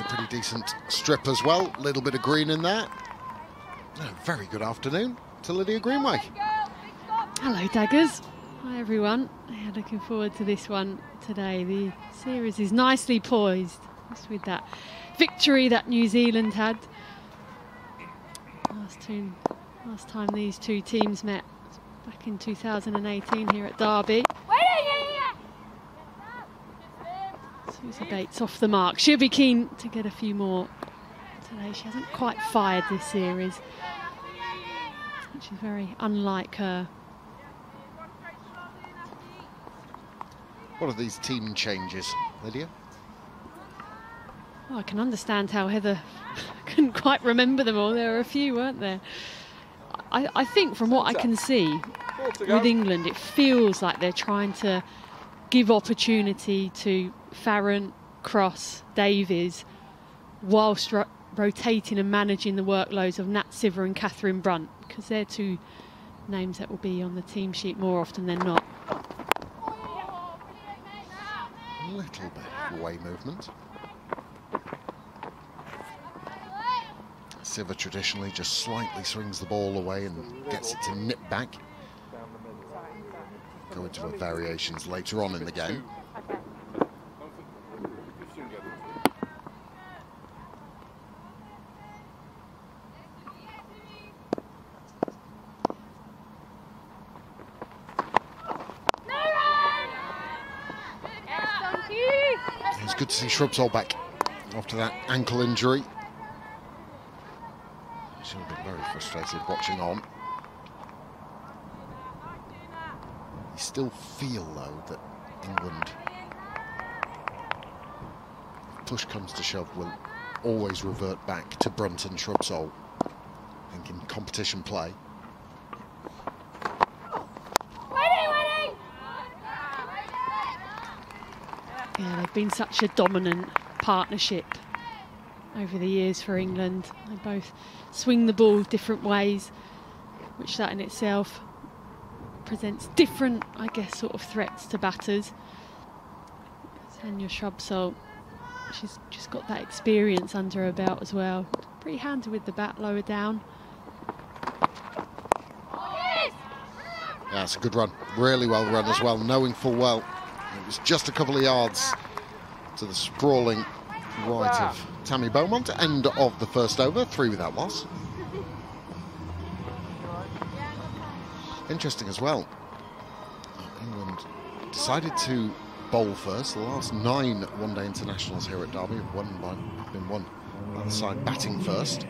a pretty decent strip as well. A little bit of green in there. Oh, very good afternoon to Lydia Greenway. Hello, Daggers. Hi, everyone. Yeah, looking forward to this one today. The series is nicely poised, just with that victory that New Zealand had. Last, two, last time these two teams met back in 2018 here at Derby. Suzie Bates off the mark. She'll be keen to get a few more today. She hasn't quite fired this series, which is very unlike her. What are these team changes, Lydia? Well, I can understand how Heather couldn't quite remember them all. There were a few, weren't there? I, I think from what I can see with England, it feels like they're trying to give opportunity to Farrant, Cross, Davies, whilst ro rotating and managing the workloads of Nat Sciver and Catherine Brunt, because they're two names that will be on the team sheet more often than not. A little bit of away movement. Sciver traditionally just slightly swings the ball away and gets it to nip back. Go into variations later on in the game. It's good to see Shrubsole back after that ankle injury. She'll be very frustrated watching on. You still feel, though, that England, push comes to shove, will always revert back to Brunt and Shrubsole. I think in competition play. Yeah, they've been such a dominant partnership over the years for England. They both swing the ball different ways, which that in itself presents different, I guess, sort of threats to batters. Tanya Shrubsole, she's just got that experience under her belt as well. Pretty handy with the bat lower down. Yeah, it's a good run. Really well run as well, knowing full well it was just a couple of yards to the sprawling right of Tammy Beaumont. End of the first over, three without loss. Interesting as well. England decided to bowl first. The last nine one-day internationals here at Derby have won by, been won by the side batting first.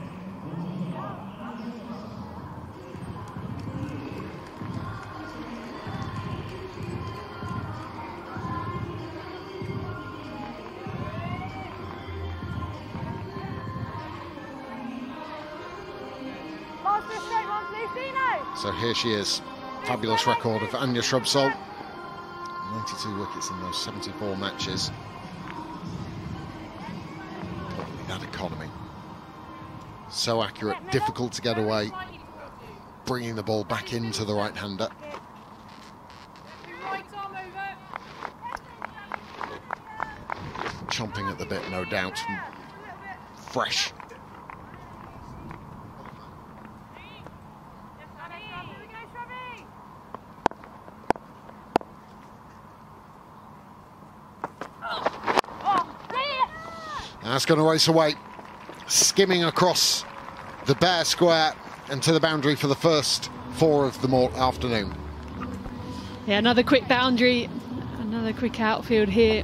Here she is. Fabulous record of Anya Shrubsole. 92 wickets in those 74 matches. That economy. So accurate, difficult to get away. Bringing the ball back into the right-hander. Chomping at the bit, no doubt. Fresh Going to race away, skimming across the bare square and to the boundary for the first four of the afternoon. Yeah, another quick boundary, another quick outfield here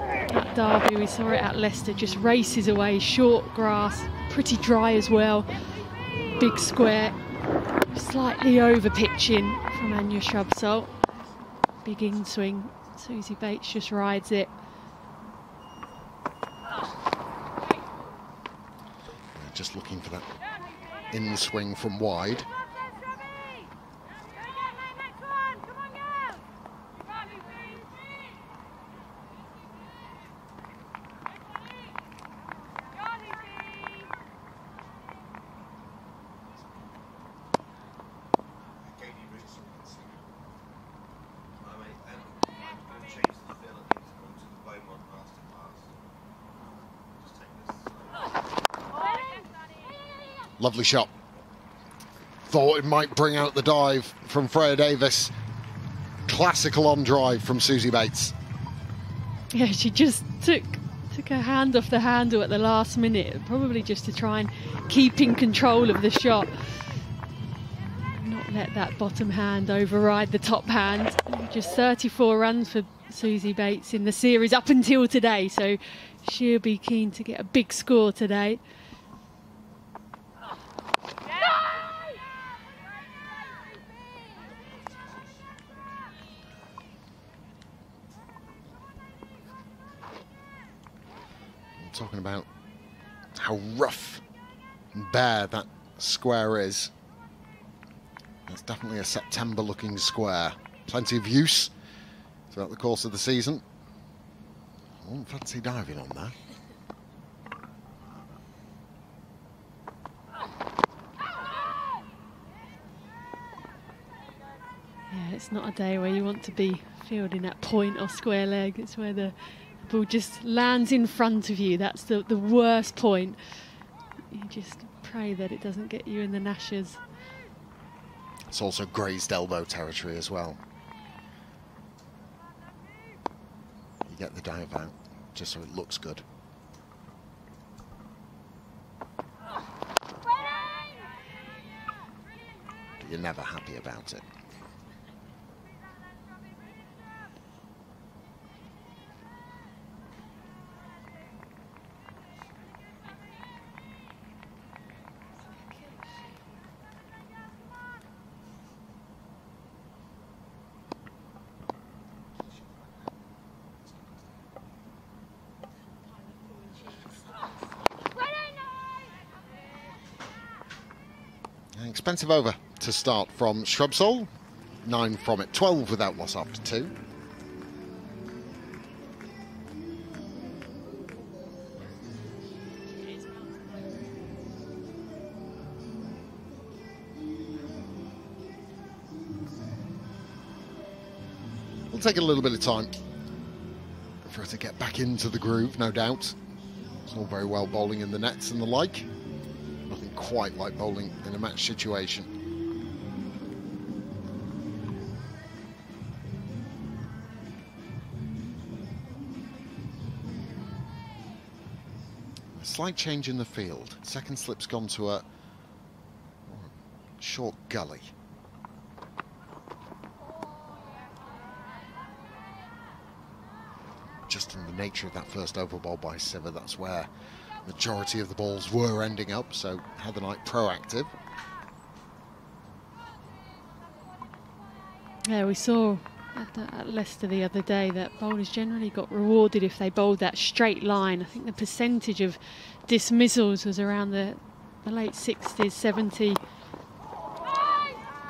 at Derby. We saw it at Leicester, just races away, short grass, pretty dry as well. Big square, slightly over pitching from Anya Shrubsole. Big in swing, Suzie Bates just rides it. Just looking for that in swing from wide. Lovely shot. Thought it might bring out the dive from Freya Davies. Classical on drive from Suzie Bates. Yeah, she just took took her hand off the handle at the last minute, probably just to try and keep in control of the shot. Not let that bottom hand override the top hand. Just 34 runs for Suzie Bates in the series up until today, so she'll be keen to get a big score today. Talking about how rough and bare that square is. It's definitely a September looking square. Plenty of use throughout the course of the season. I wouldn't fancy diving on that. Yeah, it's not a day where you want to be fielding that point or square leg. It's where the ball just lands in front of you. That's the, the worst point. You just pray that it doesn't get you in the nashes. It's also grazed elbow territory as well. You get the dive out just so it looks good. But you're never happy about it. Expensive over to start from Shrubsole. Nine from it, 12 without loss after two. It'll take a little bit of time for her to get back into the groove, no doubt. It's all very well bowling in the nets and the like quite like bowling in a match situation. A slight change in the field. Second slip's gone to a short gully. Just in the nature of that first over ball by Sciver, that's where majority of the balls were ending up, so Heather Knight proactive. Yeah, we saw at, the, at, Leicester the other day that bowlers generally got rewarded if they bowled that straight line. I think the percentage of dismissals was around the, the late 60s, 70.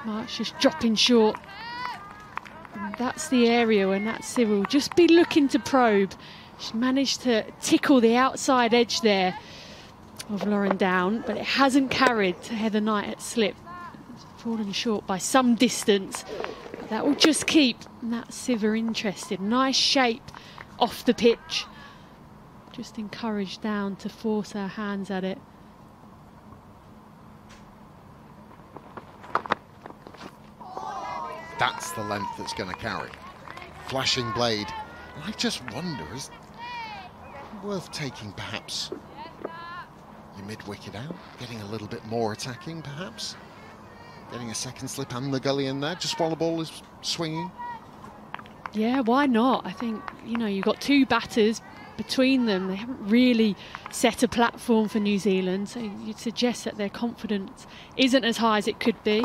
March just dropping short. And that's the area when that Sciver just be looking to probe she managed to tickle the outside edge there of Lauren Down, but it hasn't carried to Heather Knight at slip. Fallen short by some distance. That will just keep that Sciver interested. Nice shape off the pitch. Just encouraged Down to force her hands at it. That's the length that's going to carry. Flashing blade. I just wonder, is worth taking perhaps your mid-wicket out, getting a little bit more attacking perhaps, getting a second slip and the gully in there just while the ball is swinging. Yeah, why not? I think, you know, you've got two batters between them. They haven't really set a platform for New Zealand, so you'd suggest that their confidence isn't as high as it could be.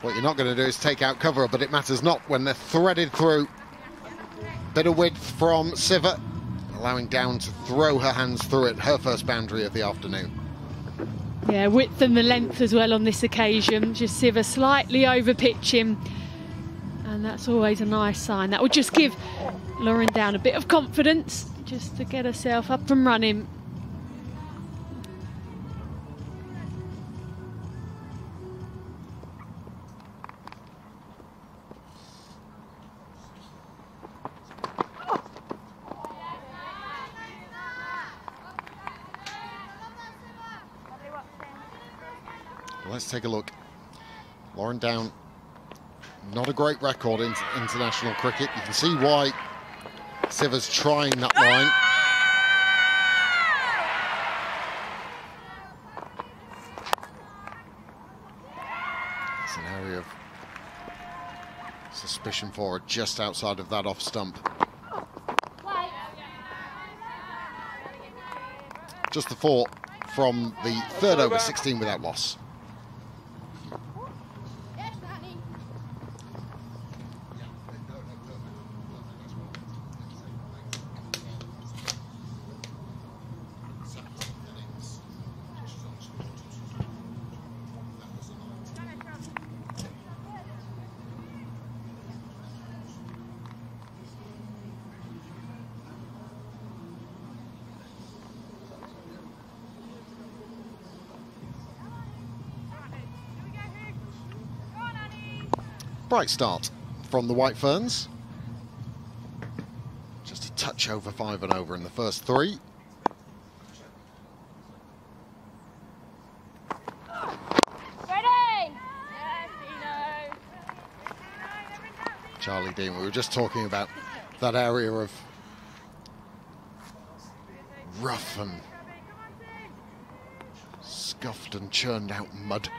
What you're not going to do is take out cover, but it matters not when they're threaded through Bit of width from Sciver, allowing Down to throw her hands through it, her first boundary of the afternoon. Yeah, width and the length as well on this occasion. Just Sciver slightly over pitching. And that's always a nice sign. That will just give Lauren Down a bit of confidence just to get herself up and running. Let's take a look. Lauren Down, not a great record in international cricket. You can see why Sciver's trying that line. It's an area of suspicion for just outside of that off stump. Just the four from the third over, 16 without loss. Bright start from the White Ferns. Just a touch over five and over in the first three. Charlie Dean, we were just talking about that area of rough and scuffed and churned out mud.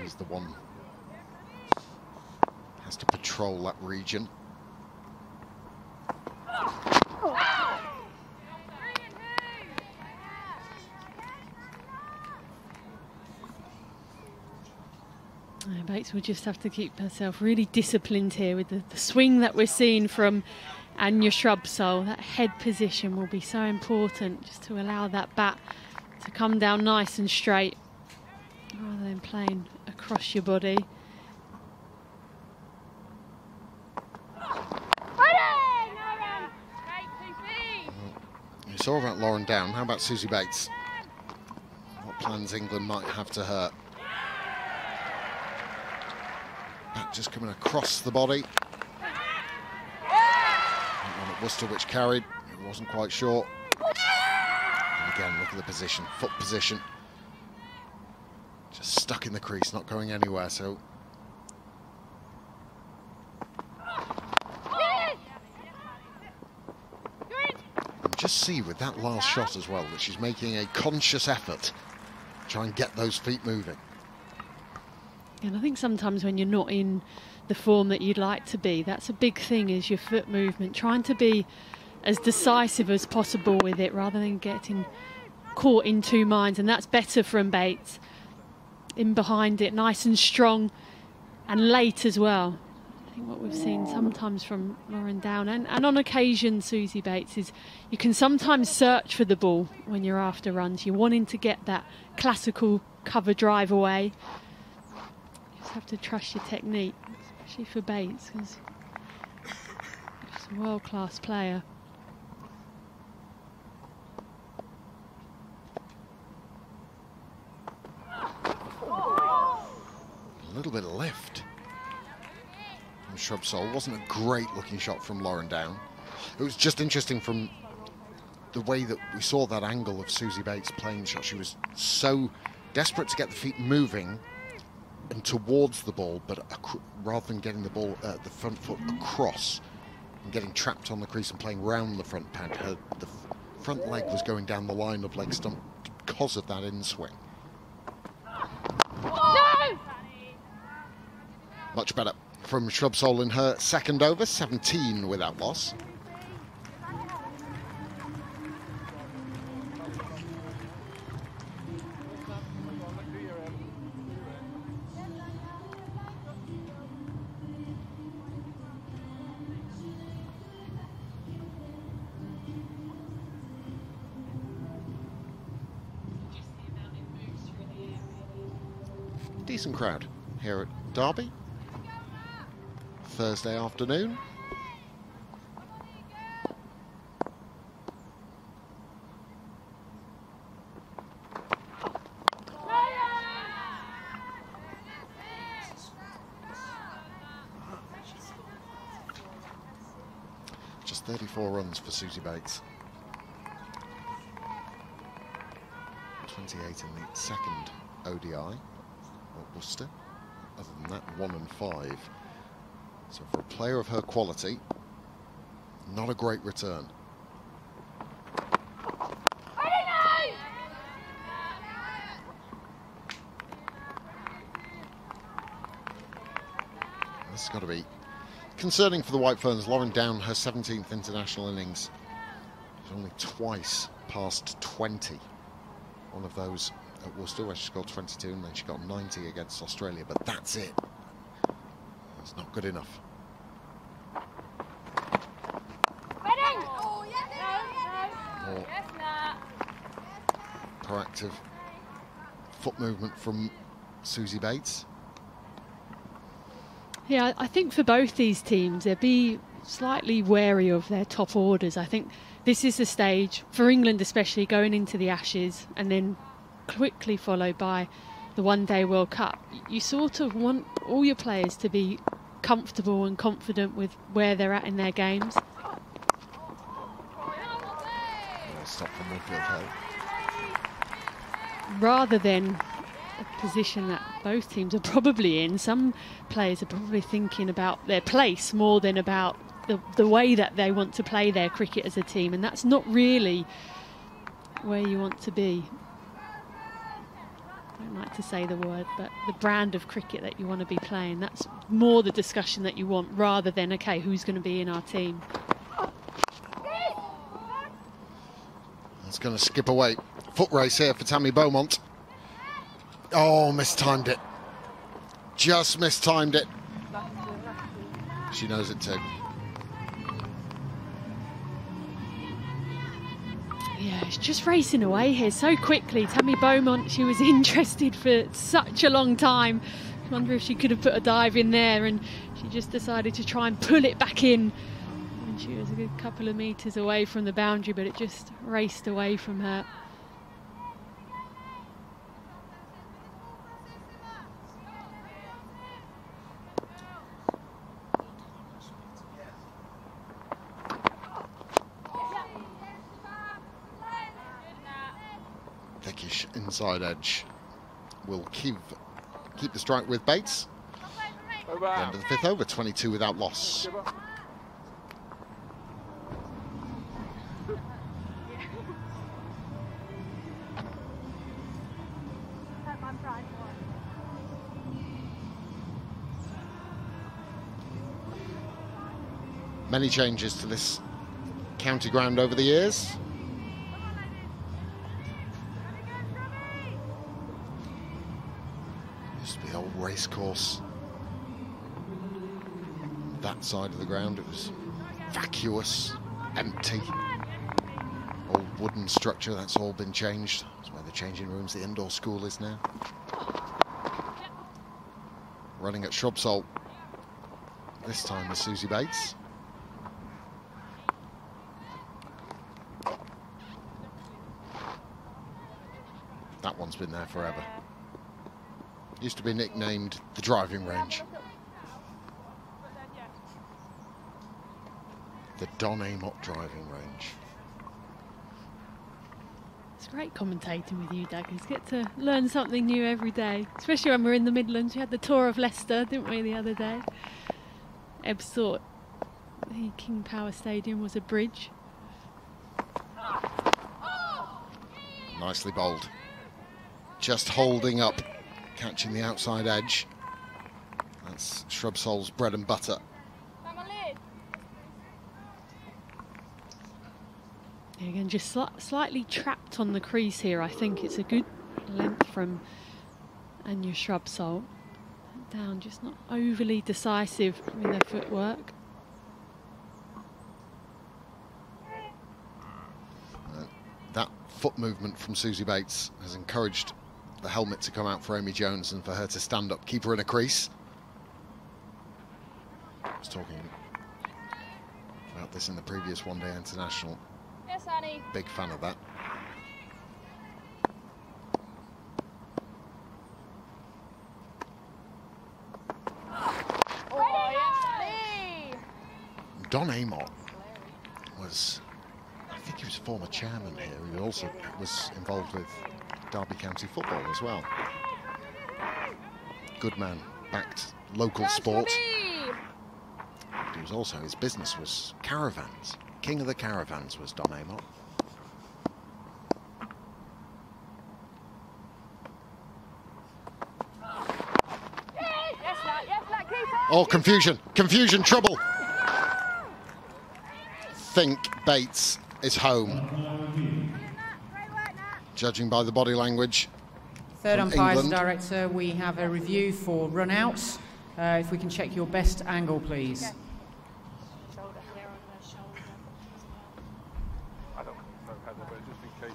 She's the one has to patrol that region. Bates will just have to keep herself really disciplined here with the, the swing that we're seeing from Anya Shrubsole. That head position will be so important just to allow that bat to come down nice and straight rather than playing across your body. You saw about Lauren Down. How about Suzie Bates? What plans England might have to hurt. Back just coming across the body. That one at Worcester which carried. It wasn't quite sure. And again, look at the position, foot position stuck in the crease, not going anywhere. So and just see with that last shot as well that she's making a conscious effort to try and get those feet moving. And I think sometimes when you're not in the form that you'd like to be, that's a big thing is your foot movement, trying to be as decisive as possible with it rather than getting caught in two minds. And that's better from Bates in behind it, nice and strong and late as well. I think what we've seen sometimes from Lauren Down and, and on occasion Suzie Bates is you can sometimes search for the ball when you're after runs. You're wanting to get that classical cover drive away. You just have to trust your technique, especially for Bates because she's a world class player. A little bit of lift from Shrubsole. Wasn't a great looking shot from Lauren Down. It was just interesting from the way that we saw that angle of Suzie Bates playing the shot. She was so desperate to get the feet moving and towards the ball, but rather than getting the ball, uh, the front foot across and getting trapped on the crease and playing round the front pad, her, the front leg was going down the line of leg stump because of that in swing. Much better from Shrubsole in her second over, 17 without loss. Decent crowd here at Derby. Thursday afternoon. Just 34 runs for Suzie Bates. 28 in the second ODI at Worcester. Other than that, one and five. So for a player of her quality, not a great return. This has got to be concerning for the White Ferns. Lauren Down, her 17th international innings. She's only twice past 20. One of those uh, at Worcester where she scored 22 and then she got 90 against Australia, but that's it. That's not good enough. More proactive foot movement from Suzie Bates. Yeah, I think for both these teams, they'd be slightly wary of their top orders. I think this is the stage, for England especially, going into the Ashes and then quickly followed by the One Day World Cup. You sort of want all your players to be comfortable and confident with where they're at in their games. Rather than a position that both teams are probably in, some players are probably thinking about their place more than about the, the way that they want to play their cricket as a team, and that's not really where you want to be. Like to say the word, but the brand of cricket that you want to be playing, that's more the discussion that you want rather than, okay, who's going to be in our team. It's going to skip away. Foot race here for Tammy Beaumont. Oh, mistimed it. Just mistimed it. She knows it too. Just racing away here so quickly. Tammy Beaumont, she was interested for such a long time. I wonder if she could have put a dive in there and she just decided to try and pull it back in. And she was a good couple of metres away from the boundary, but it just raced away from her. Inside edge will keep keep the strike with Bates. End of the fifth over, 22 without loss. Many changes to this county ground over the years. Used to be old race course. That side of the ground, it was vacuous, empty. Old wooden structure, that's all been changed. That's where the changing rooms, the indoor school is now. Running at Shrubsole. This time with Suzie Bates. That one's been there forever. Used to be nicknamed the driving range. The Don Amott driving range. It's great commentating with you, Daggers. Get to learn something new every day, especially when we're in the Midlands. We had the tour of Leicester, didn't we, the other day? Thought the King Power Stadium was a bridge. Nicely bowled. Just holding up, catching the outside edge. That's Shrubsole's bread and butter. Again, just sli- slightly trapped on the crease here. I think it's a good length from and Anya Shrubsole. Down, just not overly decisive with her footwork. Uh, that foot movement from Suzie Bates has encouraged the helmet to come out for Amy Jones and for her to stand up, keep her in a crease. I was talking about this in the previous one day international. Yes, Annie. Big fan of that. Oh, yes, Annie. Don Amott was, I think he was former chairman here. He also was involved with Derby County football as well. Good man, backed local sport. He was also, his business was caravans. King of the caravans was Don Amott. Oh, confusion, confusion, trouble. Think Bates is home. Judging by the body language. Third umpires director, we have a review for run-outs. Uh, if we can check your best angle, please.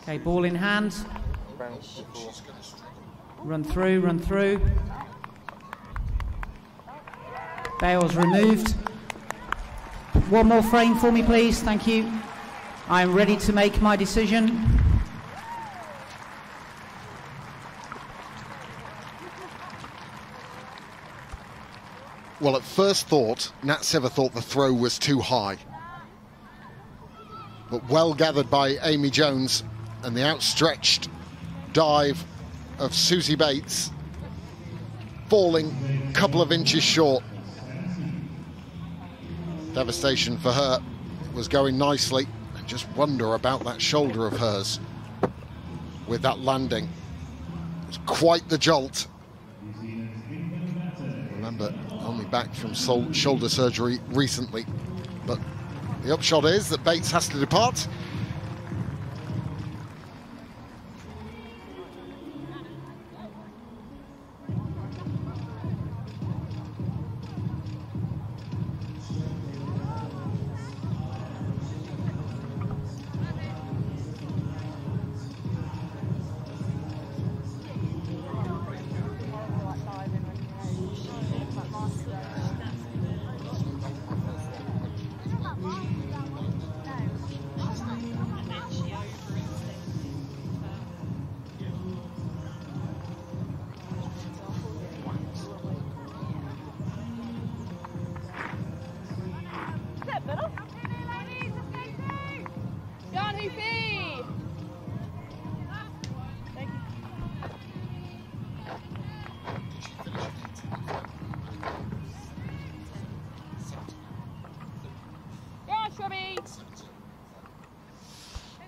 Okay, ball in hand. Run through, run through. Bails removed. One more frame for me, please. Thank you. I'm ready to make my decision. Well, at first thought, Nat Sciver thought the throw was too high. But well gathered by Amy Jones and the outstretched dive of Suzie Bates, falling a couple of inches short. Devastation for her. It was going nicely. And just wonder about that shoulder of hers with that landing. It's quite the jolt. Remember, only back from shoulder surgery recently. But the upshot is that Bates has to depart.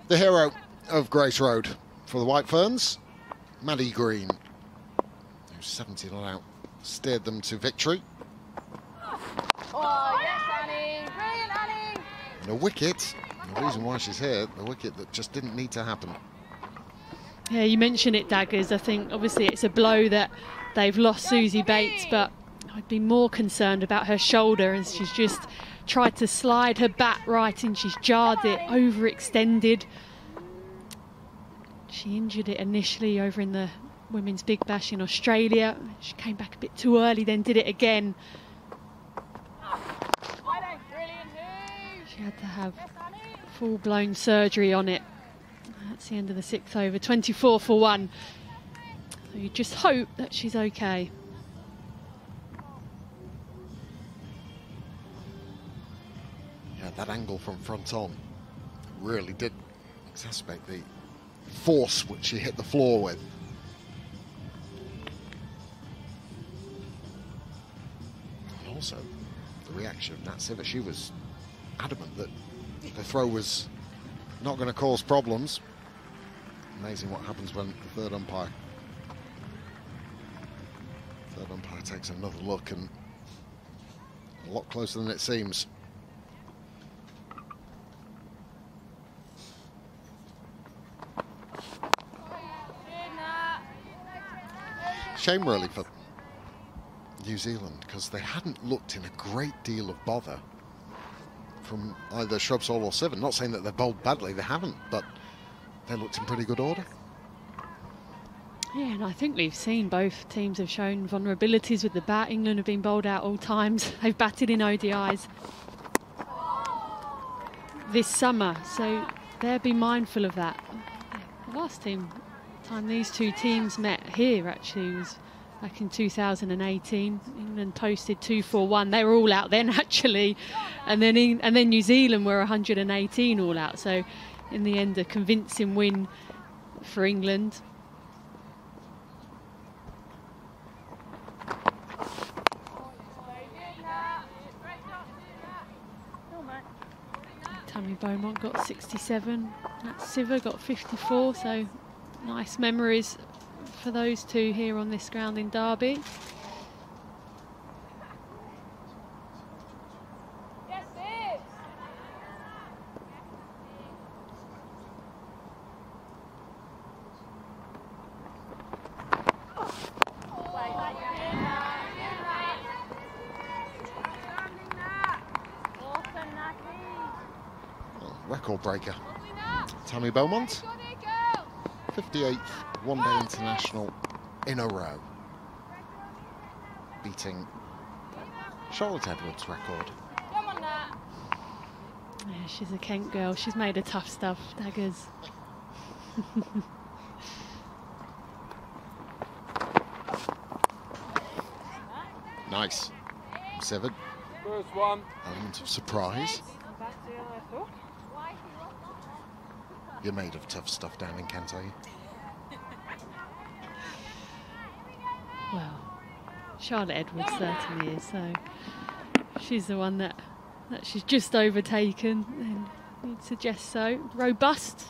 The hero of Grace Road for the White Ferns, Maddy Green, who's 17 on out, steered them to victory. Oh, yes, Annie. Brilliant, Annie. And a wicket, the reason why she's here, the wicket that just didn't need to happen. Yeah, you mentioned it, Daggers. I think obviously it's a blow that they've lost Suzie Bates, but I'd be more concerned about her shoulder, and she's just tried to slide her bat right and she's jarred it, overextended. She injured it initially over in the Women's Big Bash in Australia. She came back a bit too early, then did it again. She had to have full-blown surgery on it. That's the end of the sixth over, 24 for one. So you just hope that she's okay. That angle from front on really did exacerbate the force which she hit the floor with. And also, the reaction of Nat Sciver, she was adamant that the throw was not going to cause problems. Amazing what happens when the third umpire third umpire takes another look and a lot closer than it seems. Shame really for New Zealand because they hadn't looked in a great deal of bother from either Shrubsole or Sciver. Not saying that they're bowled badly, they haven't, but they looked in pretty good order. Yeah, and I think we've seen both teams have shown vulnerabilities with the bat. England have been bowled out all times. They've batted in ODIs this summer, so they'll be mindful of that. The last team time these two teams met here actually was back in 2018. England toasted 2-4-1. They were all out then actually, and then in, and then New Zealand were 118 all out. So in the end, a convincing win for England. Tammy Beaumont got 67, Nat Sciver got 54, so nice memories for those two here on this ground in Derby. Record breaker. Tammy Beaumont, 58th one day international in a row, beating Charlotte Edwards' record. Come on, Nat. Yeah, she's a Kent girl. She's made of tough stuff, daggers. Nice. Seven. First one. Element of surprise. You're made of tough stuff down in Kent, are you? well, Charlotte Edwards certainly is. So she's the one that, that she's just overtaken, and you'd suggest so. Robust.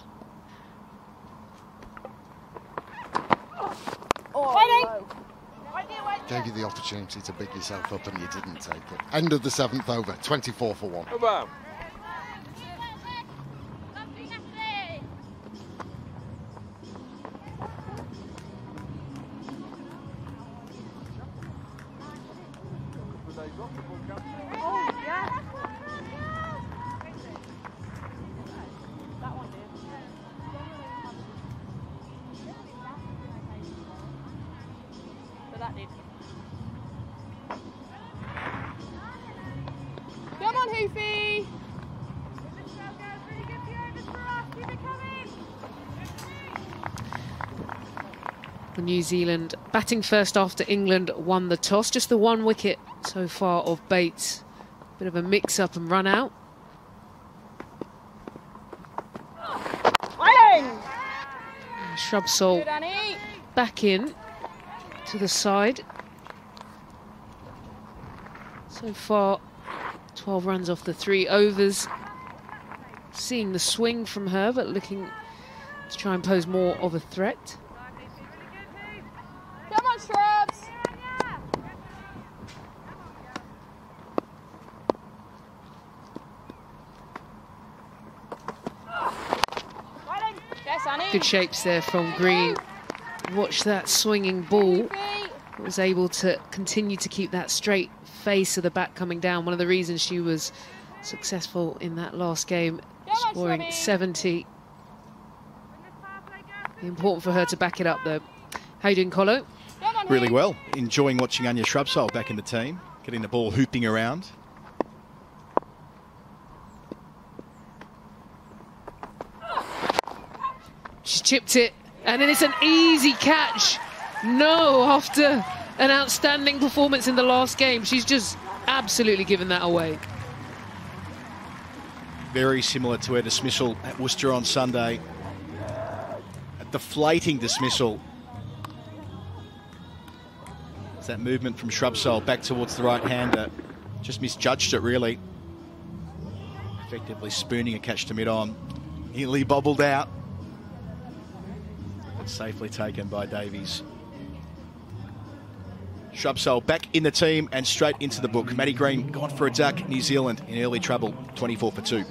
Oh, Gave you the opportunity to big yourself up and you didn't take it. End of the seventh over, 24 for 1. Zealand batting first after England won the toss. Just the one wicket so far of Bates. Bit of a mix up and run out. Fighting. Shrubsole back in to the side. So far, 12 runs off the three overs. Seeing the swing from her, but looking to try and pose more of a threat. Come on, Shrubs. Fighting. Yes, Annie. Good shapes there from Green. Watch that swinging ball. Was able to continue to keep that straight face of the bat coming down. One of the reasons she was successful in that last game, scoring 70. Important for her to back it up, though. How you doing, Colo? Really well. Enjoying watching Anya Shrubsole back in the team, getting the ball hooping around. She's chipped it, and then it's an easy catch. No, after an outstanding performance in the last game, she's just absolutely given that away. Very similar to her dismissal at Worcester on Sunday. A deflating dismissal. It's that movement from Shrubsole back towards the right hander. Just misjudged it, really. Effectively spooning a catch to mid on. Nearly bobbled out. Safely taken by Davies. Shrubsole back in the team and straight into the book. Maddy Green gone for a duck. New Zealand in early trouble, 24 for 2.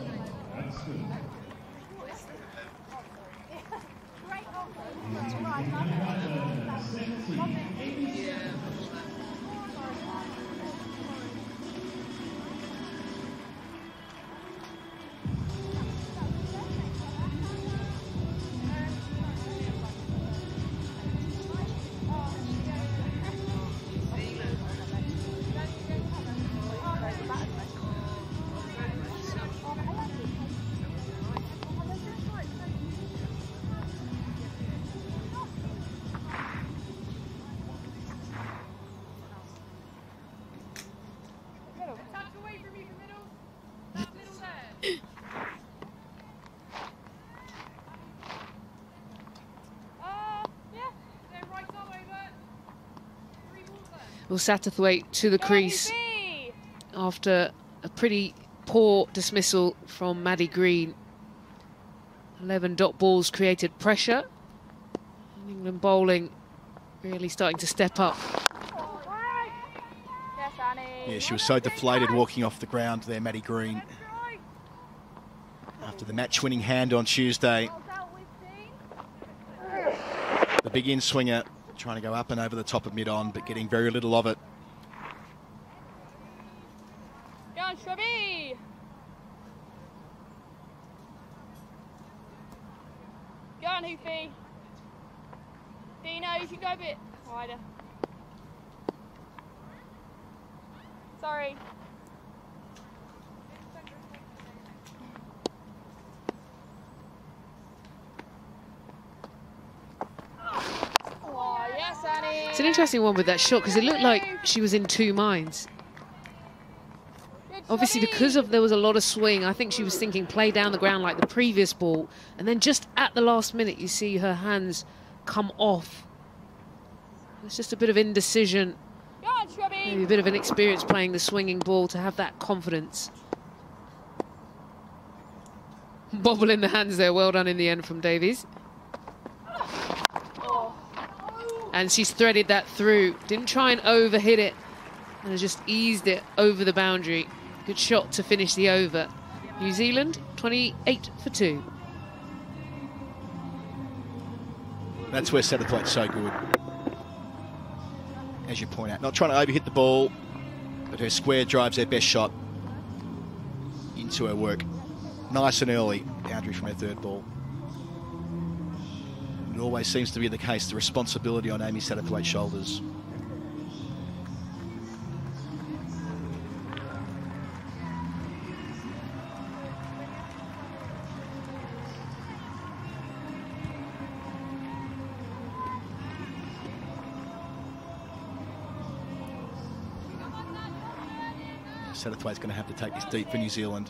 Will Satterthwaite to the crease after a pretty poor dismissal from Maddy Green. 11 dot balls created pressure. England bowling really starting to step up. Yeah, she was so deflated walking off the ground there, Maddy Green. After the match-winning hand on Tuesday, the big in swinger trying to go up and over the top of mid-on, but getting very little of it. Go on, Shrubby. Go on, Hoofy. Dino, you should go a bit wider. Sorry. Oh. It's an interesting one with that shot because it looked like she was in two minds. Obviously, because of there was a lot of swing, I think she was thinking play down the ground like the previous ball, and then just at the last minute, you see her hands come off. It's just a bit of indecision, maybe a bit of an experience playing the swinging ball to have that confidence. Bobble in the hands there, well done in the end from Davies. Oh. And she's threaded that through. Didn't try and overhit it, and has just eased it over the boundary. Good shot to finish the over. New Zealand, 28 for 2. That's where Satterthwaite's so good. As you point out, not trying to overhit the ball, but her square drives her best shot into her work. Nice and early boundary from her third ball. It always seems to be the case, the responsibility on Amy Satterthwaite's shoulders. Satterthwaite's going to have to take this deep for New Zealand.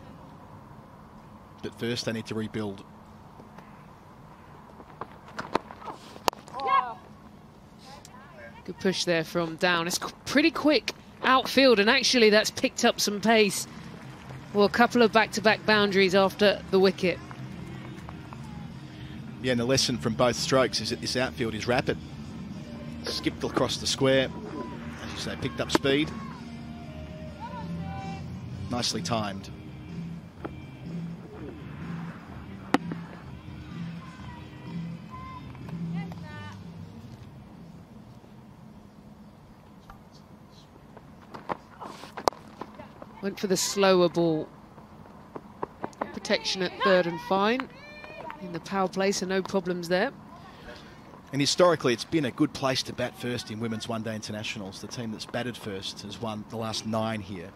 But first, they need to rebuild. Oh. Good push there from Down. It's pretty quick outfield, and actually that's picked up some pace. Well, a couple of back-to-back boundaries after the wicket. Yeah, and the lesson from both strokes is that this outfield is rapid. Skipped across the square, as you say, picked up speed. Nicely timed. Went for the slower ball. Protection at third and fine. In the power play, so no problems there. And historically, it's been a good place to bat first in women's one day internationals. The team that's batted first has won the last nine here.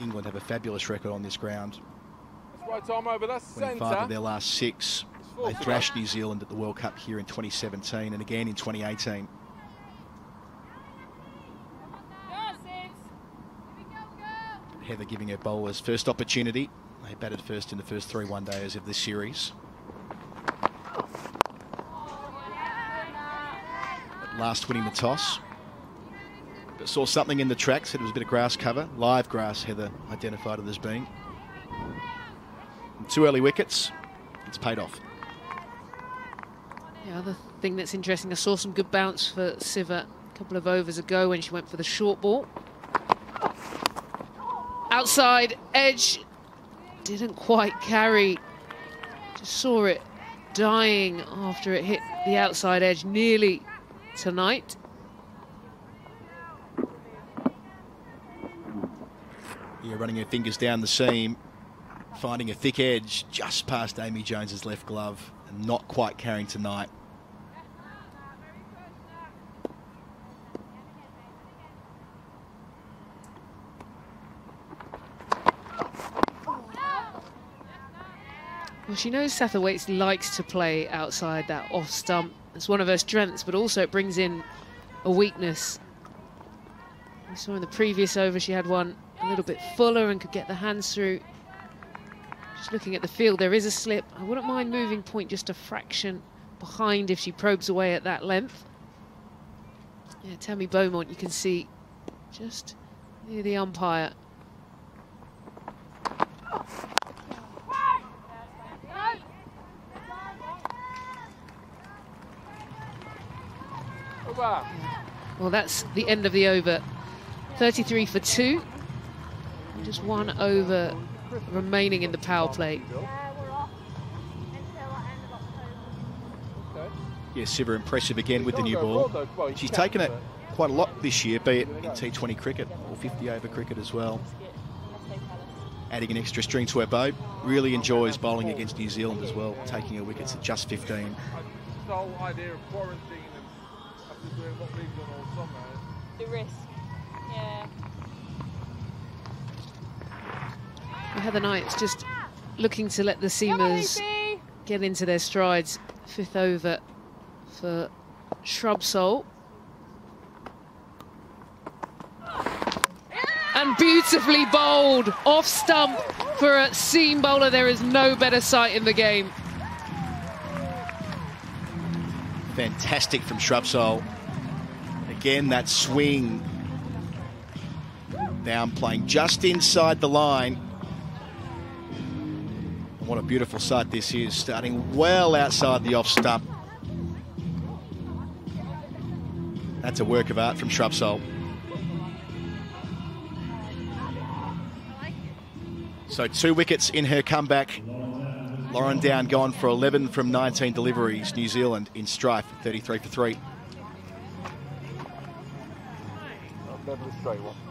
England have a fabulous record on this ground. Right time over the Winning five of their last six. They thrashed New Zealand at the World Cup here in 2017 and again in 2018. Go on, Sids. Heather giving her bowlers first opportunity. They batted first in the first three one days of this series. Last winning the toss. But saw something in the track, said it was a bit of grass cover. Live grass, Heather identified it as being. And two early wickets. It's paid off. The other thing that's interesting, I saw some good bounce for Sciver a couple of overs ago when she went for the short ball. Outside edge didn't quite carry. Just saw it dying after it hit the outside edge nearly to Knight. Yeah, running her fingers down the seam, finding a thick edge just past Amy Jones's left glove and not quite carrying to Knight. She knows Satterthwaite likes to play outside that off stump. It's one of her strengths, but also it brings in a weakness. We saw in the previous over she had one a little bit fuller and could get the hands through. Just looking at the field, there is a slip. I wouldn't mind moving point just a fraction behind if she probes away at that length. Yeah, Tammy Beaumont, you can see just near the umpire. Well, that's the end of the over. 33 for two. Just one over remaining in the power play. Yeah, Sciver impressive again with the new ball. She's taken it quite a lot this year, be it in T20 cricket or 50 over cricket as well. Adding an extra string to her bow. Really enjoys bowling against New Zealand as well, taking her wickets at just 15. The whole idea of quarantining and after doing what we've done all summer. Eh? The risk. Yeah. Heather Knight's just looking to let the Come on, seamers get into their strides. Fifth over for Shrubsole. And beautifully bowled off stump for a seam bowler. There is no better sight in the game. Fantastic from Shrubsole. Again, that swing down playing just inside the line. What a beautiful sight this is, starting well outside the off stump. That's a work of art from Shrubsole. So two wickets in her comeback. Lauren Down gone for 11 from 19 deliveries. New Zealand in strife, 33 for 3. A straight one.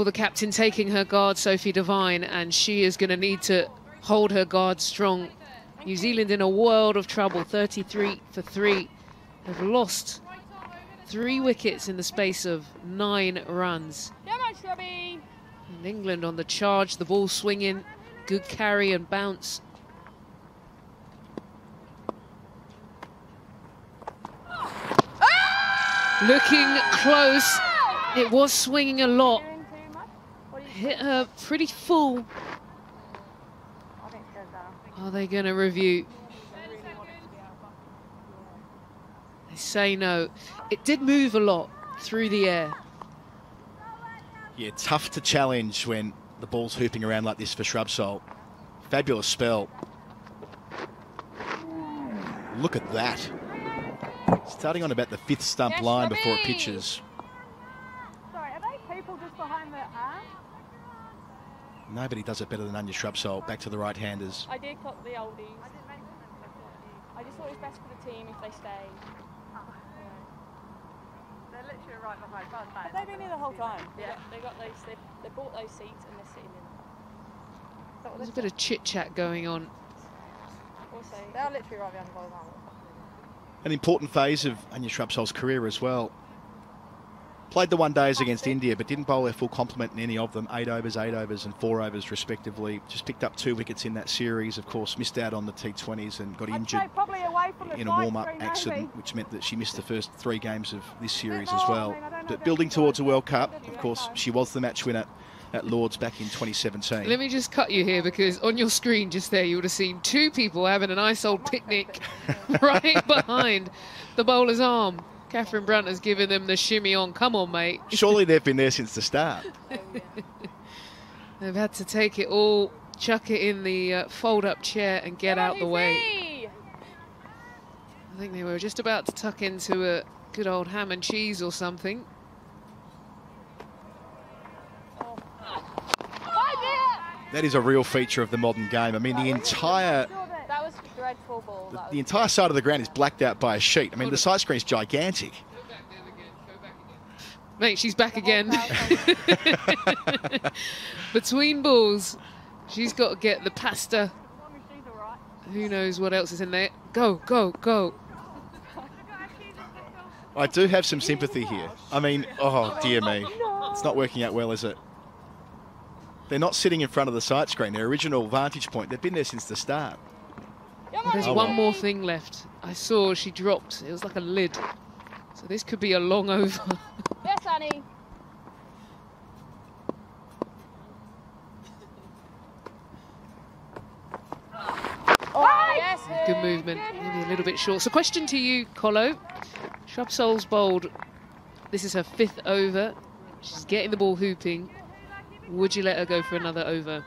Well, the captain taking her guard, Sophie Devine, and she is going to need to hold her guard strong. New Zealand in a world of trouble, 33 for three. They've lost three wickets in the space of nine runs. Come on, Shrubby. And England on the charge, the ball swinging, good carry and bounce. Looking close. It was swinging a lot. Doing too much? What do you Hit her pretty full. I think it goes down. Are they going to review? They say no. It did move a lot through the air. Yeah, tough to challenge when the ball's hooping around like this for Shrubsole. Fabulous spell. Look at that. Starting on about the fifth stump Yes, line before it pitches. Sorry, are they people just behind the arm? Nobody does it better than Anya Shrubsole. Back to the right-handers. I did clock the oldies. I just thought it was best for the team if they stay. They're literally right behind us. But they've been here the whole time. Yeah. They got those. They, they bought those seats and they're sitting in them. There's a bit of chit chat going on. Also, They're literally right behind the ball now. An important phase of Anya Shrubsole's career as well. Played the one days against India, but didn't bowl their full complement in any of them. Eight overs, eight overs, and four overs, respectively. Just picked up two wickets in that series. Of course, missed out on the T20s and got injured say probably away from the in a warm-up accident, which meant that she missed the first three games of this series as well. mean, I don't know But building towards a World Cup, of course, she was the match winner at Lords back in 2017. Let me just cut you here because on your screen just there you would have seen two people having a nice old picnic right behind the bowler's arm. Catherine Brunt has given them the shimmy on. Come on, mate. Surely they've been there since the start. They've had to take it all, chuck it in the uh, fold-up chair and get Come on, out the way. I think they were just about to tuck into a good old ham and cheese or something. That is a real feature of the modern game. I mean, the entire That was dreadful ball. That the entire side of the ground is blacked out by a sheet. I mean, the side screen is gigantic. Mate, she's back again. Between balls, she's got to get the pasta who knows what else is in there. Go, go, go. I do have some sympathy here. I mean, oh dear me. It's not working out well, is it? They're not sitting in front of the sight screen, their original vantage point. They've been there since the start. There's Oh, one well. more thing left. I saw she dropped. It was like a lid. So this could be a long over. Yes, Annie. Oh, yes. Good movement. Maybe a little bit short. So question to you, Colo. Shrubsole's bowled. This is her fifth over. She's getting the ball hooping. Would you let her go for another over?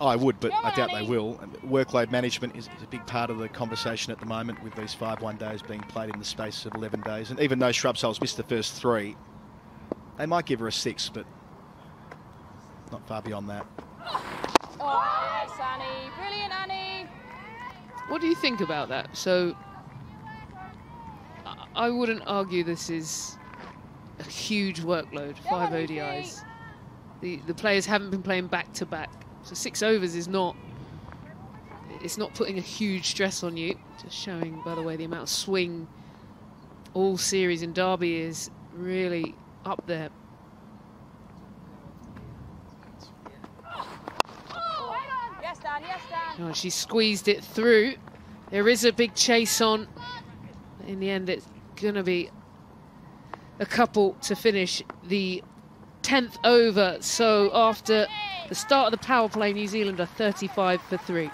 Oh, I would, but I doubt they will. Workload management is, is a big part of the conversation at the moment with these five one days being played in the space of 11 days. And even though Shrubsole's missed the first three, they might give her a six, but not far beyond that. Oh, yes, Annie. Brilliant, Annie. What do you think about that? So, I- I wouldn't argue this is a huge workload, five ODIs. The the players haven't been playing back to back, so six overs is not. It's not putting a huge stress on you. Just showing, by the way, the amount of swing all series in Derby is really up there. Yes, Dan. Yes, Dan. Oh, she squeezed it through. There is a big chase on. In the end, it's going to be a couple to finish the 10th over. So after the start of the power play, New Zealand are 35 for 3.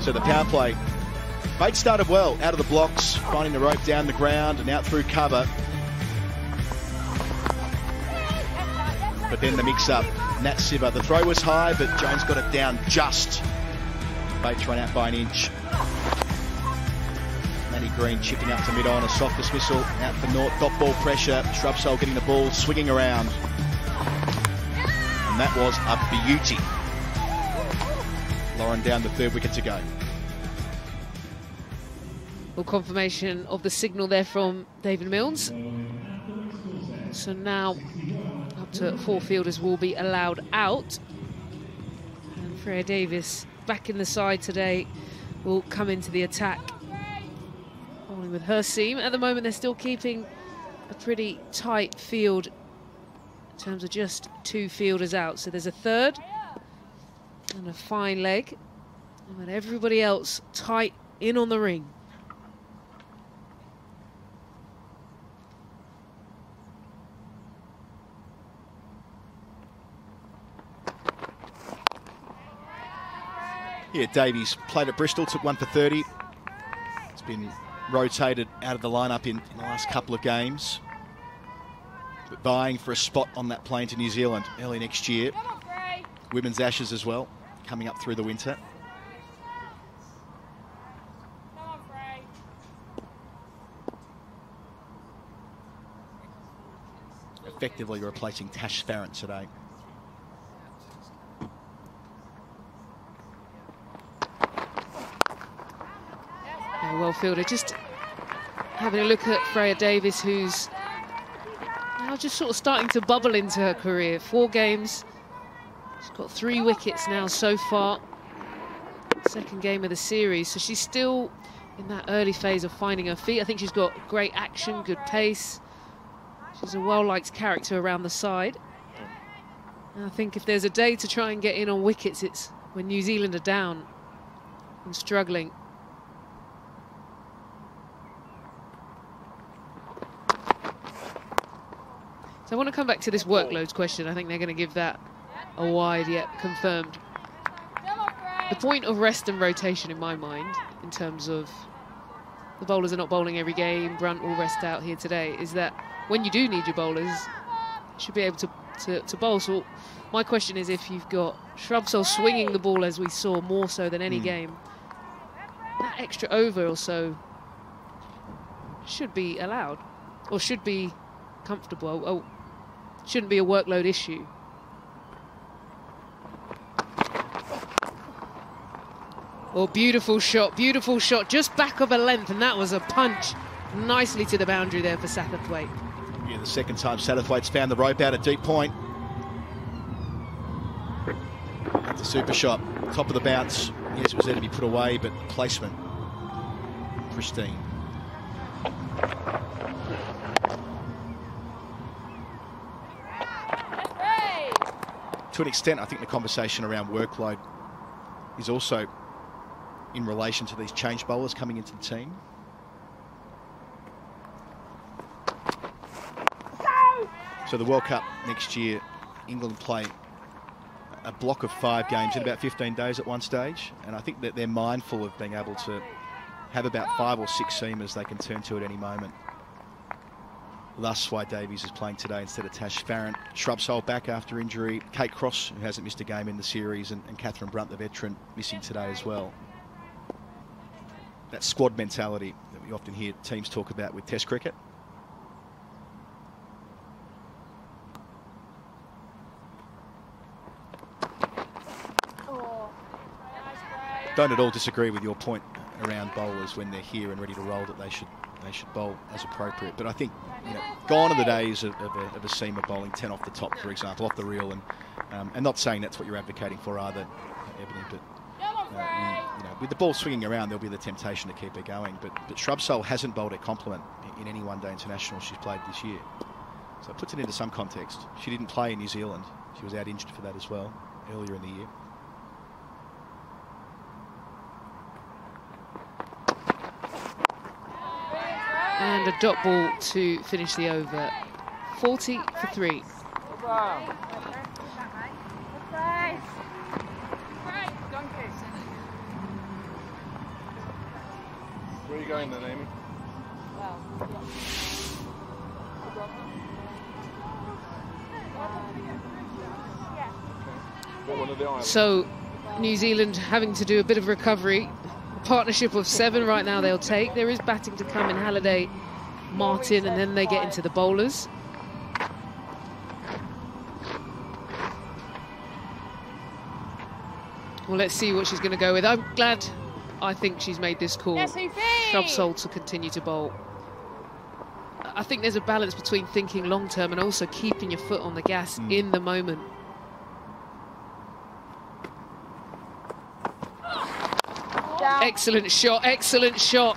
So the power play. Bates started well out of the blocks, finding the rope down the ground and out through cover. But then the mix up. Nat Sciver. The throw was high, but Jones got it down just. Bates ran out by an inch. Maddy Green chipping up to mid on, a soft dismissal out for North. Dot ball pressure. Shrubsole getting the ball, swinging around. And that was a beauty. Lauren Down the third wicket to go. Well, confirmation of the signal there from David Millns. So now up to four fielders will be allowed out. And Freya Davies back in the side today will come into the attack. With her seam. At the moment, they're still keeping a pretty tight field in terms of just two fielders out. So there's a third and a fine leg. And everybody else tight in on the ring. Yeah, Davies played at Bristol, took one for 30. It's been rotated out of the lineup in, in the last couple of games. But vying for a spot on that plane to New Zealand early next year. Come on, Frey. Women's Ashes as well, coming up through the winter. Come on, Frey. Effectively replacing Tash Farrant today. Yeah, well fielder. Just having a look at Freya Davies, who's now just sort of starting to bubble into her career. Four games. She's got three wickets now so far. Second game of the series. So she's still in that early phase of finding her feet. I think she's got great action, good pace. She's a well-liked character around the side. And I think if there's a day to try and get in on wickets, it's when New Zealand are down and struggling. So I want to come back to this workloads question. I think they're going to give that a wide yet confirmed. Come on, Frey. The point of rest and rotation, in my mind, in terms of the bowlers are not bowling every game, Brunt will rest out here today, is that when you do need your bowlers, you should be able to, to, to bowl. So my question is if you've got Shrubsole swinging the ball as we saw more so than any Hmm. game, that extra over or so should be allowed or should be comfortable. Oh, shouldn't be a workload issue. Oh, beautiful shot, beautiful shot, just back of a length, and that was a punch nicely to the boundary there for Satterthwaite. Yeah, the second time Satterthwaite's found the rope out at deep point. The super shot, top of the bounce. Yes, it was there to be put away, but placement pristine. To an extent, I think the conversation around workload is also in relation to these change bowlers coming into the team. So the World Cup next year, England play a block of five games in about 15 days at one stage, and I think that they're mindful of being able to have about five or six seamers they can turn to at any moment. Thus why Davies is playing today instead of Tash Farrant. Shrubsole back after injury. Kate Cross, who hasn't missed a game in the series, and, and Catherine Brunt, the veteran, missing today as well. That squad mentality that we often hear teams talk about with Test cricket. Don't at all disagree with your point around bowlers when they're here and ready to roll that they should they should bowl as appropriate. But I think you know, gone are the days of, of, a, of a seamer bowling 10 off the top, for example, off the reel, and um, and not saying that's what you're advocating for either, Ebony, but uh, you know, with the ball swinging around, there'll be the temptation to keep it going. But but Shrubsole hasn't bowled a compliment in any one-day international she's played this year, so it puts it into some context. She didn't play in New Zealand; she was out injured for that as well earlier in the year. And a dot ball to finish the over. 40 for three. Frey. Frey. Donkey. Where are you going then, Amy? What one of the islands? So New Zealand having to do a bit of recovery. Partnership of seven right now they'll take. There is batting to come in Halliday, Martin, and then they get into the bowlers. Well, let's see what she's going to go with. I'm glad I think she's made this call. Yes, Sophie. Shrubsole to continue to bowl. I think there's a balance between thinking long term and also keeping your foot on the gas mm. in the moment. Excellent shot, excellent shot.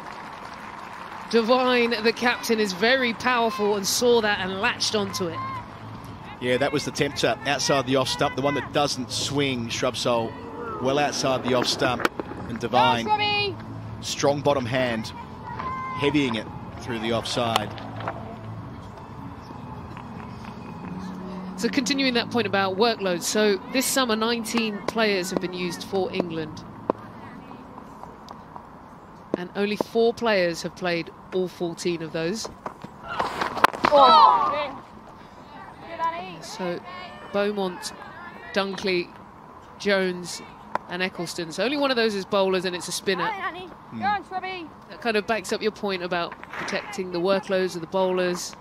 Devine, the captain, is very powerful and saw that and latched onto it. Yeah, that was the tempter outside the off stump, the one that doesn't swing. Shrubsole well outside the off stump, and Nice, Devine Robbie. strong bottom hand, heavying it through the offside. So continuing that point about workload, so this summer 19 players have been used for England. And only four players have played all 14 of those. Oh. So Beaumont, Dunkley, Jones and Eccleston. So only one of those is bowlers and it's a spinner. Annie, Annie. Go on, Robbie. That kind of backs up your point about protecting the workloads of the bowlers.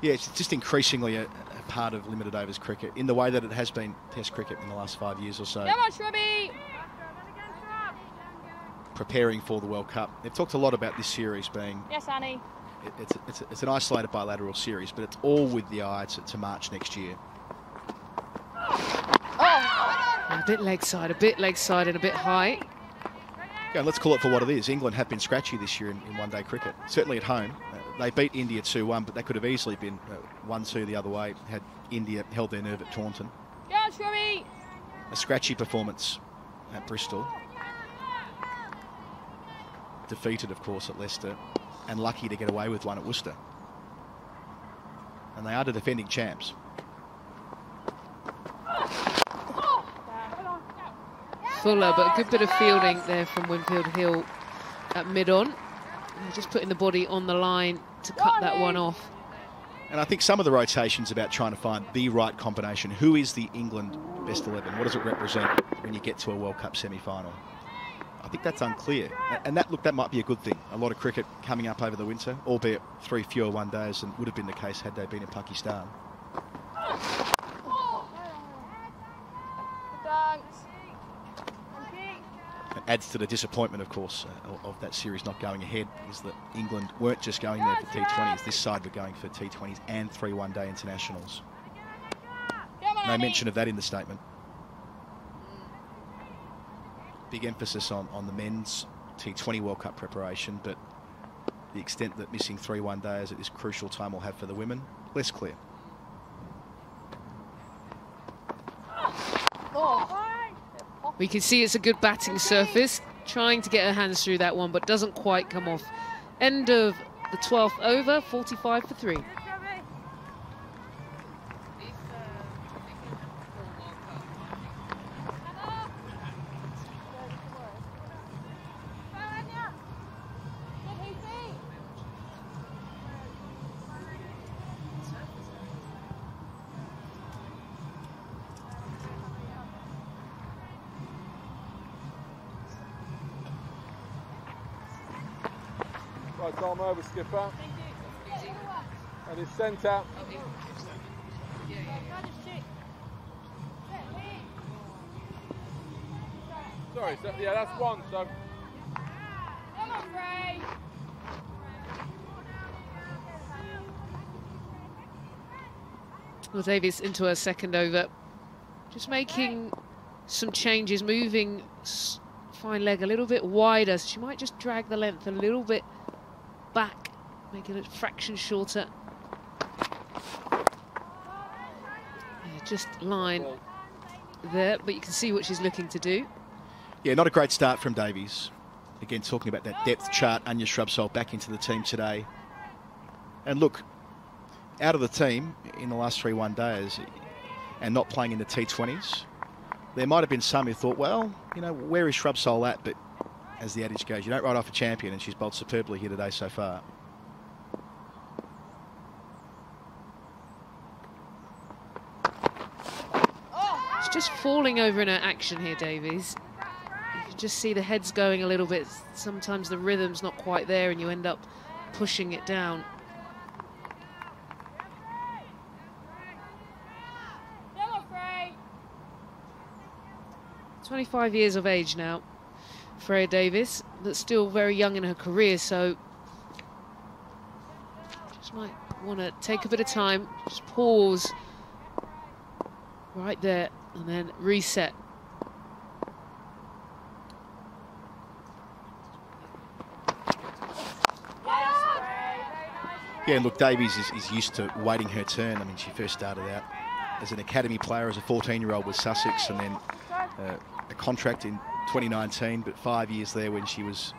Yeah, it's just increasingly a, a part of limited overs cricket in the way that it has been Test cricket in the last five years or so, Come on, Robbie. Preparing for the World Cup. They've talked a lot about this series being Yes, Annie. it, it's, it's, it's an isolated bilateral series, but it's all with the eye to, to March next year. A bit leg side, a bit leg side and a bit high. Yeah, let's call it for what it is. England have been scratchy this year in, in one-day cricket, certainly at home. Uh, they beat India 2-1, but that could have easily been uh, 1-2 the other way had India held their nerve at Taunton. Go on, A scratchy performance at Bristol. Defeated, of course, at Leicester, and lucky to get away with one at Worcester. And they are the defending champs. Fuller, but a good bit of fielding there from Winfield Hill at mid-on. Just putting the body on the line to cut that one off. And I think some of the rotations about trying to find the right combination. Who is the England best 11? What does it represent when you get to a World Cup semi-final? I think that's unclear. And that look, that might be a good thing. A lot of cricket coming up over the winter, albeit three fewer one days than would have been the case had they been in Pakistan. It adds to the disappointment, of course, uh, of- of that series not going ahead, is that England weren't just going there for T20s. This side were going for T20s and three one-day internationals. No mention of that in the statement. Big emphasis on, on the men's T20 World Cup preparation, but the extent that missing three one days at this crucial time will have for the women, less clear. We can see it's a good batting surface, trying to get her hands through that one, but doesn't quite come off. End of the 12th over, 45 for three. Right arm over, skipper. And it's sent out. Sorry, so, yeah, that's one. So Come on, Frey. Well, Davies into her second over. Just making some changes, moving fine leg a little bit wider. So she might just drag the length a little bit back, making it a fraction shorter. Yeah, just line there, but you can see what she's looking to do. Yeah, not a great start from Davies. Again, talking about that depth chart, Anya Shrubsole back into the team today. And look, out of the team in the last three one days and not playing in the T20s, there might have been some who thought, well, you know, where is Shrubsole at? But as the adage goes, you don't write off a champion, and she's bowled superbly here today so far. She's just falling over in her action here, Davies. You just see the head's going a little bit. Sometimes the rhythm's not quite there and you end up pushing it down. 25 years of age now, Freya Davies, that's still very young in her career, so just might want to take a bit of time, just pause right there, and then reset. Yeah, look, Davies is, is used to waiting her turn. I mean, she first started out as an academy player as a 14-year-old with Sussex, and then uh, a contract in 2019, but five years there when she was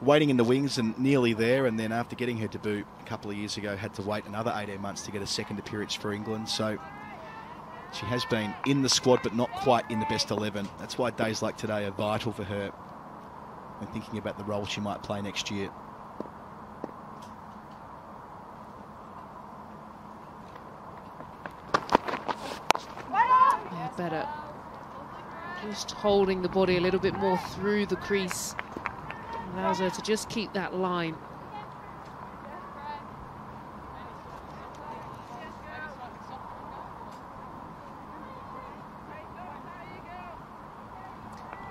waiting in the wings and nearly there, and then after getting her debut a couple of years ago, had to wait another 18 months to get a second appearance for England. So she has been in the squad, but not quite in the best 11. That's why days like today are vital for her when thinking about the role she might play next year. Better. Just holding the body a little bit more through the crease. Allows her to just keep that line.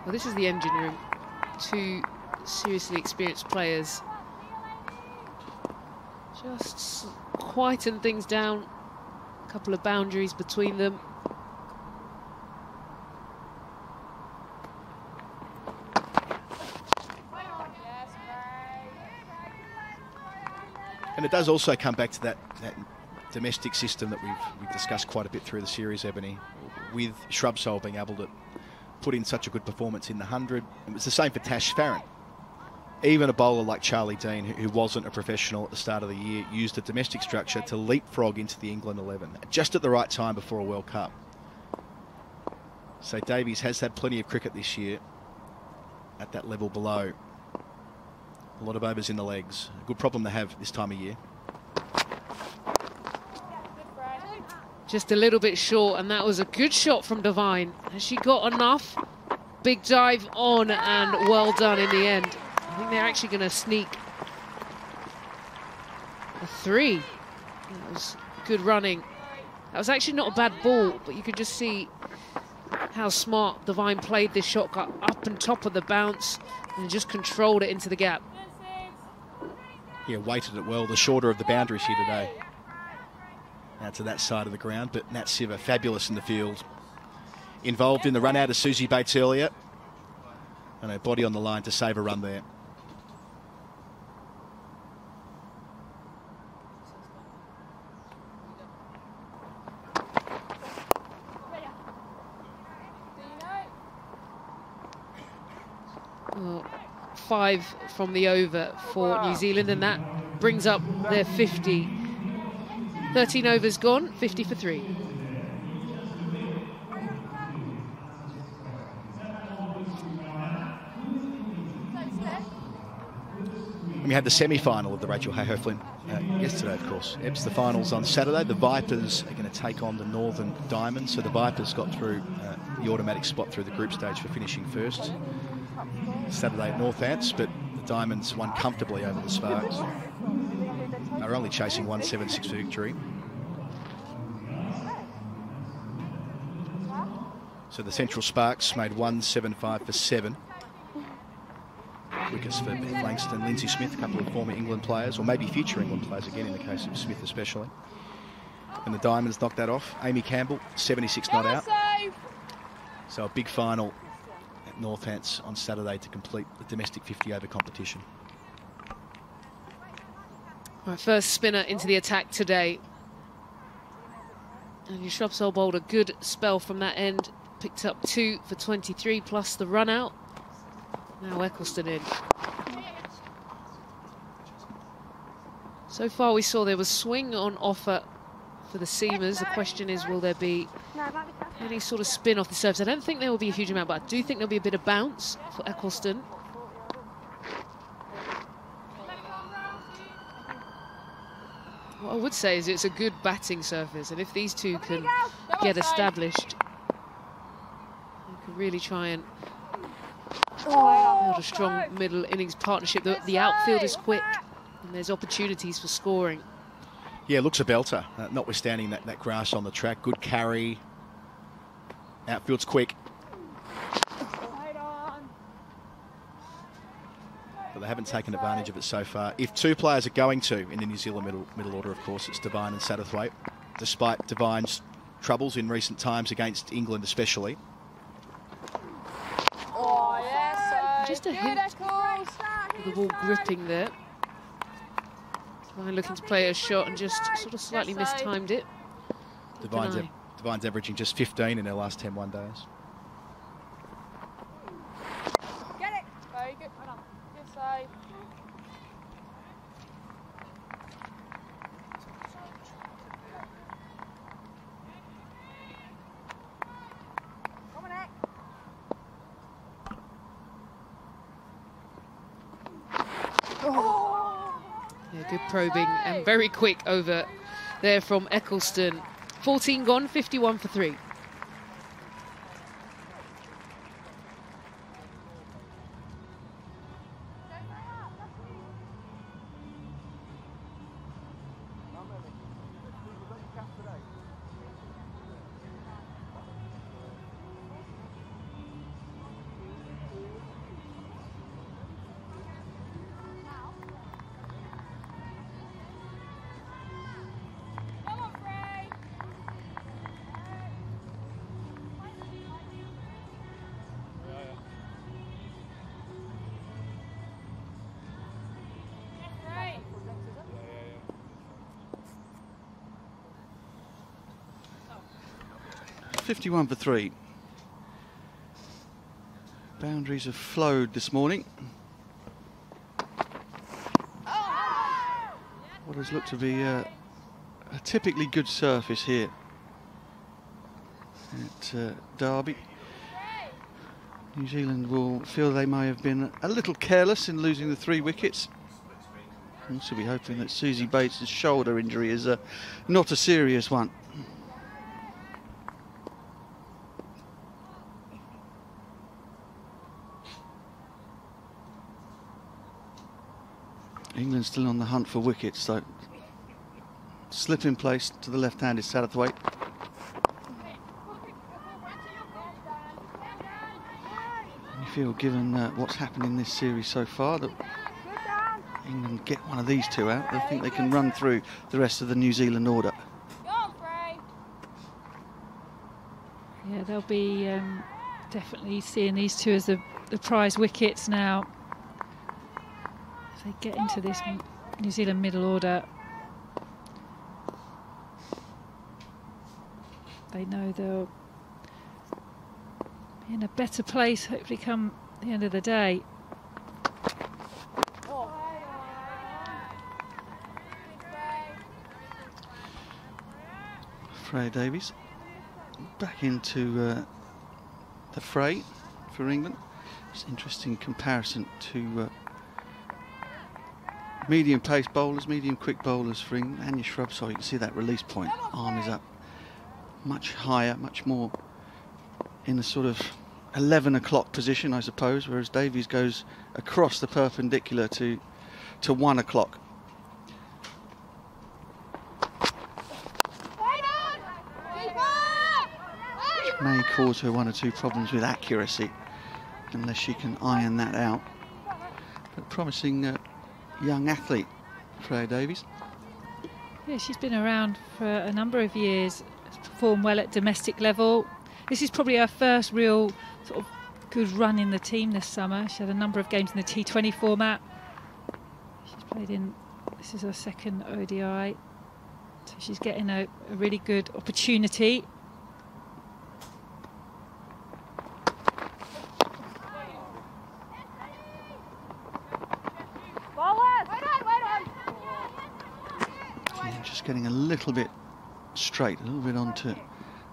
Well, this is the engine room. Two seriously experienced players. Just quieten things down. A couple of boundaries between them. And it does also come back to that, that domestic system that we've, we've discussed quite a bit through the series, Ebony, with Shrubsole being able to put in such a good performance in the 100. It was the same for Tash Farrant. Even a bowler like Charlie Dean, who, wasn't a professional at the start of the year, used the domestic structure to leapfrog into the England 11 just at the right time before a World Cup. So Davies has had plenty of cricket this year at that level below. A lot of overs in the legs. Good problem to have this time of year. Just a little bit short, and that was a good shot from Devine. Has she got enough? Big dive on, and well done in the end. I think they're actually going to sneak a three. That was good running. That was actually not a bad ball, but you could just see how smart Devine played this shot, got up and top of the bounce, and just controlled it into the gap. Yeah, weighted it well. The shorter of the boundaries here today. Now to that side of the ground, but Nat Sciver, fabulous in the field. Involved in the run out of Suzie Bates earlier. And her body on the line to save a run there. Well, five from the over for New Zealand, and that brings up their 50. 13 overs gone, 50 for three. We had the semi-final of the Rachael Heyhoe Flint uh, yesterday, of course. Ebbs the finals on Saturday. The Vipers are going to take on the Northern Diamonds. So the Vipers got through uh, the automatic spot through the group stage for finishing first. Saturday at Northants, but the Diamonds won comfortably over the Sparks. They were only chasing 176 for victory. So the Central Sparks made 175 for seven. Wickets for Beth Langston, Linsey Smith, a couple of former England players, or maybe future England players again in the case of Smith especially. And the Diamonds knocked that off. Amy Campbell, 76 not out. So a big final Northants on Saturday to complete the domestic 50 over competition. Right, first spinner into the attack today. Anya Shrubsole bowled a good spell from that end. Picked up two for 23 plus the run out. Now Eccleston in. So far we saw there was swing on offer for the seamers. The question is will there be any sort of spin off the surface? I don't think there will be a huge amount, but I do think there'll be a bit of bounce for Eccleston. What I would say is it's a good batting surface, and if these two can get established, they can really try and build a strong middle innings partnership. The, the outfield is quick, and there's opportunities for scoring. Yeah, looks a belter, uh, notwithstanding that, that grass on the track. Good carry. Outfield's quick. But they haven't taken advantage of it so far. If two players are going to in the New Zealand middle, middle order, of course, it's Devine and Satterthwaite. Despite Devine's troubles in recent times against England especially. Oh, yes, Just a hint of the ball gripping there. Devine looking to play a shot and just sort of slightly mistimed it. Devine's, eye. Devine's averaging just 15 in their last 10 one days. Get it. Very good. Well done. Good save. Come. Oh. Yeah, good probing and very quick over there from Eccleston. 14 gone, 51 for three. 51 for three. Boundaries have flowed this morning. What has looked to be a, typically good surface here at uh, Derby. New Zealand will feel they may have been a little careless in losing the three wickets. Also be hoping that Suzie Bates' shoulder injury is uh, not a serious one. England still on the hunt for wickets, so slip in place to the left-handed Satterthwaite. You feel, given uh, what's happened in this series so far, that England get one of these two out, they think they can run through the rest of the New Zealand order. Yeah, they'll be um, definitely seeing these two as the the prize wickets now. They get into this New Zealand middle order, they know they'll be in a better place, hopefully, come the end of the day. Freya Davies back into uh, the fray for England. It's an interesting comparison to uh, medium pace bowlers, medium quick bowlers for England. Anya Shrubsole, you can see that release point, arm is up much higher, much more in a sort of 11 o'clock position, I suppose, whereas Davies goes across the perpendicular to to one o'clock. may cause her one or two problems with accuracy unless she can iron that out. But promising uh, young athlete, Freya Davies. Yeah, she's been around for a number of years, performed well at domestic level. This is probably her first real sort of good run in the team this summer. She had a number of games in the T20 format. She's played in, this is her second ODI. So she's getting a, a really good opportunity getting a little bit straight, a little bit onto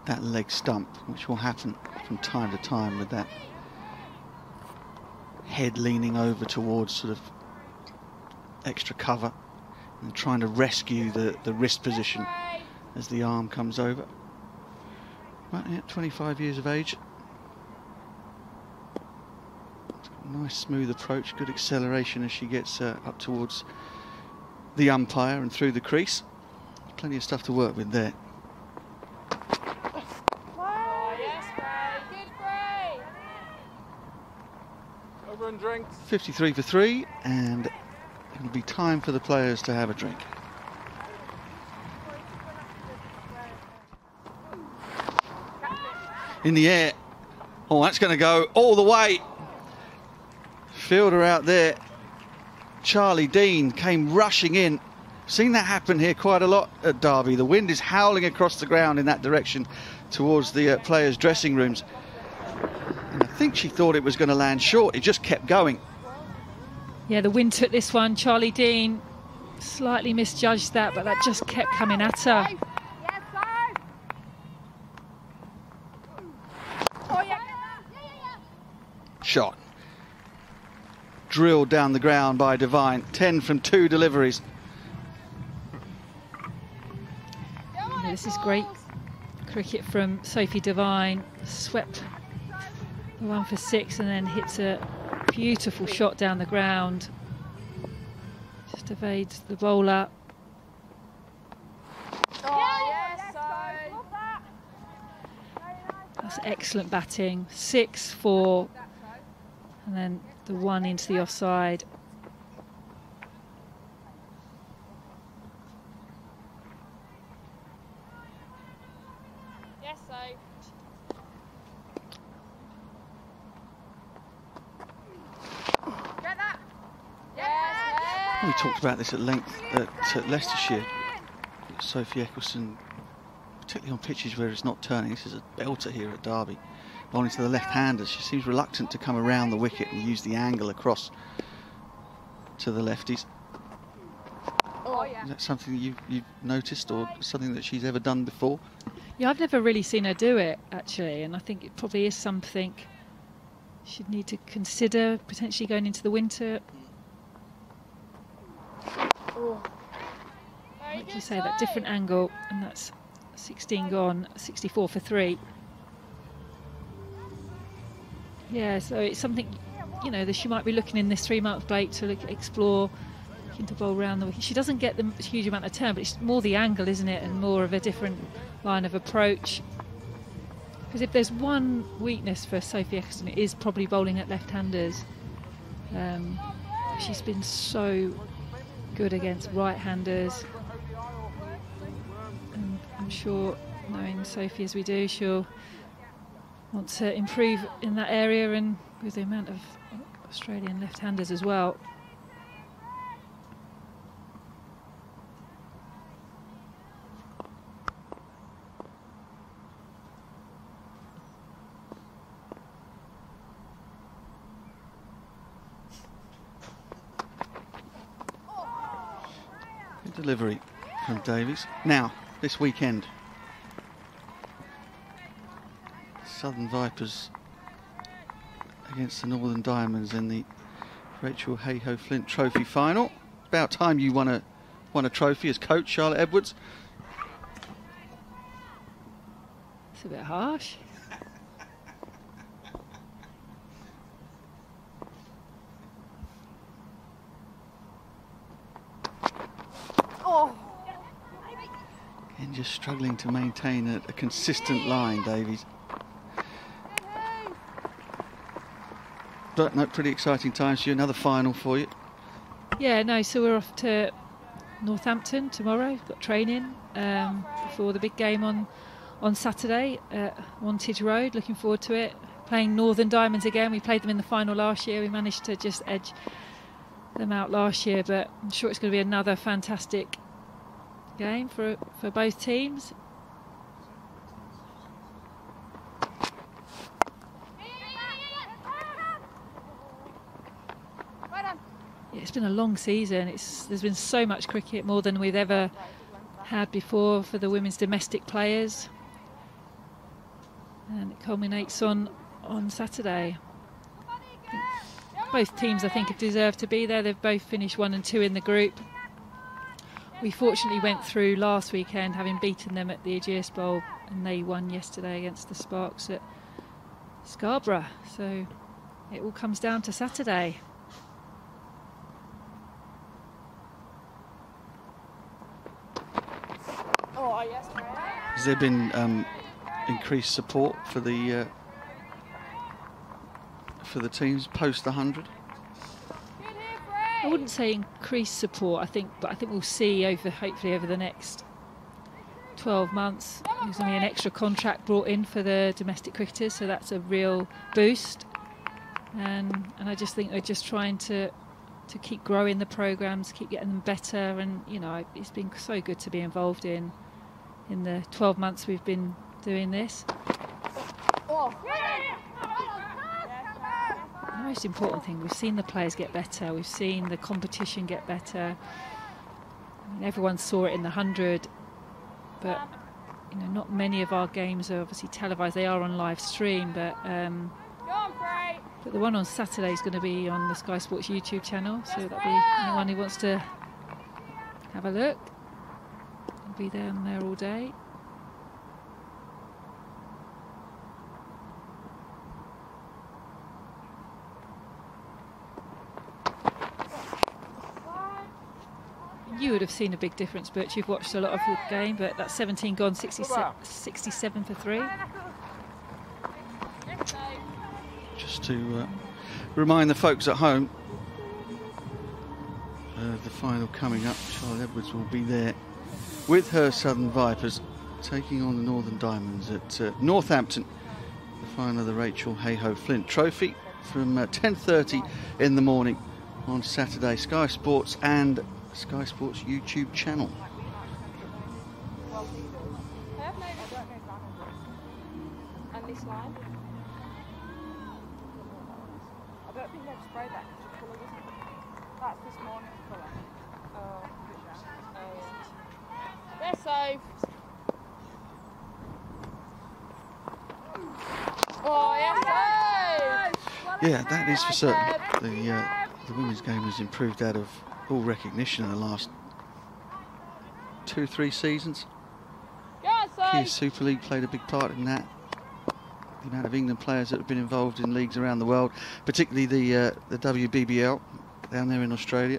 that leg stump, which will happen from time to time with that head leaning over towards sort of extra cover and trying to rescue the, the wrist position as the arm comes over. But yeah, 25 years of age. Nice smooth approach, good acceleration as she gets uh, up towards the umpire and through the crease plenty of stuff to work with there. Over and drinks. 53 for three, and it'll be time for the players to have a drink. In the air. Oh, that's going to go all the way. Fielder out there. Charlie Dean came rushing in Seen that happen here quite a lot at Derby. The wind is howling across the ground in that direction towards the uh, players' dressing rooms. And I think she thought it was going to land short. It just kept going. Yeah, the wind took this one. Charlie Dean slightly misjudged that, but that just kept coming at her. Shot. Drilled down the ground by Devine. 10 from two deliveries. This is great cricket from Sophie Devine. Swept the one for six and then hits a beautiful shot down the ground. Just evades the bowler. That's excellent batting. Six, four, and then the one into the offside. We talked about this at length at, at Leicestershire. Sophie Ecclestone, particularly on pitches where it's not turning, this is a belter here at Derby. Bowling to the left-handers, she seems reluctant to come around the wicket and use the angle across to the lefties. Oh, yeah. Is that something that you've, you've noticed or something that she's ever done before? Yeah, I've never really seen her do it, actually, and I think it probably is something she'd need to consider potentially going into the winter like you say, that different angle, and that's 16 gone, 64 for three. Yeah, so it's something, you know, that she might be looking in this three-month break to look, explore, looking to bowl around the wicket. She doesn't get the huge amount of turn, but it's more the angle, isn't it, and more of a different line of approach. Because if there's one weakness for Sophie Ecclestone, it is probably bowling at left-handers. Um, she's been so good against right-handers. And I'm sure, knowing Sophie as we do, she'll want to improve in that area and with the amount of Australian left-handers as well. Delivery from Davies. Now, this weekend, Southern Vipers against the Northern Diamonds in the Rachael Heyhoe Flint Trophy final. About time you won a won a trophy as coach, Charlotte Edwards. It's a bit harsh. Oh. And just struggling to maintain a, a consistent line, Davies. But no, pretty exciting times for you. Another final for you. Yeah, no, so we're off to Northampton tomorrow. We've got training um, before the big game on on Saturday at Wantage Road. Looking forward to it. Playing Northern Diamonds again. We played them in the final last year. We managed to just edge them out last year, but I'm sure it's going to be another fantastic game for for both teams. Yeah, it's been a long season. It's there's been so much cricket, more than we've ever had before for the women's domestic players, and it culminates on on Saturday. Both teams, I think, have deserved to be there. They've both finished one and two in the group. We fortunately went through last weekend, having beaten them at the Ageas Bowl, and they won yesterday against the Sparks at Scarborough. So it all comes down to Saturday. Has there been um, increased support for the uh, for the teams post the hundred? I wouldn't say increased support. I think, but I think we'll see over hopefully over the next 12 months. There's going to be an extra contract brought in for the domestic cricketers, so that's a real boost. And and I just think they're just trying to to keep growing the programs, keep getting them better. And you know, it's been so good to be involved in in the 12 months we've been doing this. Oh. The most important thing, we've seen the players get better, we've seen the competition get better. I mean, everyone saw it in the 100, but you know, not many of our games are obviously televised. They are on live stream, but um, Go on, Frey. but the one on Saturday is going to be on the Sky Sports YouTube channel, so that'll be anyone who wants to have a look. I'll be there on there all day. You would have seen a big difference, but you've watched a lot of the game. But that's 17 gone, 67, 67 for three. Just to uh, remind the folks at home, uh, the final coming up. Charlotte Edwards will be there with her Southern Vipers, taking on the Northern Diamonds at uh, Northampton. The final of the Rachael Heyhoe Flint Trophy from uh, 10:30 in the morning on Saturday. Sky Sports and Sky Sports YouTube channel. I have don't know And this line. I don't think they've sprayed that because the colour wasn't. That's this morning's colour. Oh. Oh. They're safe. Oh, yes, safe. Yeah, that is for certain. The uh, the women's game has improved out of all recognition in the last two, three seasons. Kia. Super League played a big part in that. The amount of England players that have been involved in leagues around the world, particularly the uh, the WBBL down there in Australia.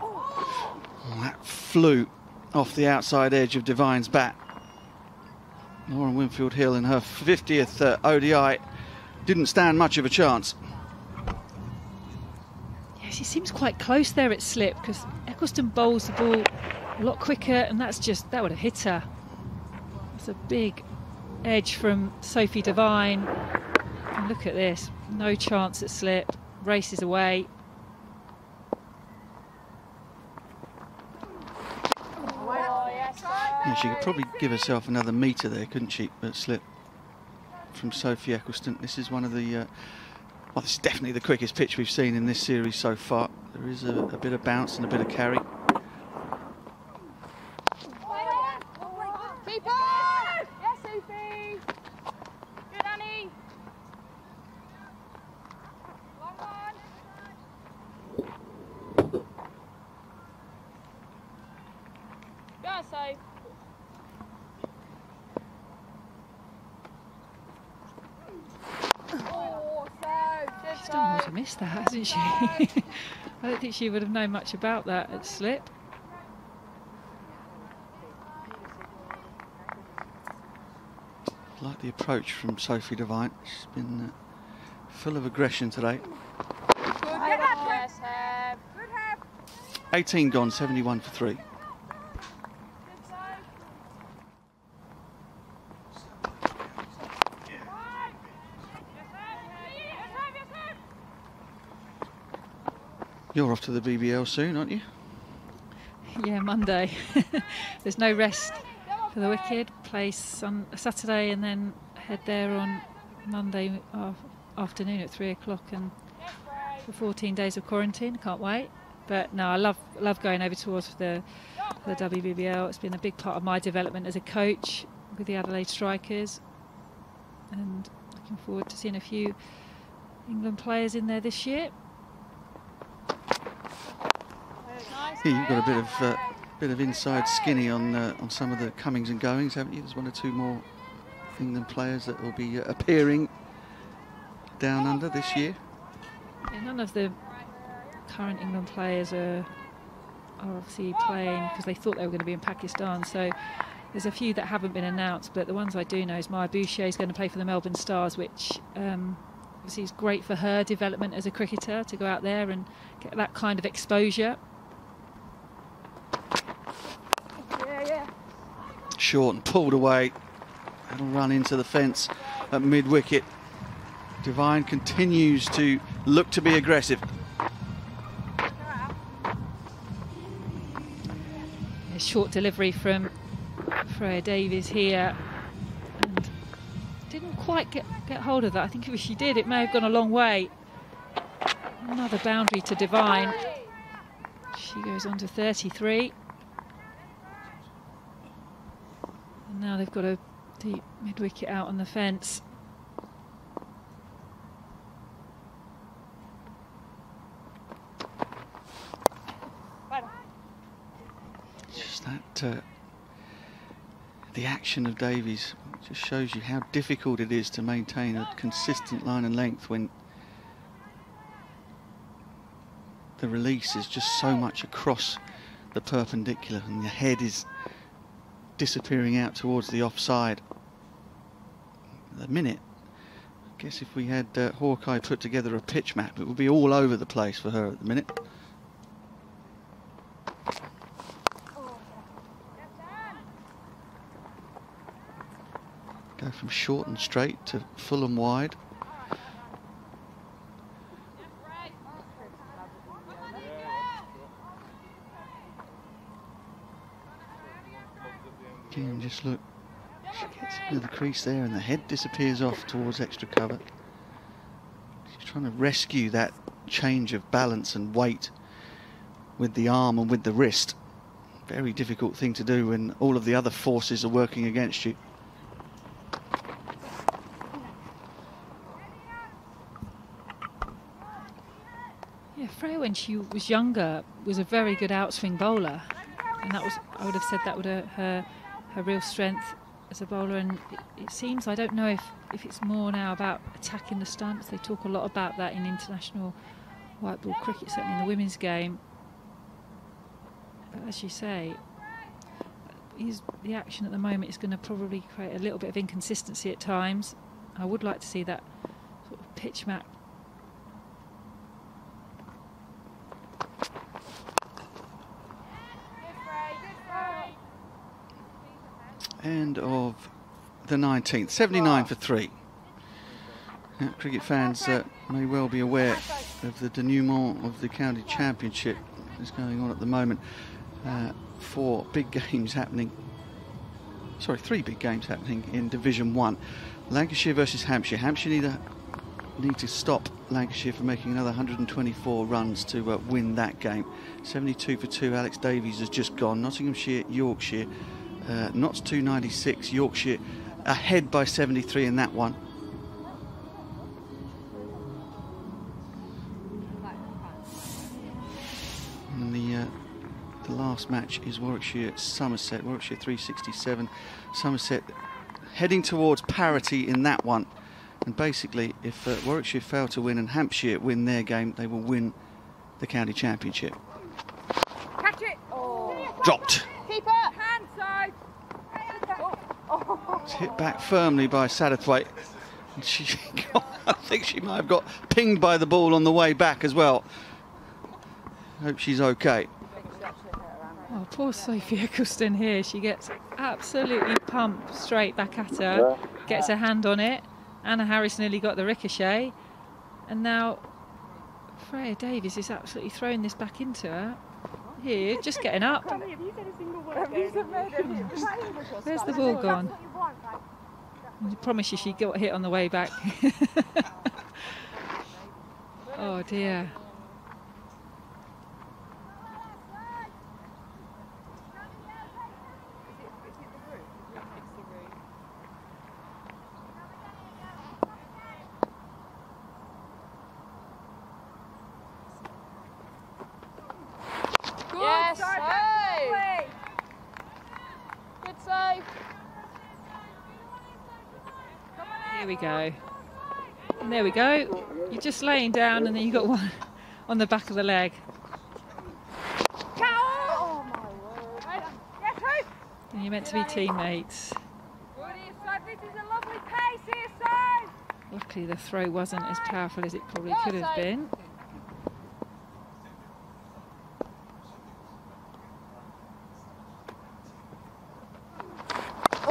Oh, that flew off the outside edge of Devine's bat. Lauren Winfield Hill in her 50th uh, ODI didn't stand much of a chance. She seems quite close there at slip because Ecclestone bowls the ball a lot quicker, and that's just that would have hit her. It's a big, edge from Sophie Devine. And look at this, no chance at slip, races away. Yeah, she could probably give herself another metre there, couldn't she, at slip from Sophie Ecclestone. This is one of the, uh, well, this is definitely the quickest pitch we've seen in this series so far. There is a, a bit of bounce and a bit of carry. Keep on! Yes, Sophie! Good, Annie! Long one! Go on, Soph. Oh, Soph! Good She's done well Soph. to miss that, hasn't she? I don't think she would have known much about that at slip. Like the approach from Sophie Devine. She's been uh, full of aggression today. Yes, 18 gone, 71 for three. You're off to the BBL soon, aren't you? Yeah, Monday. There's no rest for the Wicked. Play on Saturday and then head there on Monday afternoon at three o'clock and for 14 days of quarantine. Can't wait. But no, I love love going over towards the the WBBL. It's been a big part of my development as a coach with the Adelaide Strikers, and looking forward to seeing a few England players in there this year. You've got a bit of uh, bit of inside skinny on uh, on some of the comings and goings, haven't you? There's one or two more England players that will be uh, appearing down under this year. Yeah, none of the current England players are, are obviously playing because they thought they were going to be in Pakistan. So there's a few that haven't been announced, but the ones I do know is Maia Bouchier is going to play for the Melbourne Stars, which um, obviously is great for her development as a cricketer to go out there and get that kind of exposure. Yeah, yeah. Short and pulled away. That'll run into the fence at mid wicket. Devine continues to look to be aggressive. A short delivery from Freya Davies here. And didn't quite get, get hold of that. I think if she did, it may have gone a long way. Another boundary to Devine. She goes on to 33. And now they've got a deep mid wicket out on the fence. Just that uh, the action of Davies just shows you how difficult it is to maintain a consistent line and length when the release is just so much across the perpendicular and the head is disappearing out towards the offside. At the minute, I guess if we had uh, Hawkeye put together a pitch map, it would be all over the place for her at the minute. Go from short and straight to full and wide. Again, just look. She gets into the crease there and the head disappears off towards extra cover. She's trying to rescue that change of balance and weight with the arm and with the wrist. Very difficult thing to do when all of the other forces are working against you. Yeah, Freya, when she was younger, was a very good outswing bowler, and that was I would have said that would her her, real strength as a bowler. And it, it seems I don't know if if it's more now about attacking the stumps. They talk a lot about that in international white ball cricket, certainly in the women's game. But as you say, is the action at the moment is going to probably create a little bit of inconsistency at times. I would like to see that sort of pitch map End of the 19th. 79 for three. Now, cricket fans uh, may well be aware of the denouement of the county championship that's going on at the moment. Uh, four big games happening. Sorry, three big games happening in Division One. Lancashire versus Hampshire. Hampshire need, a, need to stop Lancashire from making another 124 runs to uh, win that game. 72 for two. Alex Davies has just gone. Nottinghamshire, Yorkshire. Uh, Notts 296. Yorkshire ahead by 73 in that one. And the uh, the last match is Warwickshire Somerset. Warwickshire 367. Somerset heading towards parity in that one. And basically, if uh, Warwickshire fail to win and Hampshire win their game, they will win the county championship. Catch it. Oh. Dropped. Keep it. Hand side. It's hit back firmly by Satterthwaite. And She, I think she might have got pinged by the ball on the way back as well. Hope she's okay. Oh, poor Sophie Ecclestone here. She gets absolutely pumped straight back at her, gets her hand on it. Anna Harris nearly got the ricochet. And now Freya Davies is absolutely throwing this back into her. Here, just getting up. Where's the ball gone? I promise you she got hit on the way back. oh dear. Yes, save. Good save. Here we go. And there we go. You're just laying down and then you've got one on the back of the leg. Oh my word. Get through. And you're meant to be teammates. Good here, side. This is a lovely pace here, side. Luckily the throw wasn't as powerful as it probably could have been.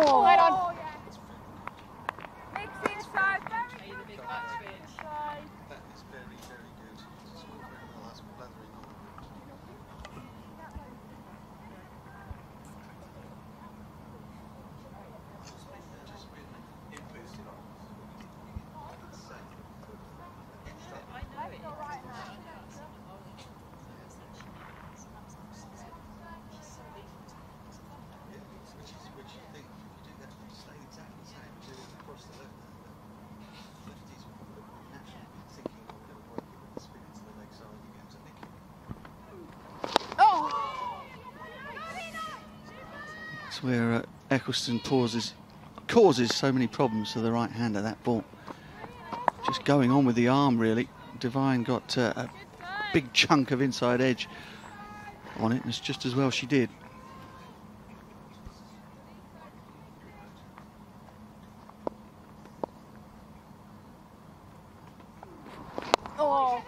Oh, head on. Ecclestone pauses, causes so many problems to the right hand at that ball. Just going on with the arm, really. Devine got uh, a big chunk of inside edge on it, and it's just as well she did. Oh.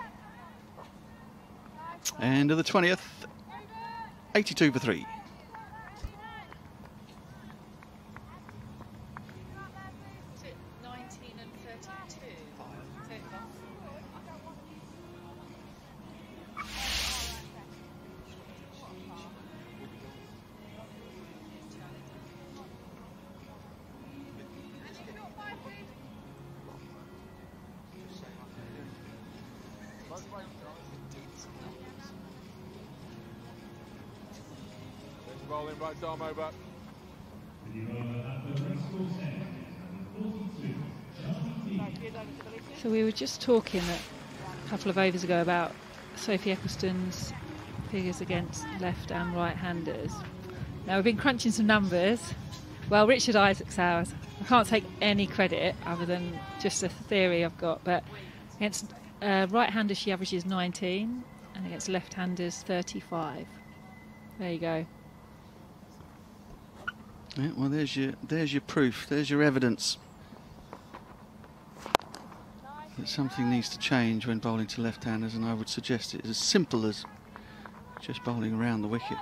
End of the 20th, 82 for 3. So we were just talking a couple of overs ago about Sophie Ecclestone's figures against left and right handers. Now we've been crunching some numbers. Well, Richard Isaacs ours. I can't take any credit other than just a theory I've got, but against uh, right handers she averages 19 and against left handers 35. There you go. Yeah, well, there's your there's your proof. There's your evidence that something needs to change when bowling to left-handers, and I would suggest it is as simple as just bowling around the wicket,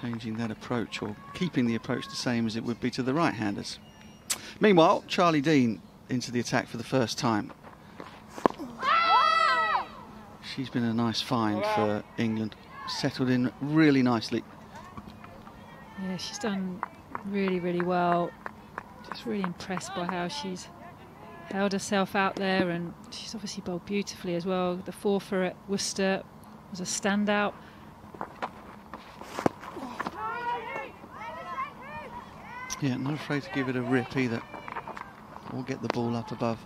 changing that approach or keeping the approach the same as it would be to the right-handers. Meanwhile, Charlie Dean into the attack for the first time. She's been a nice find for England. Settled in really nicely. Yeah, she's done really, really well. Just really impressed by how she's held herself out there, and she's obviously bowled beautifully as well. The four for at Worcester was a standout. Yeah, not afraid to give it a rip either. Or get the ball up above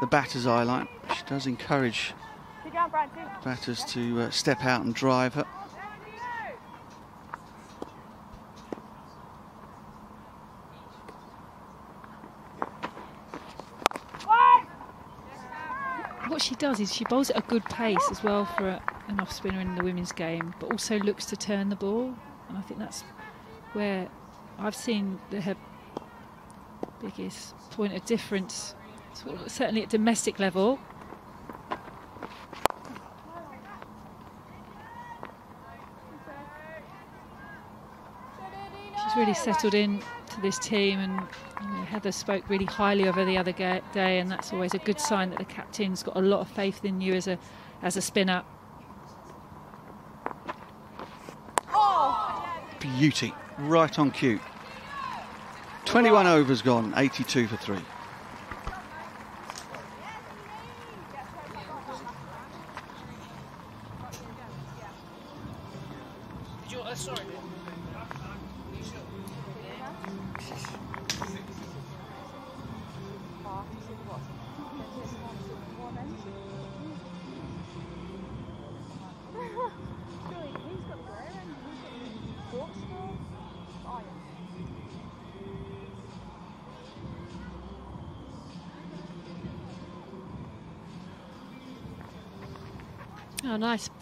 the batter's eye line. She does encourage batters to uh, step out and drive her. What she does is she bowls at a good pace as well for a, an off spinner in the women's game, but also looks to turn the ball. And I think that's where I've seen the, her biggest point of difference, sort of, certainly at domestic level. She's really settled in to this team, and you know, Heather spoke really highly of her the other day, and that's always a good sign that the captain's got a lot of faith in you as a as a spinner. Oh! Beauty, right on cue. 21 overs gone, 82 for three.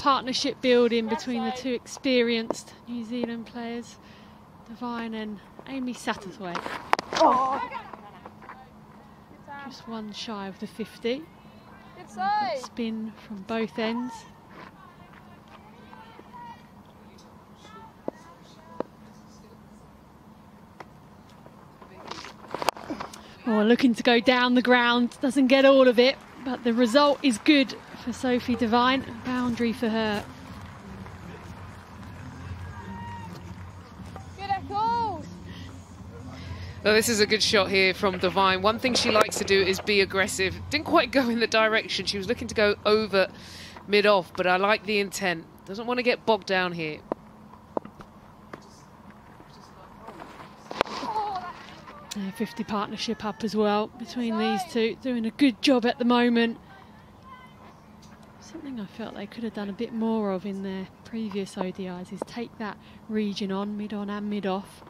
Partnership building between the two experienced New Zealand players, Devine and Amy Satterthwaite. Just one shy of the 50. Good Got save. spin from both ends. Oh, looking to go down the ground, doesn't get all of it, but the result is good for Sophie Devine. Boundary for her. Well, this is a good shot here from Devine. One thing she likes to do is be aggressive. Didn't quite go in the direction. She was looking to go over mid-off, but I like the intent. Doesn't want to get bogged down here. Uh, 50 partnership up as well between these two. Doing a good job at the moment. Something I felt they could have done a bit more of in their previous ODIs is take that region on, mid on and mid off.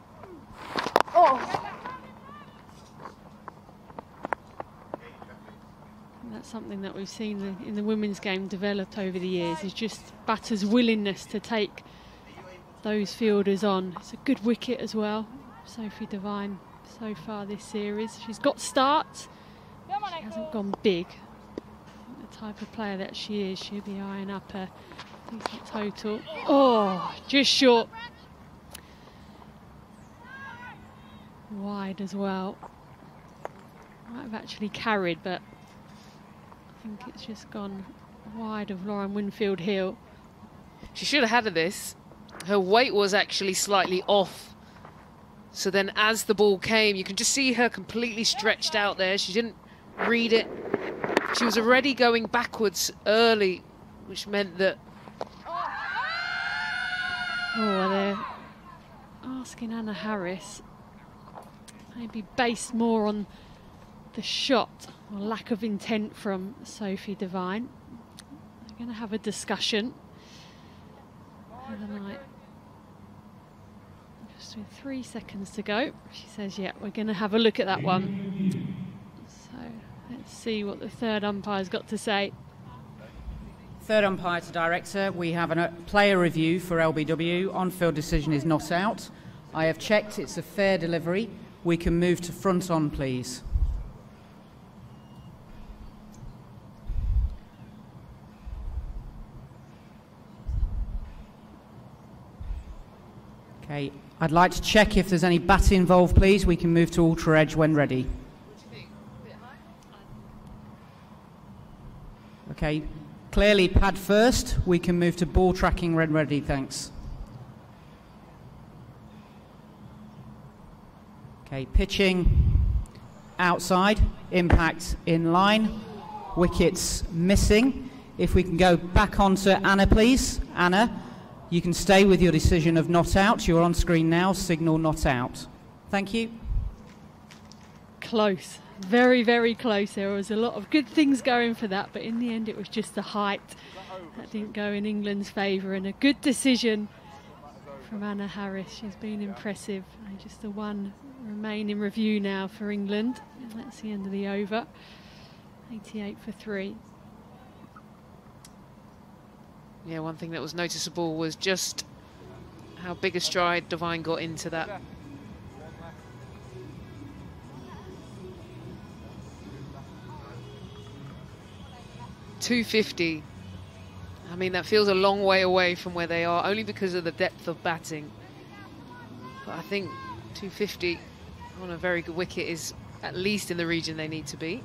Oh. And That's something that we've seen in the women's game developed over the years is just batters' willingness to take those fielders on. It's a good wicket as well. Sophie Devine so far this series. She's got starts. She hasn't gone big. Type of player that she is, she'll be eyeing up a decent total. Oh, just short. Wide as well. Might have actually carried, but I think it's just gone wide of Lauren Winfield Hill. She should have had this. Her weight was actually slightly off. So then as the ball came, you can just see her completely stretched out there. She didn't read it. She was already going backwards early, which meant that Oh, well, they're asking Anna Harris maybe based more on the shot or lack of intent from Sophie Devine. They're going to have a discussion. Just with three seconds to go. She says, yeah, we're going to have a look at that one. Let's see what the third umpire's got to say. Third umpire to director, we have a player review for LBW. On field decision is not out. I have checked, it's a fair delivery. We can move to front on, please. Okay, I'd like to check if there's any bat involved, please. We can move to ultra edge when ready. Okay, clearly pad first. We can move to ball tracking red ready, thanks. Okay, pitching outside, impact in line, wickets missing. If we can go back onto Anna, please. Anna, you can stay with your decision of not out. You're on screen now, signal not out. Thank you. Close. Very, very close. There was a lot of good things going for that, but in the end, it was just the height that didn't go in England's favour. And a good decision from Anna Harris. She's been impressive. And just the one remaining review now for England. And that's the end of the over. 88 for three. Yeah, one thing that was noticeable was just how big a stride Devine got into that. Two fifty. I mean, that feels a long way away from where they are, only because of the depth of batting. But I think 250 on a very good wicket is at least in the region they need to be.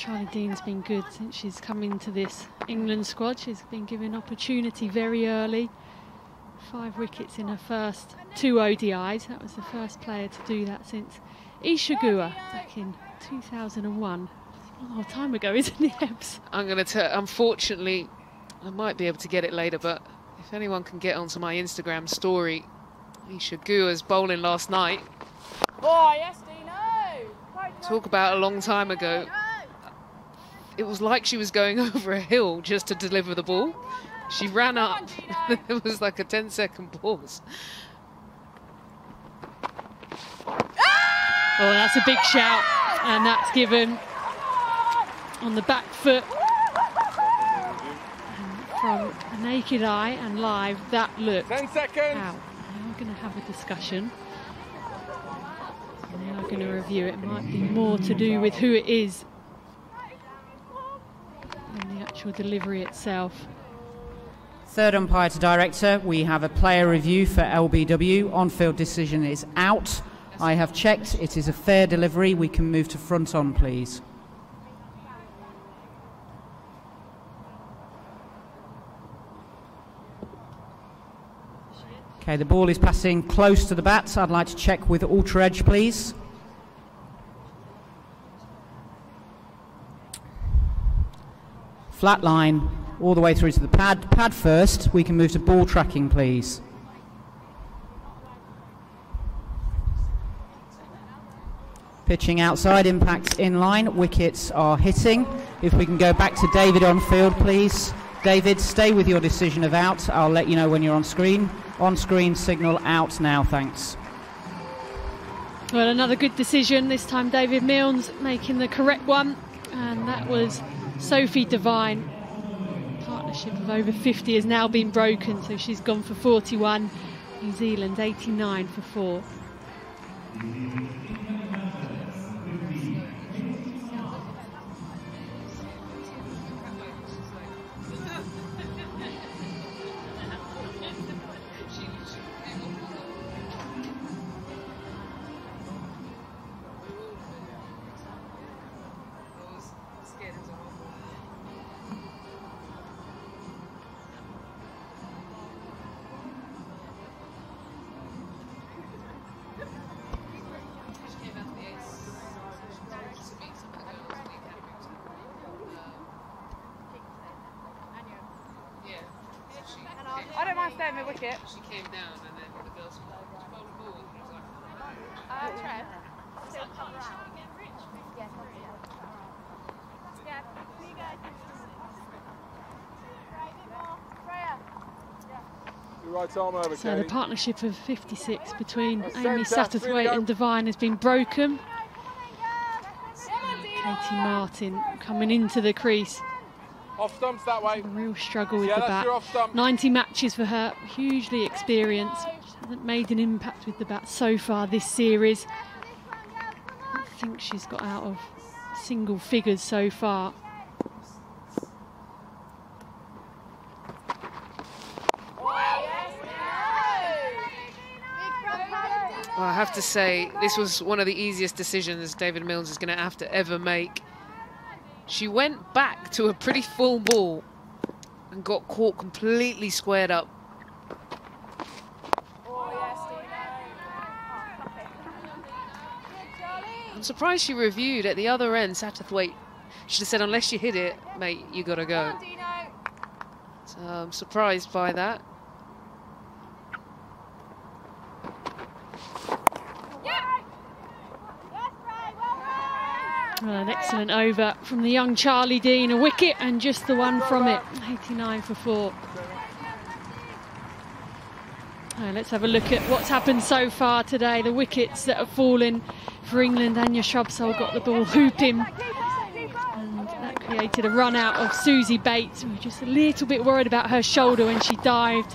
Charlie Dean's been good since she's come into this England squad. She's been given opportunity very early. Five wickets in her first two ODIs. That was the first player to do that since Isha Guha back in 2001. A long time ago, isn't it, Ebbs? I'm going to, unfortunately, I might be able to get it later, but if anyone can get onto my Instagram story, Isha Guha's bowling last night. Oh, yes, Dino. Talk about a long time ago it was like she was going over a hill just to deliver the ball. She ran up. it was like a 10 second pause. Oh, that's a big shout. And that's given on the back foot. And from a naked eye and live, that looked 10 seconds. out. We're going to have a discussion. And they are going to review it. It might be more to do with who it is than the actual delivery itself. Third umpire to director, we have a player review for LBW. On field decision is out. I have checked, it is a fair delivery. We can move to front on, please. Okay, the ball is passing close to the bat. I'd like to check with Ultra Edge, please. Flat line all the way through to the pad. Pad first. We can move to ball tracking, please. Pitching outside, impact in line. Wickets are hitting. If we can go back to David on field, please. David, stay with your decision of out. I'll let you know when you're on screen. On screen, signal out now, thanks. Well, another good decision. This time, David Millns making the correct one, and that was Sophie Devine. Partnership of over 50 has now been broken, so she's gone for 41. New Zealand 89 for four. Over, So the partnership of 56 between That's Amy Satterthwaite and Devine has been broken. Katie Martin coming into the crease. Off stumps that way. A real struggle with Yeah, the bat. your off stump. 90 matches for her, hugely experienced. She hasn't made an impact with the bat so far this series. I think she's got out of single figures so far. Well, I have to say, this was one of the easiest decisions David Millns is going to have to ever make. She went back to a pretty full ball and got caught completely squared up. I'm surprised she reviewed at the other end. Satterthwaite should have said, unless you hit it, mate, you got to go. So I'm surprised by that. Well, an excellent over from the young Charlie Dean, a wicket and just the one from it, 89 for four. Right, let's have a look at what's happened so far today. The wickets that have fallen for England. Anya Shrubsole got the ball hooping. And that created a run out of Suzie Bates. We were just a little bit worried about her shoulder when she dived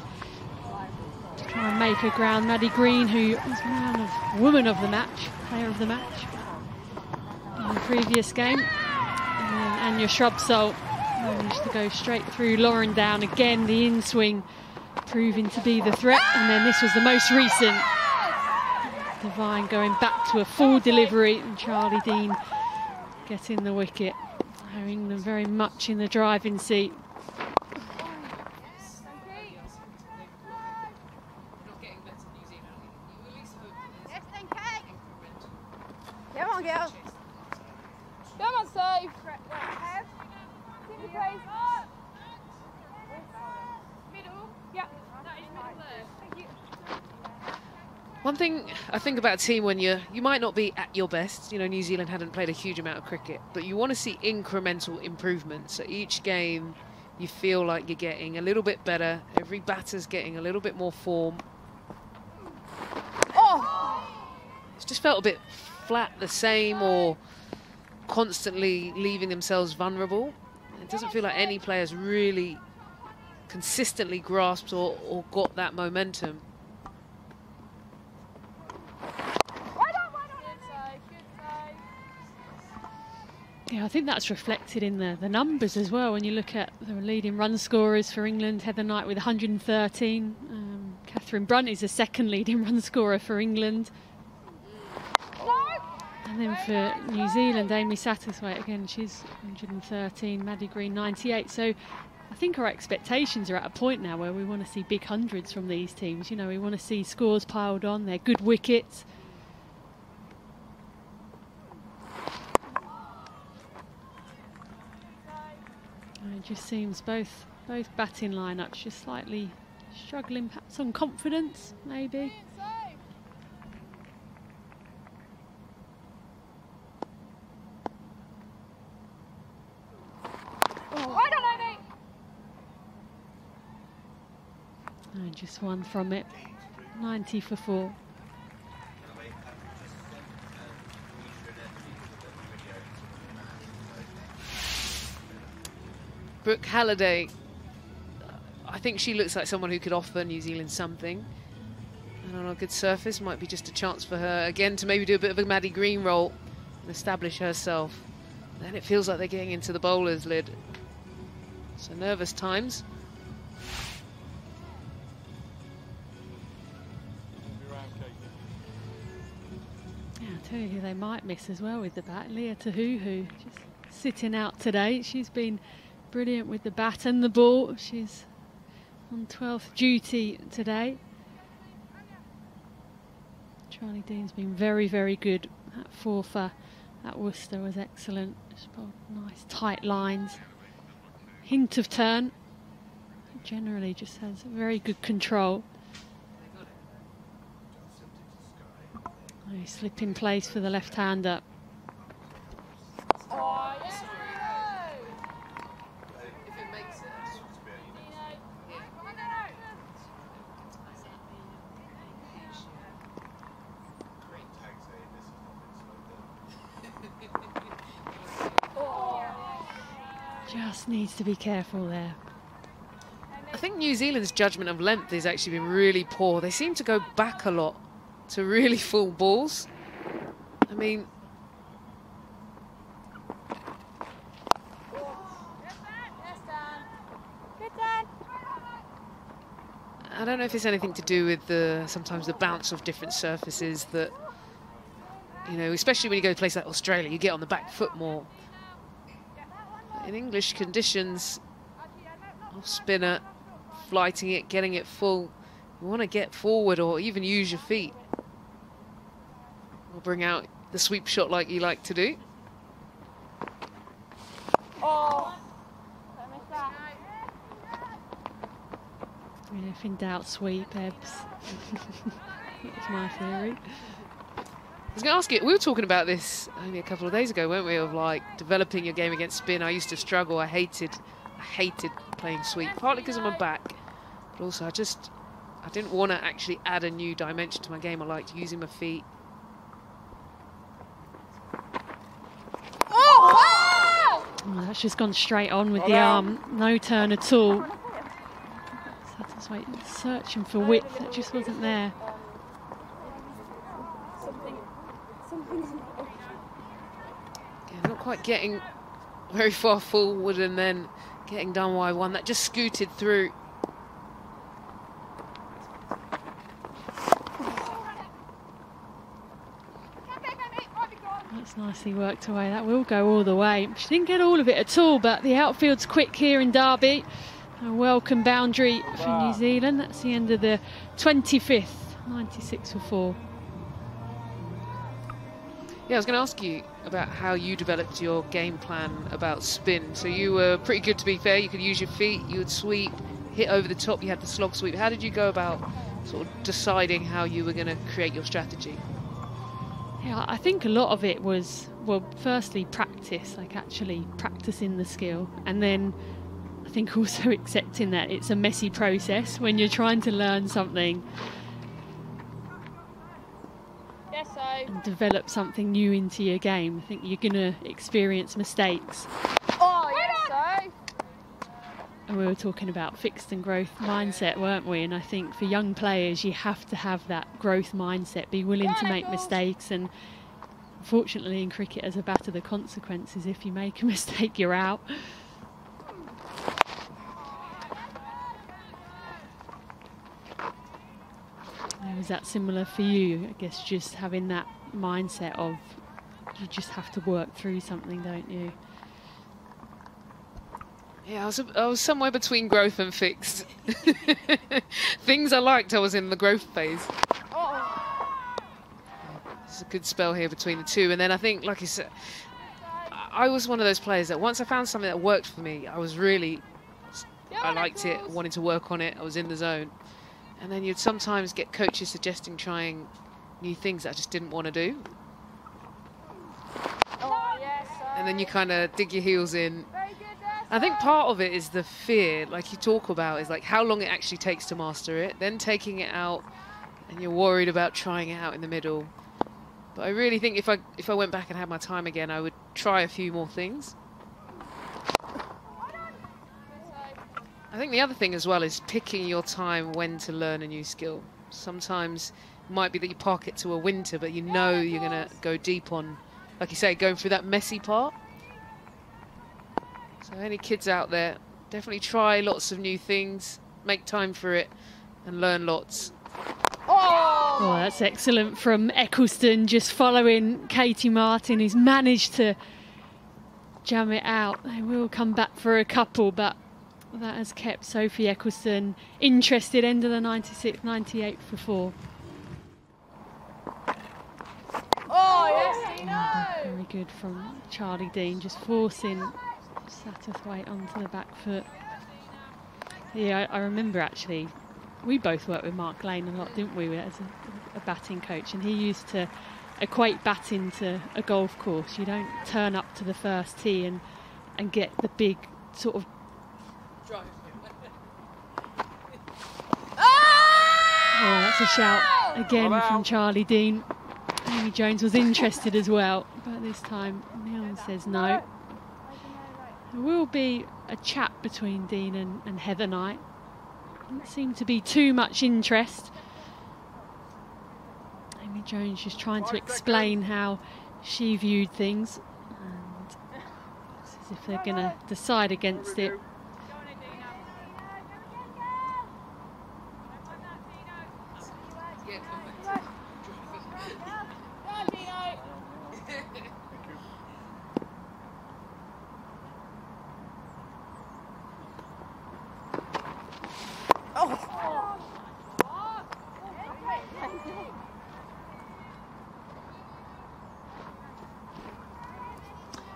to try and make her ground. Maddy Green, who was man of woman of the match, player of the match in the previous game. Uh, and then Anya Shrubsole managed to go straight through Lauren Down. Again, the in swing proving to be the threat. And then this was the most recent. Devine going back to a full delivery and Charlie Dean getting the wicket. Them very much in the driving seat. Come on, girl. Come on, Steve. Keep the pace. Middle. Yeah. That is middle there. Thank you. One thing I think about a team when you you might not be at your best. You know, New Zealand hadn't played a huge amount of cricket, but you want to see incremental improvements. So each game, you feel like you're getting a little bit better. Every batter's getting a little bit more form. Oh! It's just felt a bit flat, the same, or constantly leaving themselves vulnerable. It doesn't feel like any players really consistently grasped or, or got that momentum. Yeah, I think that's reflected in the, the numbers as well. When you look at the leading run scorers for England, Heather Knight with 113. Um, Katherine Brunt is the second leading run scorer for England. And then for New Zealand, Amy Satterthwaite, again, she's 113, Maddy Green 98. So I think our expectations are at a point now where we want to see big hundreds from these teams. You know, we want to see scores piled on, they're good wickets. Just seems both both batting lineups just slightly struggling, perhaps on confidence, maybe. And just one from it, 90 for four. Brooke Halliday, I think she looks like someone who could offer New Zealand something. And on a good surface, might be just a chance for her again to maybe do a bit of a Maddy Green role and establish herself. Then it feels like they're getting into the bowler's lid. So nervous times. Yeah, I'll tell you who they might miss as well with the bat. Lea Tahuhu, just sitting out today. She's been brilliant with the bat and the ball. She's on 12th duty today. Charlie Dean's been very, very good. That four for at Worcester was excellent. Just nice tight lines. Hint of turn. Generally just has very good control. Nice slip in place for the left-hander. Needs to be careful there. I think New Zealand's judgment of length has actually been really poor. They seem to go back a lot to really full balls. I mean, I don't know if it's anything to do with the sometimes the bounce of different surfaces that you know, especially when you go to a place like Australia, you get on the back foot more. In English conditions, off spinner, flighting it, getting it full, you want to get forward or even use your feet. Or bring out the sweep shot like you like to do. Oh. If in doubt, sweep, Ebbs. That's my theory. I was going to ask you, we were talking about this only a couple of days ago, weren't we, of like developing your game against spin. I used to struggle. I hated, I hated playing sweep, partly because of my back, but also I just, I didn't want to actually add a new dimension to my game. I liked using my feet. Oh, Oh, that's just gone straight on with oh, the arm. No turn at all. Satterthwaite searching for width that just wasn't there. Yeah, not quite getting very far forward and then getting done by one that just scooted through. That's nicely worked away. That will go all the way. She didn't get all of it at all, but the outfield's quick here in Derby. A welcome boundary for New Zealand. That's the end of the 25th, 96 for four. Yeah, I was going to ask you about how you developed your game plan about spin. So you were pretty good, to be fair. You could use your feet, you would sweep, hit over the top. You had the slog sweep. How did you go about sort of deciding how you were going to create your strategy? Yeah, I think a lot of it was, well, firstly, practice, like actually practicing the skill. And then I think also accepting that it's a messy process when you're trying to learn something so. and develop something new into your game. I think you're going to experience mistakes. Oh, yes, so. And we were talking about fixed and growth mindset, weren't we? And I think for young players, you have to have that growth mindset, be willing to make mistakes. And fortunately, in cricket, as a batter, the consequences if you make a mistake, you're out. Was that similar for you? I guess just having that mindset of you just have to work through something, don't you? Yeah, I was, I was somewhere between growth and fixed. Things I liked, I was in the growth phase. It's a good spell here between the two. And then I think, like you said, I was one of those players that once I found something that worked for me, I was really, I liked it, wanted to work on it, I was in the zone. And then you'd sometimes get coaches suggesting trying new things that I just didn't want to do. Oh, yes. And then you kind of dig your heels in. I think part of it is the fear, like you talk about, is like how long it actually takes to master it, then taking it out, and you're worried about trying it out in the middle. But I really think if I if I went back and had my time again, I would try a few more things. I think the other thing as well is picking your time when to learn a new skill. Sometimes it might be that you park it to a winter, but you know you're going to go deep on, like you say, going through that messy part. So any kids out there, definitely try lots of new things, make time for it, and learn lots. Oh, oh that's excellent from Ecclestone, just following Katie Martin, who's managed to jam it out. They will come back for a couple, but that has kept Sophie Ecclestone interested. End of the 96 98 for four. Oh, yes, Dino. Very good from Charlie Dean, just forcing Satterthwaite onto the back foot. Yeah, I, I remember actually, we both worked with Mark Lane a lot, didn't we, as a, a batting coach, and he used to equate batting to a golf course. You don't turn up to the first tee and and get the big sort of Oh, Oh, that's a shout again from Charlie Dean. Amy Jones was interested as well, but this time Neil says no. There will be a chat between Dean and, and Heather Knight. Didn't seem to be too much interest. Amy Jones just trying to explain how she viewed things, and it's as if they're going to decide against it.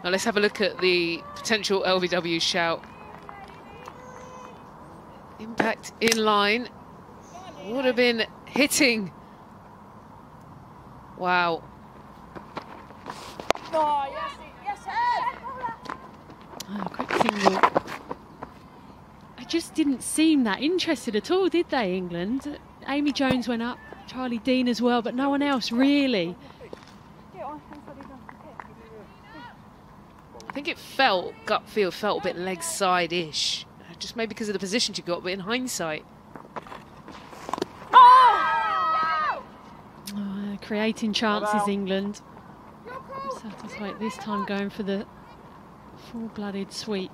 Now let's have a look at the potential LBW shout. Impact in line. Would have been hitting. Wow. Oh, yes, yes, Oh, quick single. I just didn't seem that interested at all, did they, England? Amy Jones went up, Charlie Dean as well, but no one else really. I think it felt, gut feel, felt a bit leg side-ish. Uh, just maybe because of the position she got, but in hindsight. Oh, oh creating chances, England. Satterthwaite this time going for the full-blooded sweep.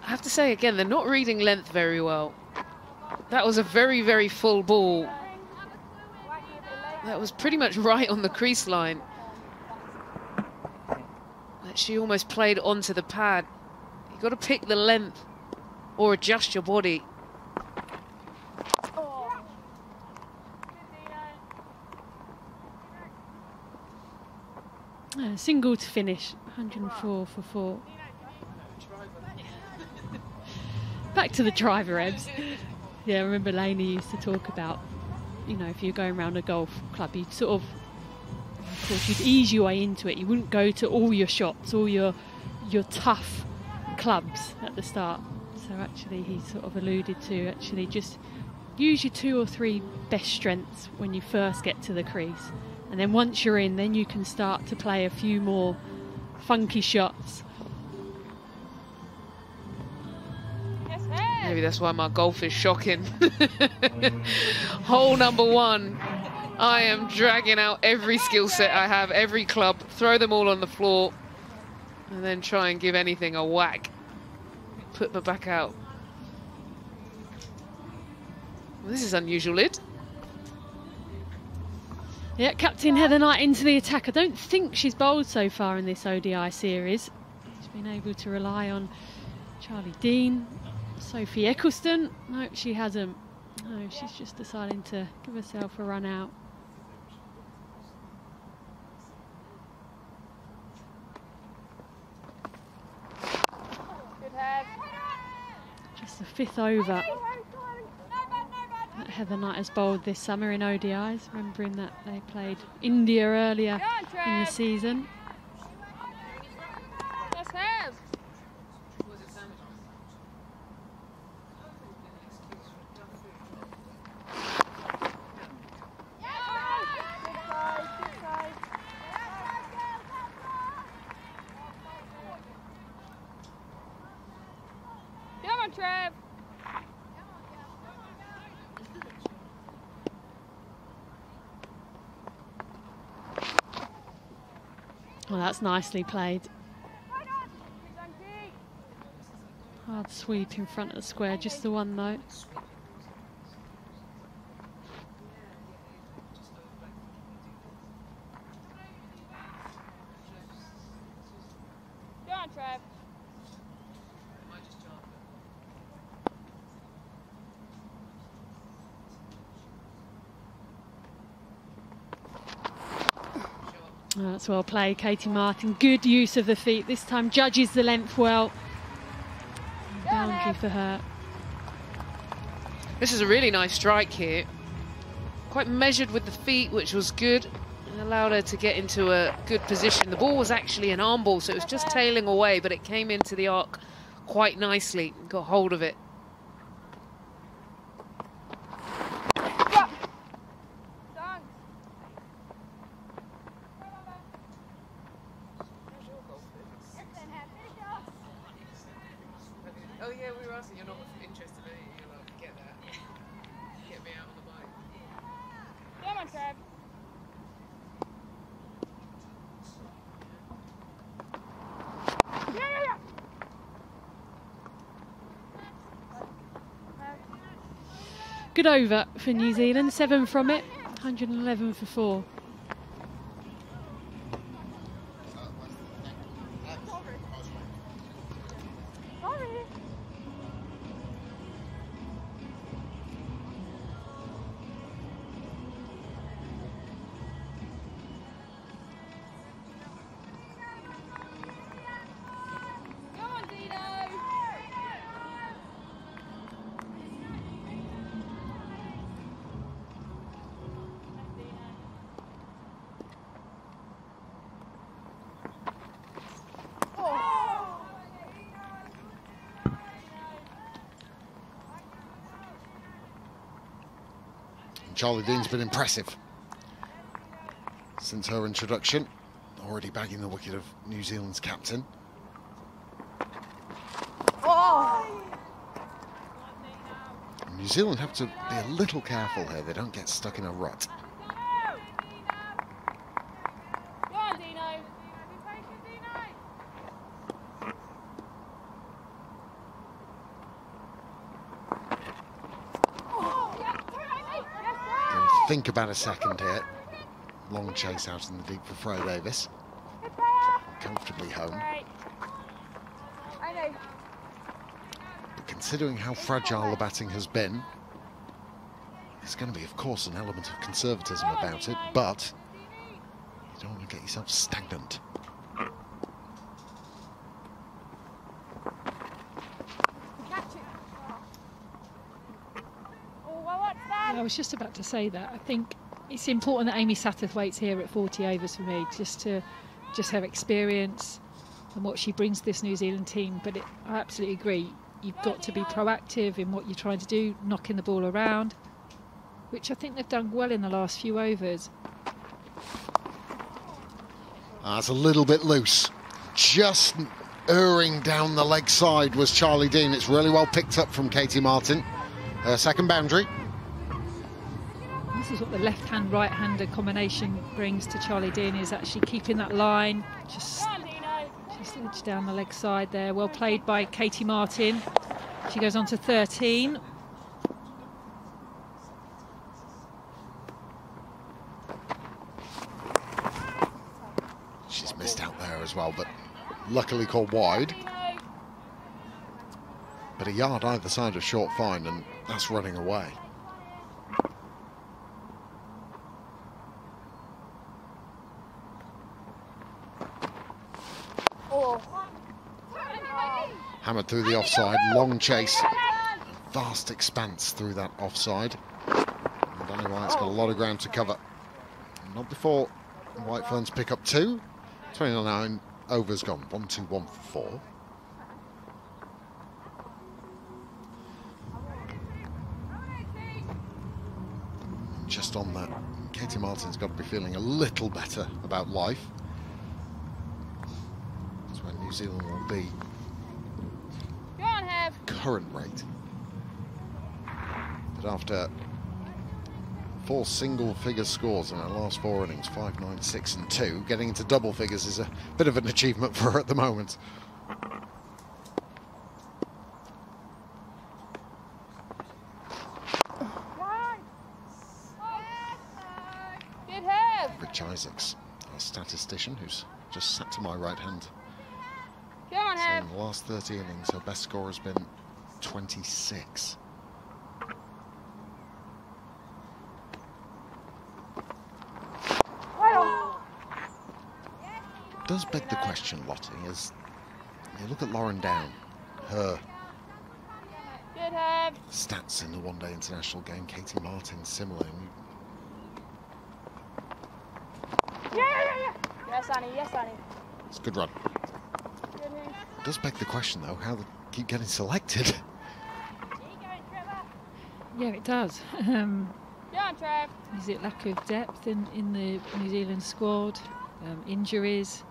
I have to say again, they're not reading length very well. That was a very, very full ball. That was pretty much right on the crease line. She almost played onto the pad. You've got to pick the length or adjust your body. Uh, single to finish, 104 for four. Back to the driver, Ebbs. Yeah, I remember Laney used to talk about, you know, if you're going around a golf club, you'd sort of, of course, you'd ease your way into it. You wouldn't go to all your shots, all your your tough clubs at the start. So actually, he sort of alluded to actually just use your two or three best strengths when you first get to the crease, and then once you're in, then you can start to play a few more funky shots. Maybe that's why my golf is shocking. Hole number one. I am dragging out every skill set I have, every club, throw them all on the floor, and then try and give anything a whack. Put my back out. This is unusual, Lid. Yeah, Captain Heather Knight into the attack. I don't think she's bowled so far in this ODI series. She's been able to rely on Charlie Dean, Sophie Ecclestone. No, she hasn't. No, she's just deciding to give herself a run out. Good head. Just fifth over that Heather Knight has bowled this summer in ODIs, remembering that they played India earlier in the season. Yes, head. Come on, Trev. Well, nicely played. Hard sweep in front of the square, just the one though. Go on, Trev. Oh, that's well played, Katie Martin. Good use of the feet. This time judges the length well. Boundary for her. This is a really nice strike here. Quite measured with the feet, which was good. And allowed her to get into a good position. The ball was actually an arm ball, so it was just tailing away, but it came into the arc quite nicely. Got hold of it. Oh yeah, we were asking. You're not interested in it. You're like, get that. Get me out on the bike. Come on, Trev. Yeah, yeah, yeah. Good over for New Zealand. Seven from it. 111 for four. Charlie Dean's been impressive since her introduction. Already bagging the wicket of New Zealand's captain. Oh! New Zealand have to be a little careful here. They don't get stuck in a rut. Go on, Dino. Going to think about a second here. Long chase out in the deep for Freya Davies. Comfortably home. But considering how fragile the batting has been, there's going to be, of course, an element of conservatism about it, but you don't want to get yourself stagnant. Catch it. Oh, well, what's that? I was just about to say that. I think it's important that Amy Satterthwaite's here at 40 overs for me, just to just her experience and what she brings to this New Zealand team. But it, I absolutely agree. You've got to be proactive in what you're trying to do, knocking the ball around, which I think they've done well in the last few overs. Ah, That's a little bit loose. Just erring down the leg side was Charlie Dean. It's really well picked up from Katie Martin. Her second boundary. What the left-hand, right-hander combination brings to Charlie Dean is actually keeping that line, just just down the leg side there. Well played by Katie Martin. She goes on to 13. She's missed out there as well, but luckily called wide. But a yard either side of short fine, and that's running away. Through the offside, long chase. Vast expanse through that offside. And Danni Wyatt's got a lot of ground to cover. Not before White Ferns pick up two. 29 overs gone. One, two, one, four. Just on that, Katie Martin's got to be feeling a little better about life. That's where New Zealand will be. Current rate. But after four single figure scores in our last four innings, five, nine, six, and two, getting into double figures is a bit of an achievement for her at the moment. Rich Isaacs, our statistician, who's just sat to my right hand, Go on, Hev. in the last 30 innings, her best score has been 26. does beg the question, Lottie, as you look at Lauren Down, her stats in the one-day international game, Katie Martin similar. Yeah, yeah, yeah. Yes, Annie. Yes, Annie. It's a good run. Does beg the question though, how they keep getting selected. Keep going, Trevor. Yeah, it does. Um, Go on, Trev. is it lack of depth in, in the New Zealand squad, um, injuries,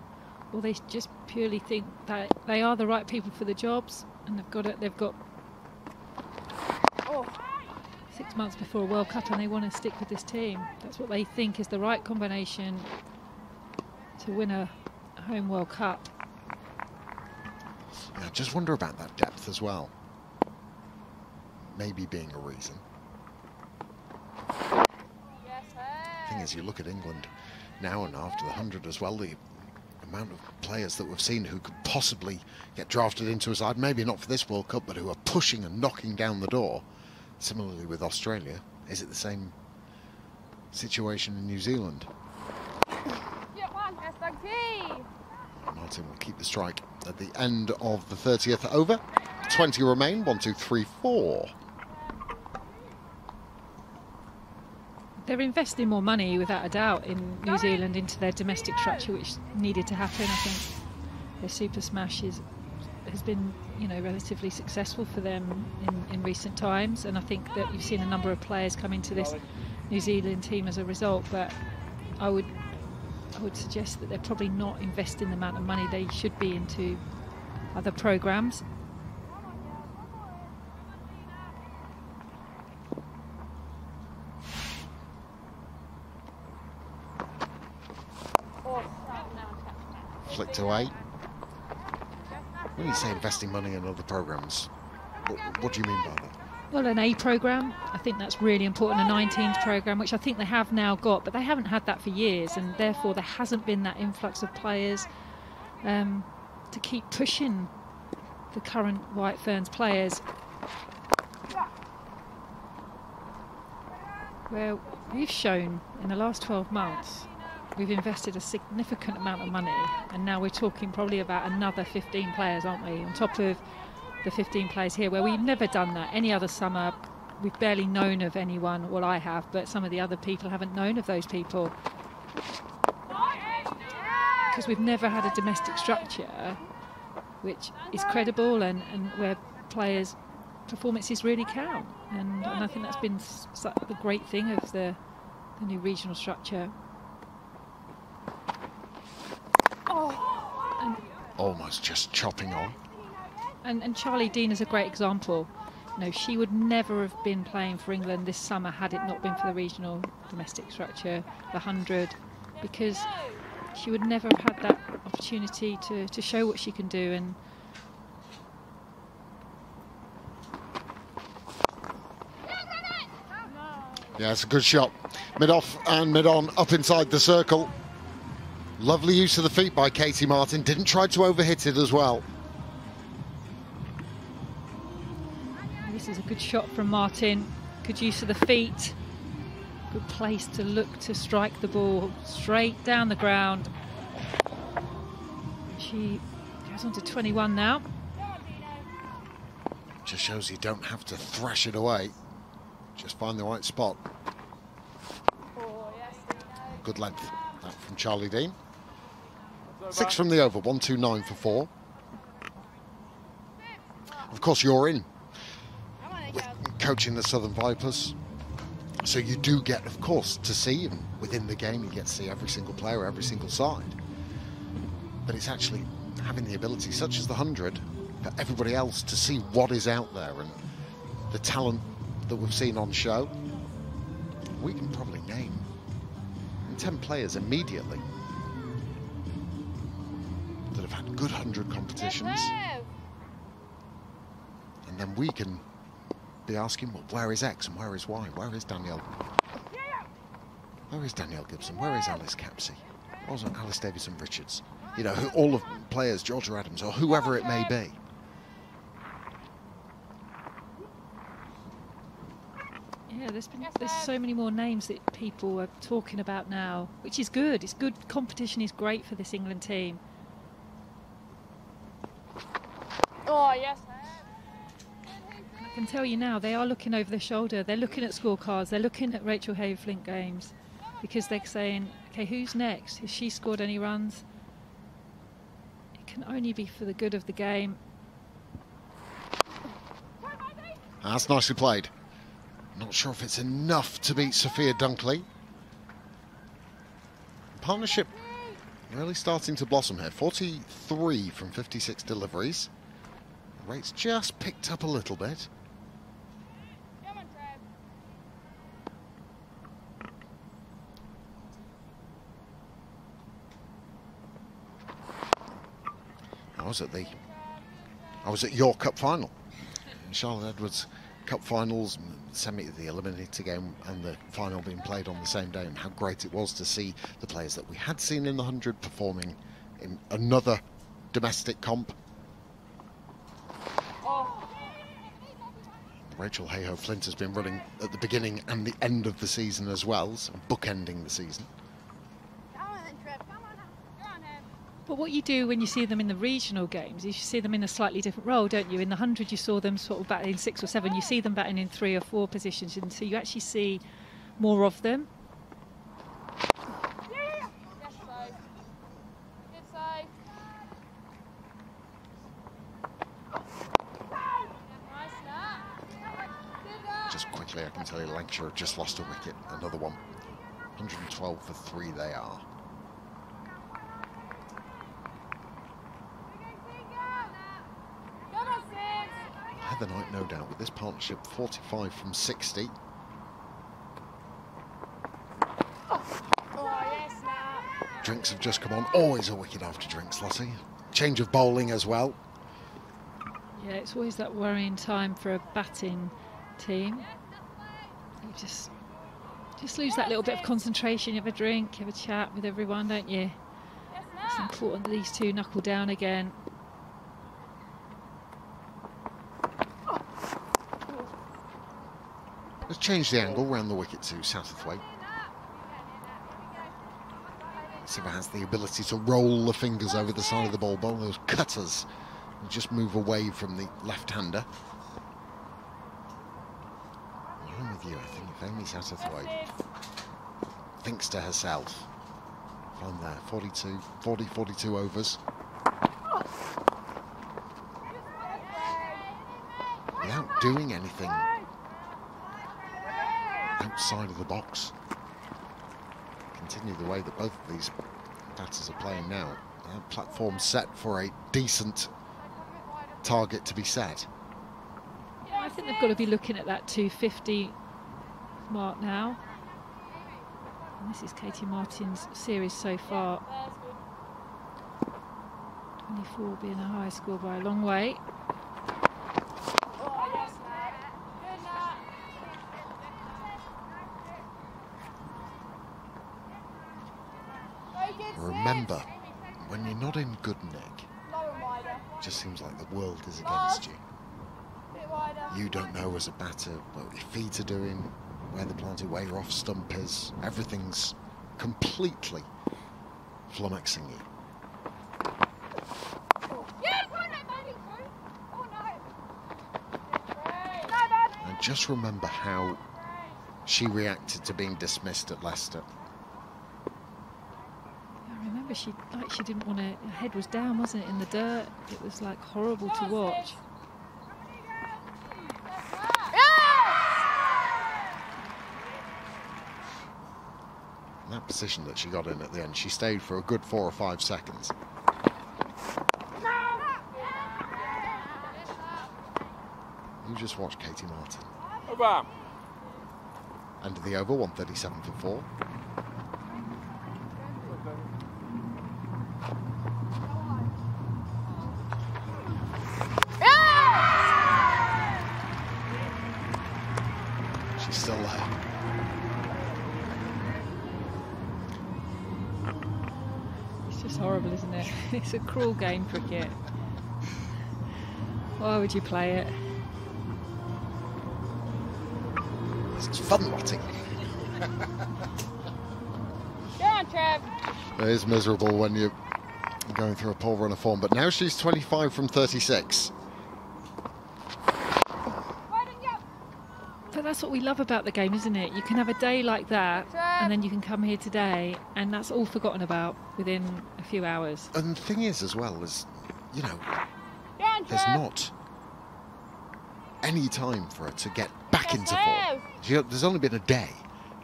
or they just purely think that they are the right people for the jobs and they've got it, they've got Oh. six months before a World Cup and they want to stick with this team. That's what they think is the right combination to win a home World Cup. Yeah, I just wonder about that depth as well. Maybe being a reason. Yes, thing is, you look at England now and after the 100 as well, the amount of players that we've seen who could possibly get drafted into a side, maybe not for this World Cup, but who are pushing and knocking down the door. Similarly with Australia, is it the same situation in New Zealand? Yeah, one. Yes, Doug Martin will keep the strike at the end of the 30th over. 20 remain, one, two, three, four. They're investing more money, without a doubt, in New Zealand into their domestic structure, which needed to happen. I think their Super Smash is, has been, you know, relatively successful for them in, in recent times, and I think that you've seen a number of players come into this New Zealand team as a result. But I would I would suggest that they're probably not investing the amount of money they should be into other programs. Flicked away. When you say investing money in other programs, what, what do you mean by that? Well, an A program, I think that's really important. A 19s program, which I think they have now got, but they haven't had that for years, and therefore there hasn't been that influx of players um, to keep pushing the current White Ferns players. Where we've shown in the last 12 months, we've invested a significant amount of money, and now we're talking probably about another 15 players, aren't we? On top of the 15 players here, where we've never done that. Any other summer, we've barely known of anyone. Well, I have, but some of the other people haven't known of those people. Because we've never had a domestic structure which is credible and, and where players' performances really count. And, and I think that's been the great thing of the, the new regional structure. Oh. Almost just chopping on. And, and Charlie Dean is a great example. You know, she would never have been playing for England this summer had it not been for the regional domestic structure, the 100, because she would never have had that opportunity to, to show what she can do. And Yeah, it's a good shot. Mid off and mid on, up inside the circle. Lovely use of the feet by Katie Martin. Didn't try to overhit it as well. This is a good shot from Martin. Good use of the feet. Good place to look to strike the ball straight down the ground. She goes on to 21 now. Just shows you don't have to thrash it away. Just find the right spot. Oh, good length. That from Charlie Dean. Six from the over, one, two, nine for four. Of course, you're in coaching the Southern Vipers. So you do get, of course, to see, and within the game, you get to see every single player, every single side. But it's actually having the ability, such as the 100, for everybody else to see what is out there and the talent that we've seen on show. We can probably name 10 players immediately that have had good 100 competitions. And then we can be asking, well, where is X and where is Y? Where is Danielle? Where is Danielle Gibson? Where is Alice Capsey? Was it Alice Davidson Richards? You know, who, all of players, Georgia Adams, or whoever it may be. Yeah, there's been there's so many more names that people are talking about now, which is good. It's good. Competition is great for this England team. Oh yes. I can tell you now, they are looking over their shoulder. They're looking at scorecards. They're looking at Rachael Heyhoe Flint games because they're saying, okay, who's next? Has she scored any runs? It can only be for the good of the game. That's nicely played. Not sure if it's enough to beat Sophia Dunkley. Partnership really starting to blossom here. 43 from 56 deliveries. Rate's just picked up a little bit. I was at the I was at your cup final. Charlotte Edwards Cup finals, semi the eliminator game and the final being played on the same day and how great it was to see the players that we had seen in the 100 performing in another domestic comp. Rachael Heyhoe Flint has been running at the beginning and the end of the season as well, so bookending the season. But what you do when you see them in the regional games is you see them in a slightly different role, don't you? In the 100, you saw them sort of batting in six or seven. You see them batting in three or four positions, and so you actually see more of them. Just quick quickly, I can tell you Lancashire have just lost a wicket, another one. 112 for three they are. Heather Knight, no doubt, with this partnership, 45 from 60. Drinks have just come on. Always a wicket after drinks, Lottie. Change of bowling as well. Yeah, it's always that worrying time for a batting team. You just just lose that little bit of concentration. You have a drink, you have a chat with everyone, don't you? It's important that these two knuckle down again. Let's change the angle round the wicket to Satterthwaite. Sciver has the ability to roll the fingers over the side of the ball, bowl those cutters, and just move away from the left-hander. With you, I think if Amy Satterthwaite thinks to herself, I'm there, 42, 40, 42 overs. Without doing anything outside of the box. Continue the way that both of these batters are playing now. Platform set for a decent target to be set. I think they've got to be looking at that 250 mark now. And this is Katie Martin's series so far. 24 being a high score by a long way. Remember, when you're not in good nick, it just seems like the world is against you. You don't know as a batter what your feet are doing, where they're planted, where your off stump is. Everything's completely flummoxing you. And just remember how she reacted to being dismissed at Leicester. I remember she like she didn't want to. Her head was down, wasn't it, in the dirt? It was like horrible to watch. That position that she got in at the end, she stayed for a good four or five seconds. You just watch Katie Martin. Over. End of the over, 137 for four. Cruel game, cricket. Why would you play it? It's fun rotting. Go on, Trev. It is miserable when you're going through a poor run of form, but now she's 25 from 36. But that's what we love about the game, isn't it? You can have a day like that, and then you can come here today, and that's all forgotten about within a few hours. And the thing is, as well, is, you know, Go there's Trev. not any time for her to get back into form. She- There's only been a day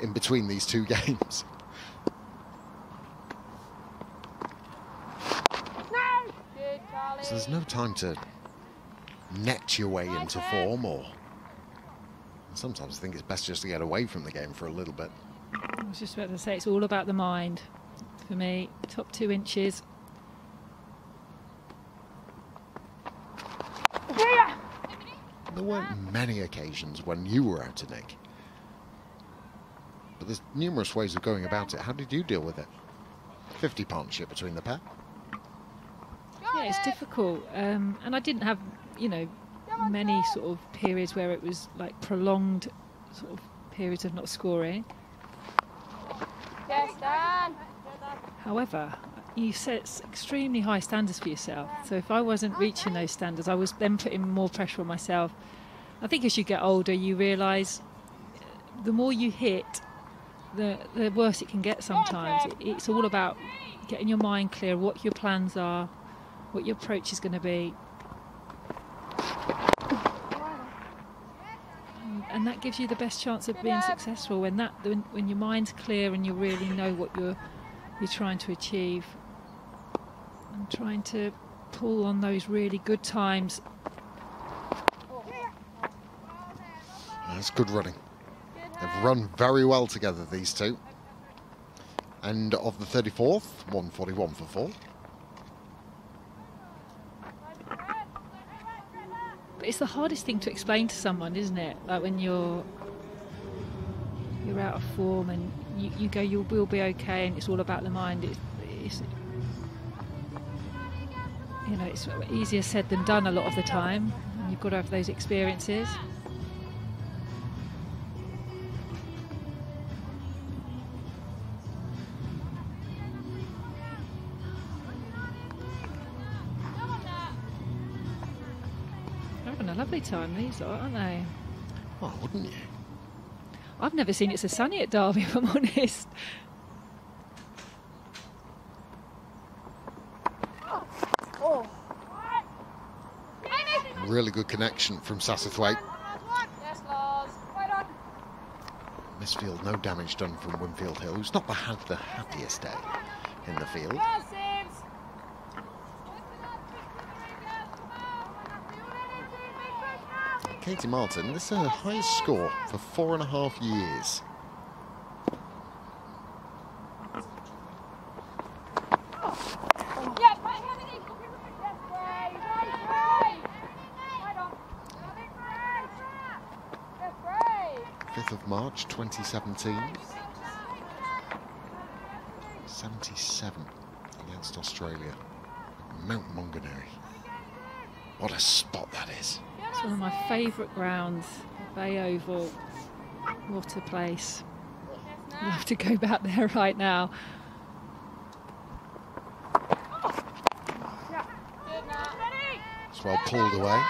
in between these two games. Good, So there's no time to net your way into form or. Sometimes I think it's best just to get away from the game for a little bit. I was just about to say, it's all about the mind for me. Top two inches. There weren't many occasions when you were out of nick. But there's numerous ways of going about it. How did you deal with it? 50 partnership between the pair. Yeah, it's difficult. Um, and I didn't have, you know, many sort of periods where it was like prolonged sort of periods of not scoring. Yes, Dan. However, you set extremely high standards for yourself. So if I wasn't reaching those standards, I was then putting more pressure on myself. I think as you get older, you realise uh, the more you hit, the the worse it can get sometimes. It, it's all about getting your mind clear, what your plans are, what your approach is going to be. And- and that gives you the best chance of being successful when that when, when your mind's clear and you really know what you're you're trying to achieve and trying to pull on those really good times That's good running. They've run very well together, these two. End of the 34th, 141 for four. But it's the hardest thing to explain to someone, isn't it? Like when you're you're out of form and you, you go, you will be okay, and it's all about the mind. It's, it's you know, it's easier said than done a lot of the time. You've got to have those experiences. Having a lovely time, these lot, aren't they? Well, wouldn't you? I've never seen it so sunny at Derby, if I'm honest. Really good connection from Lars. Misfield, no damage done from Winfield Hill, who's not had the happiest day in the field. Go on, Sims. Katie Martin, this is her highest score for four and a half years. 5th of March 2017. 77 against Australia. Mount Maunganui. What a spot that is. It's one of my favourite grounds, Bay Oval. What a place. I'll have to go back there right now. Good, Nat. Ready? It's well pulled away.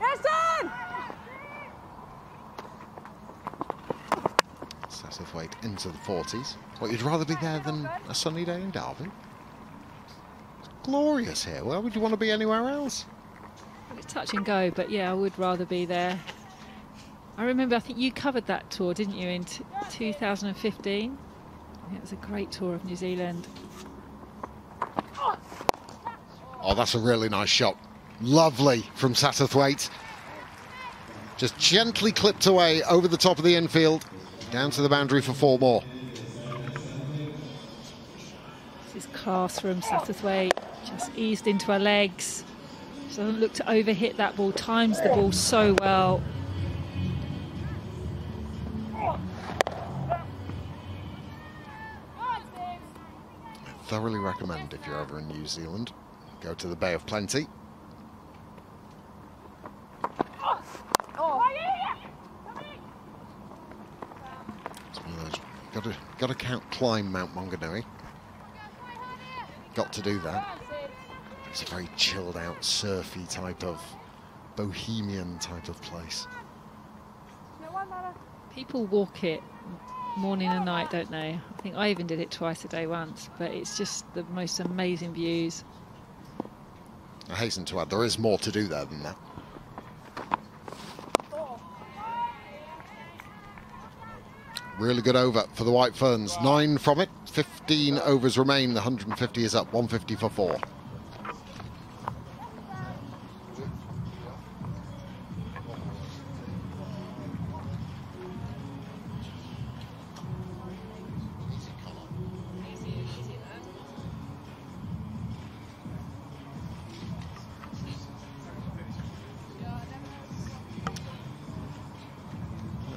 Yes, son. Satterthwaite into the 40s. What, you'd rather be there than a sunny day in Derby? It's glorious here. Where would you want to be anywhere else? Touch and go, but yeah, I would rather be there. I remember, I think you covered that tour, didn't you, in t- 2015? It was a great tour of New Zealand. Oh, that's a really nice shot. Lovely from Satterthwaite. Just gently clipped away over the top of the infield, down to the boundary for four more. This is class from Satterthwaite, just eased into her legs. Look to overhit that ball, times the ball so well. Thoroughly recommend if you're ever in New Zealand, go to the Bay of Plenty. Got to got to count climb Mount Maunganui. Got to do that. It's a very chilled out, surfy type of bohemian type of place. People walk it morning and night, don't they? I think I even did it twice a day once, but it's just the most amazing views. I hasten to add, there is more to do there than that. Really good over for the White Ferns. Nine from it, 15 overs remain. The 150 is up, 150 for four.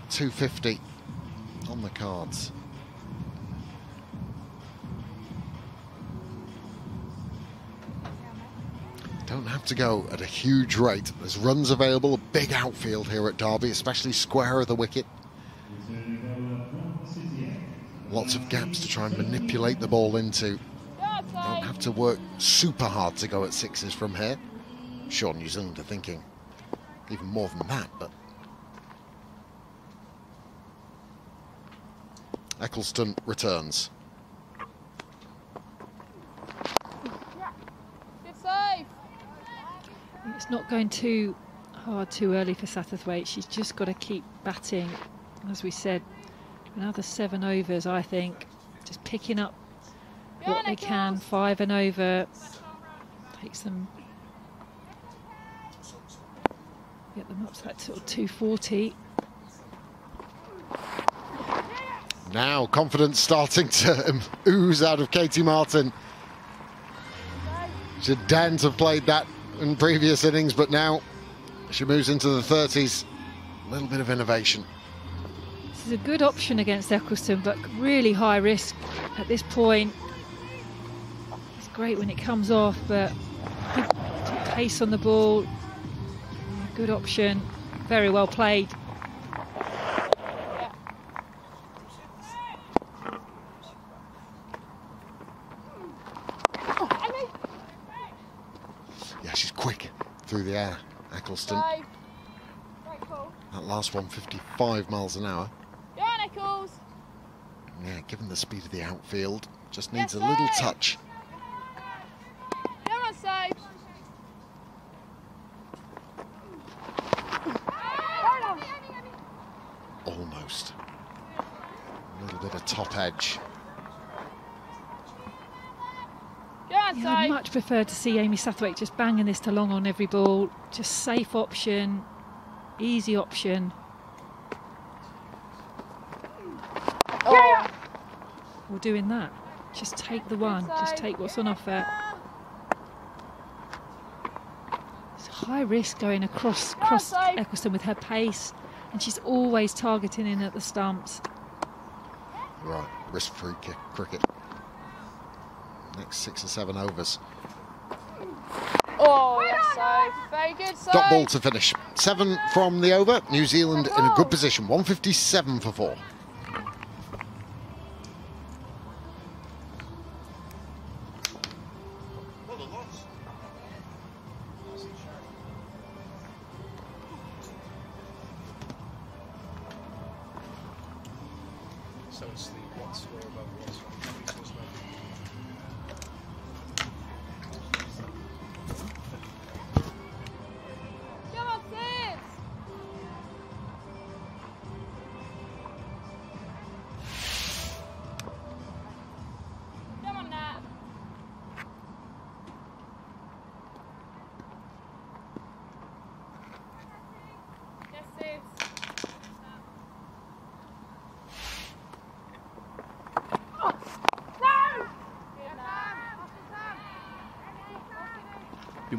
Two fifty on the cards. Don't have to go at a huge rate. There's runs available, a big outfield here at Derby, especially square of the wicket. Lots of gaps to try and manipulate the ball into. Don't have to work super hard to go at sixes from here. Sure, New Zealand are thinking even more than that, but Ecclestone returns. Good save. It's not going too hard too early for Satterthwaite. She's just got to keep batting, as we said. Another seven overs, I think. Just picking up what they can. Five and over takes them. Get them up to that sort of 240. Now confidence starting to um, ooze out of Katie Martin. She'd daren't have played that in previous innings, but now she moves into the 30s. A little bit of innovation. This is a good option against Ecclestone, but really high risk at this point. It's great when it comes off, but good pace on the ball. Good option. Very well played. Yeah, she's quick through the That last one, 55 miles an hour. Go on, Eccles. Yeah, given the speed of the outfield, just Yes, needs a little touch. Come on, Save. Almost. A little bit of top edge. Go on, Yeah, I'd Save. Much prefer to see Amy Satterthwaite just banging this to long on every ball. Just safe option, easy option. Oh. Or doing that. Just take the one. Just take what's on offer. It's high risk going across across save. Ecclestone with her pace, and she's always targeting in at the stumps. Right, risk-free kick cricket. Next six or seven overs. Oh, yes, Save. Very good, Save. Dot ball to finish. Seven from the over. New Zealand in a good position. 157 for four.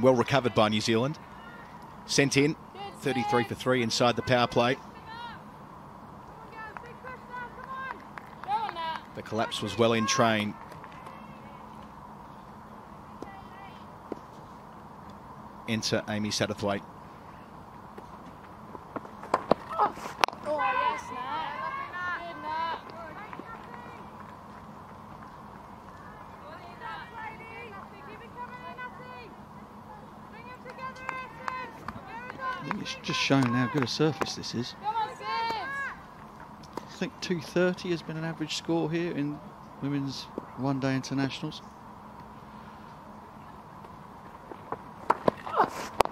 Well recovered by New Zealand. Sent in, 33 for 3 inside the power play. The collapse was well in train. Enter Amy Satterthwaite. Oh, yes, Nat. Good, Nat. I think it's just showing how good a surface this is. Come on, Sis. I think 230 has been an average score here in women's one-day internationals.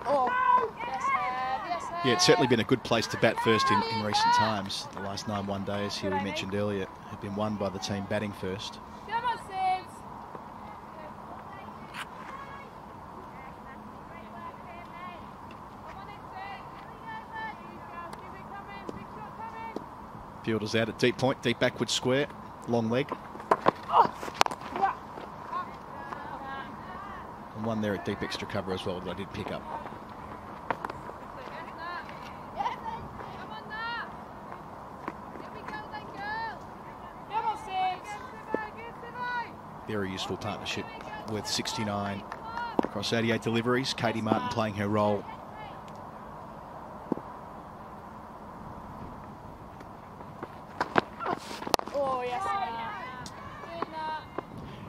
Oh, yes, Nat. Yes, Nat. Yeah, it's certainly been a good place to bat first in, in recent times. The last nine one days here we mentioned earlier have been won by the team batting first. Come on, Sis. Fielders out at deep point, deep backward square, long leg. And one there at deep extra cover as well that I did pick up. Very useful partnership with 69 across 88 deliveries. Katie Martin playing her role.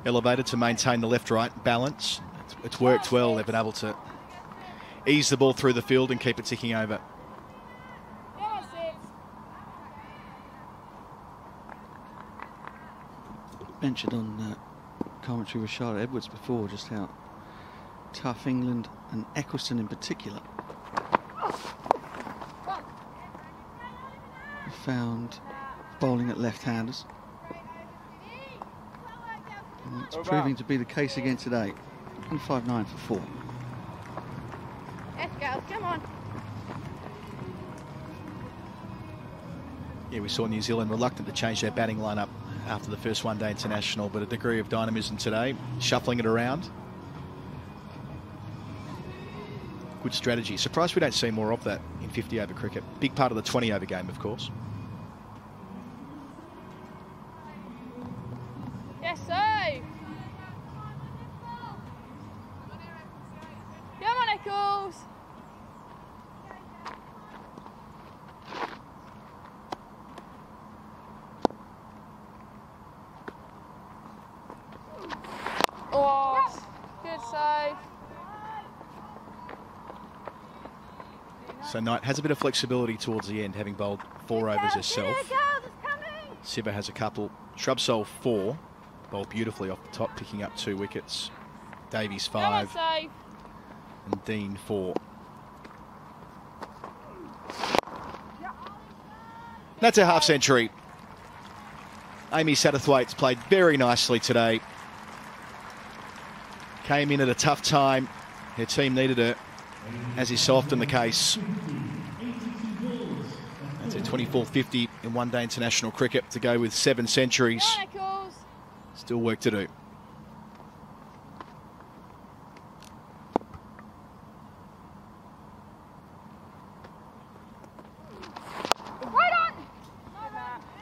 elevated to maintain the left-right balance. It's, it's worked oh, well. They've been able to ease the ball through the field and keep it ticking over. Mentioned on uh, commentary with Charlotte Edwards before just how tough England and Ecclestone in particular found bowling at left-handers. And it's Over. proving to be the case again today. 159 for four. Yes, girls, come on. Yeah, we saw New Zealand reluctant to change their batting lineup after the first one day international, but a degree of dynamism today, shuffling it around. Good strategy. Surprised we don't see more of that in 50 over cricket. Big part of the 20 over game, of course. Yes, save. Come on, Eccles. Oh, good save. So Knight has a bit of flexibility towards the end, having bowled four overs herself. Girls, it's coming. Sciver has a couple. Shrubsole four, bowled beautifully off the top, picking up two wickets. Davies five, and Dean four. That's a half century. Amy Satterthwaite's played very nicely today. Came in at a tough time. Her team needed her, as is so often the case. That's a 24-50 in one-day international cricket to go with seven centuries. Come on, Eccles. Still work to do.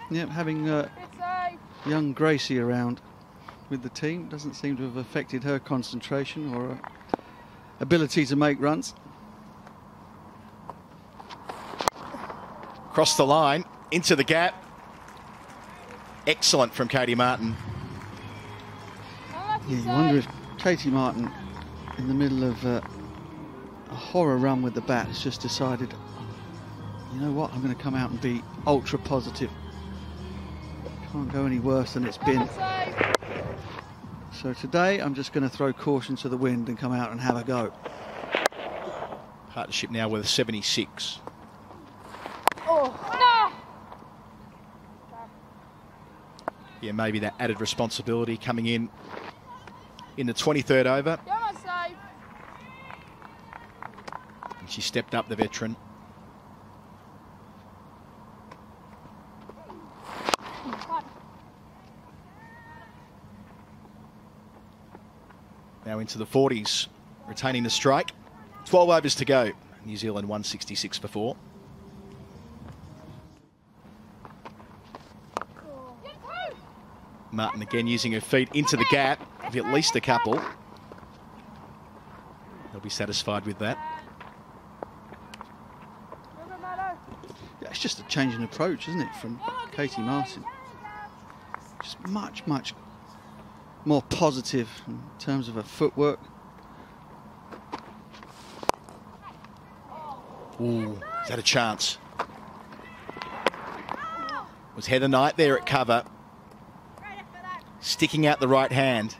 Yep, having uh, young Gracie around with the team doesn't seem to have affected her concentration or uh, ability to make runs. Across the line, into the gap. Excellent from Katie Martin. Yeah, you wonder if Katie Martin, in the middle of uh, a horror run with the bat, has just decided, you know what, I'm going to come out and be ultra positive. Can't go any worse than it's been. So today, I'm just going to throw caution to the wind and come out and have a go. Partnership now with 76. Oh, no. Yeah, maybe that added responsibility coming in in the 23rd over. Come on, save. And she stepped up, the veteran. Now into the 40s, retaining the strike. 12 overs to go. New Zealand 166 for four. Martin again using her feet into the gap of at least a couple. They'll be satisfied with that. Yeah, it's just a change in approach, isn't it, from Katie Martin? Just much, much more positive in terms of her footwork. Ooh, is that a chance? Was Heather Knight there at cover, sticking out the right hand.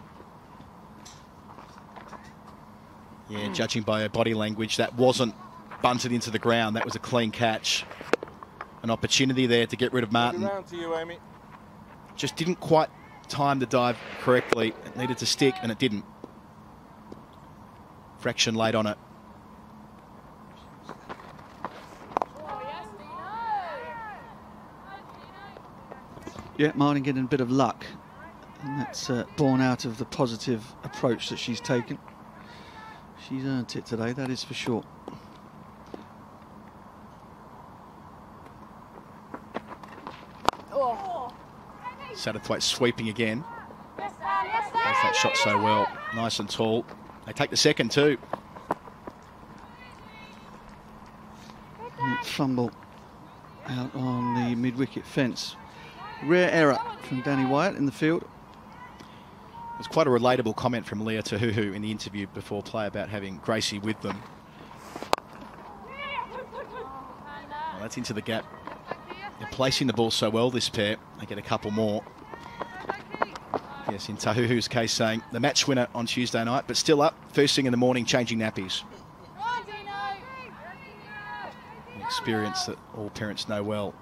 Yeah, hmm. judging by her body language, that wasn't bunted into the ground. That was a clean catch. An opportunity there to get rid of Martin. Around to you, Amy. Just didn't quite time the dive correctly. It needed to stick, and it didn't. Fraction late on it. Yeah, Martin getting a bit of luck. And that's uh, born out of the positive approach that she's taken. She's earned it today, that is for sure. Oh. Satterthwaite sweeping again. Yes, sir. Yes, sir. Does that shot so well. Nice and tall. They take the second too. And Fumble out on the mid-wicket fence. Rare error from Danni Wyatt in the field. It was quite a relatable comment from Lea Tahuhu in the interview before play about having Gracie with them. Well, that's into the gap. They're placing the ball so well, this pair. They get a couple more. Yes, in Tahuhu's case, saying the match winner on Tuesday night, but still up first thing in the morning, changing nappies. An experience that all parents know well.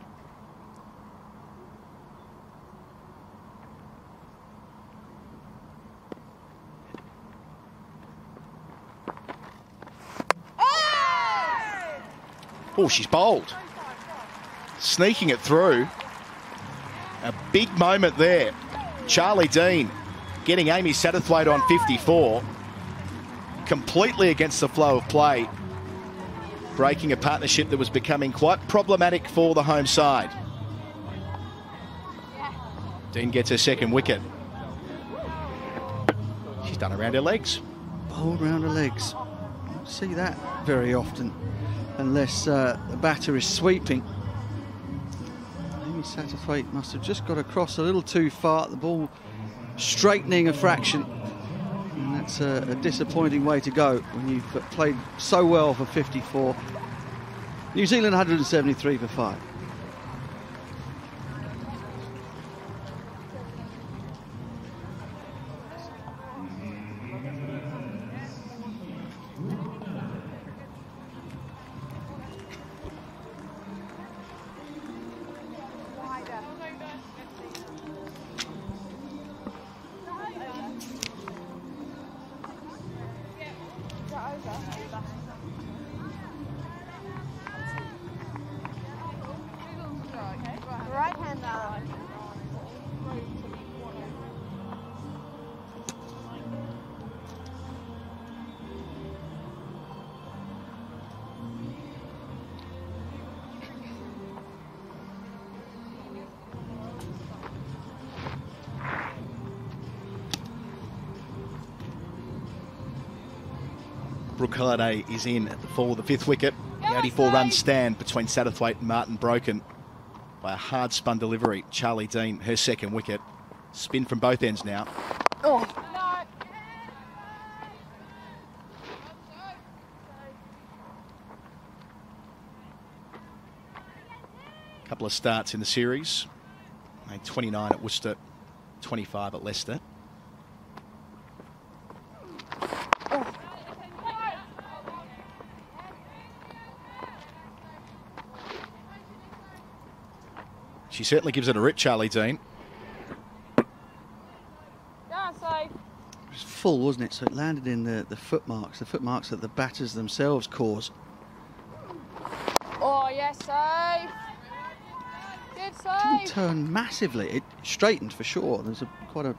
Oh, she's bold. Sneaking it through. A big moment there. Charlie Dean getting Amy Satterthwaite on 54. Completely against the flow of play. Breaking a partnership that was becoming quite problematic for the home side. Dean gets her second wicket. She's done around her legs. Bold around her legs. Don't see that very often, unless uh, the batter is sweeping. Amy Satterthwaite must have just got across a little too far, the ball straightening a fraction. And that's a, a disappointing way to go when you've played so well for 54. New Zealand 173 for 5. Brooke is in at for the fifth wicket. The 84 run stand between Satterthwaite and Martin broken by a hard spun delivery. Charlie Dean, her second wicket. Spin from both ends now. Oh. Couple of starts in the series. Made 29 at Worcester, 25 at Leicester. Certainly gives it a rip, Charlie Dean. It was full, wasn't it? So it landed in the, the footmarks, the footmarks that the batters themselves cause. Oh, yes, safe. Good Didn't save. turn massively. It straightened for sure. There's a quite a,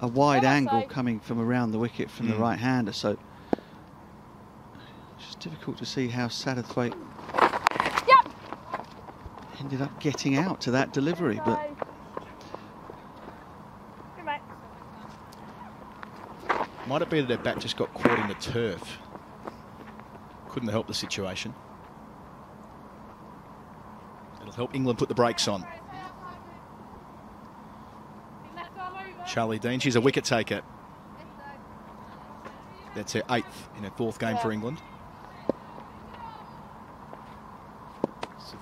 a wide Yeah, angle save. coming from around the wicket from the Mm. right hander. So it's just difficult to see how Satterthwaite Yep. Ended up getting out to that delivery. But Safe. Good, mate. Might it be that her bat just got caught in the turf? Couldn't help the situation. It'll help England put the brakes on. Charlie Dean, she's a wicket taker. That's her eighth in her fourth game for England.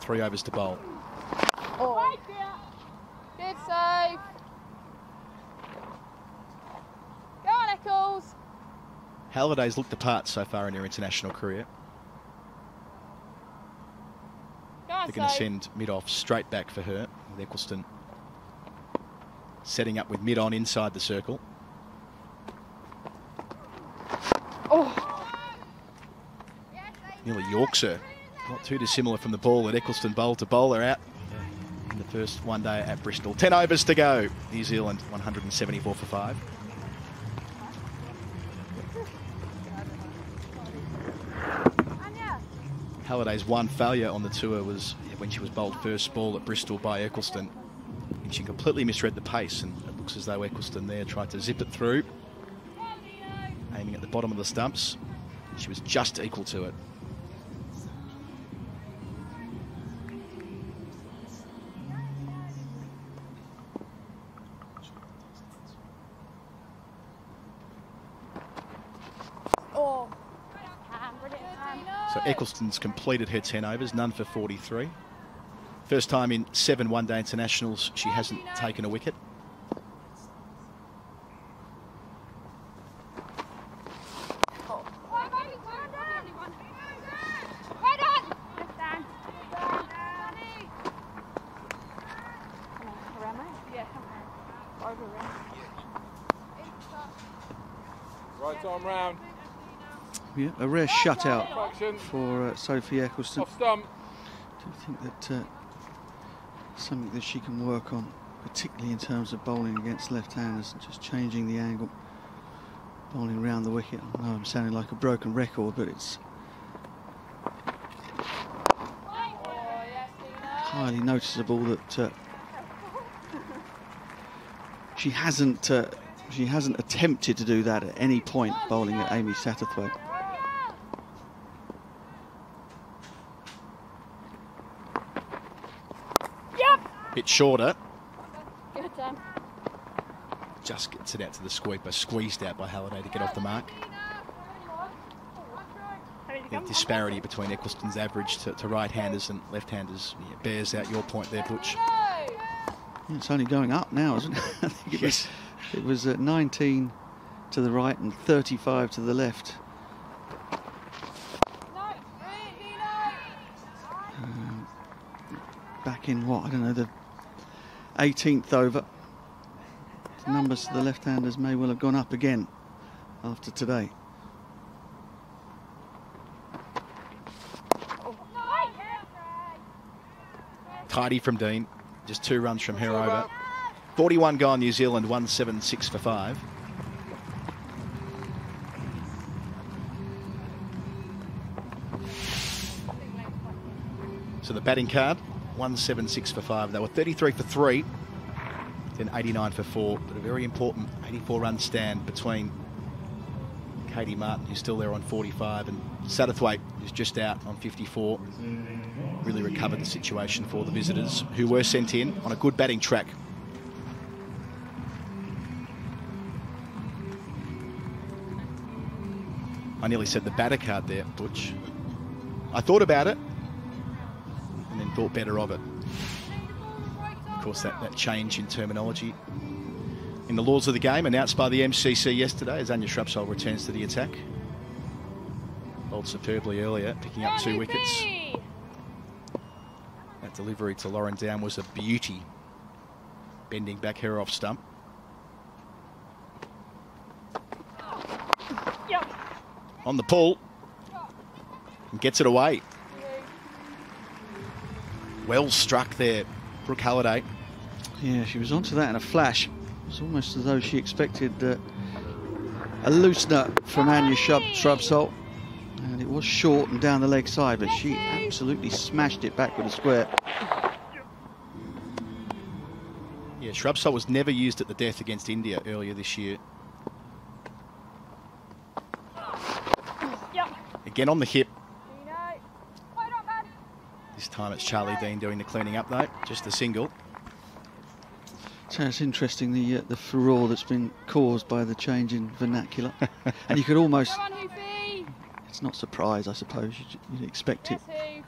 Three overs to bowl. Oh. Good save. Go on, Eccles. Halliday's looked the part so far in her international career. Go on, They're going to send mid off straight back for her with Ecclestone setting up with mid on inside the circle. Oh. Nearly Yorks her. Not too dissimilar from the ball that Ecclestone bowled to bowler out in the first one day at Bristol. 10 overs to go. New Zealand 174 for 5. Halliday's one failure on the tour was when she was bowled first ball at Bristol by Ecclestone. And she completely misread the pace, and it looks as though Ecclestone there tried to zip it through, aiming at the bottom of the stumps. She was just equal to it. Ecclestone's completed her 10 overs, none for 43. First time in seven one-day internationals she hasn't taken a wicket. Right on. Left down. Around, mate? Yeah, come on. Over around. Right arm round. Yeah, a rare shutout for uh, Sophie Ecclestone. Stump. Do you think that uh, something that she can work on, particularly in terms of bowling against left-handers and just changing the angle, bowling around the wicket? I know I'm sounding like a broken record, but it's highly noticeable that uh, she hasn't uh, she hasn't attempted to do that at any point bowling at Amy Satterthwaite. Yep. Bit shorter. Good time. Just gets it out to the sweeper. Squeezed out by Halliday to get off the mark. The disparity between Ecclestone's average to, to right-handers and left-handers yeah, bears out your point there, Butch. It's only going up now, isn't it? I think it was, it was uh, 19 to the right and 35 to the left. Um, back in what, I don't know, the 18th over. The numbers to the left-handers may well have gone up again after today. Tidy from Dean. Just two runs from her over. 41 gone New Zealand, 176 for five. So the batting card, 176 for five. They were 33 for three, then 89 for four. But a very important 84 run stand between Katie Martin, who's still there on 45, and Satterthwaite, who's just out on 54. Really recovered the situation for the visitors, who were sent in on a good batting track. I nearly said the batter card there, Butch. I thought about it thought better of it. Of course, that, that change in terminology in the laws of the game announced by the MCC yesterday as Anya Shrubsole returns to the attack. Bowled superbly earlier, picking up two wickets. That delivery to Lauren Down was a beauty. Bending back her off stump. Yep. On the pull. And gets it away. Well struck there, Brooke Halliday. Yeah, she was onto that in a flash. It's almost as though she expected uh, a loosener from Anya Shrub, Shrubsole. And it was short and down the leg side, but she absolutely smashed it back with a square. Yeah, Shrubsole was never used at the death against India earlier this year. Again on the hip. Dino. Hold on, man. This time it's Charlie Dean doing the cleaning up though. Just a single. So it's interesting the uh, the furore that's been caused by the change in vernacular, and you could almost on, it's not surprise, I suppose. You'd, you'd expect it Yes, Hoof.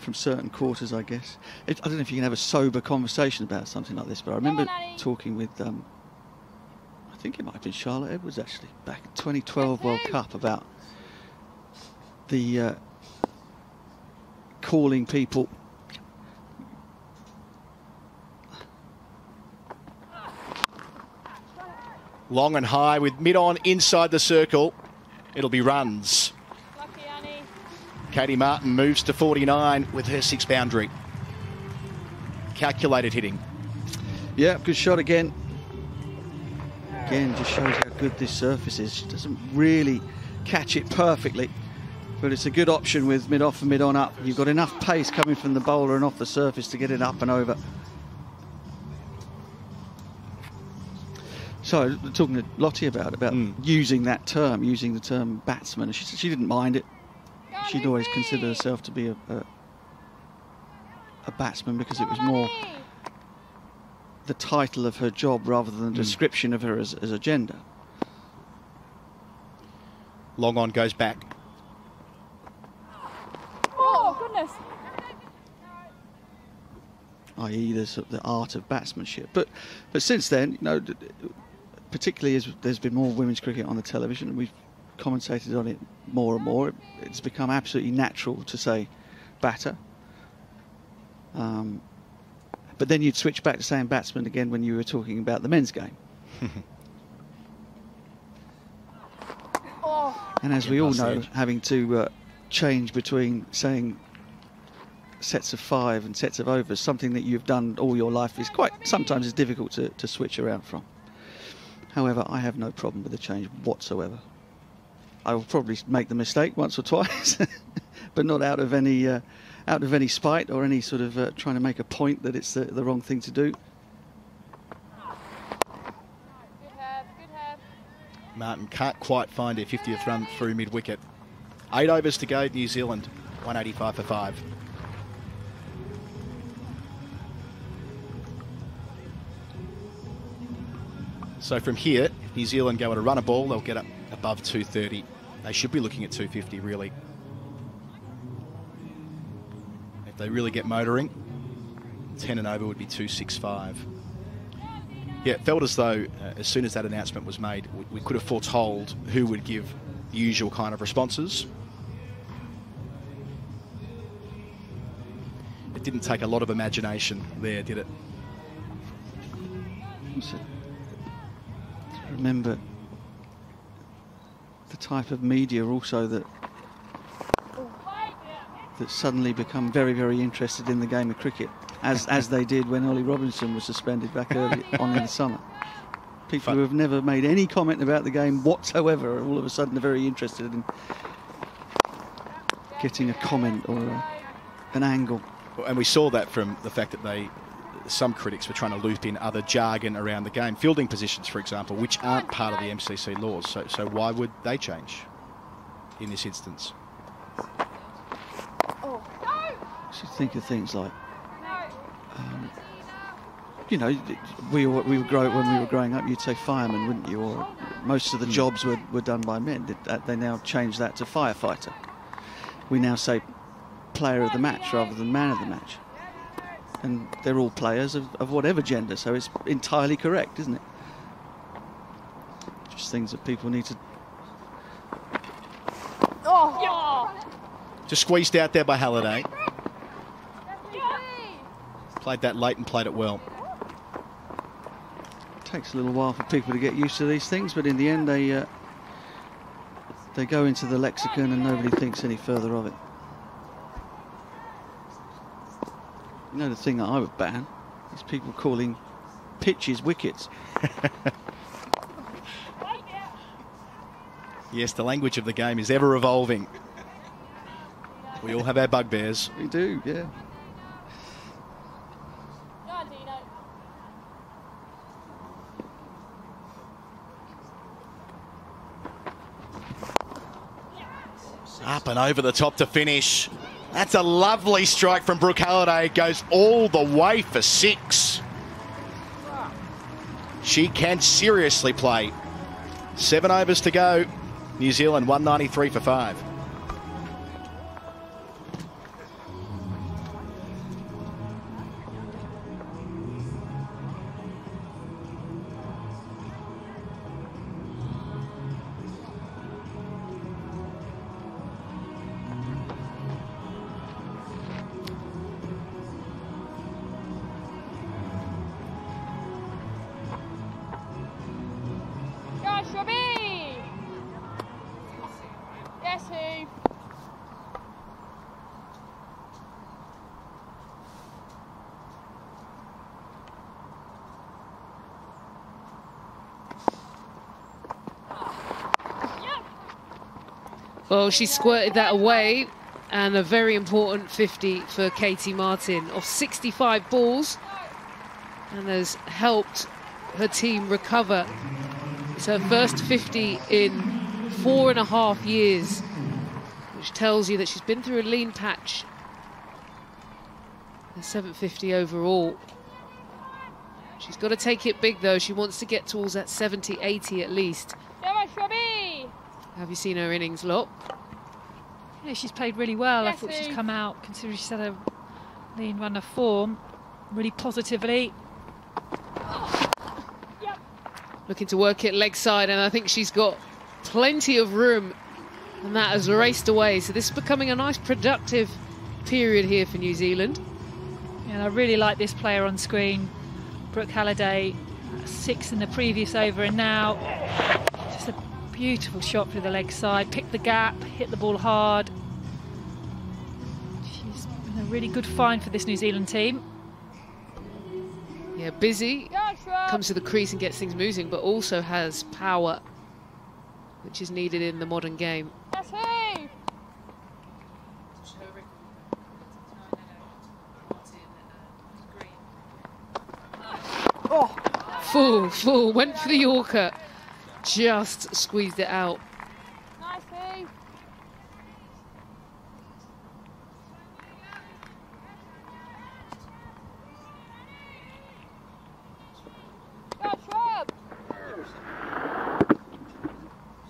from certain quarters, I guess. It, I don't know if you can have a sober conversation about something like this, but I remember Annie. talking with, um, I think it might have been Charlotte Edwards actually, back in 2012 World Cup about the uh, calling people. Long and high with mid on inside the circle. It'll be runs. Lucky Annie. Katie Martin moves to 49 with her six boundary. Calculated hitting. Yeah, good shot again. Again, just shows how good this surface is. She doesn't really catch it perfectly, but it's a good option with mid off and mid on up. You've got enough pace coming from the bowler and off the surface to get it up and over. So, talking to Lottie about about Mm. using that term, using the term batsman, she she didn't mind it. She'd always Hoofy. considered herself to be a, a, a batsman because it was more the title of her job rather than the description of her as, as a gender. Long on goes back. Goodness. i.e., the, the art of batsmanship. But but since then, you know, d- d- particularly as there's been more women's cricket on the television, and we've commentated on it more and more. It's become absolutely natural to say batter. Um, but then you'd switch back to saying batsman again when you were talking about the men's game. Oh, And as we all know, having to uh, change between saying sets of five and sets of overs, something that you've done all your life, is quite sometimes is difficult to, to switch around from. However, I have no problem with the change whatsoever. I will probably make the mistake once or twice, but not out of any uh, out of any spite or any sort of uh, trying to make a point that it's the, the wrong thing to do. Martin can't quite find her 50th run through mid wicket. Eight overs to go, New Zealand, 185 for five. So from here, if New Zealand go at a run a ball, they'll get up above 230. They should be looking at 250 really. If they really get motoring, 10 and over would be 265. Yeah, it felt as though uh, as soon as that announcement was made, we, we could have foretold who would give the usual kind of responses. It didn't take a lot of imagination there, did it? So, remember the type of media also that that suddenly become very very interested in the game of cricket as as they did when Ollie Robinson was suspended back early on in the summer. People who have never made any comment about the game whatsoever are all of a sudden are very interested in getting a comment or a, an angle. And we saw that from the fact that they, some critics were trying to loop in other jargon around the game, fielding positions, for example, which aren't part of the MCC laws. So, so why would they change in this instance? Oh, should think of things like um, you know, we were, we grow, when we were growing up, you'd say fireman, wouldn't you? Or most of the jobs were, were done by men. They now changed that to firefighter. We now say player of the match rather than man of the match. And they're all players of, of whatever gender, so it's entirely correct, isn't it? Just things that people need to. Oh! Just squeezed out there by Halliday. Played that late and played it well. takes a little while for people to get used to these things, but in the end, they uh, they go into the lexicon and nobody thinks any further of it. You know, the thing that I would ban is people calling pitches wickets. Yes, the language of the game is ever evolving. We all have our bugbears. We do, yeah. Go on, Dino. Up and over the top to finish. That's a lovely strike from Brooke Halliday. Goes all the way for six. She can seriously play. Seven overs to go. New Zealand 193 for five. Well, she squirted that away, and a very important 50 for Katie Martin off 65 balls, and has helped her team recover. It's her first 50 in four and a half years, which tells you that she's been through a lean patch. A 750 overall. She's got to take it big though. She wants to get towards that 70, 80 at least. Have you seen her innings, lot? Yeah, she's played really well. I thought she's Sue. come out, considering she's had a lean run of form, really positively. looking to work it leg side, and I think she's got plenty of room, and that has raced away. So this is becoming a nice productive period here for New Zealand. And I really like this player on screen, Brooke Halliday, six in the previous over, and now just a Beautiful shot through the leg side, picked the gap, hit the ball hard. She's been a really good find for this New Zealand team. Yeah, busy, comes to the crease and gets things moving, but also has power, which is needed in the modern game. Heath. Oh, full, full, went for the Yorker, just squeezed it out. Nice, Heath. Go, Shrub.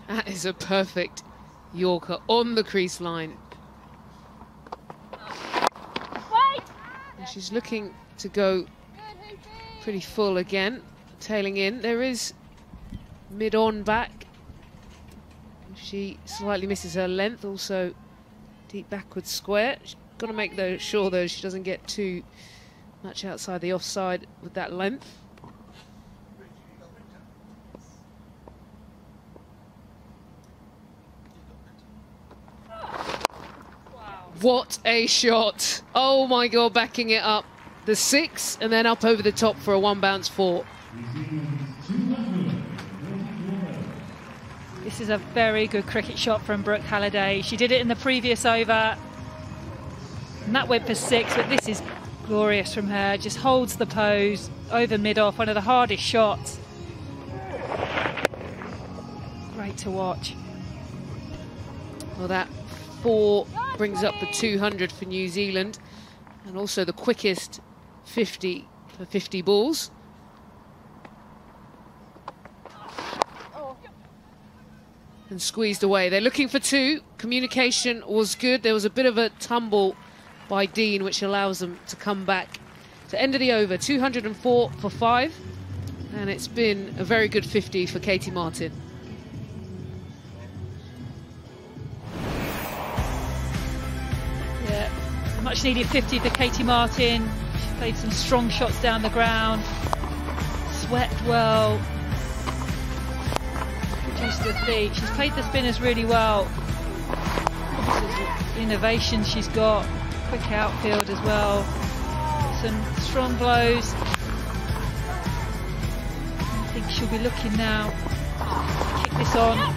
That is a perfect Yorker on the crease line. And she's looking to go pretty full again, tailing in. There is mid-on back. She slightly misses her length, also deep backwards square. She's got to make sure though she doesn't get too much outside the offside with that length. What a shot! Oh my god, backing it up. The six and then up over the top for a one bounce four. Mm-hmm. This is a very good cricket shot from Brooke Halliday. She did it in the previous over. And that went for six, but this is glorious from her. Just holds the pose over mid off, one of the hardest shots. Great to watch. Well, that four brings up the 200 for New Zealand and also the quickest 50 for 50 balls. And squeezed away. They're looking for two. Communication was good. There was a bit of a tumble by Dean, which allows them to come back to end of the over. 204 for five. And it's been a very good 50 for Katie Martin. Yeah, much needed 50 for Katie Martin. She played some strong shots down the ground, swept well, produced the feet. She's played the spinners really well. Innovation she's got, quick outfield as well. Some strong blows. I think she'll be looking now kick this on.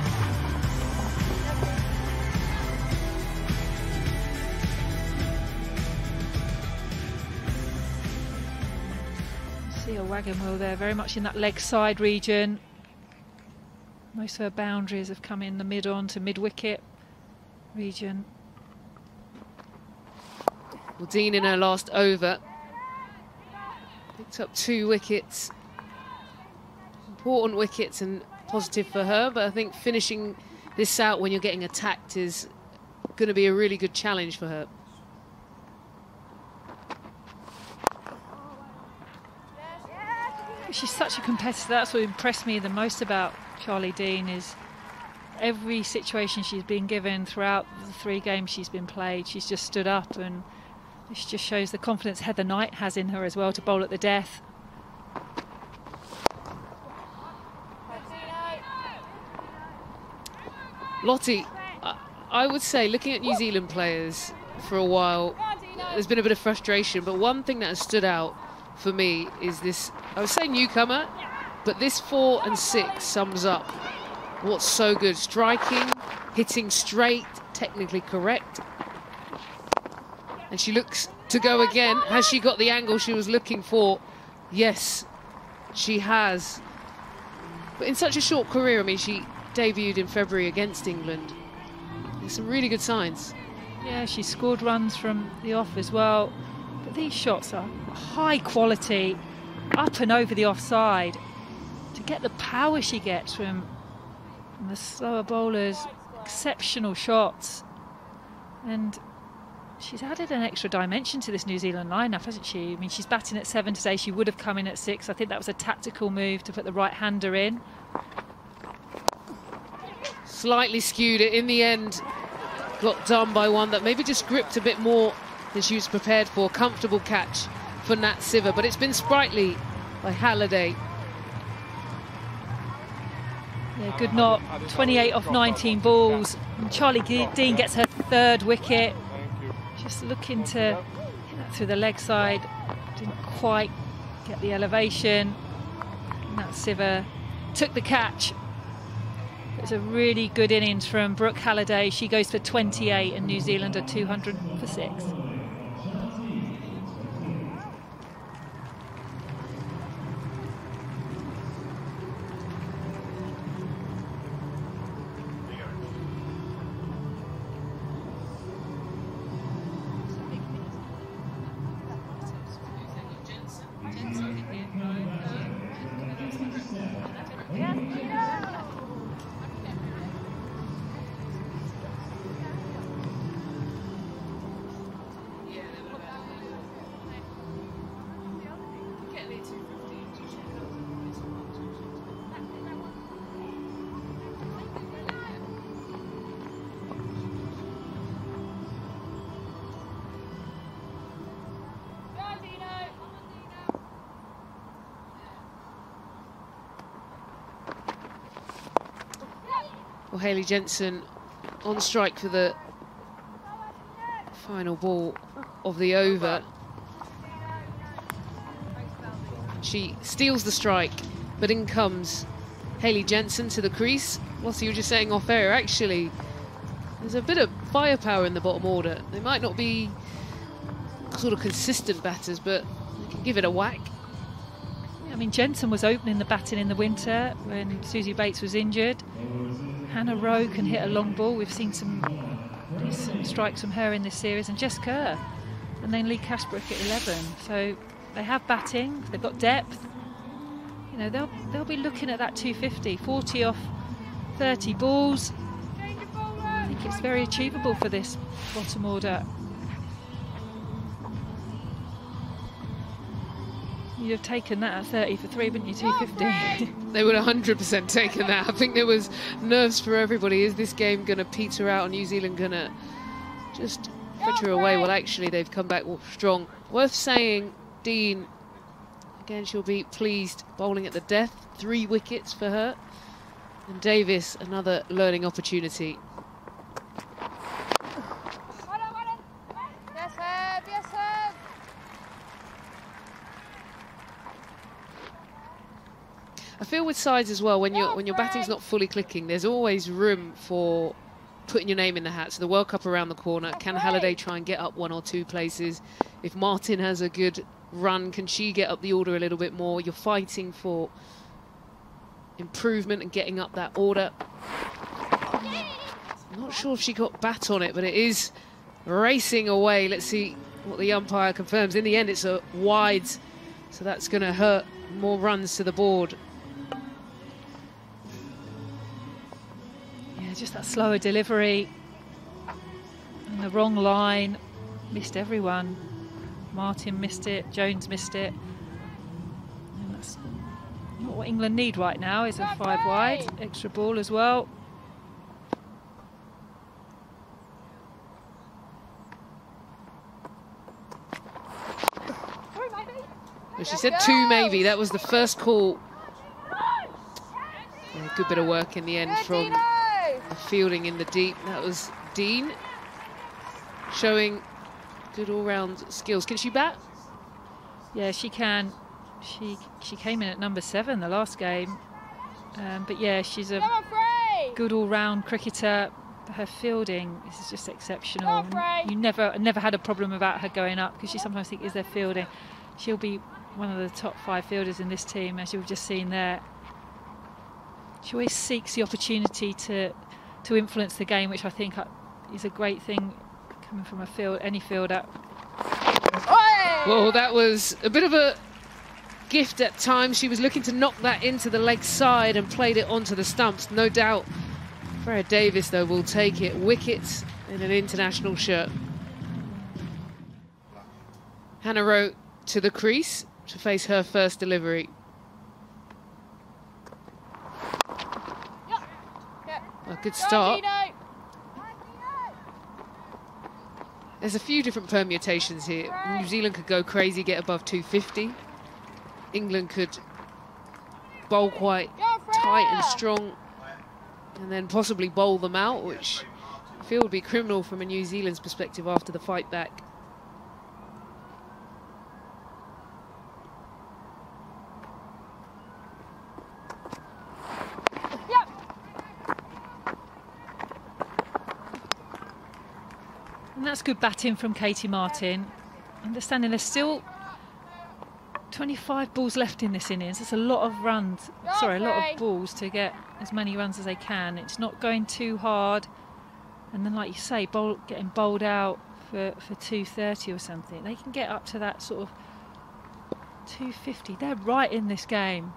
See a wagon wheel there, very much in that leg side region. Most of her boundaries have come in the mid on to mid wicket region. Well, Dean in her last over picked up two wickets. Important wickets and positive for her, but I think finishing this out when you're getting attacked is going to be a really good challenge for her. She's such a competitor. That's what impressed me the most about Charlie Dean is every situation she's been given throughout the three games she's been played, she's just stood up and this just shows the confidence Heather Knight has in her as well to bowl at the death. Lottie, I, would say looking at New Zealand players for a while, there's been a bit of frustration, but one thing that has stood out for me is this, I would say newcomer, but this four and six sums up what's so good. Striking, hitting straight, technically correct. And she looks to go again. Has she got the angle she was looking for? Yes, she has. But in such a short career, I mean, she debuted in February against England. There's some really good signs. Yeah, she scored runs from the off as well. But these shots are high quality, up and over the offside. Get the power she gets from, from the slower bowlers, exceptional shots. And she's added an extra dimension to this New Zealand lineup, hasn't she? I mean, she's batting at seven today. She would have come in at six. I think that was a tactical move to put the right hander in. Slightly skewed it in the end. Got done by one that maybe just gripped a bit more than she was prepared for. Comfortable catch for Nat Sciver, but it's been sprightly by Halliday. Yeah, good knock. 28 off 19 balls. And Charlie Dean gets her third wicket. Just looking to hit that through the leg side. Didn't quite get the elevation. And that Sciver took the catch. It's a really good innings from Brooke Halliday. She goes for 28 and New Zealand are 200 for six. Hayley Jensen on strike for the final ball of the over. She steals the strike, but in comes Hayley Jensen to the crease. Whilst you were just saying off air, actually, there's a bit of firepower in the bottom order. They might not be sort of consistent batters, but they can give it a whack. I mean, Jensen was opening the batting in the winter when Suzie Bates was injured. Hannah Rowe can hit a long ball. We've seen some, some strikes from her in this series, and Jess Kerr, and then Leigh Kasperek at 11. So they have batting, they've got depth. You know, they'll they'll be looking at that 250, 40 off 30 balls. I think it's very achievable for this bottom order. You'd have taken that at 30 for three, wouldn't you? 250. they would 100% taken that. I think there was nerves for everybody. Is this game going to peter out? New Zealand going to just fritter away? Well, actually, they've come back strong. Worth saying, Dean, again, she'll be pleased bowling at the death. Three wickets for her. And Davies, another learning opportunity. Yes, Herb, yes, Herb. I feel with sides as well when your when your batting's not fully clicking, there's always room for putting your name in the hat. So the World Cup around the corner. Can Halliday try and get up one or two places? If Martin has a good run, can she get up the order a little bit more? You're fighting for improvement and getting up that order. I'm not sure if she got bat on it, but it is racing away. Let's see what the umpire confirms. In the end, it's a wide, so that's going to hurt more runs to the board. Slower delivery and the wrong line. Missed everyone. Martin missed it. Jones missed it. And that's not what England need right now. Is a five wide extra ball as well. She said two maybe. That was the first call. Good bit of work in the end from the fielding in the deep. That was Dean showing good all-round skills. Can she bat? Yeah, she can. She she came in at number seven the last game, um, but yeah, she's a good all-round cricketer. Her fielding is just exceptional. You never never had a problem about her going up because you sometimes think is there fielding. She'll be one of the top five fielders in this team, as you've just seen there. She always seeks the opportunity to to influence the game, which I think is a great thing coming from a field any field fielder. Well, that was a bit of a gift at times. She was looking to knock that into the leg side and played it onto the stumps. No doubt. Freya Davies, though, will take it. Wickets in an international shirt. Hannah Rowe to the crease to face her first delivery. A good start. There's a few different permutations here. New Zealand could go crazy, get above 250. England could bowl quite tight and strong and then possibly bowl them out, which I feel would be criminal from a New Zealand's perspective after the fight back. And that's good batting from Katie Martin. Understanding there's still 25 balls left in this innings. That's a lot of runs, sorry, a lot of balls to get as many runs as they can. It's not going too hard. And then, like you say, bowl, getting bowled out for, for 230 or something. They can get up to that sort of 250. They're right in this game.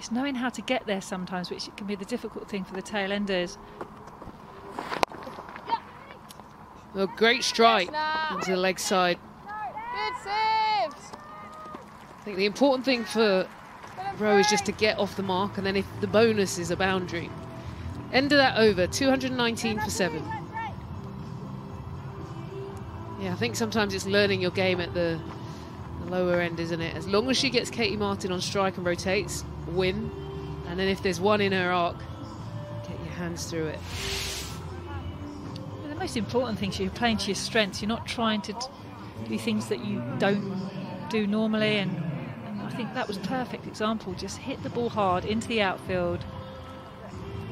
It's knowing how to get there sometimes, which can be the difficult thing for the tail enders. A great strike into the leg side. Good saves. I think the important thing for Rowe is just to get off the mark, and then if the bonus is a boundary. End of that over, 219 for seven. Yeah, I think sometimes it's learning your game at the, the lower end, isn't it? As long as she gets Katie Martin on strike and rotates, win. And then if there's one in her arc, get your hands through it. Most important thing is you're playing to your strengths. You're not trying to do things that you don't do normally. And, and I think that was a perfect example. Just hit the ball hard into the outfield.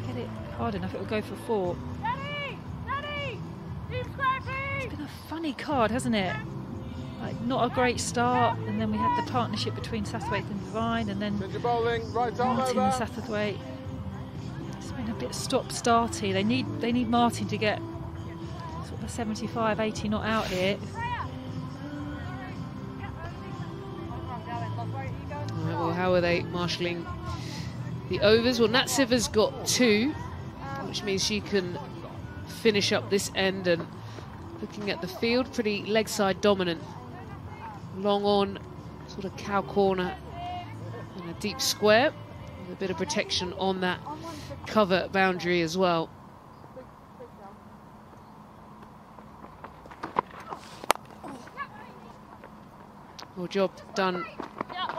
Get it hard enough, it will go for four. Ready! Ready! Team Scrappy! It's been a funny card, hasn't it? Like not a great start, and then we had the partnership between Satterthwaite and Devine, and then bowling, right Martin and. Satterthwaite. It's been a bit stop-starty. They need they need Martin to get sort of a 75, 80 not out here. Right, well, how are they marshalling the overs? Well, Nat Sciver's got two, which means she can finish up this end. And looking at the field, pretty leg side dominant. Long on, sort of cow corner, and a deep square with a bit of protection on that cover boundary as well. Well, job done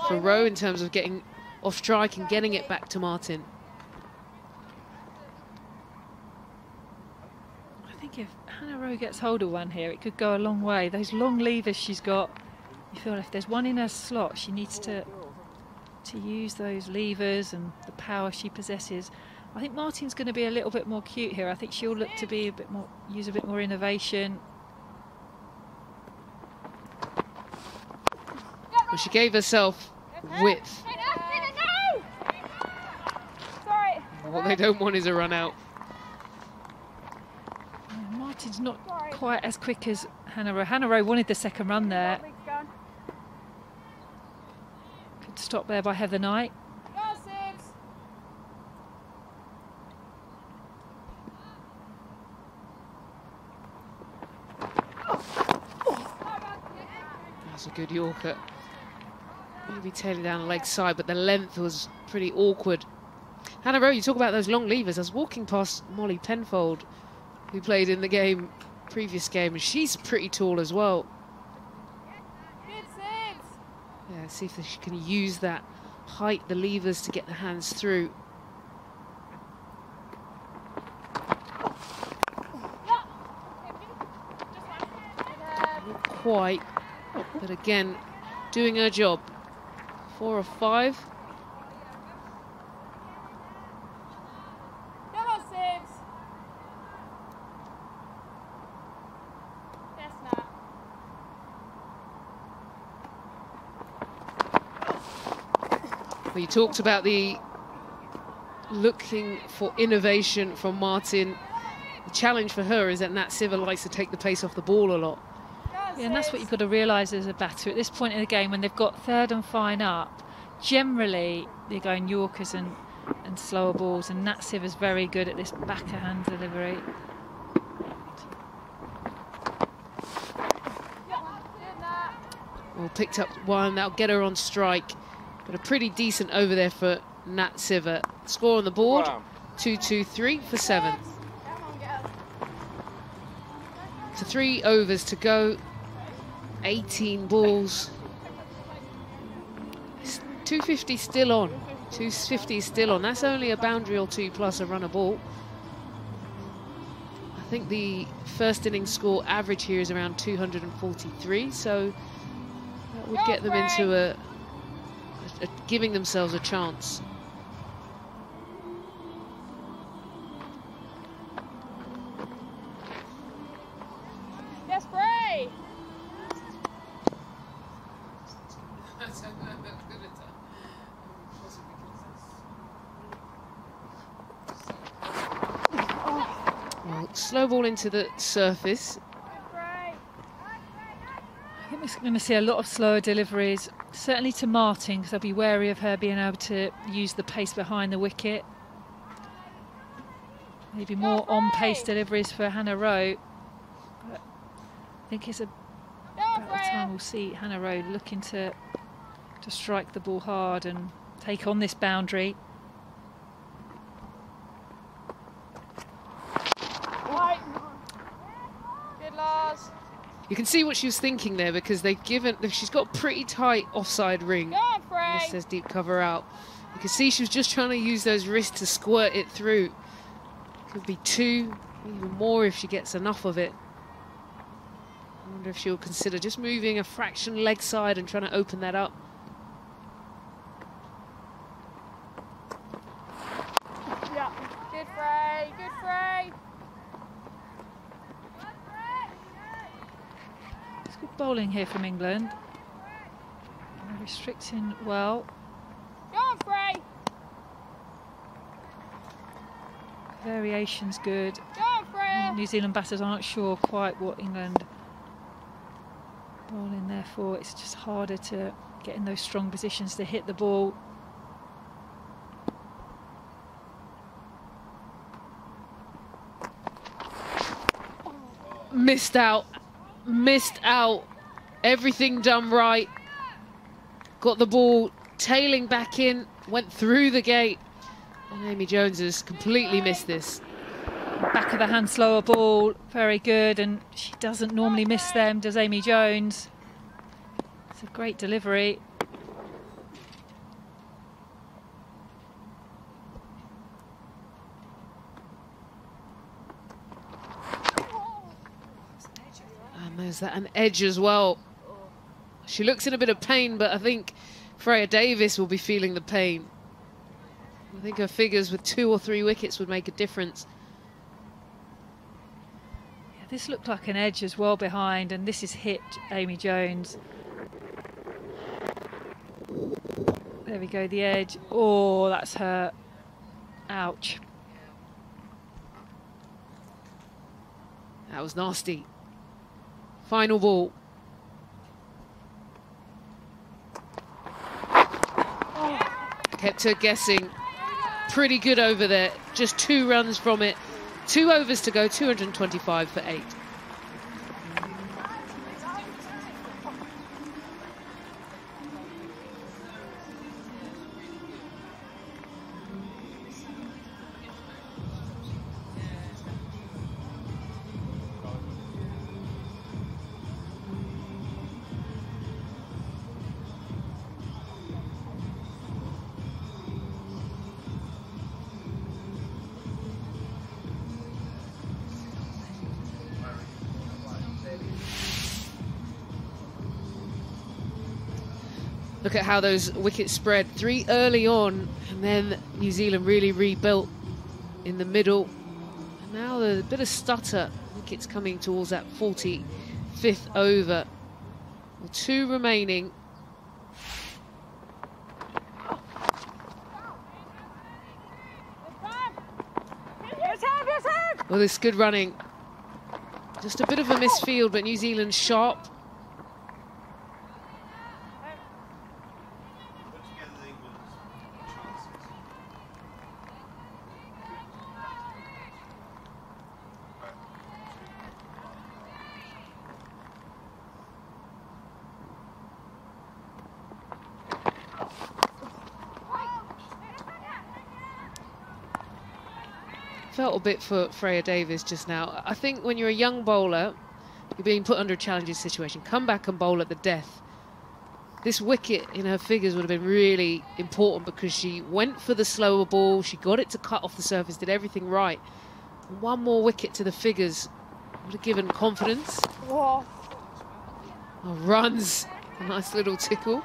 for Rowe in terms of getting off strike and getting it back to Martin. I think if Hannah Rowe gets hold of one here, it could go a long way. Those long levers she's got, you feel if there's one in her slot, she needs to to use those levers and the power she possesses. I think Martin's going to be a little bit more cute here. I think she'll look to be a bit more, use a bit more innovation. Well, she gave herself width. What they don't want is a run out. Martin's not quite as quick as Hannah Rowe. Hannah Rowe wanted the second run there. Could stop there by Heather Knight. That's a good Yorker. Maybe tailing down the leg side, but the length was pretty awkward. Hannah Rowe, you talk about those long levers. I was walking past Molly Penfold, who played in the game, previous game, and she's pretty tall as well. Yeah, see if she can use that height, the levers to get the hands through. Not quite, but again, doing her job. Four or five. Come on, Sibs. Yes, Nat. You talked about the looking for innovation from Martin. The challenge for her is that Nat Sciver likes to take the pace off the ball a lot. Yeah, and that's what you've got to realise as a batter at this point in the game when they've got third and fine up. Generally, they're going Yorkers and, and slower balls, and Nat is very good at this backhand delivery. Well, picked up one, that'll get her on strike. But a pretty decent over there for Nat Sciver. Score on the board, 2-2-3 for seven. So three overs to go, 18 balls. It's 250 still on. 250 still on. That's only a boundary or two plus a runner ball. I think the first inning score average here is around 243, so that would get them into a, a, a giving themselves a chance. Slow ball into the surface. I think we're going to see a lot of slower deliveries, certainly to Martin, because I'll be wary of her being able to use the pace behind the wicket. Maybe more on pace deliveries for Hannah Rowe. But I think it's a, about the time we'll see Hannah Rowe looking to to strike the ball hard and take on this boundary. Right. Good, Lars. You can see what she was thinking there because they've given. She's got a pretty tight offside ring. On, This says deep cover out. You can see she was just trying to use those wrists to squirt it through. Could be two, even more if she gets enough of it. I wonder if she'll consider just moving a fraction leg side and trying to open that up. Yeah. Good, Frey! Good, Frey! It's good bowling here from England. Restricting well. Go on, Frey! Variation's good. Go on! New Zealand batters aren't sure quite what England bowling there for. It's just harder to get in those strong positions to hit the ball. Missed out. Missed out. Everything done right. Got the ball tailing back in. Went through the gate. And Amy Jones has completely missed this. Back of the hand slower ball, very good, and she doesn't normally miss them, does Amy Jones? It's a great delivery. There's that an edge as well. She looks in a bit of pain, but I think Freya Davies will be feeling the pain. I think her figures with two or three wickets would make a difference. Yeah, this looked like an edge as well behind, and this is hit Amy Jones. There we go, the edge. Oh, that's her. Ouch. That was nasty. Final ball. Kept her guessing. Pretty good over there. Just two runs from it. Two overs to go, 225 for eight. At how those wickets spread. Three early on, and then New Zealand really rebuilt in the middle. And now there's a bit of stutter. Wickets coming towards that 45th over. Well, two remaining. Well, this good running. Just a bit of a misfield, but New Zealand sharp. Felt a bit for Freya Davies just now. I think when you're a young bowler, you're being put under a challenging situation. Come back and bowl at the death. this wicket in her figures would have been really important because she went for the slower ball, she got it to cut off the surface, did everything right. One more wicket to the figures would have given confidence. Whoa. Oh, runs, a nice little tickle.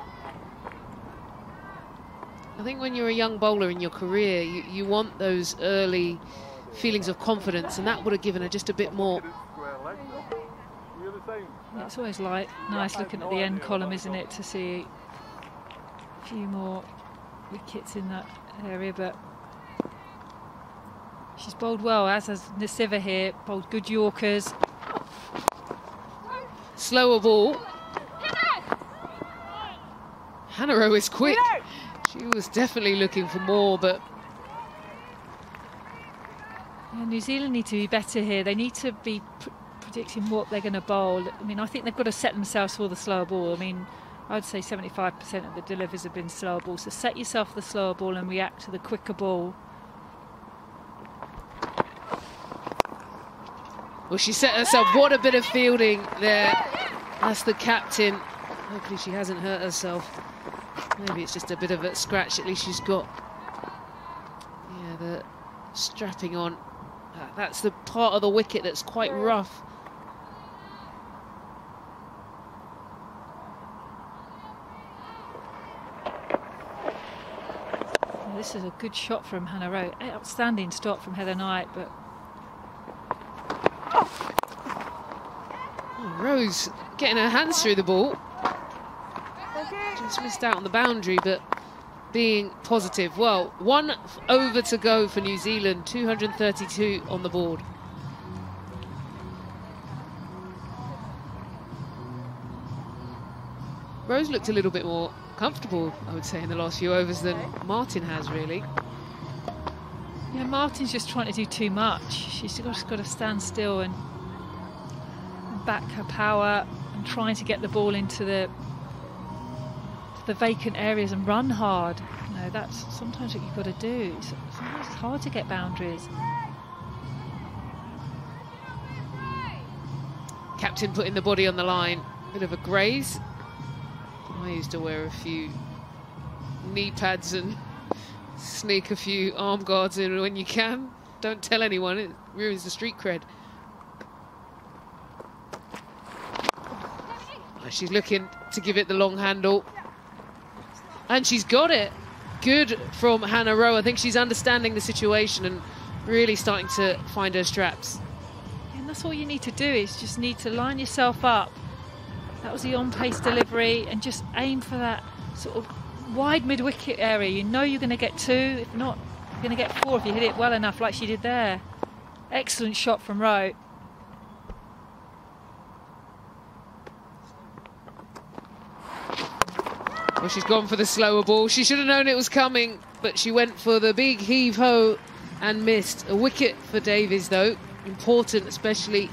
I think when you're a young bowler in your career, you, you want those early feelings of confidence, and that would have given her just a bit more. Yeah, it's always like nice looking at the end column, isn't it, to see a few more wickets in that area, but she's bowled well, as has Nat Sciver here, bowled good Yorkers. Slower ball. Hannah Rowe is quick. She was definitely looking for more, but Yeah, New Zealand need to be better here. They need to be pr- predicting what they're going to bowl. I mean, I think they've got to set themselves for the slower ball. I mean, I'd say 75% of the delivers have been slower ball. So set yourself the slower ball and react to the quicker ball. well, she set herself. What a bit of fielding there. That's the captain. Hopefully, she hasn't hurt herself. Maybe it's just a bit of a scratch. At least she's got, yeah, the strapping on. That's the part of the wicket that's quite rough. This is a good shot from Hannah Rowe. Outstanding stop from Heather Knight, but Oh, oh Rose getting her hands through the ball. Just missed out on the boundary, but being positive. Well, one over to go for New Zealand, 232 on the board. Rose looked a little bit more comfortable, I would say, in the last few overs than Martin has, really. yeah, Martin's just trying to do too much. She's just got to stand still and back her power and trying to get the ball into the to the vacant areas and run hard. You know, that's sometimes what you've got to do. Sometimes it's hard to get boundaries. Captain putting the body on the line. Bit of a graze. I used to wear a few knee pads and sneak a few arm guards in when you can. Don't tell anyone, it ruins the street cred. She's looking to give it the long handle. And she's got it. Good from Hannah Rowe. I think she's understanding the situation and really starting to find her straps. And that's all you need to do is just need to line yourself up. That was the on-pace delivery and just aim for that sort of wide mid-wicket area. You know you're going to get two, if not, you're going to get four if you hit it well enough like she did there. Excellent shot from Rowe. Well, she's gone for the slower ball. She should have known it was coming, but she went for the big heave ho and missed. A wicket for Davies, though. Important, especially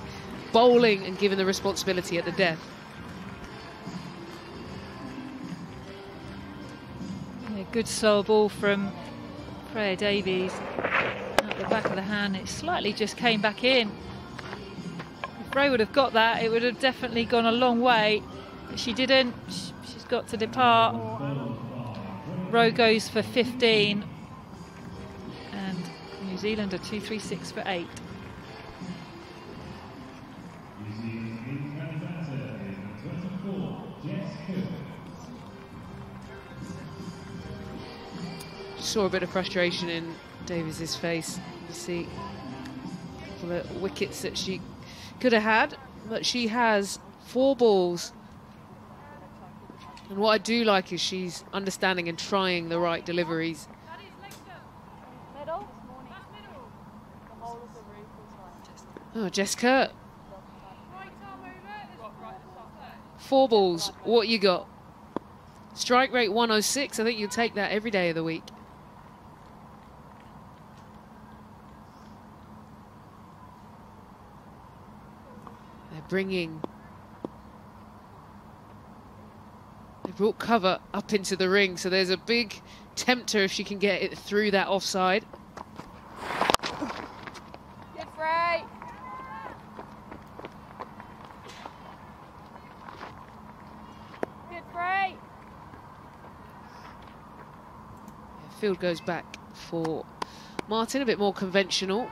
bowling and given the responsibility at the death. Yeah, good slow ball from Freya Davies. At the back of the hand, it slightly just came back in. If Ray would have got that, it would have definitely gone a long way. But she didn't. Sh- She's got to depart. Rowe goes for 15. And New Zealand are 236 for 8. Saw a bit of frustration in Davies's face. You see the wickets that she could have had, but she has four balls. And what I do like is she's understanding and trying the right deliveries. Oh, Jessica. Four balls. What you got? Strike rate 106. I think you'll take that every day of the week. They're bringing. They brought cover up into the ring, so there's a big tempter if she can get it through that offside. Jeffrey! Jeffrey! Field goes back for Martin, a bit more conventional.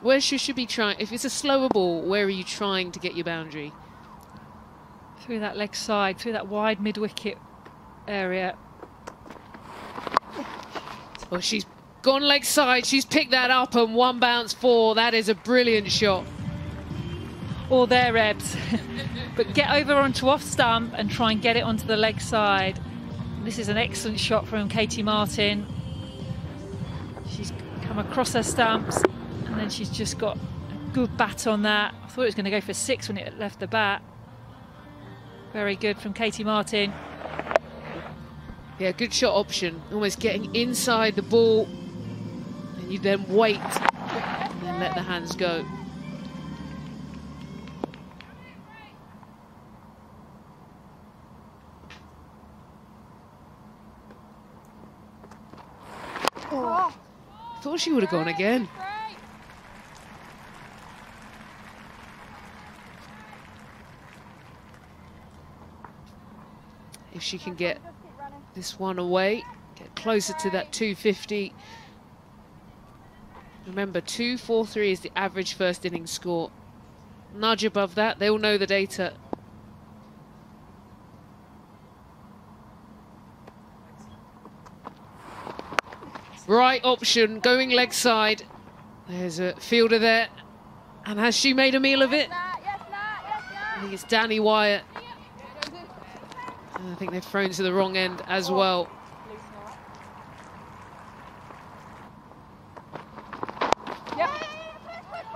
Where she should be trying, if it's a slower ball, where are you trying to get your boundary? Through that leg side, through that wide mid wicket area. Well, she's gone leg side. She's picked that up and one bounce four. That is a brilliant shot. All there, Ebbs. but get over onto off stump and try and get it onto the leg side. This is an excellent shot from Katie Martin. She's come across her stumps and then she's just got a good bat on that. I thought it was going to go for six when it left the bat. Very good from Katie Martin. Yeah, good shot option. Almost getting inside the ball. And you then wait and let the hands go. Oh. Thought she would have gone again. If she can get this one away, get closer to that 250. Remember, 243 is the average first inning score. Nudge above that, they all know the data. Right option, going leg side. There's a fielder there. And has she made a meal of it? I think it's Danni Wyatt. I think they've thrown to the wrong end as well.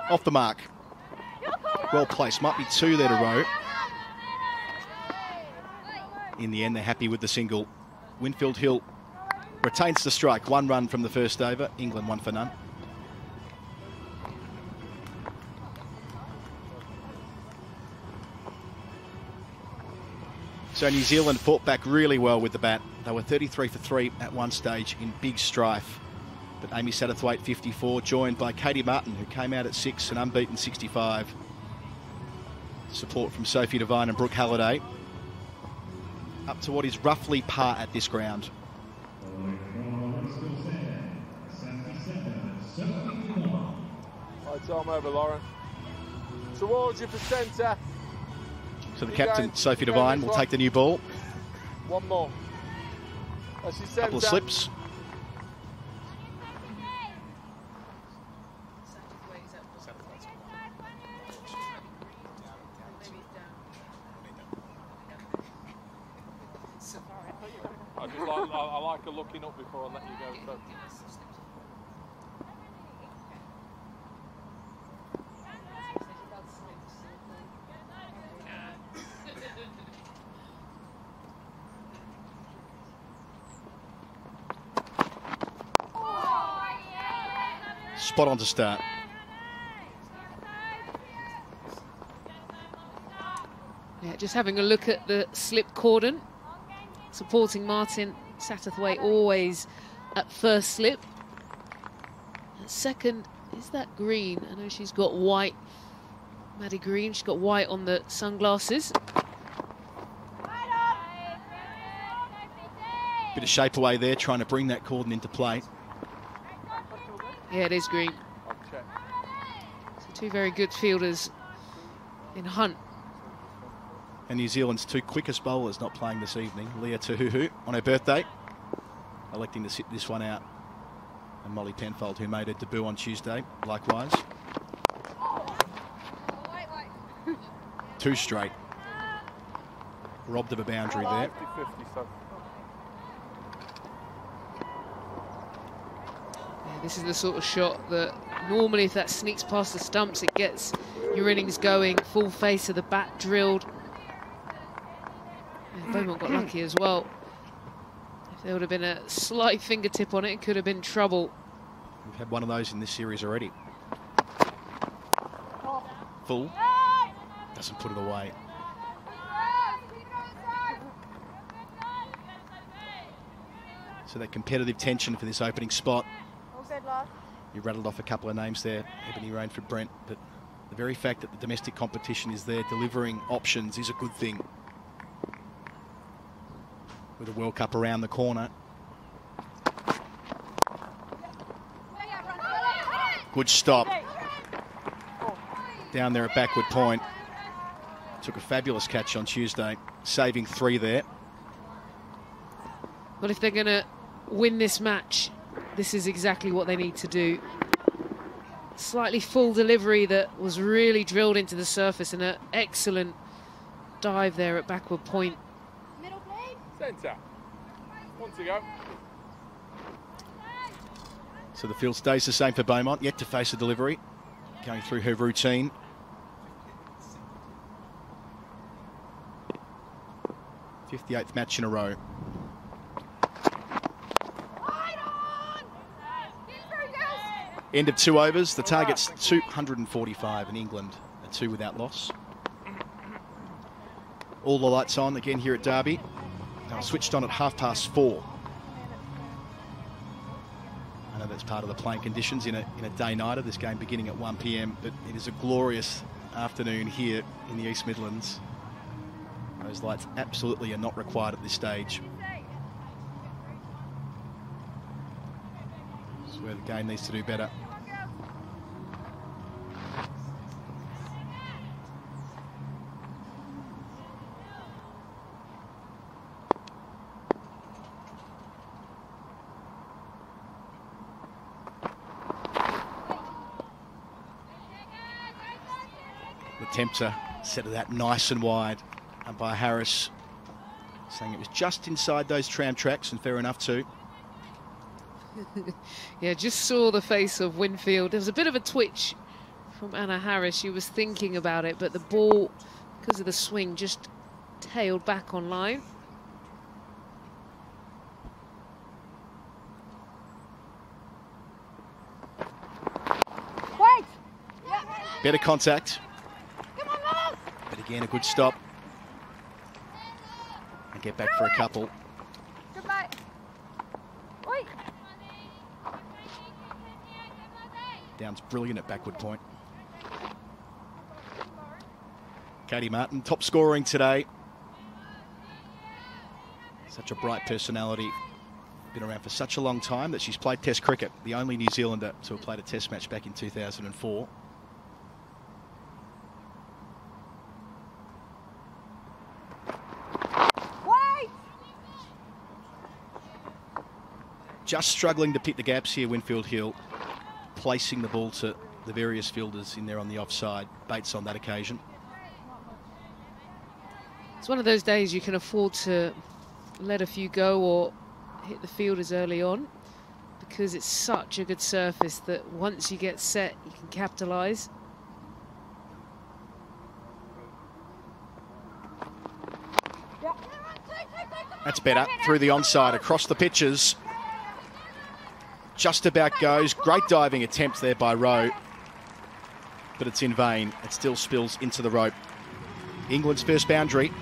Off the mark. Well placed. Might be two there to row. In the end, they're happy with the single. Winfield Hill retains the strike. One run from the first over. England one for none. So New Zealand fought back really well with the bat. They were 33 for 3 at one stage in big strife. But Amy Satterthwaite 54, joined by Katie Martin, who came out at 6 and unbeaten 65. Support from Sophie Devine and Brooke Halliday. Up to what is roughly par at this ground. Right arm over, Lauren. Towards you for centre. So the captain, Sophie Devine, will take the new ball. One more. As you Couple of slips. I just like, I, I like a looking up before I let you go. So. Spot on to start. Yeah, just having a look at the slip cordon. Supporting Martin Satterthwaite always at first slip. At second, is that green? I know she's got white. Maddy Green, she's got white on the sunglasses. Bit of shape away there, trying to bring that cordon into play. Yeah, it is green. So two very good fielders in Hunt. And New Zealand's two quickest bowlers not playing this evening. Lea Tahuhu on her birthday, electing to sit this one out. And Molly Penfold, who made her debut on Tuesday, likewise. Two straight. Robbed of a boundary there. 50-50, so. Yeah, this is the sort of shot that normally if that sneaks past the stumps, it gets your innings going. Full face of the bat drilled. Yeah, Beaumont got lucky as well. If there would have been a slight fingertip on it, it could have been trouble. We've had one of those in this series already. Full. Doesn't put it away. So that competitive tension for this opening spot. You rattled off a couple of names there, Ebony Rainford Brent, but the very fact that the domestic competition is there delivering options is a good thing. With a World Cup around the corner. Good stop. Down there at backward point. Took a fabulous catch on Tuesday, saving three there. But if they're going to win this match, this is exactly what they need to do. Slightly full delivery that was really drilled into the surface and an excellent dive there at backward point. Centre. One to go. So the field stays the same for Beaumont, yet to face a delivery. Going through her routine. Fifty-eighth match in a row. End of two overs. The target's 245 in England, a two without loss. All the lights on again here at Derby. Now switched on at half past four. I know that's part of the playing conditions in a, in a day nighter, this game beginning at 1 p.m., but it is a glorious afternoon here in the East Midlands. Those lights absolutely are not required at this stage. It's where the game needs to do better. Tempter set of that nice and wide. by Harris saying it was just inside those tram tracks, and fair enough too. yeah, just saw the face of Winfield. There was a bit of a twitch from Anna Harris. She was thinking about it, but the ball, because of the swing, just tailed back on line. Wait! Better contact. Again, a good stop. And get back for a couple. Down's brilliant at backward point. Katie Martin, top scoring today. Such a bright personality. Been around for such a long time that she's played Test cricket. The only New Zealander to have played a Test match back in 2004. Wait! Just struggling to pick the gaps here, Winfield Hill. Placing the ball to the various fielders in there on the offside. Bates on that occasion. It's one of those days you can afford to let a few go or hit the fielders early on because it's such a good surface that once you get set, you can capitalise. That's better. Through the onside, across the pitches. Just about goes. Great diving attempt there by Rowe. But it's in vain. It still spills into the rope. England's first boundary.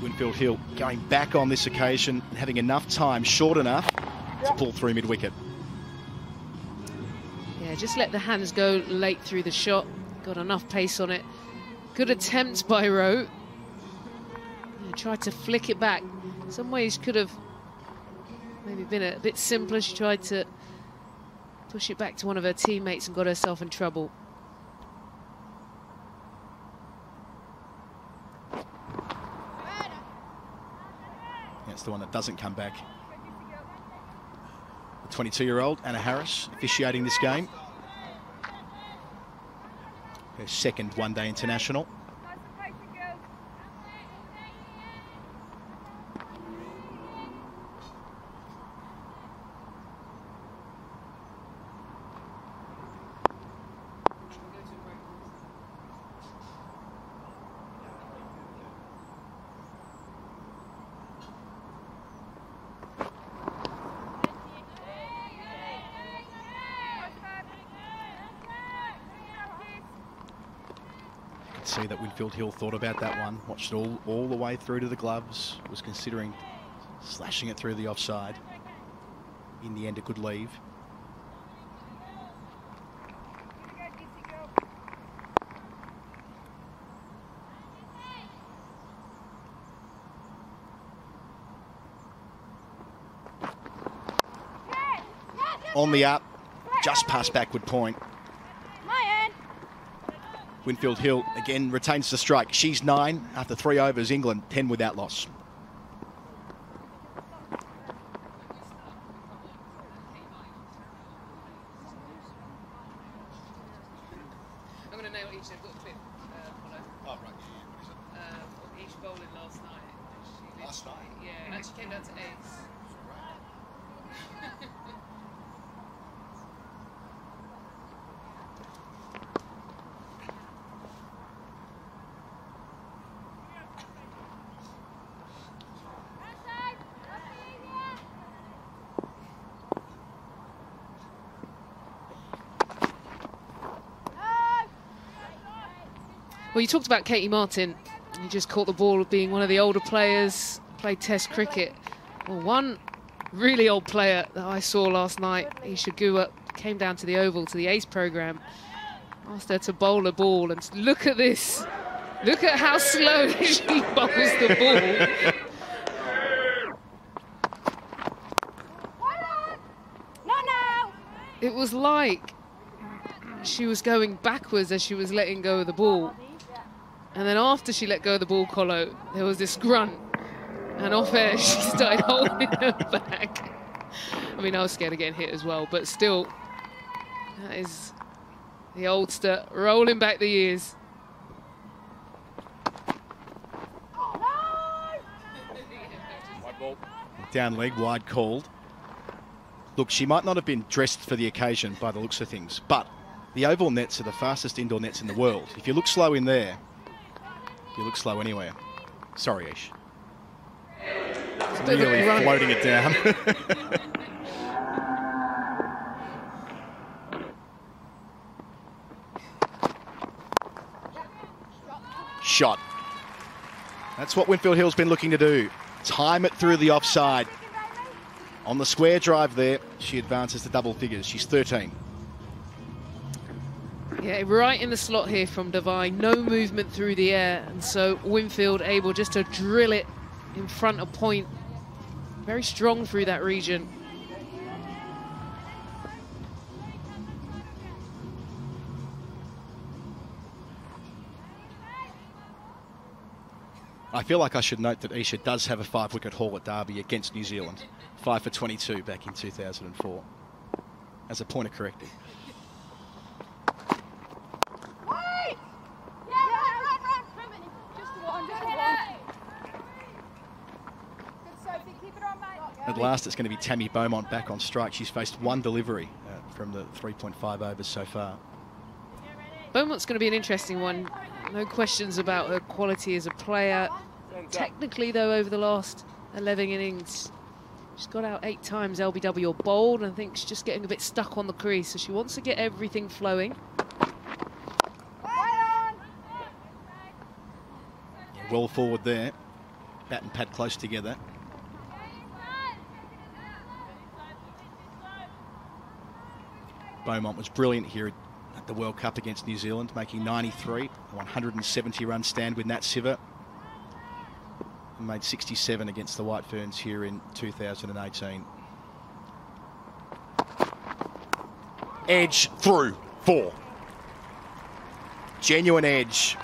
Winfield Hill going back on this occasion, having enough time, short enough, to pull through mid wicket. Yeah, just let the hands go late through the shot. Got enough pace on it. Good attempt by Rowe. Tried to flick it back. Some ways could have maybe been a bit simpler. She tried to push it back to one of her teammates and got herself in trouble. That's the one that doesn't come back. The 22-year-old Anna Harris officiating this game. Her second one-day international. Could Winfield Hill thought about that one, watched it all, all the way through to the gloves, was considering slashing it through the offside. In the end, a good leave. On the up, just past backward point. Winfield Hill again retains the strike. She's nine after three overs. England 10 without loss. I'm going to nail each. I've got a clip, uh, Apollo. Oh, right. Uh, each bowling last night. She Last literally- night? Yeah, and actually came down to ace. Well, you talked about Katie Martin. You just caught the ball of being one of the older players, played Test cricket. Well, one really old player that I saw last night, Isa Guha, came down to the Oval, to the ACE programme, asked her to bowl a ball, and look at this. Look at how slow she bowls the ball. It was like she was going backwards as she was letting go of the ball. And then after she let go of the ball, Colo, there was this grunt. And off air, she started holding her back. I mean, I was scared of getting hit as well, but still, that is the oldster rolling back the years. Down leg, wide called. Look, she might not have been dressed for the occasion by the looks of things, but the oval nets are the fastest indoor nets in the world. If you look slow in there, you look slow anyway. Sorry, Ish. It's a bit of a Really floating it down. Shot. That's what Winfield Hill's been looking to do. Time it through the offside. On the square drive there, she advances to double figures. She's 13. Yeah, right in the slot here from Devine. No movement through the air. And so Winfield able just to drill it in front of point. Very strong through that region. I feel like I should note that Isa does have a five wicket haul at Derby against New Zealand. Five for 22 back in 2004. As a point of correcting. Wait. Yeah, run, run, run. Just the one, just the one. Good, Sophie. Keep it on, mate. At last, it's going to be Tammy Beaumont back on strike. She's faced one delivery uh, from the 3.5 overs so far. Beaumont's going to be an interesting one. No questions about her quality as a player. Technically, though, over the last 11 innings, she's got out eight times LBW or bowled, and I think she's just getting a bit stuck on the crease. So she wants to get everything flowing. Well forward there. Bat and pad close together. Beaumont was brilliant here at the World Cup against New Zealand, making 93, a 170 run stand with Nat Sciver. Made 67 against the White Ferns here in 2018. Edge through four. Genuine edge.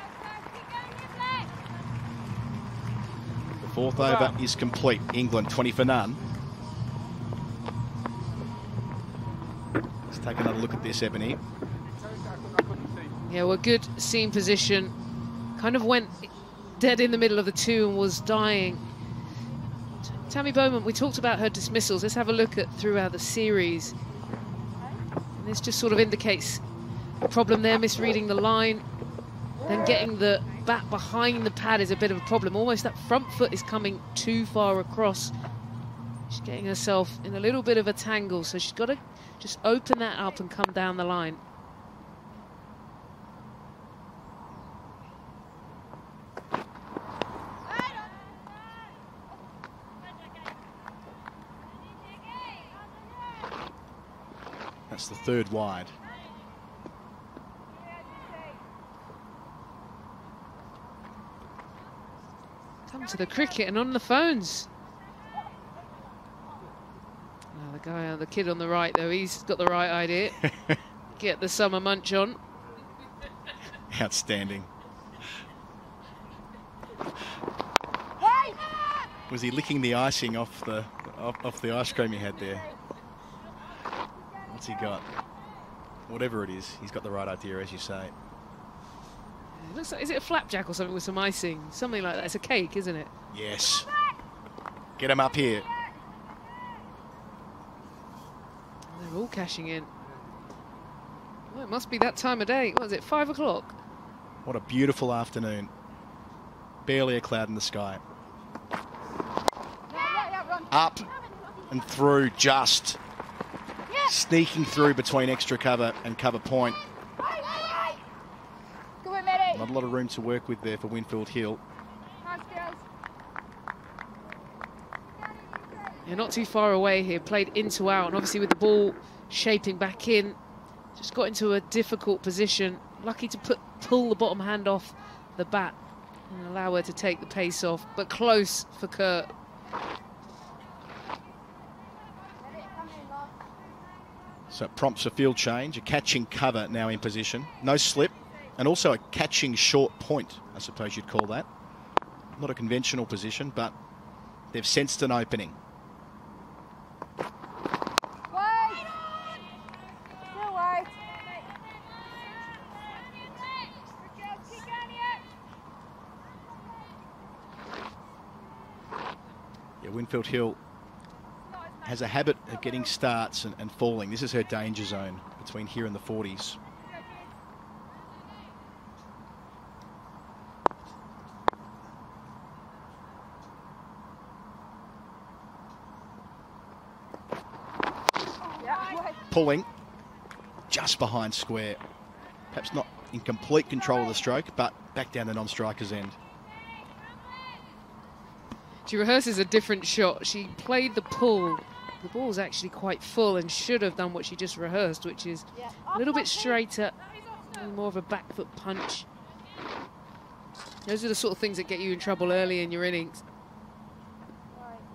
The fourth over is complete. England 20 for none. Take another look at this, Ebony. Yeah, well, good seam position. Kind of went dead in the middle of the two and was dying. Tammy Beaumont, we talked about her dismissals. Let's have a look at throughout the series. And this just sort of indicates a problem there, misreading the line. Then getting the bat behind the pad is a bit of a problem. Almost that front foot is coming too far across. She's getting herself in a little bit of a tangle, so she's got to just open that up and come down the line. That's the third wide. Come to the cricket and on the phones. Now the Guy, uh, the kid on the right, though, he's got the right idea. Get the summer munch on. Outstanding. Was he licking the icing off the off, off the ice cream he had there? What's he got? Whatever it is, he's got the right idea, as you say. It looks like, is it a flapjack or something with some icing? Something like that. It's a cake, isn't it? Yes. Get him up here. They're all cashing in. Well, it must be that time of day. What is it, five o'clock? What a beautiful afternoon. Barely a cloud in the sky. Up and through just. Sneaking through between extra cover and cover point. Go on, Mary. Not a lot of room to work with there for Winfield Hill. Nice girls. Yeah, not too far away here. Played into out, and obviously with the ball shaping back in, just got into a difficult position. Lucky to put pull the bottom hand off the bat and allow her to take the pace off, but close for Kurt. So it prompts a field change, a catching cover now in position. No slip, and also a catching short point, I suppose you'd call that. Not a conventional position, but they've sensed an opening. Wait. Still wait. Good girls, keep going here. Yeah, Hill has a habit of getting starts and, and falling. This is her danger zone between here and the 40s. Pulling just behind square. Perhaps not in complete control of the stroke, but back down the non-striker's end. She rehearses a different shot. She played the pull. The ball's actually quite full and should have done what she just rehearsed, which is a little bit straighter, and more of a back foot punch. Those are the sort of things that get you in trouble early in your innings.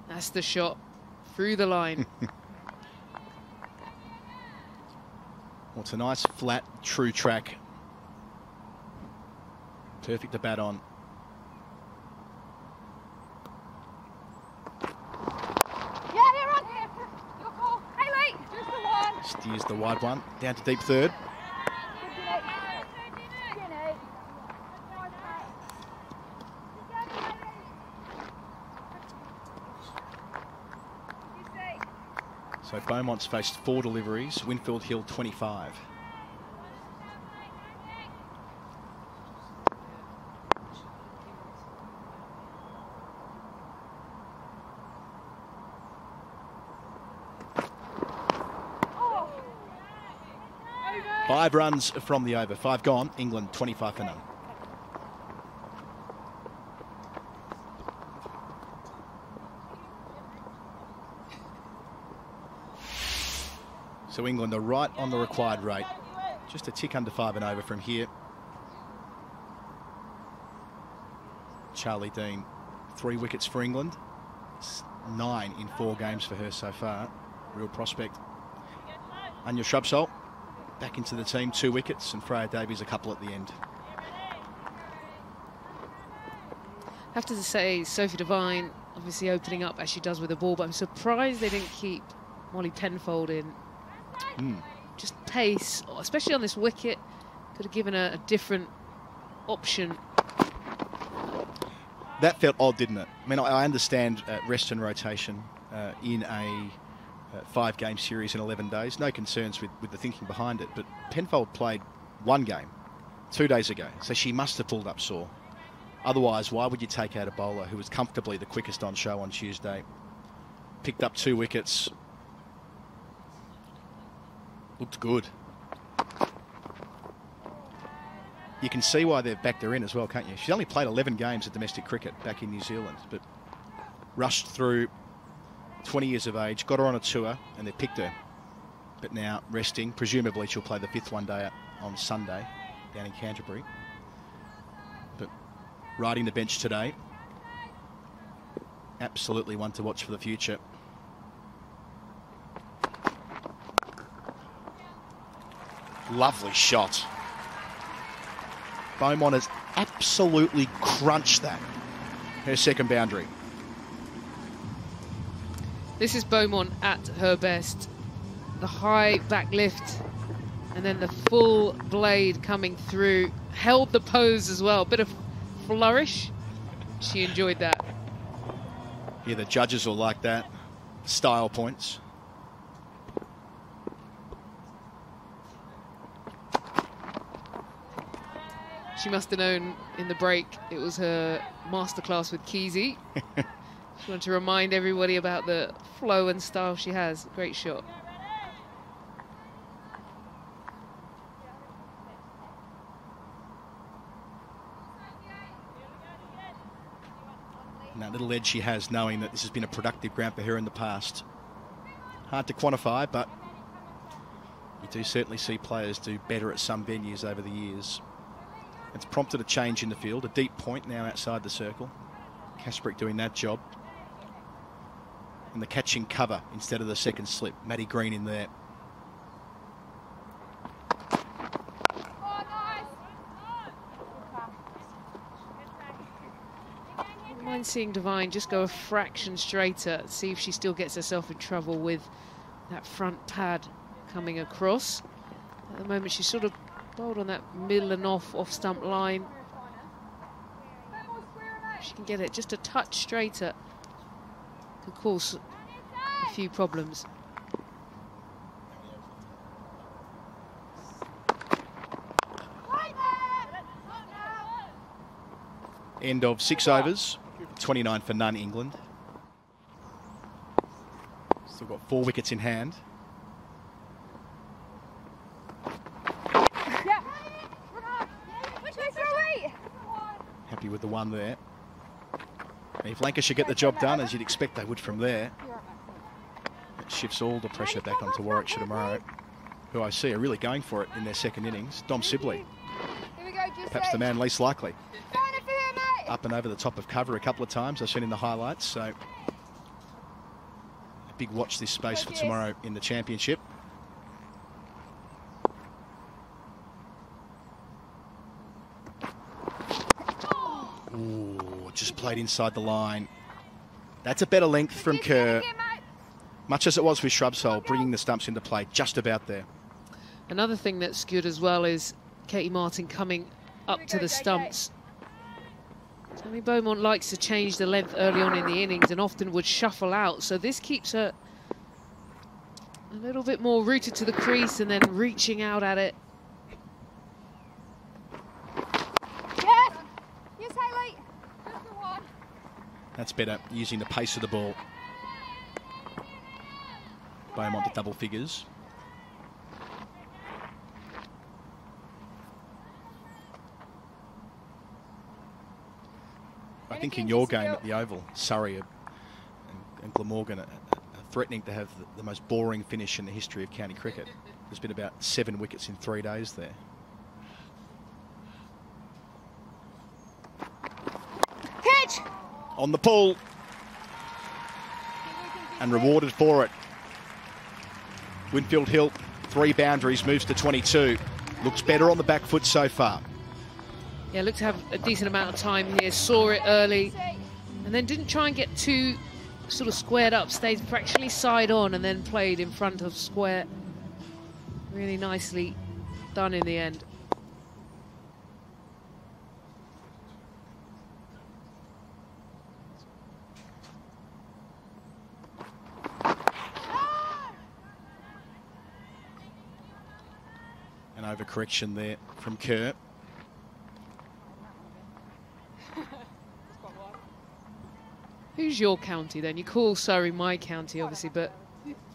That's the shot through the line. Well, it's a nice, flat, true track. Perfect to bat on. Yeah, you're on. Your call. Hey, wait. Just the Steers the wide one. Down to deep third. So Beaumont's faced four deliveries. Winfield Hill 25. Five runs from the over. Five gone. England 25 for none. So England are right on the required rate. Just a tick under five and over from here. Charlie Dean, three wickets for England. Nine in four games for her so far. Real prospect. Anya Shrubsole back into the team, two wickets, and Freya Davies a couple at the end. I have to say, Sophie Devine obviously opening up as she does with the ball, but I'm surprised they didn't keep Molly Penfold in. Hmm. Just pace, especially on this wicket, could have given her a different option. That felt odd, didn't it? I mean, I I understand uh, rest and rotation uh, in a uh, five-game series in 11 days. No concerns with, with the thinking behind it. But Penfold played one game two days ago, so she must have pulled up sore. Otherwise, why would you take out a bowler who was comfortably the quickest on show on Tuesday? Picked up two wickets. Looked good. You can see why they've backed her in as well, can't you? She's only played 11 games of domestic cricket back in New Zealand, but rushed through 20 years of age, got her on a tour, and they picked her. But now resting, presumably she'll play the fifth one day on Sunday down in Canterbury. But riding the bench today, absolutely one to watch for the future. Lovely shot. Beaumont has absolutely crunched that. Her second boundary. This is Beaumont at her best. The high back lift and then the full blade coming through. Held the pose as well. Bit of flourish. She enjoyed that. Yeah, the judges will like that. Style points. She must have known in the break it was her masterclass with Keezy. she wanted to remind everybody about the flow and style she has. Great shot. And that little edge she has knowing that this has been a productive ground for her in the past. Hard to quantify, but you do certainly see players do better at some venues over the years. It's prompted a change in the field, a deep point now outside the circle. Kasperek doing that job. And the catching cover instead of the second slip. Maddy Green in there. Mind seeing Devine just go a fraction straighter, see if she still gets herself in trouble with that front pad coming across. At the moment, she's sort of bowled on that middle and off, off stump line. She can get it just a touch straighter, could cause a few problems. End of six overs, 29 for none England. Still got four wickets in hand. Happy with the one there. If Lancashire get the job done, as you'd expect they would from there, it shifts all the pressure back onto Warwickshire tomorrow, who I see are really going for it in their second innings. Dom Sibley, perhaps the man least likely. Up and over the top of cover a couple of times, I've seen in the highlights, so a big watch this space for tomorrow in the championship. Ooh, just played inside the line. That's a better length from Kerr. Much as it was with Shrubsole, bringing the stumps into play just about there. Another thing that's good as well is Katie Martin coming up to the stumps. Tammy Beaumont likes to change the length early on in the innings and often would shuffle out. So this keeps her a little bit more rooted to the crease and then reaching out at it. Yes! Yes, Hayley! Just the one. That's better, using the pace of the ball. Beaumont to double figures. I think in your game at the Oval, Surrey and, Glamorgan are, threatening to have the most boring finish in the history of county cricket. There's been about seven wickets in three days there. Pitch! On the pull. And rewarded for it. Winfield Hill, three boundaries, moves to 22. Looks better on the back foot so far. Yeah, looked to have a decent amount of time here, saw it early, and then didn't try and get too sort of squared up, stayed fractionally side on and then played in front of square. Really nicely done in the end. Overcorrection there from Kerr. Who's your county then? You call Surrey my county, obviously, but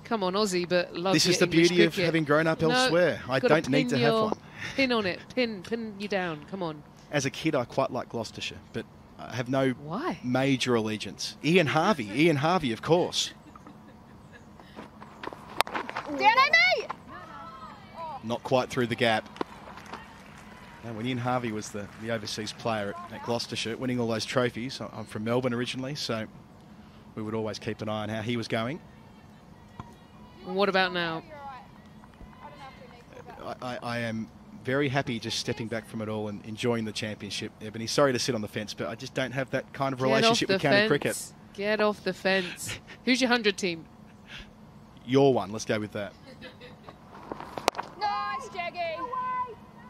come on, Aussie, but love This your is the English beauty of having grown up No, elsewhere. I don't need pin to have one. Pin on it, pin, pin you down. Come on. As a kid, I quite like Gloucestershire, but I have no Why? major allegiance. Ian Harvey, Ian Harvey, of course. Down me! Not quite through the gap. And when Ian Harvey was the, the overseas player at, at Gloucestershire, winning all those trophies, I'm from Melbourne originally, so we would always keep an eye on how he was going. What about now? I, I, I am very happy just stepping back from it all and enjoying the championship. Ebony, sorry to sit on the fence, but I just don't have that kind of Get relationship with county fence. cricket. Get off the fence. Who's your 100 team? Your one, let's go with that. Nice, Jaggy.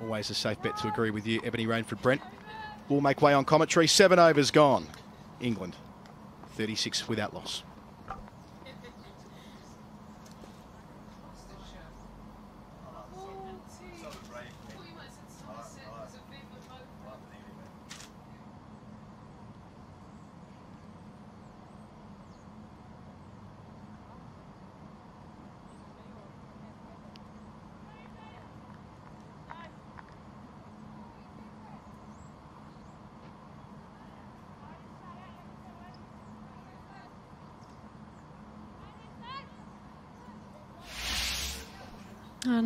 Always a safe bet to agree with you, Ebony Rainford Brent. We'll make way on commentary. Seven overs gone. England, 36 without loss.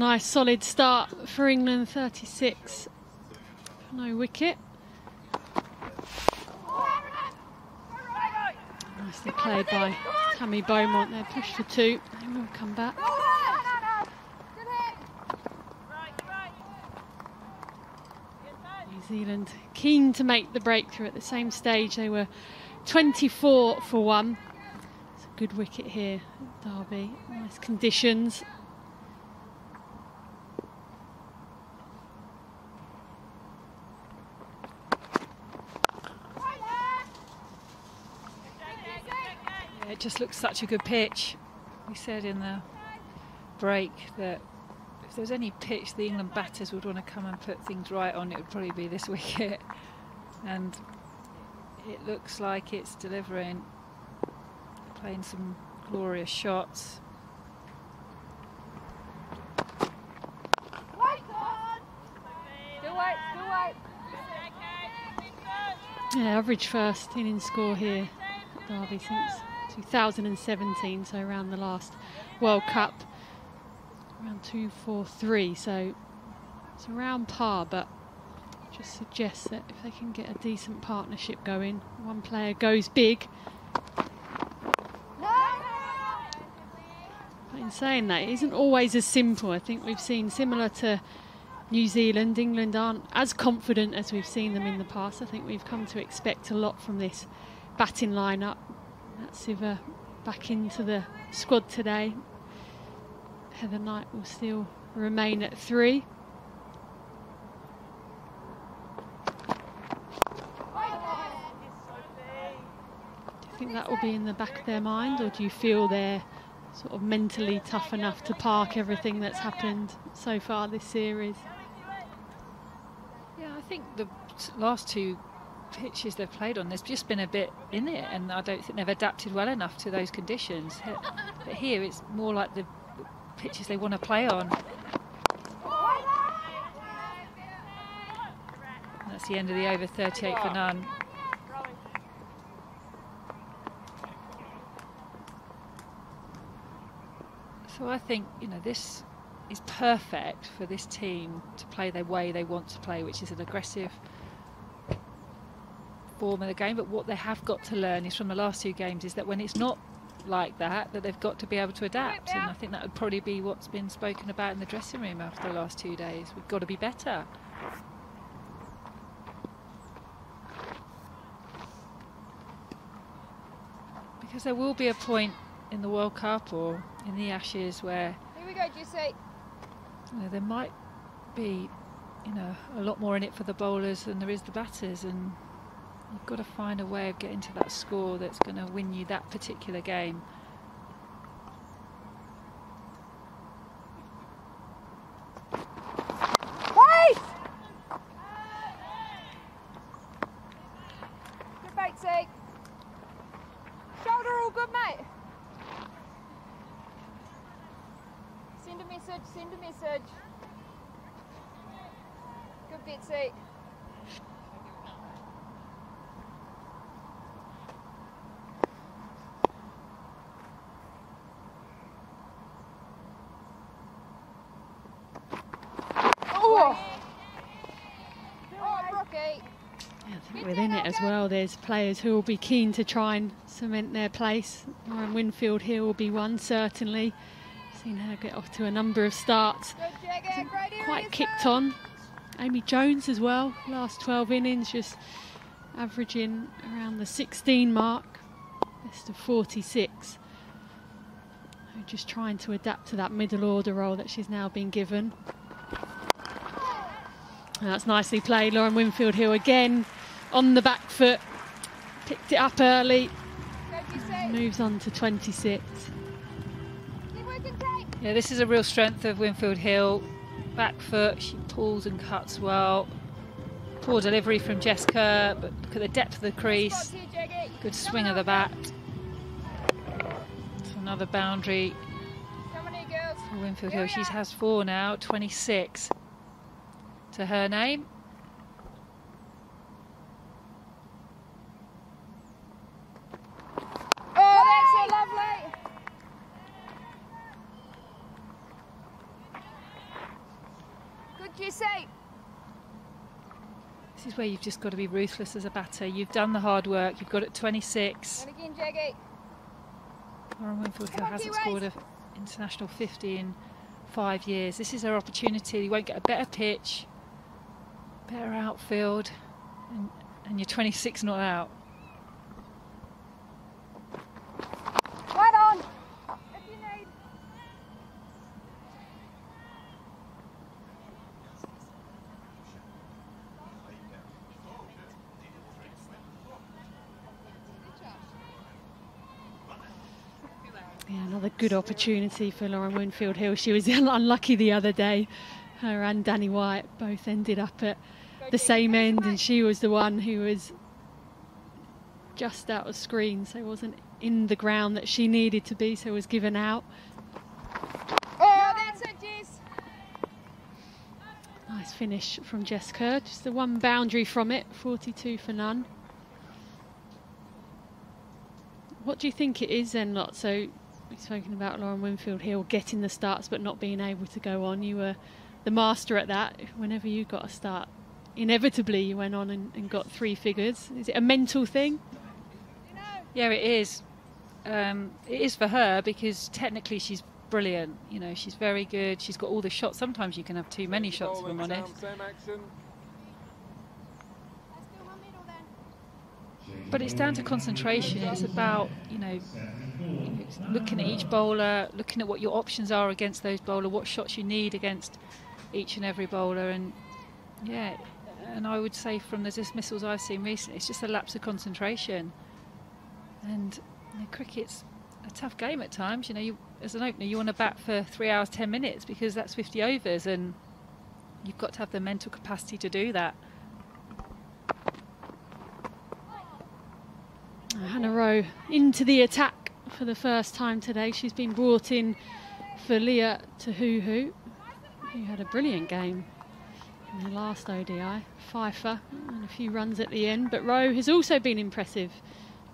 Nice solid start for England, 36. No wicket. Nicely played by Tammy Beaumont. They're pushed for two. They will come back. New Zealand keen to make the breakthrough at the same stage. They were 24 for one. It's a good wicket here Derby. Nice conditions. Yeah, it just looks such a good pitch. We said in the break that if there was any pitch the England batters would want to come and put things right on, it would probably be this wicket. And it looks like it's delivering, playing some glorious shots. Still wait, still wait. Yeah, average first innings score here Derby since 2017, so around the last World Cup, around 243. So it's around par, but just suggests that if they can get a decent partnership going, one player goes big. But in saying that, it isn't always as simple. I think we've seen similar to New Zealand, England aren't as confident as we've seen them in the past. I think we've come to expect a lot from this batting lineup. That's Sciver uh, back into the squad today. Heather Knight will still remain at three. Do you think that will be in the back of their mind, or do you feel they're sort of mentally tough enough to park everything that's happened so far this series? Yeah, I think the last two pitches they've played on, there's just been a bit in it, and I don't think they've adapted well enough to those conditions. But here it's more like the pitches they want to play on. And That's the end of the over 38 for none. So I think, you know, this is perfect for this team to play the way they want to play, which is an aggressive form of the game. But what they have got to learn is from the last two games is that when it's not like that, that they've got to be able to adapt. And I think that would probably be what's been spoken about in the dressing room after the last two days. We've got to be better. Because there will be a point in the World Cup or in the Ashes where Here we go, Juicy. you know, there might be, you know, a lot more in it for the bowlers than there is the batters, and you've got to find a way of getting to that score that's going to win you that particular game. Wait! Good Batesy. Shoulder all good, mate. Send a message, send a message. Good Batesy. Oh! Oh, Brookie. Yeah, I think within it well, there's players who will be keen to try and cement their place. Ryan Winfield here will be one, certainly. Seen her get off to a number of starts. Quite kicked on. Amy Jones as well. Last 12 innings, just averaging around the 16 mark. Best of 46. Just trying to adapt to that middle order role that she's now been given. That's nicely played. Lauren Winfield Hill again on the back foot. Picked it up early. Moves on to 26. Keep working tight. Yeah, this is a real strength of Winfield Hill. Back foot, she pulls and cuts well. Poor delivery from Jessica, but look at the depth of the crease. Good swing of the bat. It's another boundary for Winfield Hill. She has four now, 26 to her name. Oh, that's so lovely. Good, you say. This is where you've just got to be ruthless as a batter. You've done the hard work. You've got it 26. And again, Jagger. Lauren Winfield hasn't scored an international 50 in five years. This is her opportunity. You won't get a better pitch, better outfield, and, and you're 26 not out. Right on. If you need. Yeah, another good opportunity for Lauren Winfield Hill. She was unlucky the other day. Her and Danni Wyatt both ended up at the same end, and she was the one who was just out of screen, so wasn't in the ground that she needed to be, so was given out. Oh, that's it, Jess. Nice finish from Jess Kerr. Just the one boundary from it, 42 for none. What do you think it is then, Lot? So we've spoken about Lauren Winfield Hill getting the starts but not being able to go on. You were the master at that. Whenever you got a start, inevitably you went on and, and got three figures. Is it a mental thing? Yeah, it is. Um, it is for her because technically she's brilliant. You know, she's very good. She's got all the shots. Sometimes you can have too many shots, if I'm honest. Same action. Let's do my middle then. But it's down to concentration. It's about you know looking at each bowler, looking at what your options are against those bowler, what shots you need against each and every bowler, and yeah. And I would say from the dismissals I've seen recently, it's just a lapse of concentration. And you know, cricket's a tough game at times. You know, you, as an opener, you want to bat for three hours, ten minutes because that's 50 overs, and you've got to have the mental capacity to do that. Hannah Rowe into the attack for the first time today. She's been brought in for Lea Tahuhu, who had a brilliant game in the last ODI. five-for and a few runs at the end, but Rowe has also been impressive.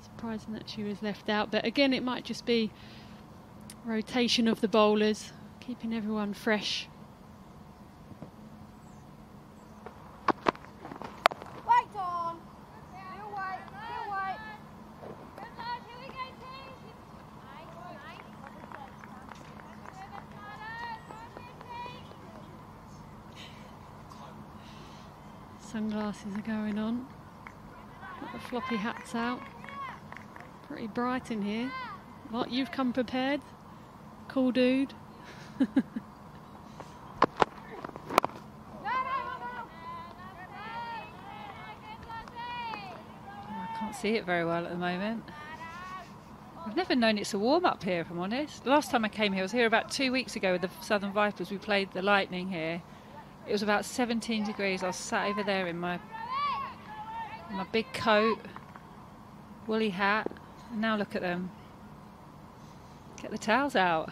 Surprising that she was left out, but again, it might just be rotation of the bowlers, keeping everyone fresh. Wait on. Still wait. Still wait. Good lad, here we go, team. Sunglasses are going on. Got the floppy hats out. Pretty bright in here. What, you've come prepared? Cool dude. I can't see it very well at the moment. I've never known it's a warm up here, if I'm honest. The last time I came here, I was here about two weeks ago with the Southern Vipers. We played the Lightning here. It was about 17 degrees. I was sat over there in my my big coat, woolly hat, and now look at them. Get the towels out.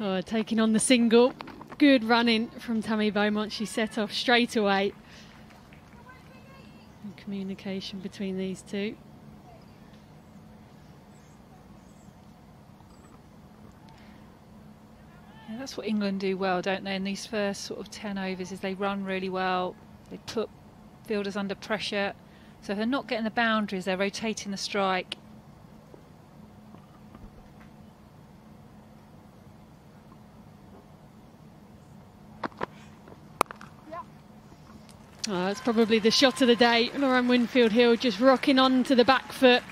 Oh, taking on the single. Good running from Tammy Beaumont. She set off straight away. And communication between these two. that's what England do well, don't they? In these first sort of ten overs, is they run really well. They put fielders under pressure. So if they're not getting the boundaries, they're rotating the strike. Oh, that's probably the shot of the day. Lauren Winfield Hill just rocking on to the back foot,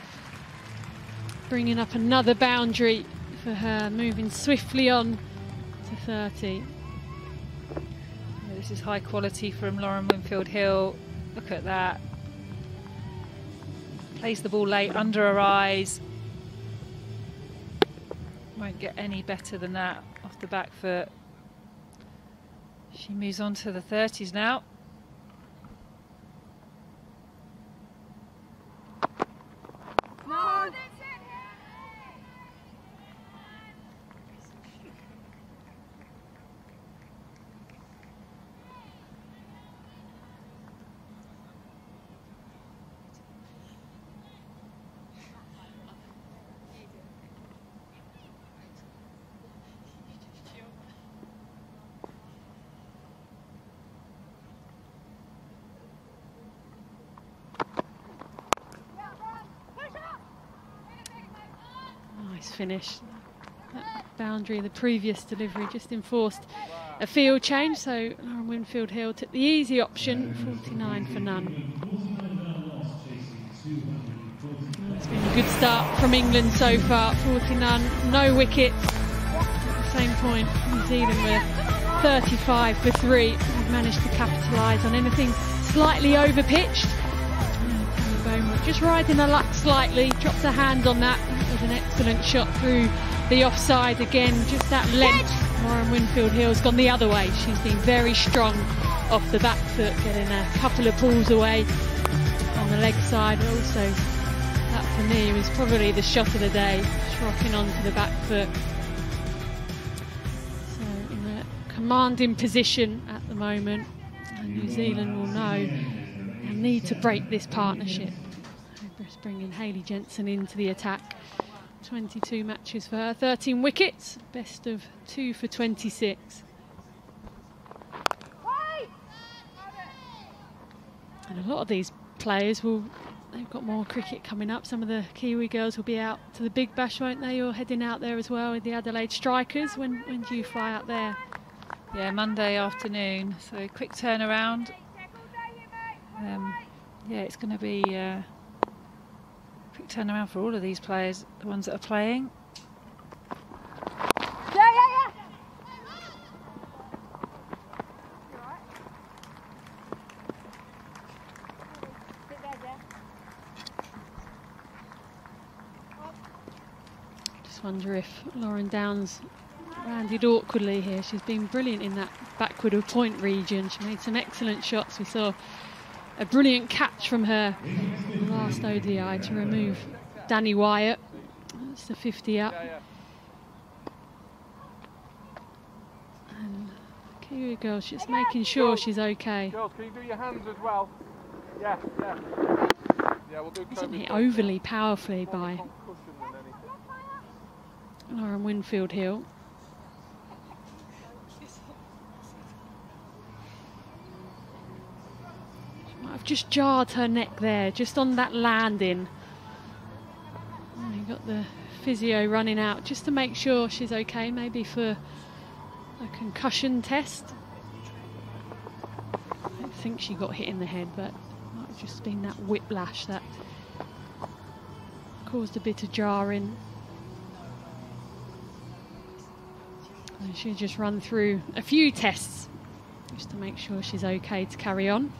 bringing up another boundary for her, moving swiftly on to 30. This is high quality from Lauren Winfield Hill. Look at that. Plays the ball late under her eyes. Won't get any better than that off the back foot. She moves on to the 30s now. Nice finish. That boundary, the previous delivery, just enforced a field change. So Lauren Winfield Hill took the easy option, 49 for none. It's been a good start from England so far, 49, no wickets. At the same point, New Zealand were 35 for three. They've managed to capitalise on anything slightly over pitched. Just riding her luck slightly, drops her hand on that. An excellent shot through the offside again, just that length. Lauren Winfield Hill's gone the other way. She's been very strong off the back foot, getting a couple of pulls away on the leg side. Also, that for me was probably the shot of the day, rocking onto the back foot. So in a commanding position at the moment, and New Zealand will know they need to break this partnership. Bringing Hayley Jensen into the attack. 22 matches for her, 13 wickets, best of two for 26. And a lot of these players will, they've got more cricket coming up. Some of the Kiwi girls will be out to the Big Bash, won't they? You're heading out there as well with the Adelaide Strikers. When, when do you fly out there? Yeah, Monday afternoon. So quick turnaround. Um, yeah, it's going to be uh, quick turnaround for all of these players, the ones that are playing. Yeah, yeah, yeah. Just wonder if Lauren Down's landed awkwardly here. She's been brilliant in that backward of point region. She made some excellent shots. We saw a brilliant catch from her last ODI to remove Danni Wyatt. That's the 50 up. And Kiwi girl, she's making sure she's okay. Girls, can you do your hands as well? Yeah, yeah. Yeah, we'll do Kobe hit overly powerfully by. Lauren Winfield Hill. She have just jarred her neck there, just on that landing. And you got the physio running out just to make sure she's okay, maybe for a concussion test. I don't think she got hit in the head, but it might have just been that whiplash that caused a bit of jarring. And she'll just run through a few tests just to make sure she's okay to carry on.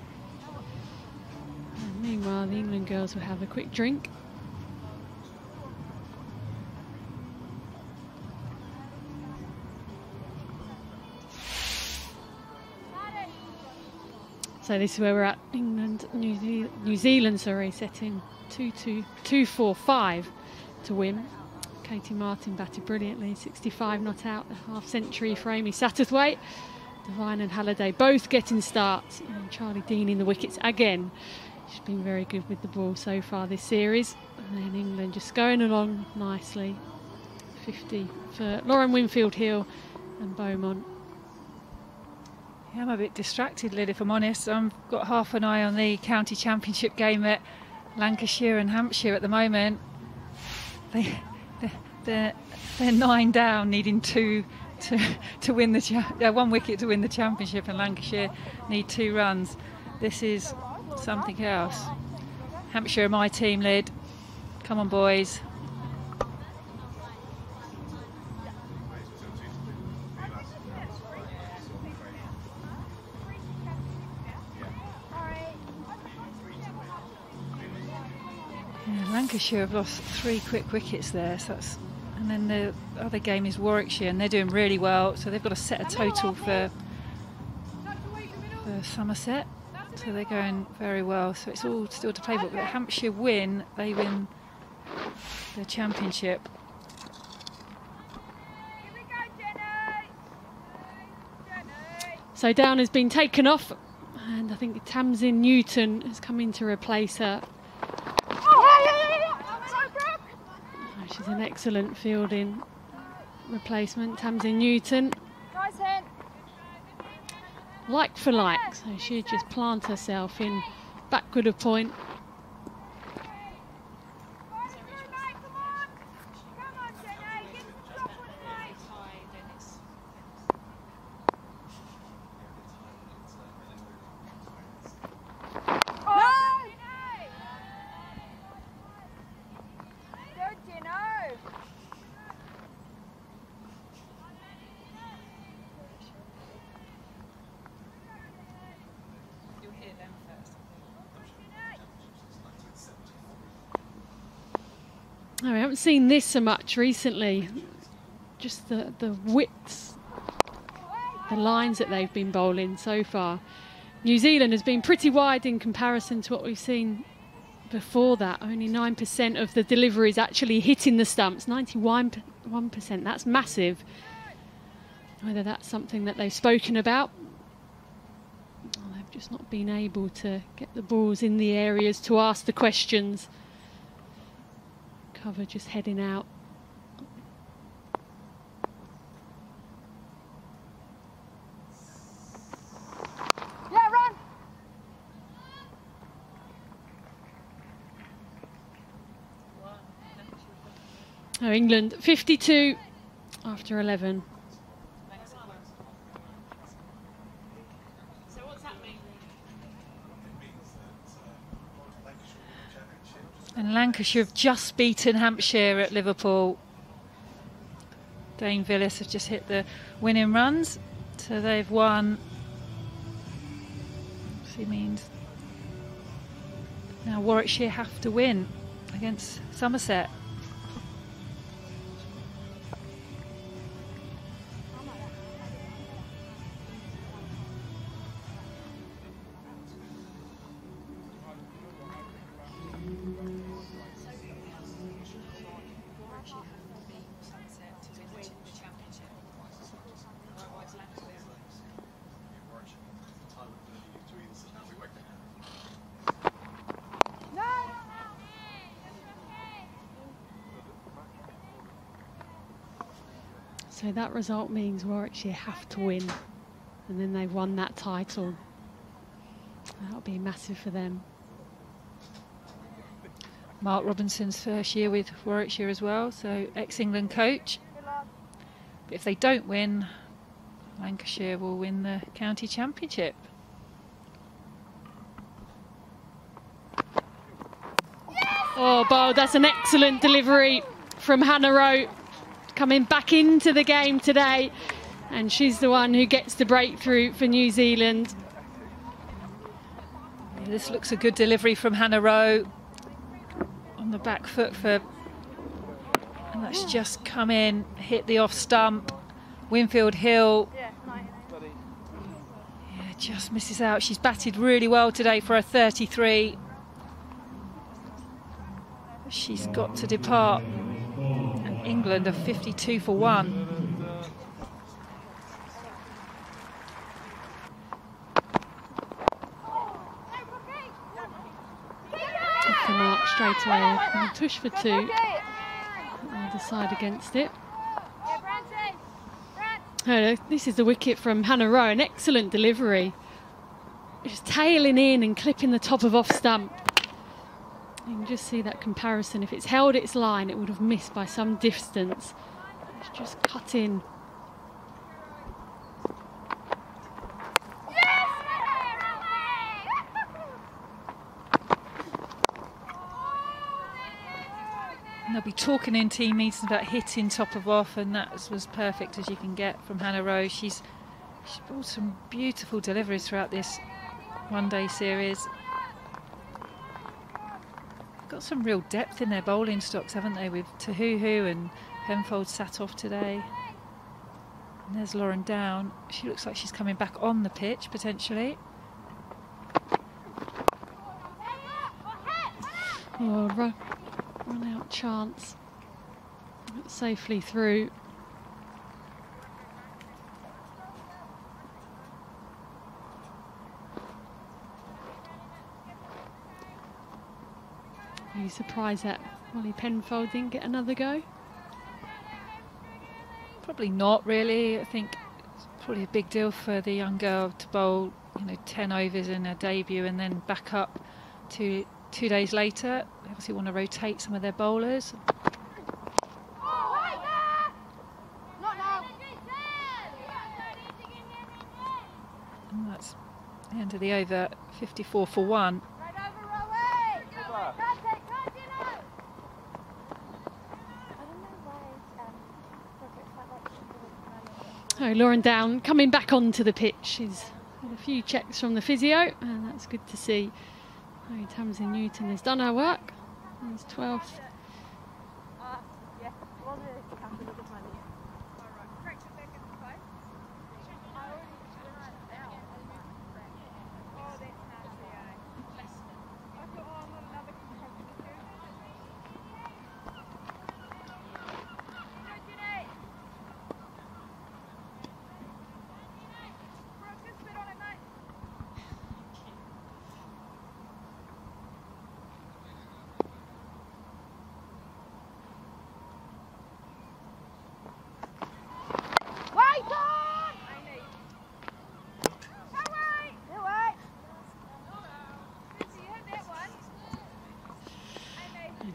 And meanwhile, the England girls will have a quick drink. So this is where we're at. England, New, Ze- New Zealand, sorry, setting 2-2, 2-4-5 to win. Katie Martin batted brilliantly, 65 not out, a half century for Amy Satterthwaite. Devine and Halliday both getting starts, and Charlie Dean in the wickets again. She's been very good with the ball so far this series. And then England just going along nicely. 50 for Lauren Winfield Hill and Beaumont. Yeah, I'm a bit distracted, Lyd, if I'm honest. I've got half an eye on the county championship game at Lancashire and Hampshire at the moment. They, they're, they're, nine down, needing two to to win the one wicket to win the championship, and Lancashire need two runs. This is something else. Hampshire, my team Lyd. Come on, boys. Yeah, Lancashire have lost three quick wickets there, so that's and then the other game is Warwickshire, and they're doing really well. So they've got to set a total for, for Somerset. So they're going very well. So it's all still to play. for. But Hampshire win, they win the championship. So down has been taken off, and I think Tamsin Newton has come in to replace her. Oh, she's an excellent fielding replacement, Tamsin Newton. Like for like, so she'd just plant herself in backward of point. Good, Gino. Oh, we haven't seen this so much recently. Just the, the widths, the lines that they've been bowling so far. New Zealand has been pretty wide in comparison to what we've seen before that. Only 9% of the deliveries actually hitting the stumps, 91%. That's massive. Whether that's something that they've spoken about, they've just not been able to get the balls in the areas to ask the questions cover just heading out. Yeah, run. Oh, England 52 after 11. And Lancashire have just beaten Hampshire at Liverpool. Dane Vilas have just hit the winning runs, so they've won. Obviously means now Warwickshire have to win against Somerset. So that result means Warwickshire have to win, and then they've won that title. That'll be massive for them. Mark Robinson's first year with Warwickshire as well, so ex-England coach. But if they don't win, Lancashire will win the county championship. Oh, Bo, that's an excellent delivery from Hannah Rowe, coming back into the game today, and she's the one who gets the breakthrough for New Zealand. This looks a good delivery from Hannah Rowe on the back foot for, and that's just come in, hit the off stump. Winfield Hill Yeah, just misses out. She's batted really well today for a 33. She's got to depart. And England are 52 for one. Mark straight away. And Tush for two. I'll decide against it. Oh, this is the wicket from Hannah Rowe. An excellent delivery. Just tailing in and clipping the top of off stump. You can just see that comparison. If it's held its line, it would have missed by some distance. It's just cut in. They'll be talking in team meetings about hitting top of off, and that was perfect as you can get from Hannah Rowe. She's, she's brought some beautiful deliveries throughout this one day series. Got some real depth in their bowling stocks, haven't they? With Tahuhu and Penfold sat off today. And there's Lauren Down. She looks like she's coming back on the pitch potentially. Oh, run, run out chance. Safely through. You surprised that Molly Penfold didn't get another go? Probably not really. I think it's probably a big deal for the young girl to bowl, you know, 10 overs in her debut and then back up two two days later. They obviously want to rotate some of their bowlers. That's the end of the over, 54 for one. Oh, Lauren Down coming back onto the pitch. She's had a few checks from the physio, and that's good to see. Tamsin Newton has done her work. She's 12th.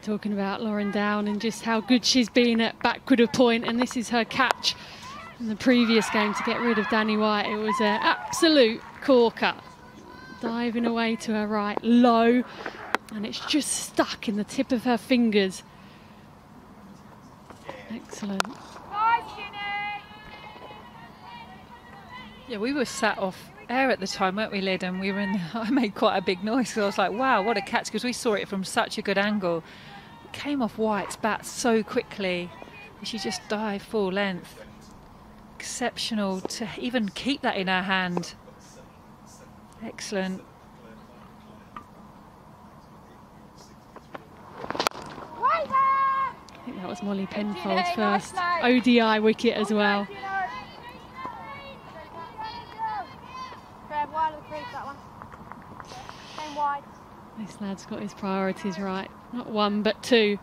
Talking about Lauren Down and just how good she's been at backward of point, and this is her catch in the previous game to get rid of Danni Wyatt. It was an absolute corker, diving away to her right, low, and it's just stuck in the tip of her fingers. Excellent. Yeah, we were sat off air at the time, weren't we, Lyd? And we were in. I made quite a big noise because I was like, "Wow, what a catch!" Because we saw it from such a good angle. Came off Wyatt's bat so quickly. She just dived full length. Exceptional to even keep that in her hand. Excellent. I think that was Molly Penfold's first ODI wicket as well. This lad's got his priorities right. Not one, but two.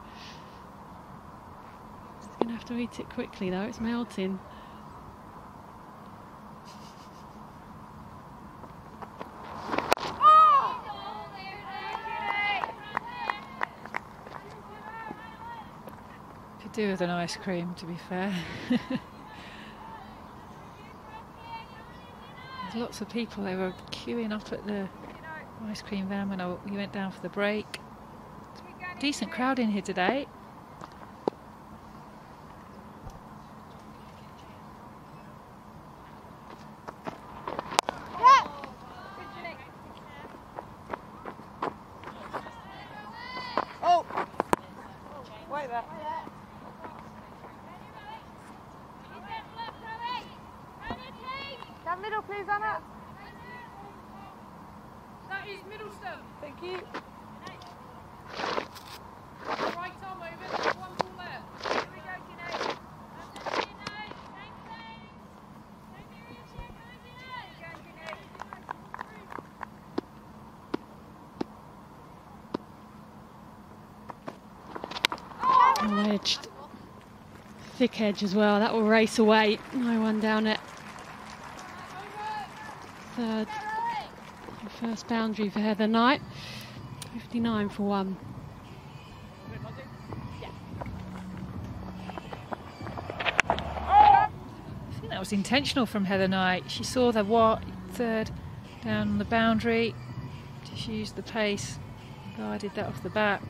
He's going to have to eat it quickly, though. It's melting. Could do with an ice cream, to be fair. There's lots of people. They were queuing up at the ice cream van when I, we went down for the break. Decent crowd in here today. Oh! Wait there. Down middle, please, Anna. That is Middleston. Thank you. Right arm over, one ball there. Here we go, Ginny. Oh, edged. Edge as well. That will race away. No one down it. Third. First boundary for Heather Knight. 59 for one. I think that was intentional from Heather Knight. She saw the what third down on the boundary. Just used the pace, guided that off the bat.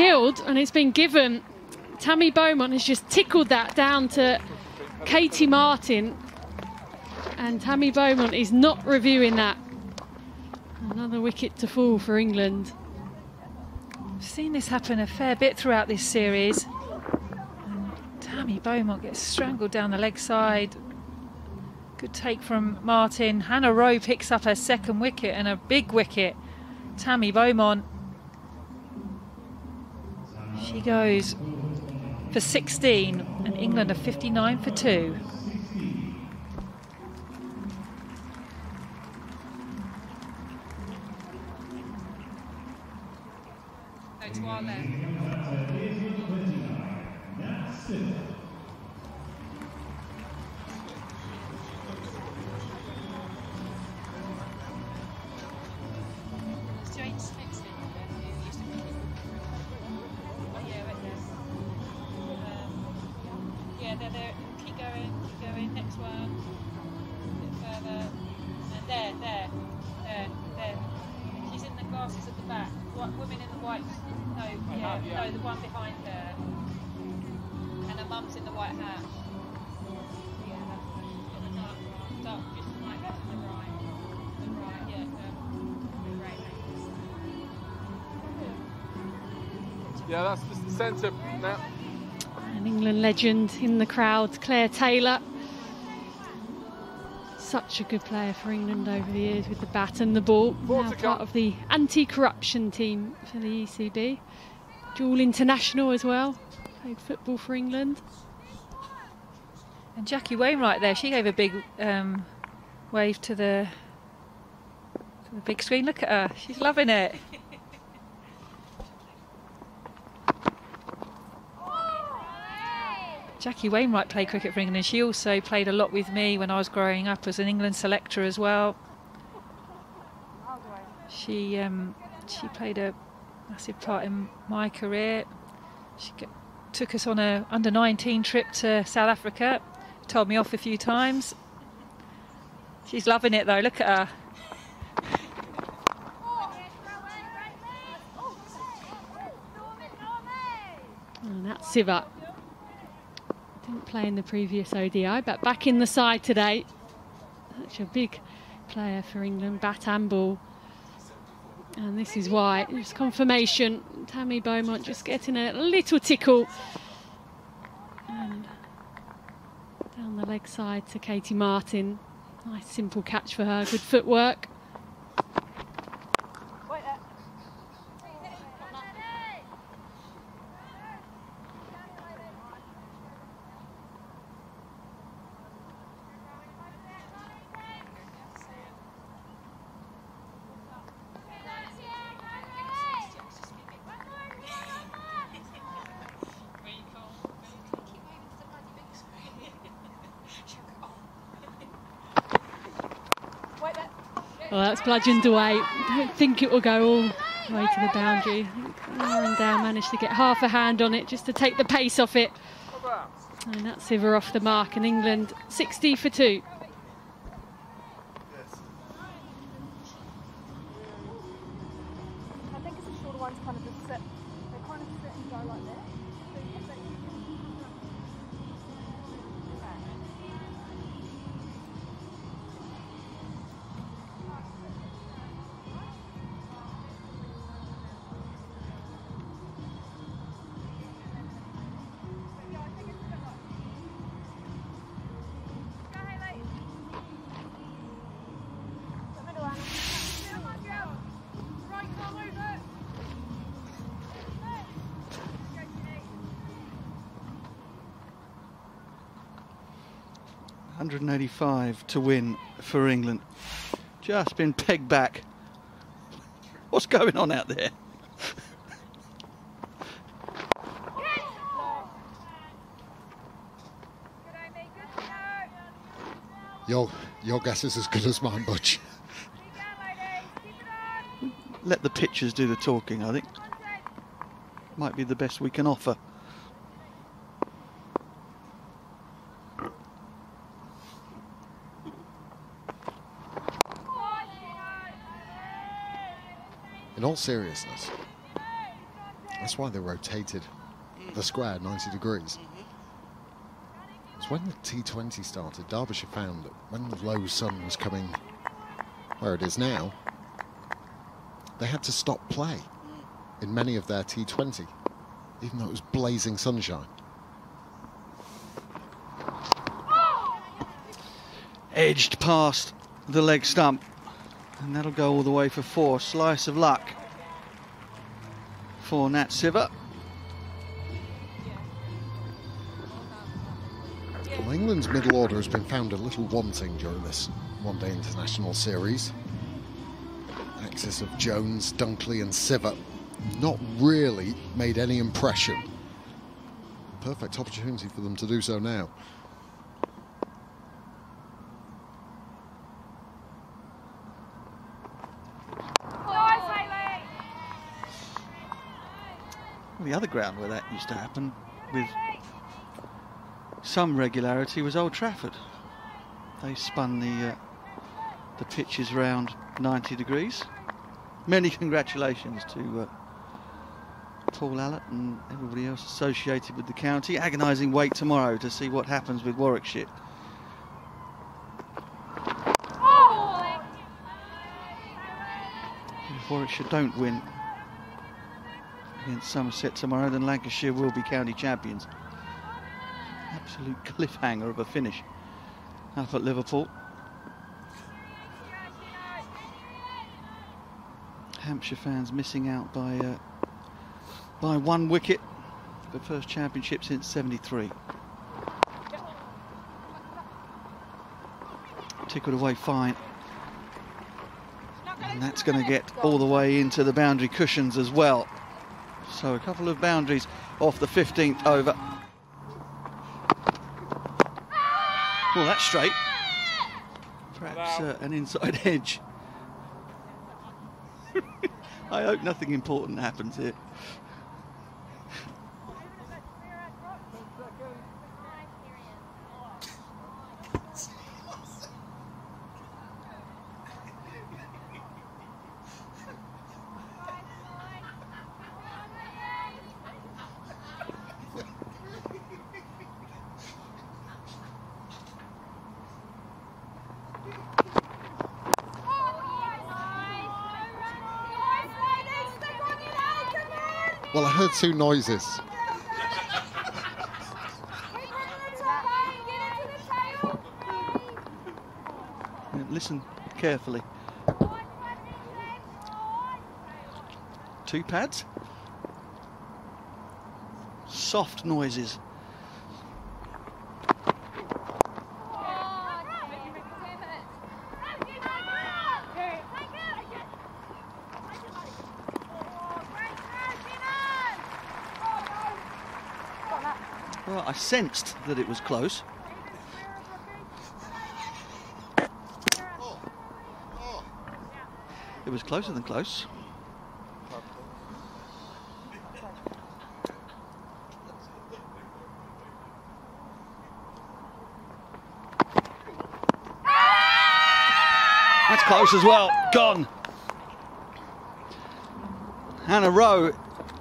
Oh, and it's been given. Tammy Beaumont has just tickled that down to Katie Martin. And Tammy Beaumont is not reviewing that. Another wicket to fall for England. I've seen this happen a fair bit throughout this series. Tammy Beaumont gets strangled down the leg side. Good take from Martin. Hannah Rowe picks up her second wicket and a big wicket. Tammy Beaumont. She goes for 16 and England are 59 for 2. Legend in the crowd, Claire Taylor. Such a good player for England over the years with the bat and the ball. Now part of the anti-corruption team for the ECB. Dual international as well. Played football for England. And Jackie Wainwright there, she gave a big um, wave to the to the big screen. Look at her, she's loving it. Jackie Wainwright played cricket for England. and She also played a lot with me when I was growing up as an England selector as well. She um, she played a massive part in my career. She took us on a under 19 trip to South Africa. Told me off a few times. She's loving it though. Look at her. And that's Sciver. Didn't play in the previous ODI, but back in the side today. Such a big player for England, bat and ball. And this is why, it's confirmation. Tammy Beaumont just getting a little tickle. And down the leg side to Katie Martin. Nice simple catch for her, good footwork. Well, that's bludgeoned away. Don't think it will go all the way to the boundary. Lauren Down uh, managed to get half a hand on it just to take the pace off it. And that's Sciver off the mark, and England 60 for two. 185 to win for England. Just been pegged back. What's going on out there? Your, your guess is as good as mine, Butch. Let the pictures do the talking, I think. Might be the best we can offer. Seriousness, that's why they rotated the square 90 degrees. It's when the T20 started, Derbyshire found that when the low sun was coming where it is now, they had to stop play in many of their T20, even though it was blazing sunshine. Edged past the leg stump. And that'll go all the way for four. Slice of luck for Nat Sciver. Well, England's middle order has been found a little wanting during this one-day international series. Axis of Jones, Dunkley and Siver not really made any impression. Perfect opportunity for them to do so now. Other ground where that used to happen with some regularity was Old Trafford. They spun the uh, the pitches round 90 degrees. Many congratulations to uh, Paul Allott and everybody else associated with the county. Agonising wait tomorrow to see what happens with Warwickshire. Warwickshire don't win against Somerset tomorrow, then Lancashire will be county champions. Absolute cliffhanger of a finish up at Liverpool. Hampshire fans missing out by uh, by one wicket. The first championship since 73. Tickled away fine. And that's going to get all the way into the boundary cushions as well. So a couple of boundaries off the 15th over. Well, that's straight. Perhaps uh, an inside edge. I hope nothing important happens here. Heard two noises. Listen carefully. Two pads. Soft noises. Sensed that it was close. It was closer than close. That's close as well. Gone. Hannah Rowe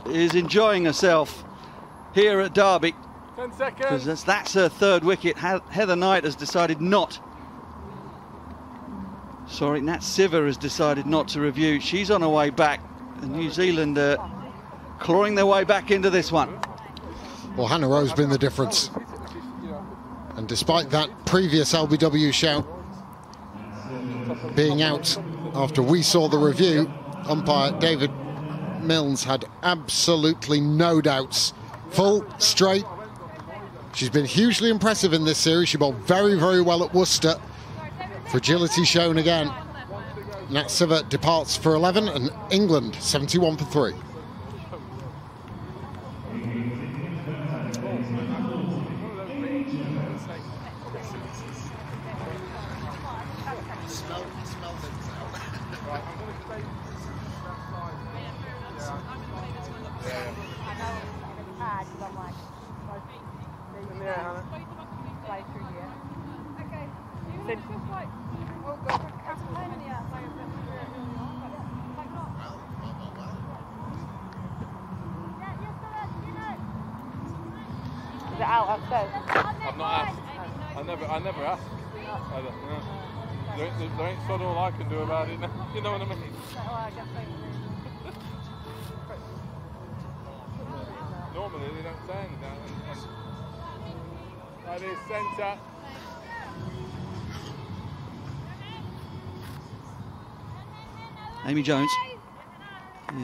is enjoying herself here at Derby. 10 seconds. Because that's, that's her third wicket. Heather Knight has decided not. Sorry, Nat Sciver has decided not to review. She's on her way back. And New Zealand uh, clawing their way back into this one. Well, Hannah Rowe's been the difference. And despite that previous LBW shout being out after we saw the review, umpire David Millns had absolutely no doubts. Full, straight. She's been hugely impressive in this series. She bowled very, very well at Worcester. Fragility shown again. Nat Natsiva departs for 11 and England 71 for 3. Jones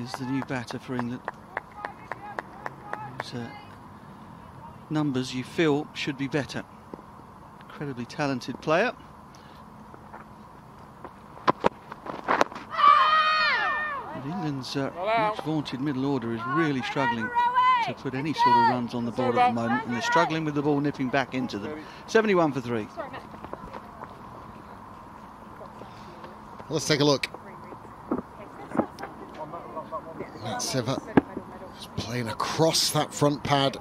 is the new batter for England. Whose uh, numbers you feel should be better. Incredibly talented player. But England's uh, much vaunted middle order is really struggling to put any sort of runs on the board at the moment, and they're struggling with the ball nipping back into them. 71 for three. Let's take a look. Nat Sciver is playing across that front pad.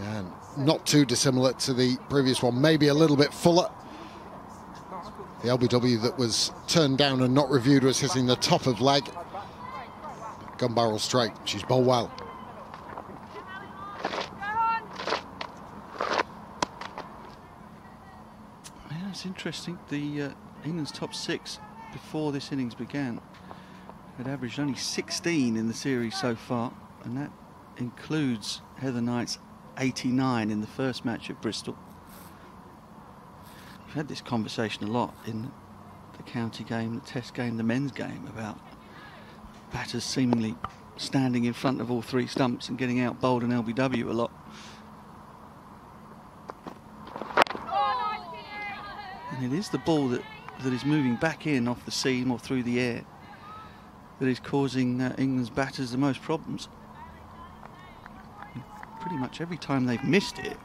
Yeah, not too dissimilar to the previous one, maybe a little bit fuller. The LBW that was turned down and not reviewed was hitting the top of leg. Gun barrel straight. She's bowled well. Yeah, it's interesting. The uh, England's top six before this innings began had averaged only 16 in the series so far, and that includes Heather Knight's 89 in the first match at Bristol. We've had this conversation a lot in the county game, the test game, the men's game about batters seemingly standing in front of all three stumps and getting out bowled in LBW a lot. It is the ball that, that is moving back in off the seam or through the air that is causing uh, England's batters the most problems. Pretty much every time they've missed it,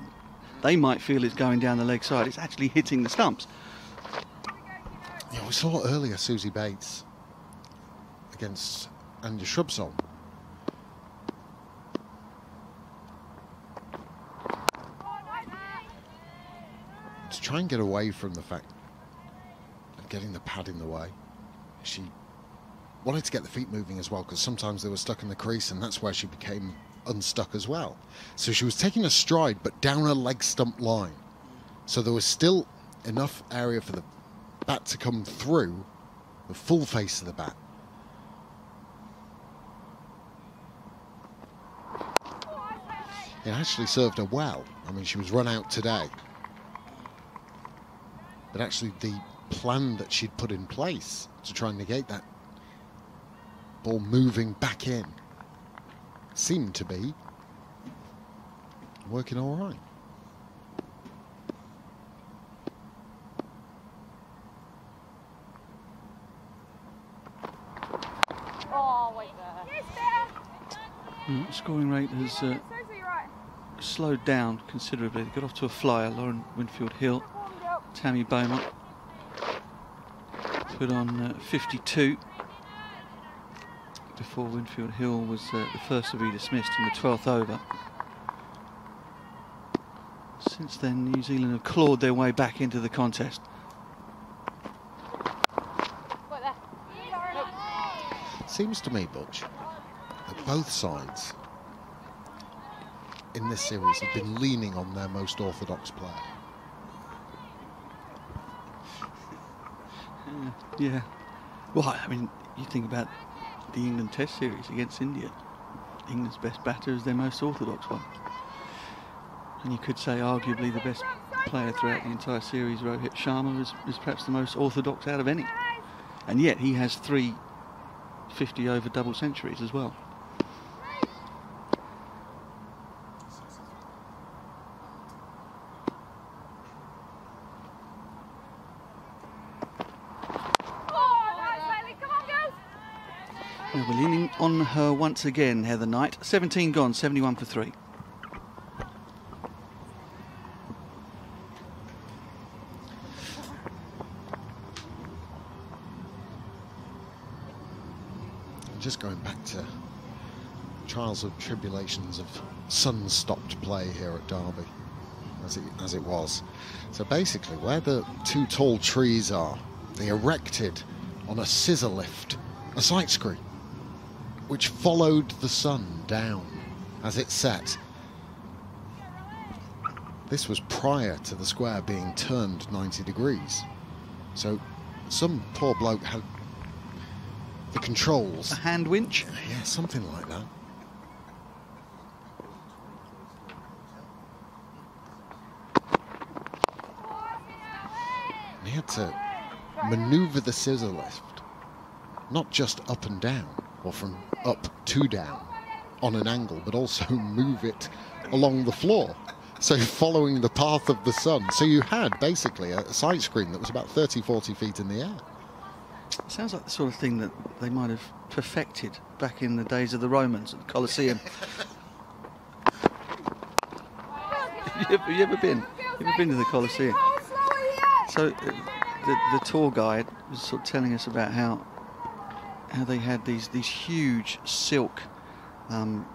they might feel it's going down the leg side. It's actually hitting the stumps. Yeah, we saw earlier Suzie Bates against Anya Shrubsole. Try and get away from the fact of getting the pad in the way, she wanted to get the feet moving as well because sometimes they were stuck in the crease and that's where she became unstuck as well. So she was taking a stride but down a leg stump line. So there was still enough area for the bat to come through the full face of the bat. It actually served her well. I mean, she was run out today. But actually, the plan that she'd put in place to try and negate that ball moving back in seemed to be working all right. Oh, wait there. Yes, there. Mm, scoring rate has uh, slowed down considerably. They got off to a flyer. Lauren Winfield Hill, Tammy Beaumont put on uh, 52 before Winfield Hill was uh, the first to be dismissed in the 12th over. Since then, New Zealand have clawed their way back into the contest. Seems to me, Butch, that both sides in this series have been leaning on their most orthodox player. Uh, yeah. Well, I mean, you think about the England Test series against India. England's best batter is their most orthodox one. And you could say arguably the best player throughout the entire series, Rohit Sharma, is, is perhaps the most orthodox out of any. And yet he has three 50 over double centuries as well. her once again, Heather Knight. 17 gone, 71 for three. Just going back to trials of tribulations of sun-stopped play here at Derby, as it, as it was. So basically, where the two tall trees are, they erected on a scissor lift a sight screen, which followed the sun down as it set. This was prior to the square being turned 90 degrees. So some poor bloke had the controls. A hand winch? Yeah, something like that. And he had to maneuver the scissor lift, not just up and down, or from up to down on an angle, but also move it along the floor. So following the path of the sun. So you had basically a sight screen that was about 30, 40 feet in the air. Sounds like the sort of thing that they might have perfected back in the days of the Romans at the Colosseum. have, you ever, you ever been? You ever been to the Colosseum? So uh, the, the tour guide was sort of telling us about how how they had these these huge silk. Um,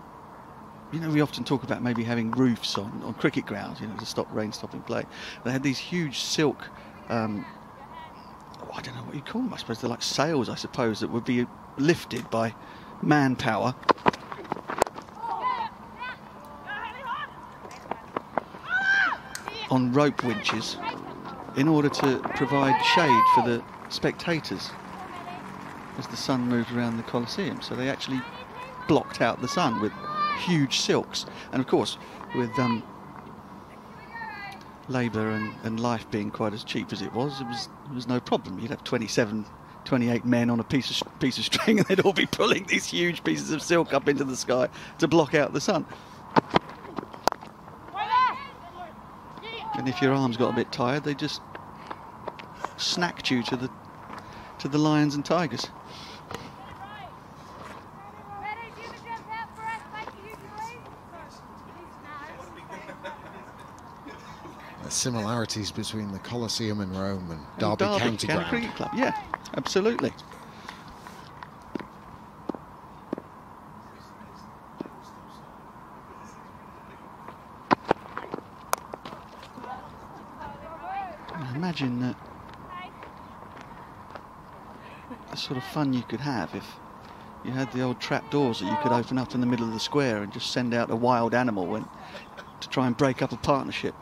you know, we often talk about maybe having roofs on, on cricket grounds, you know, to stop rain stopping play. They had these huge silk um, I don't know what you call them. I suppose they're like sails, I suppose, that would be lifted by manpower. On rope winches in order to provide shade for the spectators as the sun moved around the Colosseum. So they actually blocked out the sun with huge silks. And of course, with um, labour and, and life being quite as cheap as it was, it was, it was no problem. You'd have 27, 28 men on a piece of, piece of string and they'd all be pulling these huge pieces of silk up into the sky to block out the sun. And if your arms got a bit tired, they just snacked you to the to the lions and tigers. Similarities between the Colosseum in Rome and And Derby, County, County. Cricket Club, yeah, absolutely. Imagine that the sort of fun you could have if you had the old trap doors that you could open up in the middle of the square and just send out a wild animal and to try and break up a partnership.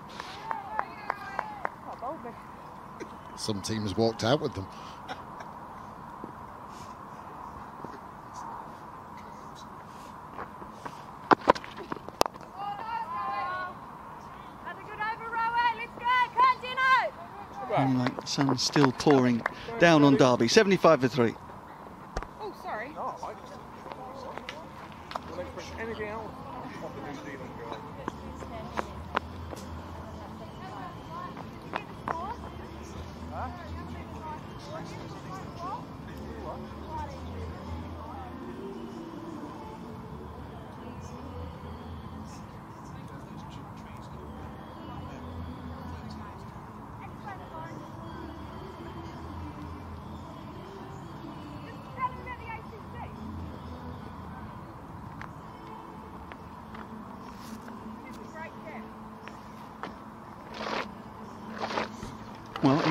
Some teams walked out with them. Sun's still pouring down on Derby. 75 for 3.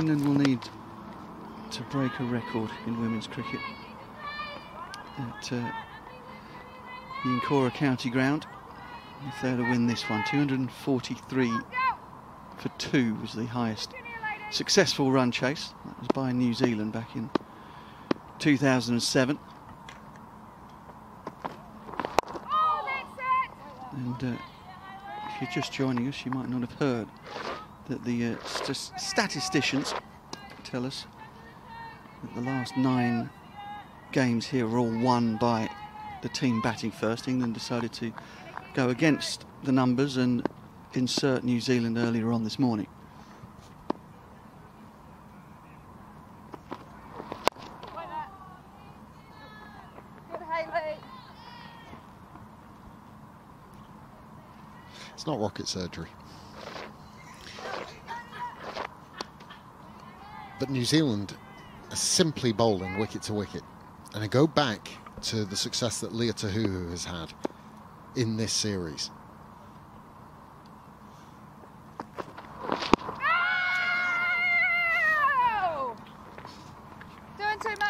England will need to break a record in women's cricket at uh, the Incora County Ground if they're to win this one. 243 for two was the highest successful run chase. That was by New Zealand back in 2007. And uh, if you're just joining us, you might not have heard that the uh, st statisticians tell us that the last nine games here were all won by the team batting first. England decided to go against the numbers and insert New Zealand earlier on this morning. It's not rocket surgery. But New Zealand are simply bowling wicket to wicket. And I go back to the success that Lea Tahuhu has had in this series.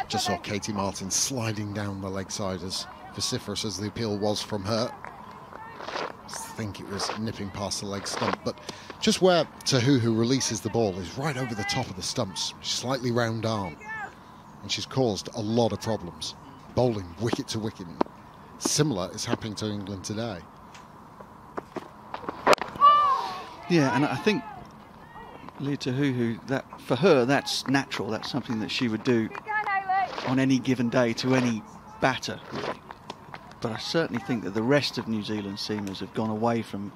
Just saw Katey Martin sliding down the leg side as vociferous as the appeal was from her. I think it was nipping past the leg stump, but just where Tahuhu releases the ball is right over the top of the stumps, slightly round arm. And she's caused a lot of problems, bowling wicket to wicket. Similar is happening to England today. Yeah, and I think Lea Tahuhu, that for her, that's natural. That's something that she would do on any given day to any batter. But I certainly think that the rest of New Zealand seamers have gone away from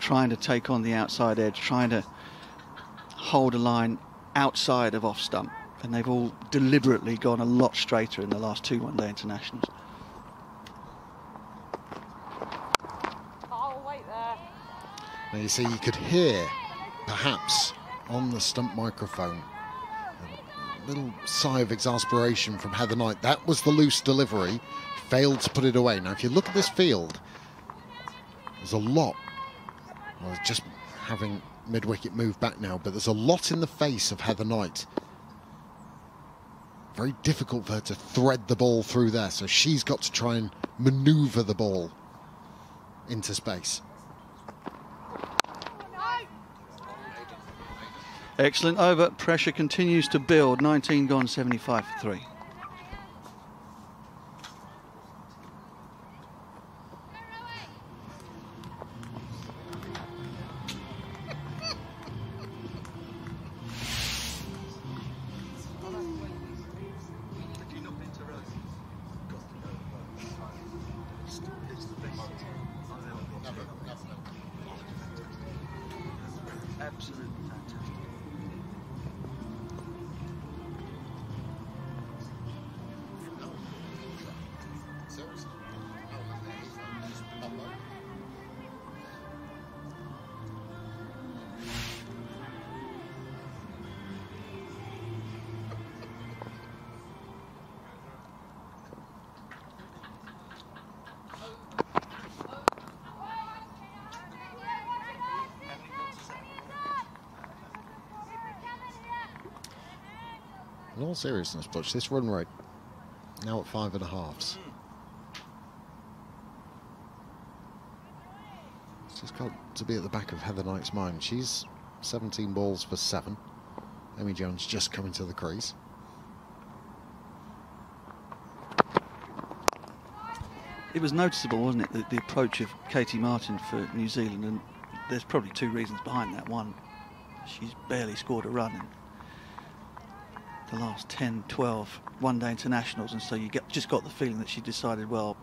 trying to take on the outside edge, trying to hold a line outside of off stump, and they've all deliberately gone a lot straighter in the last two one-day internationals. Now you see, you could hear, perhaps, on the stump microphone, a little sigh of exasperation from Heather Knight. That was the loose delivery, failed to put it away. Now, if you look at this field, there's a lot. Well, just having mid-wicket move back now, but there's a lot in the face of Heather Knight. Very difficult for her to thread the ball through there, so she's got to try and manoeuvre the ball into space. Excellent over. Pressure continues to build. 19 gone, 75 for 3. Seriousness, Butch, this run rate now at five and a. It's just got to be at the back of Heather Knight's mind. She's 17 balls for seven. Amy Jones just coming to the crease. It was noticeable, wasn't it, the, the approach of Katey Martin for New Zealand, and there's probably two reasons behind that. One, she's barely scored a run in the last 10, 12 one-day internationals, and so you get, just got the feeling that she decided, well,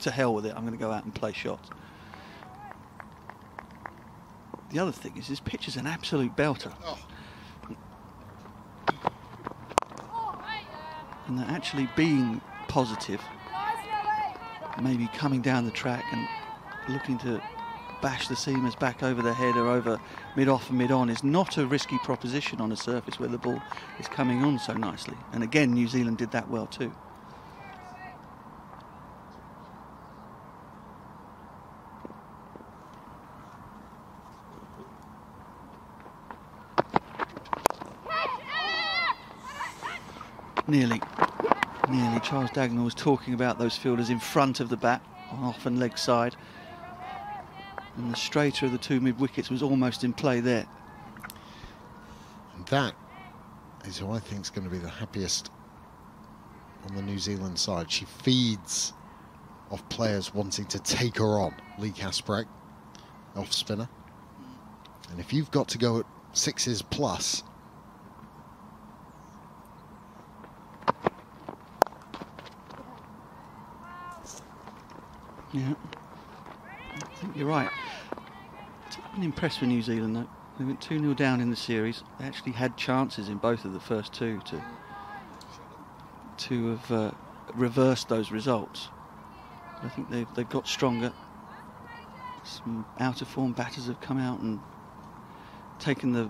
to hell with it, I'm going to go out and play shots. The other thing is, this pitch is an absolute belter. Oh. And that actually being positive, maybe coming down the track and looking to bash the seamers back over the head or over mid-off and mid-on is not a risky proposition on a surface where the ball is coming on so nicely. And again, New Zealand did that well too. Nearly, nearly. Charles Dagnall was talking about those fielders in front of the bat on off and leg side. And the straighter of the two mid wickets was almost in play there. And that is who I think is going to be the happiest on the New Zealand side. She feeds off players wanting to take her on. Leigh Kasperek, off spinner. And if you've got to go at sixes plus, Yeah, I think you're right. I'm impressed with New Zealand though. They went 2 0 down in the series. They actually had chances in both of the first two to to have uh, reversed those results. I think they've, they've got stronger. Some out of form batters have come out and taken the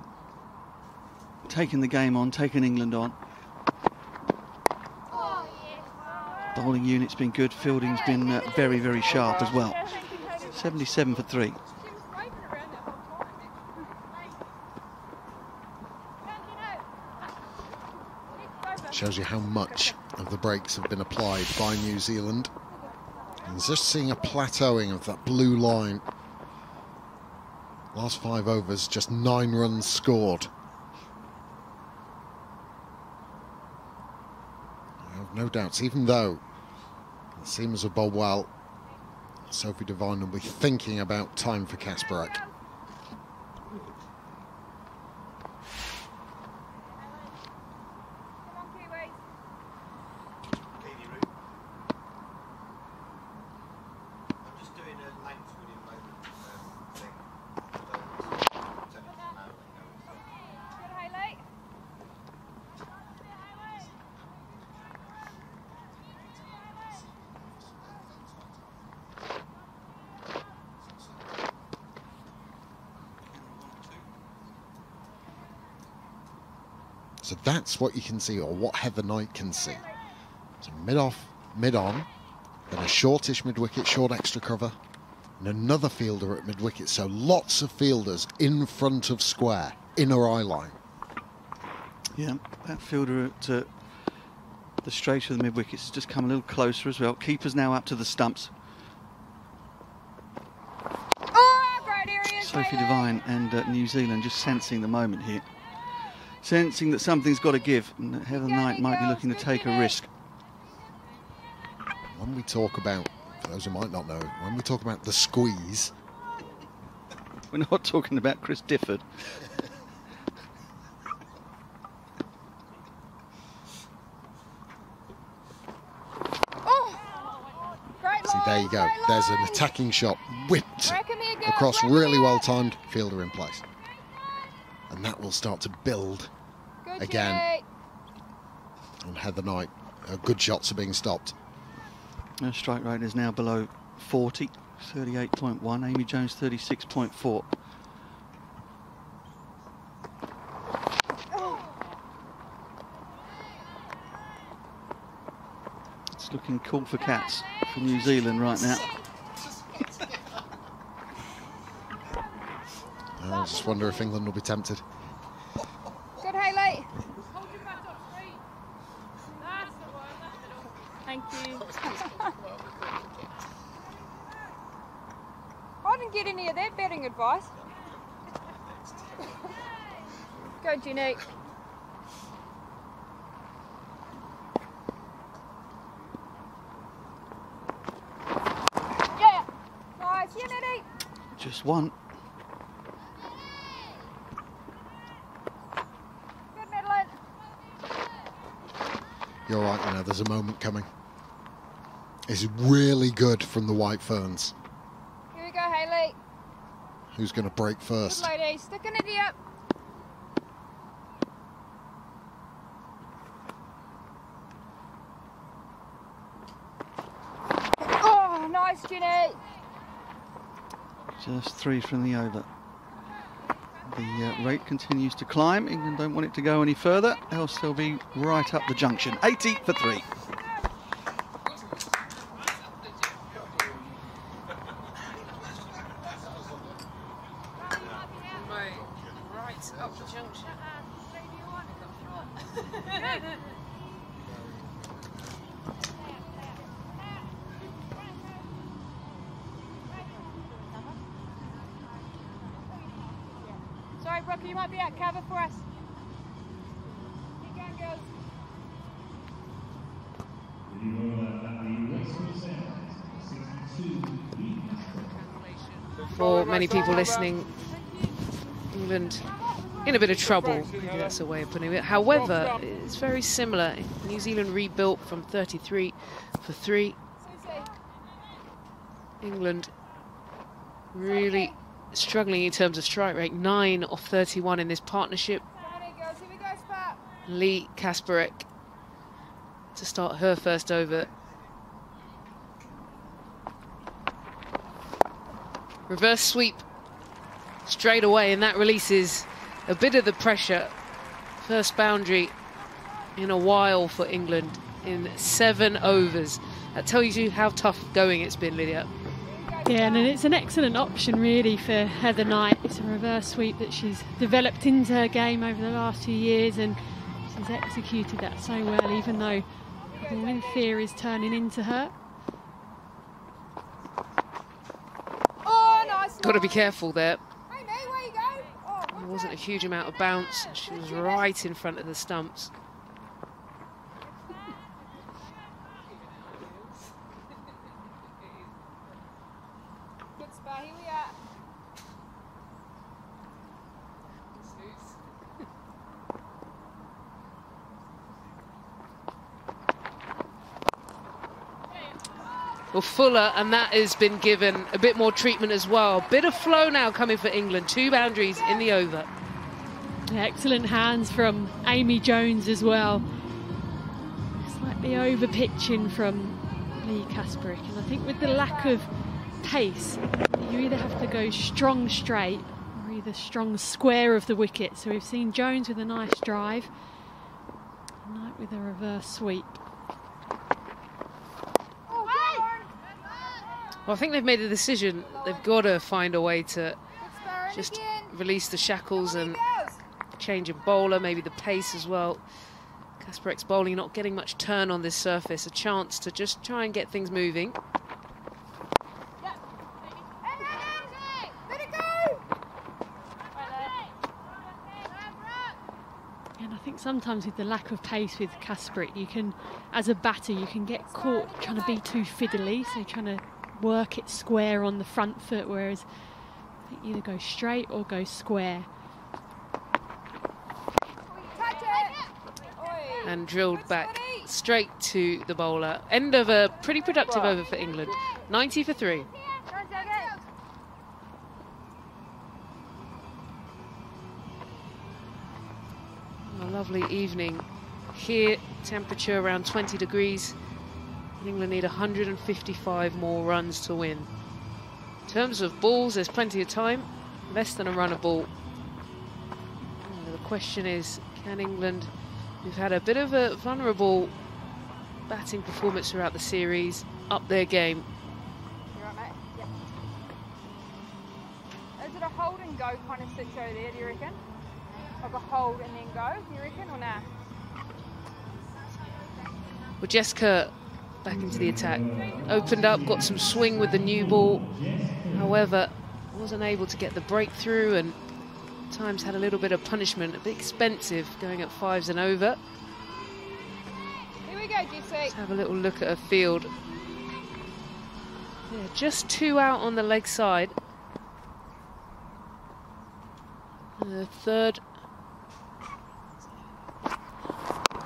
taken the game on, taken England on. The bowling unit's been good, fielding's been uh, very, very sharp as well. 77 for three. Shows you how much of the brakes have been applied by New Zealand. And just seeing a plateauing of that blue line. Last five overs, just nine runs scored. I have no doubts, even though it seems a bowl well, Sophie Devine will be thinking about time for Kasperek. That's what you can see, or what Heather Knight can see. So mid off, mid on, then a shortish mid wicket, short extra cover, and another fielder at mid wicket. So lots of fielders in front of square, inner eye line. Yeah, that fielder at uh, the straight of the mid wickets has just come a little closer as well. Keeper's now up to the stumps. Oh, great. Sophie Devine and uh, New Zealand just sensing the moment here. Sensing that something's got to give, and that Heather Knight might be looking to take a risk. When we talk about, for those who might not know, when we talk about the squeeze, We're not talking about Chris Difford. Oh, see there you go. There's an attacking shot whipped Where can we go? across, really well timed, fielder in place. And that will start to build Good again. Jake. on Heather Knight. Uh, good shots are being stopped. Her strike rate is now below 40, 38.1. Amy Jones 36.4. It's looking cool for cats for New Zealand right now. I just wonder if England will be tempted. Good Hayley. Thank you. I didn't get any of that betting advice. Go, Janique. Yeah. Nice. Yeah, Nettie. Just one. Good, Madeline. You're right, you know, there's a moment coming. It's really good from the White Ferns. Here we go, Hayley. Who's going to break Good first? lady. Sticking it up. Oh, nice, Jenny. Just three from the over. The uh, rate continues to climb. England don't want it to go any further, else they'll be right up the junction. 80 for three. Right up the junction. Sorry, Brooker, you might be out cover for us. Keep going, girls. For many people listening, England in a bit of trouble. Maybe that's a way of putting it. However, it's very similar. New Zealand rebuilt from 33 for three. England really struggling in terms of strike rate. Nine off 31 in this partnership. Leigh Kasperek to start her first over. Reverse sweep straight away, and that releases a bit of the pressure. First boundary in a while for England in seven overs. That tells you how tough going it's been, Lydia. Yeah, and it's an excellent option really for Heather Knight. It's a reverse sweep that she's developed into her game over the last few years, and she's executed that so well, even though the wind fear is turning into her. Oh, nice. Got to be careful there. Hey, mate, where you go? Oh, There wasn't a huge amount of bounce. She was right in front of the stumps. good spot. Here we are. Well, Fuller, and that has been given a bit more treatment as well. Bit of flow now coming for England. Two boundaries in the over. Excellent hands from Amy Jones as well. Slightly over pitching from Leigh Kasperek, and I think with the lack of pace, you either have to go strong straight or either strong square of the wicket. So we've seen Jones with a nice drive, Knight with a reverse sweep. Oh, good one. Well, I think they've made a decision. They've got to find a way to just release the shackles and change in bowler, maybe the pace as well. Kasperek's bowling not getting much turn on this surface. A chance to just try and get things moving. Sometimes with the lack of pace with Kasperek, you can, as a batter, you can get caught trying to be too fiddly, so trying to work it square on the front foot, whereas either go straight or go square. And drilled back straight to the bowler. End of a pretty productive over for England. 90 for three. A lovely evening here. Temperature around 20 degrees. England need 155 more runs to win. In terms of balls, there's plenty of time. Less than a run a ball. And the question is, can England, who've had a bit of a vulnerable batting performance throughout the series, up their game? Right, mate. Uh, is it a hold and go kind of over there, do you reckon? Like a hold and then go, do you reckon, or nah? Well, Jessica back into the attack. Opened up, got some swing with the new ball. However, wasn't able to get the breakthrough and times had a little bit of punishment. A bit expensive going at fives and over. Here we go, Jesse. Let's have a little look at her field. Yeah, just two out on the leg side. The third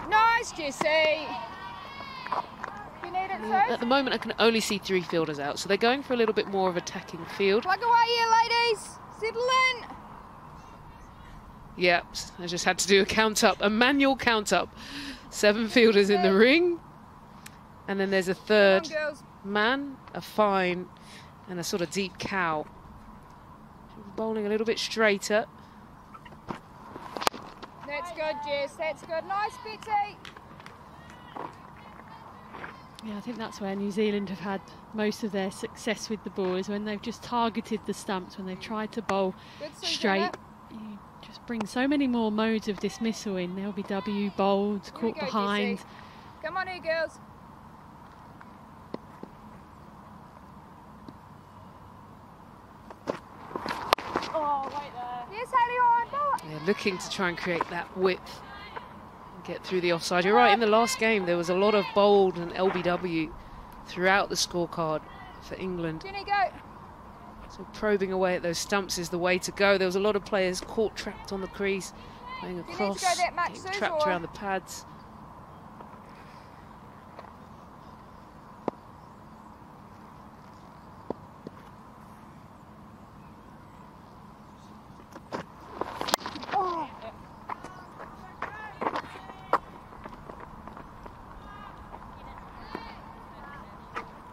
Nice, Jesse. You need it, At the moment, I can only see three fielders out, so they're going for a little bit more of attacking field. Plug away here, ladies. Settle in. Yep, I just had to do a count up, a manual count up. Seven fielders in the ring, and then there's a Come on, third man, a fine, and a sort of deep cow. Bowling a little bit straighter. That's good, Jess. That's good. Nice, Betsy. Yeah, I think that's where New Zealand have had most of their success with the ball is when they've just targeted the stumps, when they've tried to bowl Good, straight. You just bring so many more modes of dismissal in. LBW, bowled, Here we caught go, behind. Jesse. Come on here, girls. Oh, wait there. Yes, Hayley, on. Bowl it. They're looking to try and create that width and get through the offside. You're right, in the last game there was a lot of bold and LBW throughout the scorecard for England. Go. So probing away at those stumps is the way to go. There was a lot of players caught trapped on the crease, playing across, go that much, getting Suze, trapped around the pads. Oh.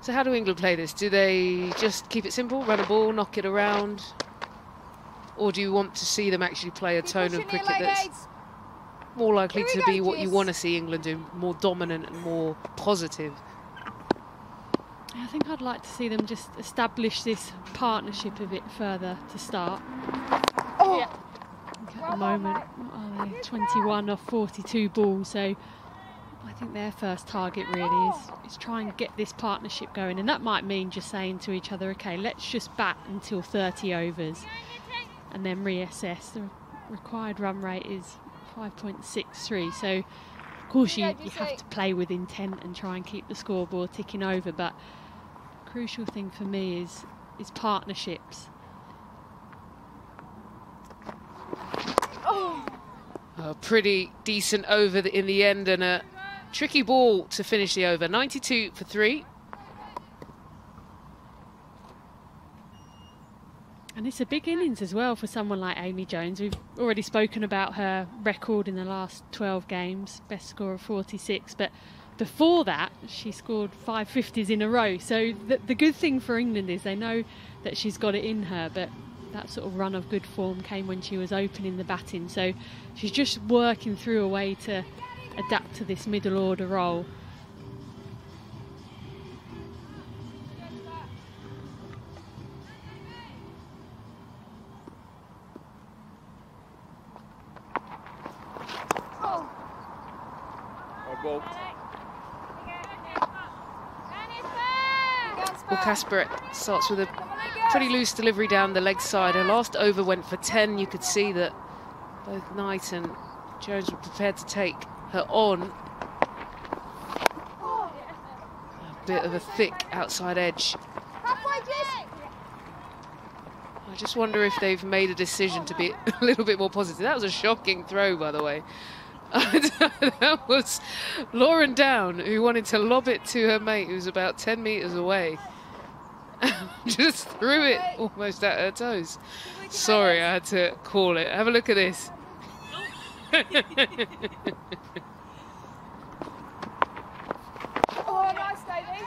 So how do England play this? Do they just keep it simple, run a ball, knock it around? Or do you want to see them actually play a tone of cricket that's more likely to be what you want to see England do, more dominant and more positive? I think I'd like to see them just establish this partnership a bit further to start. Oh. Yeah. At the moment, what are they? 21 of 42 balls, so I think their first target really is, is try and get this partnership going, and that might mean just saying to each other, okay, let's just bat until 30 overs and then reassess. The required run rate is 5.63, so of course you, you have to play with intent and try and keep the scoreboard ticking over, but crucial thing for me is is partnerships. A pretty decent over in the end and a tricky ball to finish the over. 92 for three. And it's a big innings as well for someone like Amy Jones. We've already spoken about her record in the last 12 games, best score of 46. But before that, she scored five 50s in a row. So the, the good thing for England is they know that she's got it in her, but that sort of run of good form came when she was opening the batting. So she's just working through a way to adapt to this middle order role. Oh, well, Casper starts with a pretty loose delivery down the leg side. Her last over went for 10. You could see that both Knight and Jones were prepared to take her on. A bit of a thick outside edge. I just wonder if they've made a decision to be a little bit more positive. That was a shocking throw, by the way. that was Lauren Down, who wanted to lob it to her mate, who was about 10 metres away. just threw it almost at her toes. Sorry, I had to call it. Have a look at this. Oh, nice, Davey.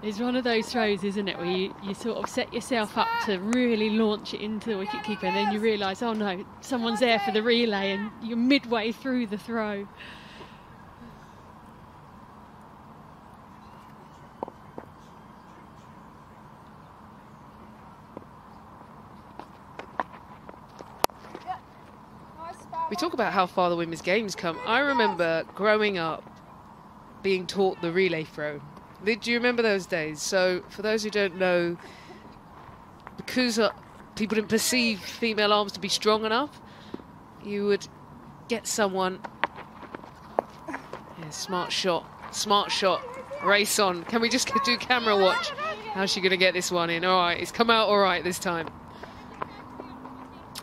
It's one of those throws, isn't it, where you, you sort of set yourself up to really launch it into the wicketkeeper, and then you realise, oh no, someone's there for the relay, and you're midway through the throw. We talk about how far the women's games come. I remember growing up being taught the relay throw. Do you remember those days? So, for those who don't know, because uh, people didn't perceive female arms to be strong enough, you would get someone. Yeah, smart shot, smart shot. Race on. Can we just do camera watch? How's she going to get this one in? All right, it's come out all right this time.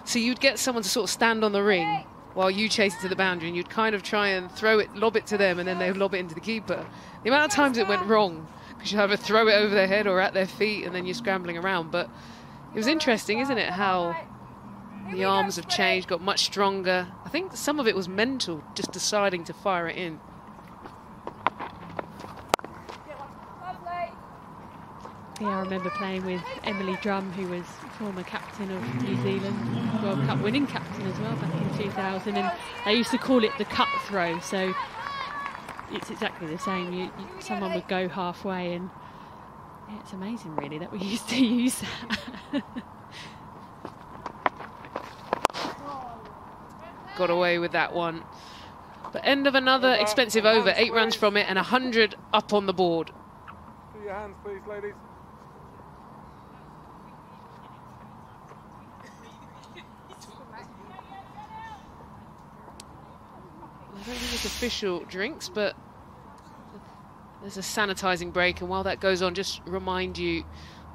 So you'd get someone to sort of stand on the ring while you chase it to the boundary, and you'd kind of try and throw it, lob it to them, and then they'd lob it into the keeper. The amount of times it went wrong, because you either throw it over their head or at their feet, and then you're scrambling around. But it was interesting, isn't it, how the arms have changed, got much stronger. I think some of it was mental, just deciding to fire it in. Yeah, I remember playing with Emily Drumm, who was former captain of New Zealand, World Cup winning captain as well back in 2000, and they used to call it the cut throw. So it's exactly the same. You, you, someone would go halfway, and yeah, it's amazing, really, that we used to use that. Got away with that one. But end of another expensive over, eight runs from it, and 100 up on the board. To your hands, please, ladies. Don't think it's official drinks, but there's a sanitising break, and while that goes on, just remind you,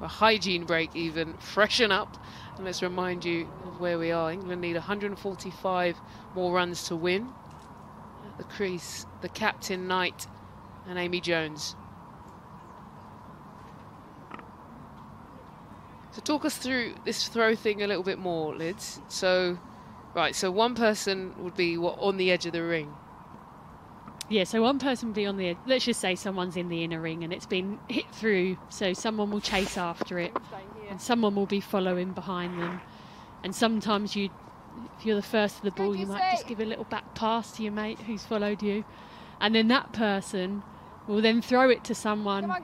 a hygiene break even, freshen up, and let's remind you of where we are. England need 145 more runs to win. At the crease, the captain, Knight, and Amy Jones. So talk us through this throw thing a little bit more, Lids. So, right, so one person would be what on the edge of the ring. Yeah, so one person will be on the. Let's just say someone's in the inner ring and it's been hit through, so someone will chase after it, and someone will be following behind them. And sometimes you, if you're the first to the ball, you might just give a little back pass to your mate who's followed you, and then that person will then throw it to someone on,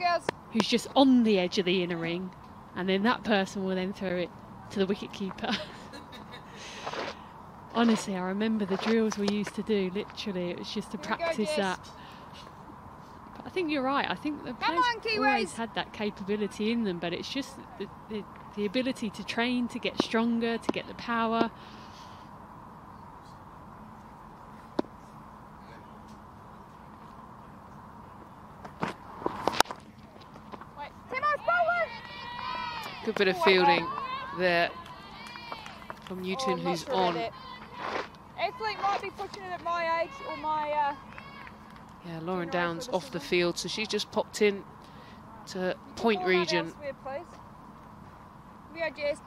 who's just on the edge of the inner ring, and then that person will then throw it to the wicket keeper. Honestly, I remember the drills we used to do. Literally, it was just to Here go, practice that. But I think you're right. I think the Come players on, always had that capability in them, but it's just the, the, the ability to train, to get stronger, to get the power. Wait, Timo's bowling. Good bit of fielding there from Newton, Oh, who's on. it. Athlete might be pushing it at my age or my. Uh, Yeah, Lauren Down's off the field, so she's just popped in to Point Region. elsewhere, please. Here we go, Jess.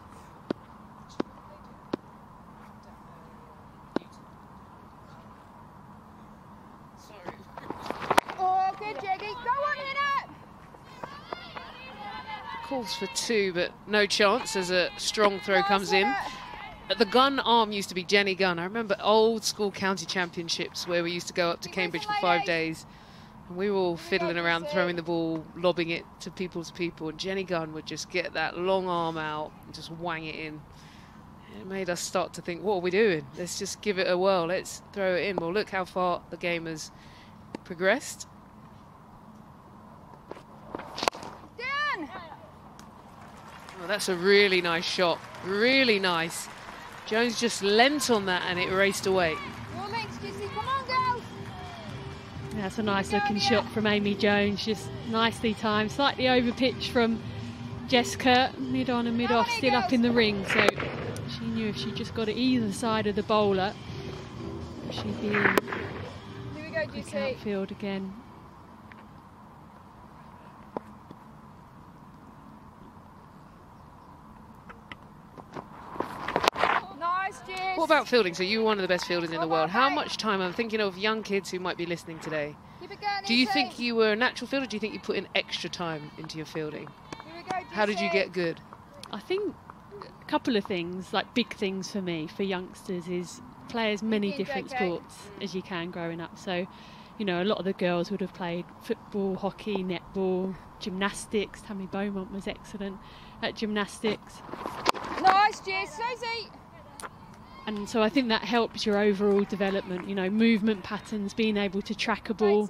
Oh, good, Jaggy. Go on, Hannah. Calls for two, but no chance as a strong throw comes in. The gun arm used to be Jenny Gunn. I remember old school county championships where we used to go up to Cambridge for five days. And we were all fiddling around, throwing the ball, lobbing it to people to people. And Jenny Gunn would just get that long arm out and just wang it in. It made us start to think, what are we doing? Let's just give it a whirl. Let's throw it in. Well, look how far the game has progressed. Oh, that's a really nice shot. Really nice. Jones just leant on that and it raced away. Your legs, Jessy. Come on, girls. That's a nice looking shot from Amy Jones, just nicely timed, slightly over pitch from Jessica, mid on and mid off, still up in the ring. So she knew if she just got it either side of the bowler, she'd be in Here we go, quick Jessy. outfield again. Nice, What about fielding? So you were one of the best fielders in the world. How much time, I'm thinking of young kids who might be listening today. Keep it going, Do you think you were a natural fielder? Do you think you put in extra time into your fielding? Here we go, How did you get good? I think a couple of things, like big things for me, for youngsters, is play as many different JK. sports mm. as you can growing up. So, you know, a lot of the girls would have played football, hockey, netball, gymnastics. Tammy Beaumont was excellent at gymnastics. Nice, Jess. Susie. And so I think that helps your overall development, you know, movement patterns, being able to track a ball.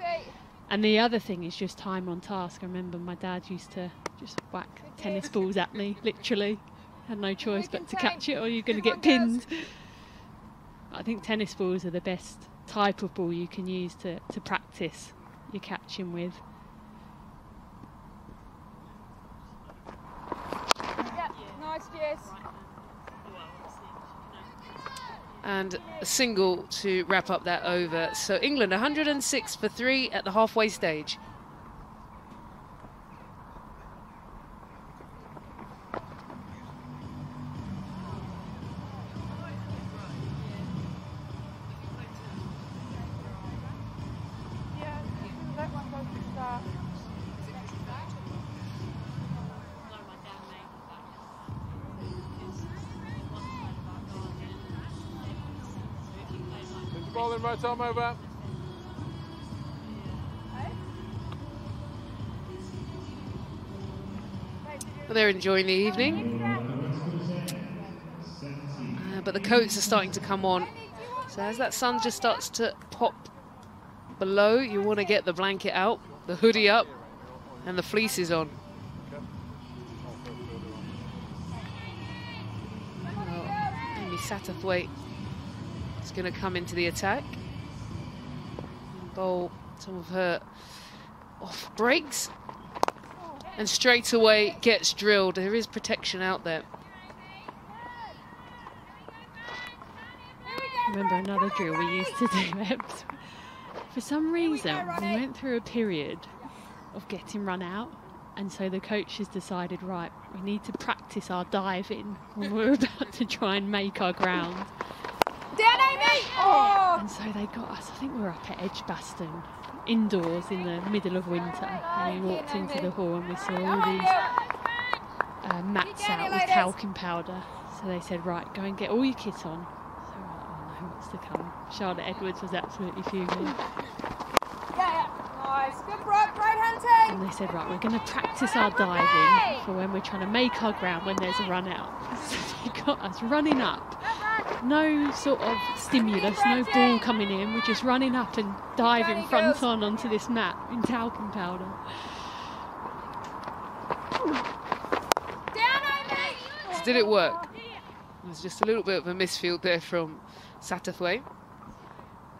And the other thing is just time on task. I remember my dad used to just whack tennis balls at me, literally. Had no choice but to catch it or you're going to get pinned. I think tennis balls are the best type of ball you can use to, to practice your catching with. Yep. Nice, Jess. And a single to wrap up that over. So England 106 for three at the halfway stage. Arm over. They're enjoying the evening. Uh, but the coats are starting to come on. So as that sun just starts to pop below, you want to get the blanket out, the hoodie up, and the fleeces on. Well, Amy Satterthwaite is going to come into the attack bowl some of her off breaks and straight away gets drilled. There is protection out there. remember another drill we used to do. Ebbs. For some reason, we went through a period of getting run out, and so the coaches decided, right, we need to practice our diving when we're about to try and make our ground. Down, Amy! Oh! And so they got us, I think we were up at Edgbaston, indoors in the middle of winter. And we walked into the hall and we saw all these uh, mats out with talcum powder. So they said, right, go and get all your kit on. So we're like, oh no, what's to come? Charlotte Edwards was absolutely fuming. Yeah, yeah. Nice. Good, Brock. Great hunting. And they said, right, we're going to practice our diving for when we're trying to make our ground when there's a run out. So they got us running up. No sort of stimulus, no ball coming in. We're just running up and diving front on onto this mat in talcum powder. Down, Amy! So did it work? There's just a little bit of a misfield there from Satterthwaite.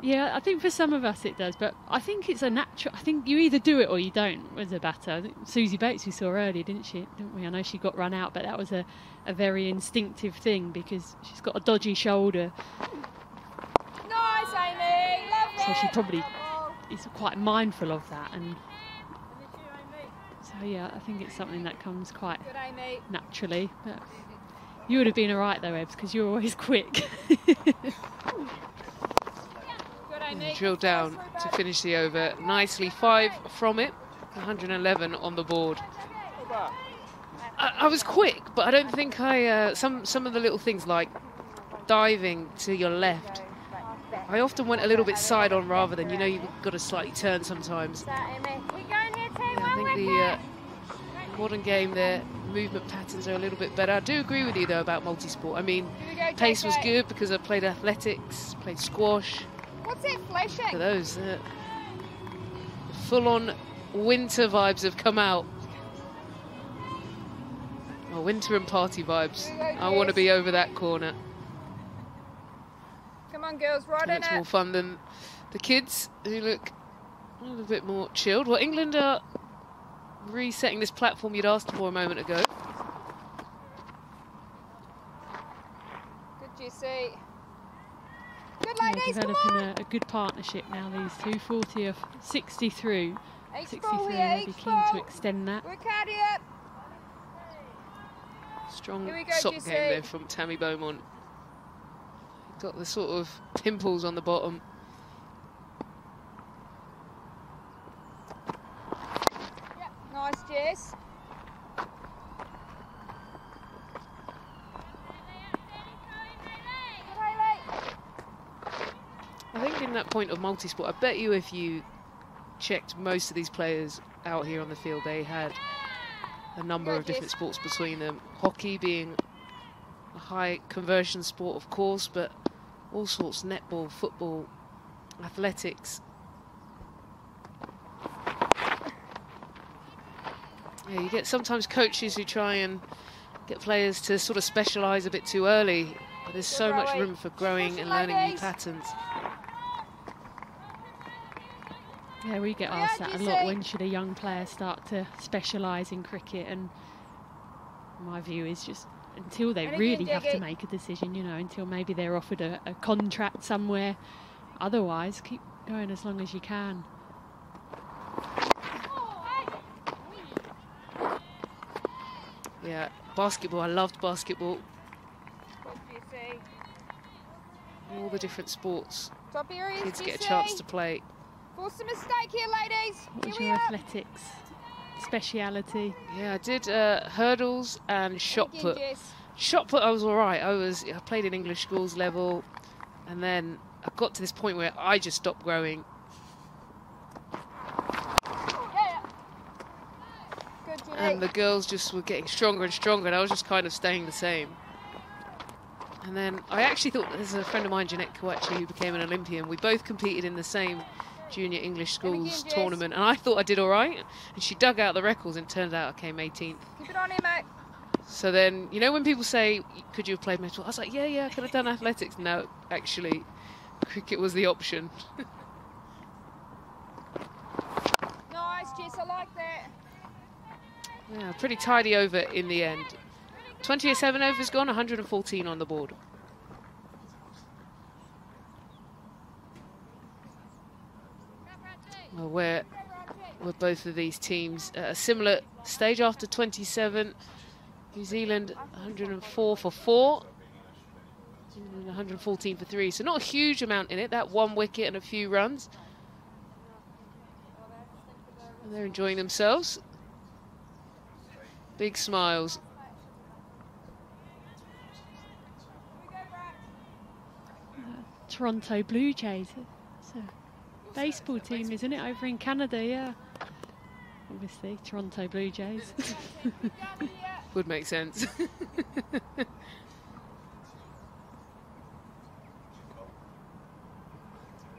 Yeah, I think for some of us it does, but I think it's a natural. I think you either do it or you don't as a batter. Suzie Bates we saw earlier, didn't she? Didn't we? I know she got run out, but that was a, a very instinctive thing because she's got a dodgy shoulder, Nice, Amy. Love so she probably is quite mindful of that. And so yeah, I think it's something that comes quite Good, naturally. But you would have been alright though, Ebbs, because you're always quick. Drill down to finish the over nicely. Five from it, 111 on the board. I, I was quick, but I don't think I. Uh, some some of the little things like diving to your left. I often went a little bit side on rather than you know you've got to slightly turn sometimes. That, Amy. We going here, team. I think the uh, modern game there movement patterns are a little bit better. I do agree with you though about multi-sport. I mean, pace was good because I played athletics, played squash. What's it flashing? For those, uh, full-on winter vibes have come out. Oh, winter and party vibes. I want to be over that corner. Come on, girls. Right And in it's it. more fun than the kids who look a little bit more chilled. Well, England are resetting this platform you'd asked for a moment ago. Good, Jessie. Good, Yeah, developing a, a good partnership now. These two, 40 of 60 through. Each 63, ball here, they'll be each keen to extend that. Work hard here. Strong Here go, sock Jessie. game there from Tammy Beaumont. Got the sort of pimples on the bottom. Nice, Jess. Good, Hayley. I think in that point of multi-sport, I bet you if you checked most of these players out here on the field, they had a number of different sports between them. Hockey being a high conversion sport, of course, but all sorts, netball, football, athletics. Yeah, you get sometimes coaches who try and get players to sort of specialise a bit too early. But there's so much room for growing and learning new patterns. Yeah, we get asked that a lot. When should a young player start to specialise in cricket? And my view is just until they really have to make a decision, you know, until maybe they're offered a, a contract somewhere. Otherwise, keep going as long as you can. Yeah, basketball. I loved basketball. All the different sports. Kids get a chance to play. Force a mistake here, ladies. What was Here we your are. athletics speciality? Yeah, I did uh, hurdles and shot put. Shot put, I was all right. I was. I played in English schools level, and then I got to this point where I just stopped growing. Yeah, yeah. Good, and the girls just were getting stronger and stronger, and I was just kind of staying the same. And then I actually thought there's a friend of mine, Jeanette Kwakye, who became an Olympian. We both competed in the same junior English schools tournament, and I thought I did all right. And she dug out the records, and turned out I came 18th. Keep it on. So then, you know, when people say, "Could you have played metal?" I was like, "Yeah, yeah, I could have done athletics." No, actually, cricket was the option. Nice, Jess. I like that. Yeah, pretty tidy over in the end. 27 overs gone, 114 on the board. Well, we're both of these teams at a similar stage after 27. New Zealand 104 for four. 114 for three, so not a huge amount in it. That one wicket and a few runs. And they're enjoying themselves. Big smiles. Toronto Blue Jays. Baseball team, isn't it, over in Canada? Yeah. Obviously, Toronto Blue Jays. Would make sense.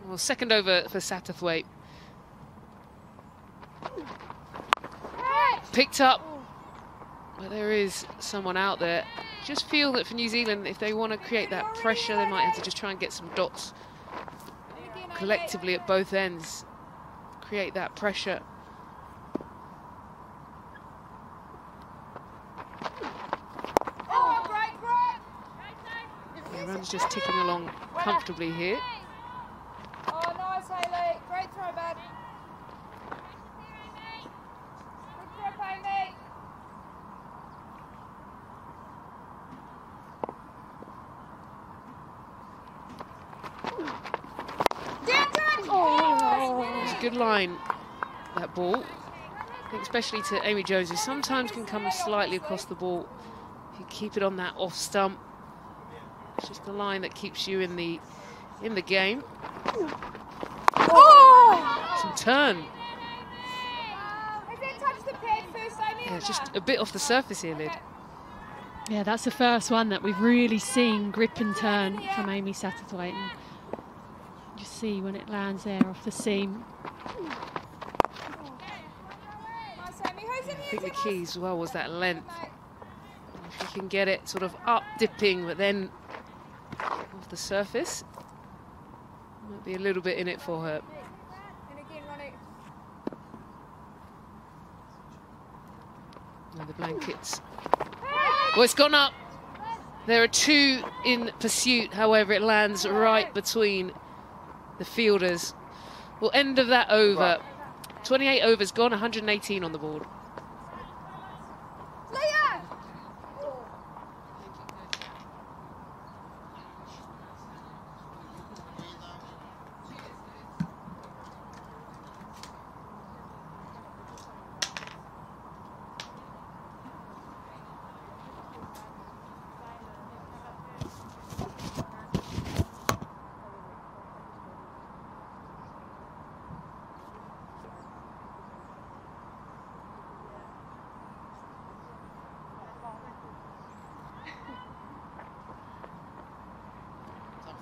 well, second over for Satterthwaite. Picked up, but there is someone out there. Just feel that for New Zealand, if they want to create that pressure, they might have to just try and get some dots collectively at both ends. Create that pressure. Yeah, runs just ticking along comfortably here. Oh, nice, Hayley. Great throw, bud. Good throw, Hayley. Good line, that ball. I think especially to Amy Jones, who sometimes can come slightly across the ball. If you keep it on that off stump, it's just the line that keeps you in the in the game. Oh! Some turn. Has it touched the pad first, Amy? Yeah, it's just a bit off the surface here, Lyd. yeah, that's the first one that we've really seen grip and turn from Amy Satterthwaite. And you see when it lands there off the seam. Nice, Amy. Who's in I think the key as well was that length. If you can get it sort of up dipping, but then off the surface, might be a little bit in it for her. And again, Ronnie. And the blankets. Well, it's gone up. There are two in pursuit, however, it lands right between the fielders. Well, end of that over. 28 overs gone, 118 on the board. Leah!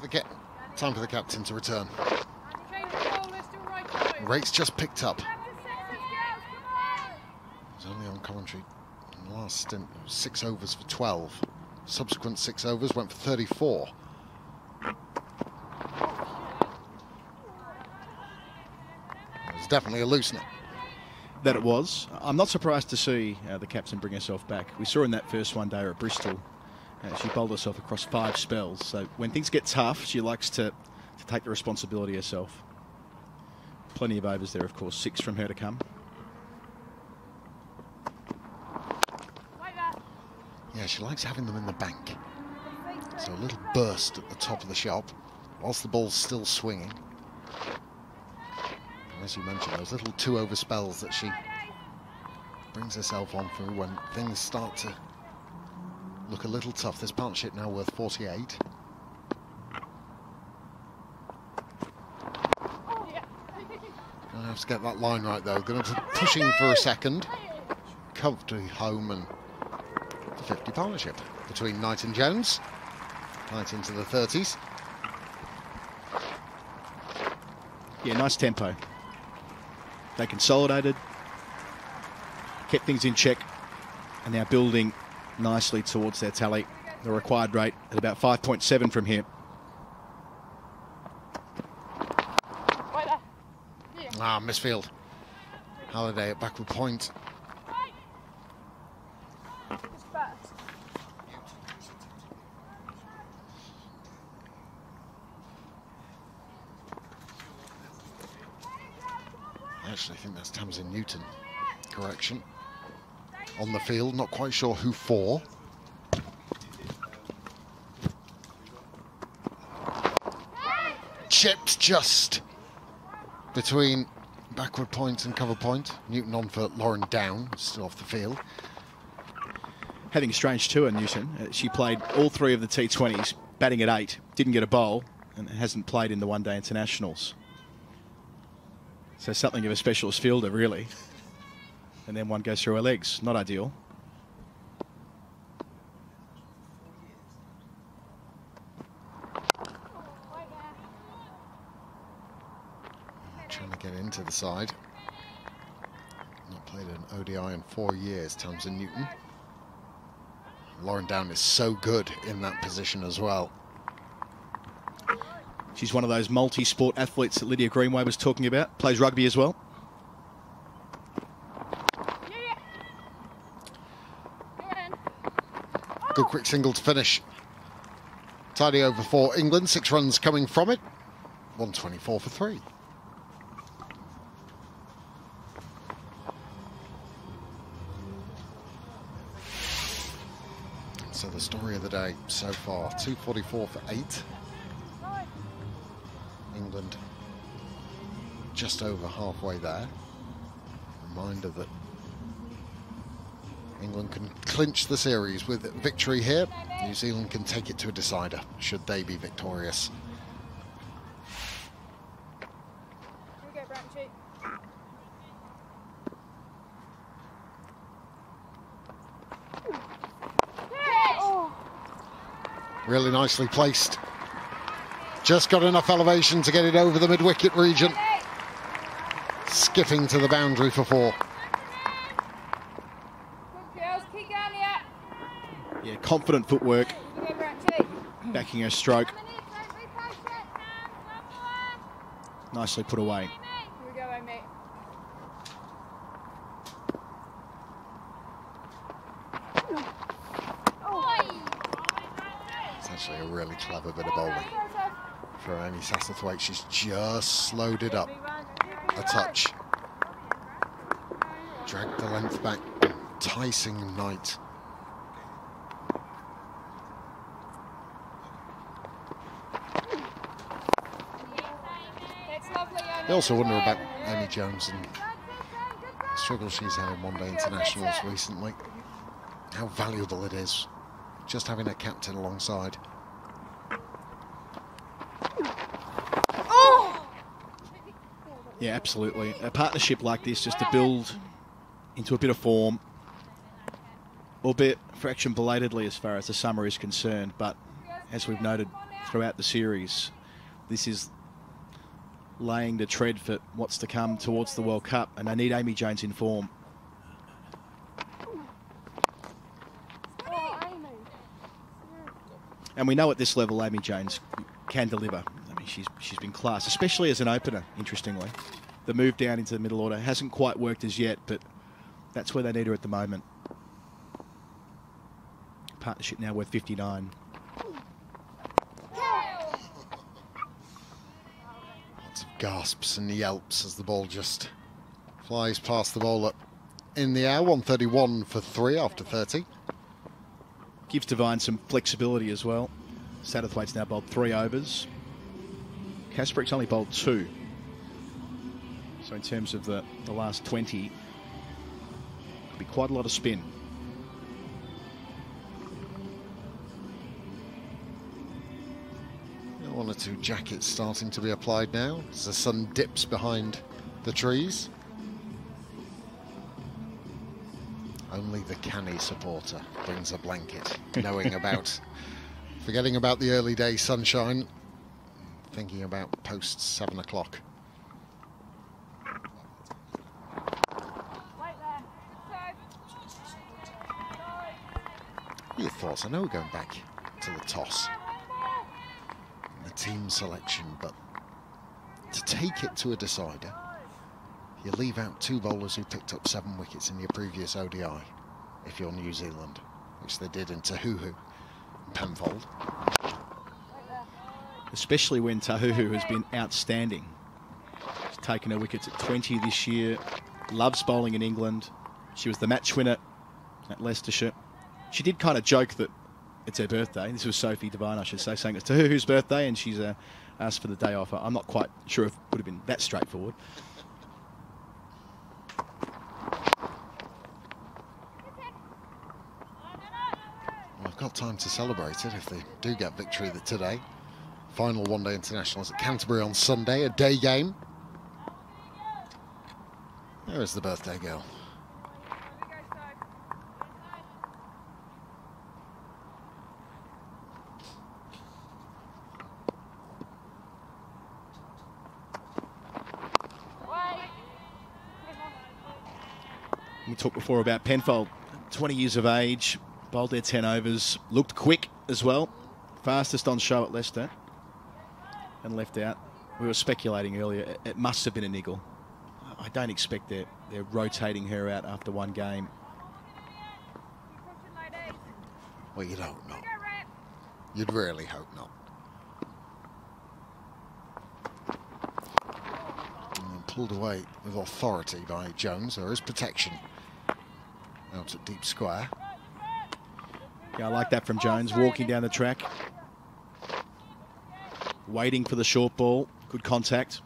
The ca- time for the captain to return. Rates just picked up. He's only on commentary. In the last stint, six overs for 12. Subsequent six overs went for 34. It was definitely a loosener. that it was. I'm not surprised to see uh, the captain bring herself back. We saw in that first one day at Bristol, uh, she bowled herself across five spells. So when things get tough, she likes to, to take the responsibility herself. Plenty of overs there, of course. Six from her to come. Yeah, she likes having them in the bank. So a little burst at the top of the shop, whilst the ball's still swinging. And as you mentioned, those little two-over spells that she brings herself on through when things start to look a little tough. This partnership now worth 48. Gonna have to get that line right though. Going to pushing for a second. Comfortably home and the 50 partnership between Knight and Jones. Knight into the 30s. Yeah, nice tempo. They consolidated, kept things in check, and now building nicely towards their tally. The required rate at about 5.7 from here. Ah, misfield. Halliday at backward point. First. I actually think that's Thamsyn Newton. Correction. On the field, not quite sure who for. chipped just between backward point and cover point. Newton on for Lauren Down, still off the field. Having a strange tour, Newton. Uh, she played all three of the T20s, batting at eight, didn't get a bowl, and hasn't played in the one day internationals. So something of a specialist fielder, really. And then one goes through her legs. Not ideal. Trying to get into the side. Not played an ODI in four years, Thamsyn Newton. Lauren Down is so good in that position as well. She's one of those multi-sport athletes that Lydia Greenway was talking about. Plays rugby as well. Good quick single to finish. Tidy over for England. Six runs coming from it. 124 for three. So the story of the day so far, 244 for eight. England just over halfway there. Reminder that England can clinch the series with victory here. New Zealand can take it to a decider should they be victorious. Here you go, Branchy. Really nicely placed. Just got enough elevation to get it over the mid-wicket region. Skipping to the boundary for four. good girls, keep going here. Yeah, confident footwork, backing her stroke. Nicely put away. It's actually a really clever bit of bowling for Amy Satterthwaite. She's just slowed it up a touch. Dragged the length back. Enticing Knight. You also wonder about Amy Jones and the struggle she's had in one-day internationals recently. How valuable it is just having a captain alongside. Oh! Yeah, absolutely. A partnership like this just to build into a bit of form, albeit fraction belatedly as far as the summer is concerned. But as we've noted throughout the series, this is laying the tread for what's to come towards the World Cup, and they need Amy Jones in form. And we know at this level Amy Jones can deliver. I mean, she's she's been class, especially as an opener. Interestingly, the move down into the middle order hasn't quite worked as yet, but that's where they need her at the moment. Partnership now worth 59. Lots of gasps and yelps as the ball just flies past the bowler in the air. 131 for three after 30. Gives Devine some flexibility as well. Satterthwaite's now bowled three overs. Kasperek's only bowled two. So in terms of the, the last 20, could be quite a lot of spin. Two jackets starting to be applied now as the sun dips behind the trees. Only the canny supporter brings a blanket, knowing about, forgetting about the early day sunshine, thinking about post seven o'clock. Your thoughts? I know we're going back to the toss, team selection, but to take it to a decider, you leave out two bowlers who picked up seven wickets in your previous ODI, if you're New Zealand, which they did in Tahuhu and Penfold. especially when Tahuhu has been outstanding. She's taken her wickets at 20 this year, loves bowling in England. She was the match winner at Leicestershire. She did kind of joke that it's her birthday. This was Sophie Devine, I should say, saying it's Tahuhu's birthday, and she's a, asked for the day off. I'm not quite sure if it would have been that straightforward. Well, I've got time to celebrate it if they do get victory today. Final one-day internationals at Canterbury on Sunday, a day game. There is the birthday girl. Talked before about Penfold, 20 years of age, bowled their 10 overs, looked quick as well, fastest on show at Leicester, and left out. We were speculating earlier, it must have been a niggle. I don't expect they're, they're rotating her out after one game. Well, you'd hope not. You'd really hope not. Pulled away with authority by Jones. There is protection out at deep square. Yeah, I like that from Jones, walking down the track. Waiting for the short ball. Good contact.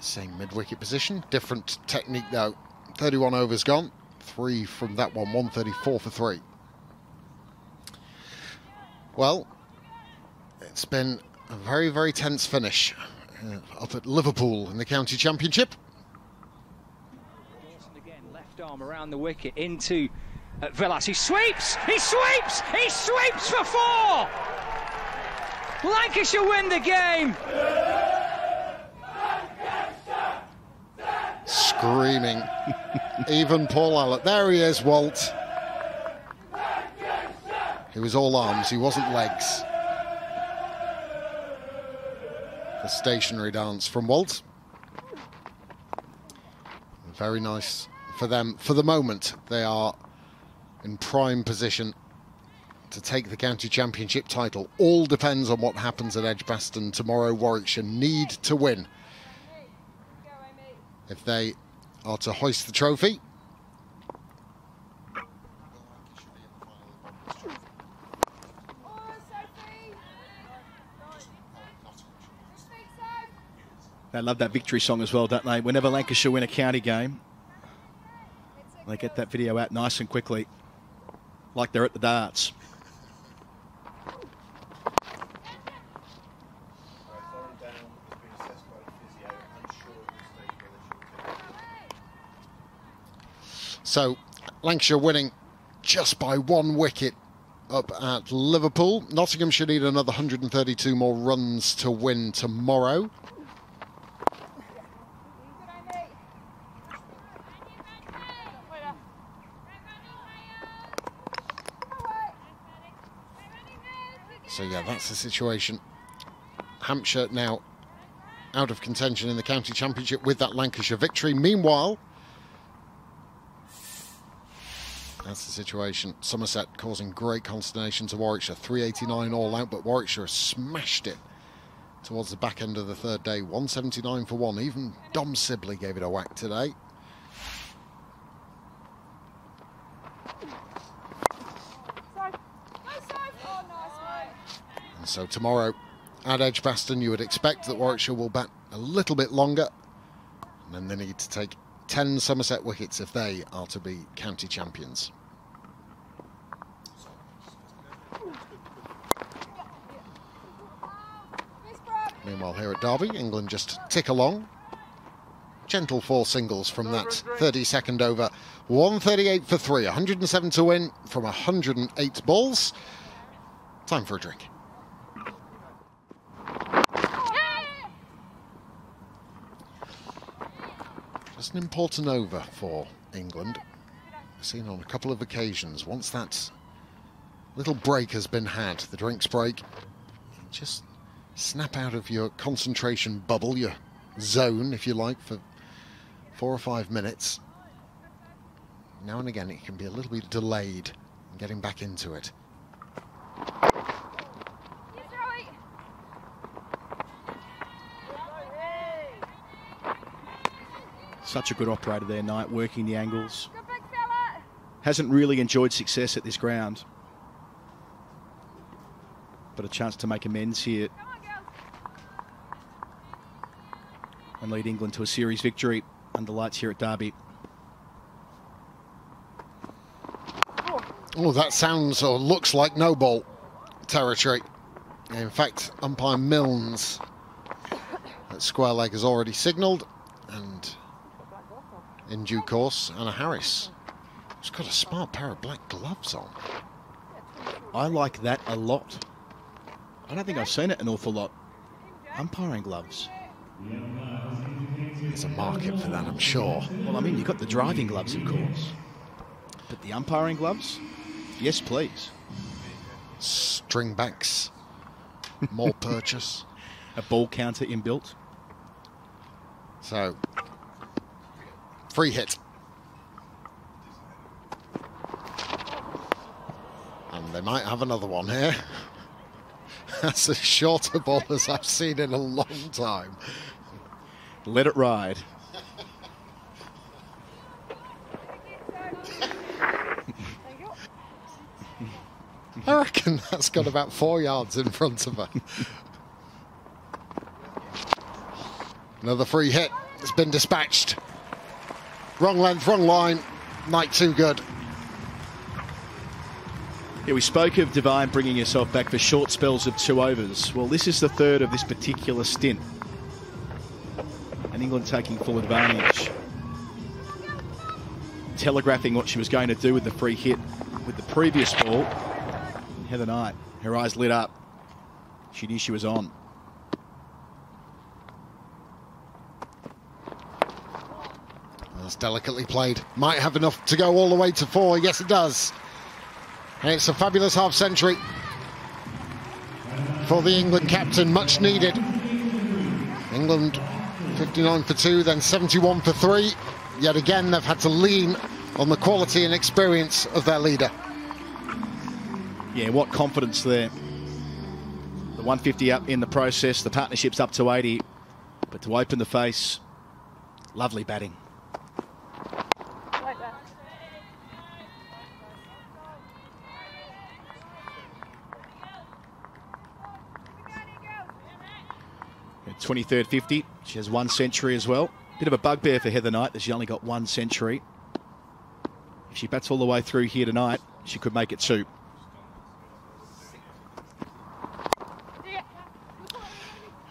Same mid-wicket position, different technique though. 31 overs gone, three from that one, 134 for three. Well, it's been a very, very tense finish uh, up at Liverpool in the county championship. Dawson again, left arm around the wicket into uh, Vilas. He sweeps! He sweeps! He sweeps for four! Lancashire win the game! Screaming. Even Paul Allott. There he is, Walt. He was all arms, he wasn't legs. The stationary dance from Walt. Very nice for them. For the moment, they are in prime position to take the county championship title. All depends on what happens at Edgbaston tomorrow. Warwickshire need to win if they are to hoist the trophy. They love that victory song as well, don't they? Whenever Lancashire win a county game, they get that video out nice and quickly, like they're at the darts. So Lancashire winning just by one wicket up at Liverpool. Nottinghamshire need another 132 more runs to win tomorrow. So yeah, that's the situation. Hampshire now out of contention in the county championship with that Lancashire victory. Meanwhile, that's the situation. Somerset causing great consternation to Warwickshire. 389 all out, but Warwickshire smashed it towards the back end of the third day. 179 for one. Even Dom Sibley gave it a whack today. And so tomorrow at Edgbaston, you would expect that Warwickshire will bat a little bit longer. And then they need to take 10 Somerset wickets if they are to be county champions. Meanwhile, here at Derby, England just tick along. Gentle four singles from that 32nd over. 138 for three, 107 to win from 108 balls. Time for a drink. Just an important over for England. Seen on a couple of occasions. Once that little break has been had, the drinks break, just snap out of your concentration bubble, your zone, if you like, for four or five minutes. Now and again, it can be a little bit delayed in getting back into it. Such a good operator there, Knight, working the angles. Hasn't really enjoyed success at this ground. But a chance to make amends here. And lead England to a series victory under lights here at Derby. Oh, that sounds or looks like no ball territory. In fact, umpire Millns at square leg has already signalled, and in due course, Anna Harris has got a smart pair of black gloves on. I like that a lot. I don't think I've seen it an awful lot. Umpiring gloves. There's a market for that, I'm sure. Well, I mean, you've got the driving gloves, of course. But the umpiring gloves? Yes, please. String backs. More purchase. A ball counter inbuilt. So, free hit. And they might have another one here. That's as short a ball as I've seen in a long time. Let it ride. I reckon that's got about four yards in front of her. Another free hit. It's been dispatched. Wrong length, wrong line. Knight too good. Yeah, we spoke of Devine bringing herself back for short spells of two overs. Well, this is the third of this particular stint. And England taking full advantage. Telegraphing what she was going to do with the free hit with the previous ball. Heather Knight, her eyes lit up. She knew she was on. That's delicately played. Might have enough to go all the way to four. Yes, it does. And it's a fabulous half century for the England captain. Much needed. England 59 for two, then 71 for three. Yet again, they've had to lean on the quality and experience of their leader. Yeah, what confidence there. The 150 up in the process, the partnership's up to 80. But to open the face, lovely batting. 23rd 50, she has one century as well. Bit of a bugbear for Heather Knight that she only got one century. If she bats all the way through here tonight, she could make it two.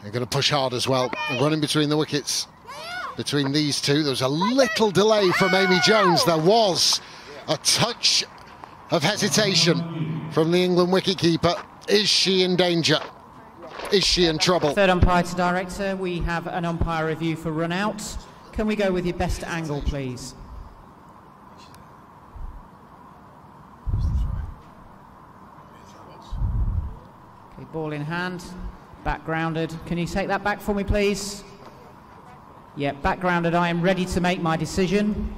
They're going to push hard as well. Running between the wickets. Between these two, there was a little delay from Amy Jones. There was a touch of hesitation from the England wicketkeeper. Is she in danger? Is she in trouble? Third umpire to director, we have an umpire review for run out. Can we go with your best angle, please? Okay, ball in hand, back grounded. Can you take that back for me, please? Yeah, back grounded. I am ready to make my decision.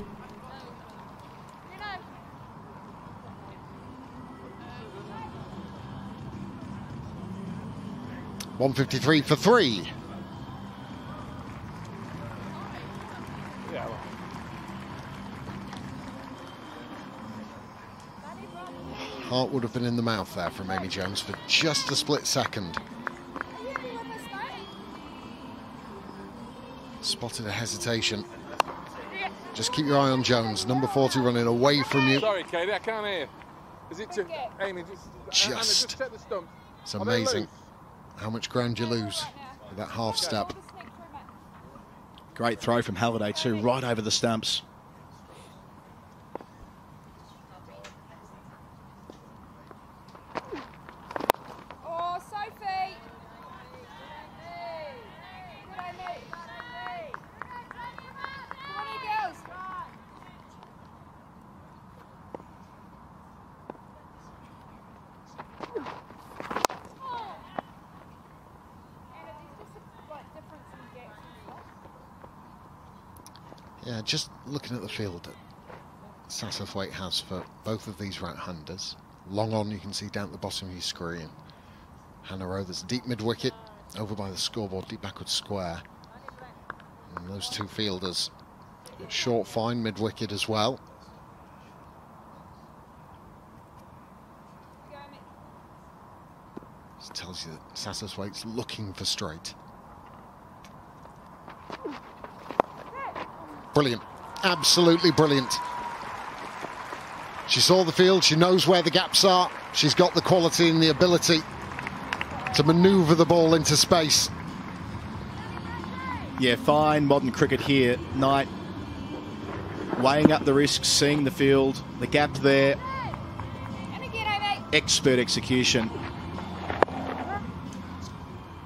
One fifty-three for three. Yeah, Heart would have been in the mouth there from Amy Jones for just a split second. Spotted a hesitation. Just keep your eye on Jones. Number 40 running away from you. Sorry, Katie, I can't hear. Is it to Amy? Just, Hannah, Just- just check the stumps. It's amazing loose? How much ground you lose with that half step. Great throw from Halliday too, right over the stumps. Oh, Sophie! Good on me. Come on, you girls. Anna, there's just a like, difference in gaps and stuff. Yeah, just looking at the field that Satterthwaite has for both of these right-handers. Long on, you can see down at the bottom of your screen. Hannah Rowe, there's deep mid-wicket, over by the scoreboard, deep backward square. And those two fielders Short fine mid wicket as well. This tells you that Satterthwaite's looking for straight. Brilliant. Absolutely brilliant. She saw the field, she knows where the gaps are, she's got the quality and the ability to manoeuvre the ball into space. Yeah, fine modern cricket here. Knight weighing up the risks, seeing the field, the gap there. Expert execution.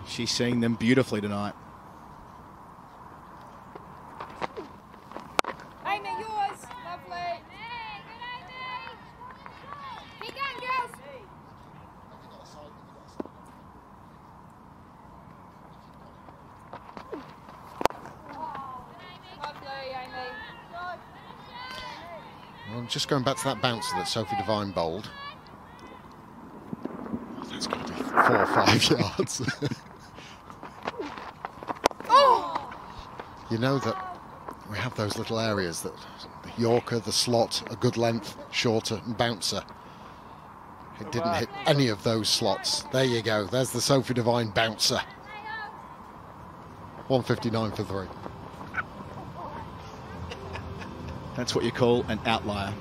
She's seeing them beautifully tonight. Amy, yours. Lovely. Keep going, girls. Lovely, Amy. Just going back to that bouncer that Sophie Devine bowled. That's going to be four or five yards. Oh! you know that we have those little areas that the Yorker, the slot, a good length, shorter, and bouncer. It didn't hit any of those slots. There you go. There's the Sophie Devine bouncer. 159 for three. That's what you call an outlier.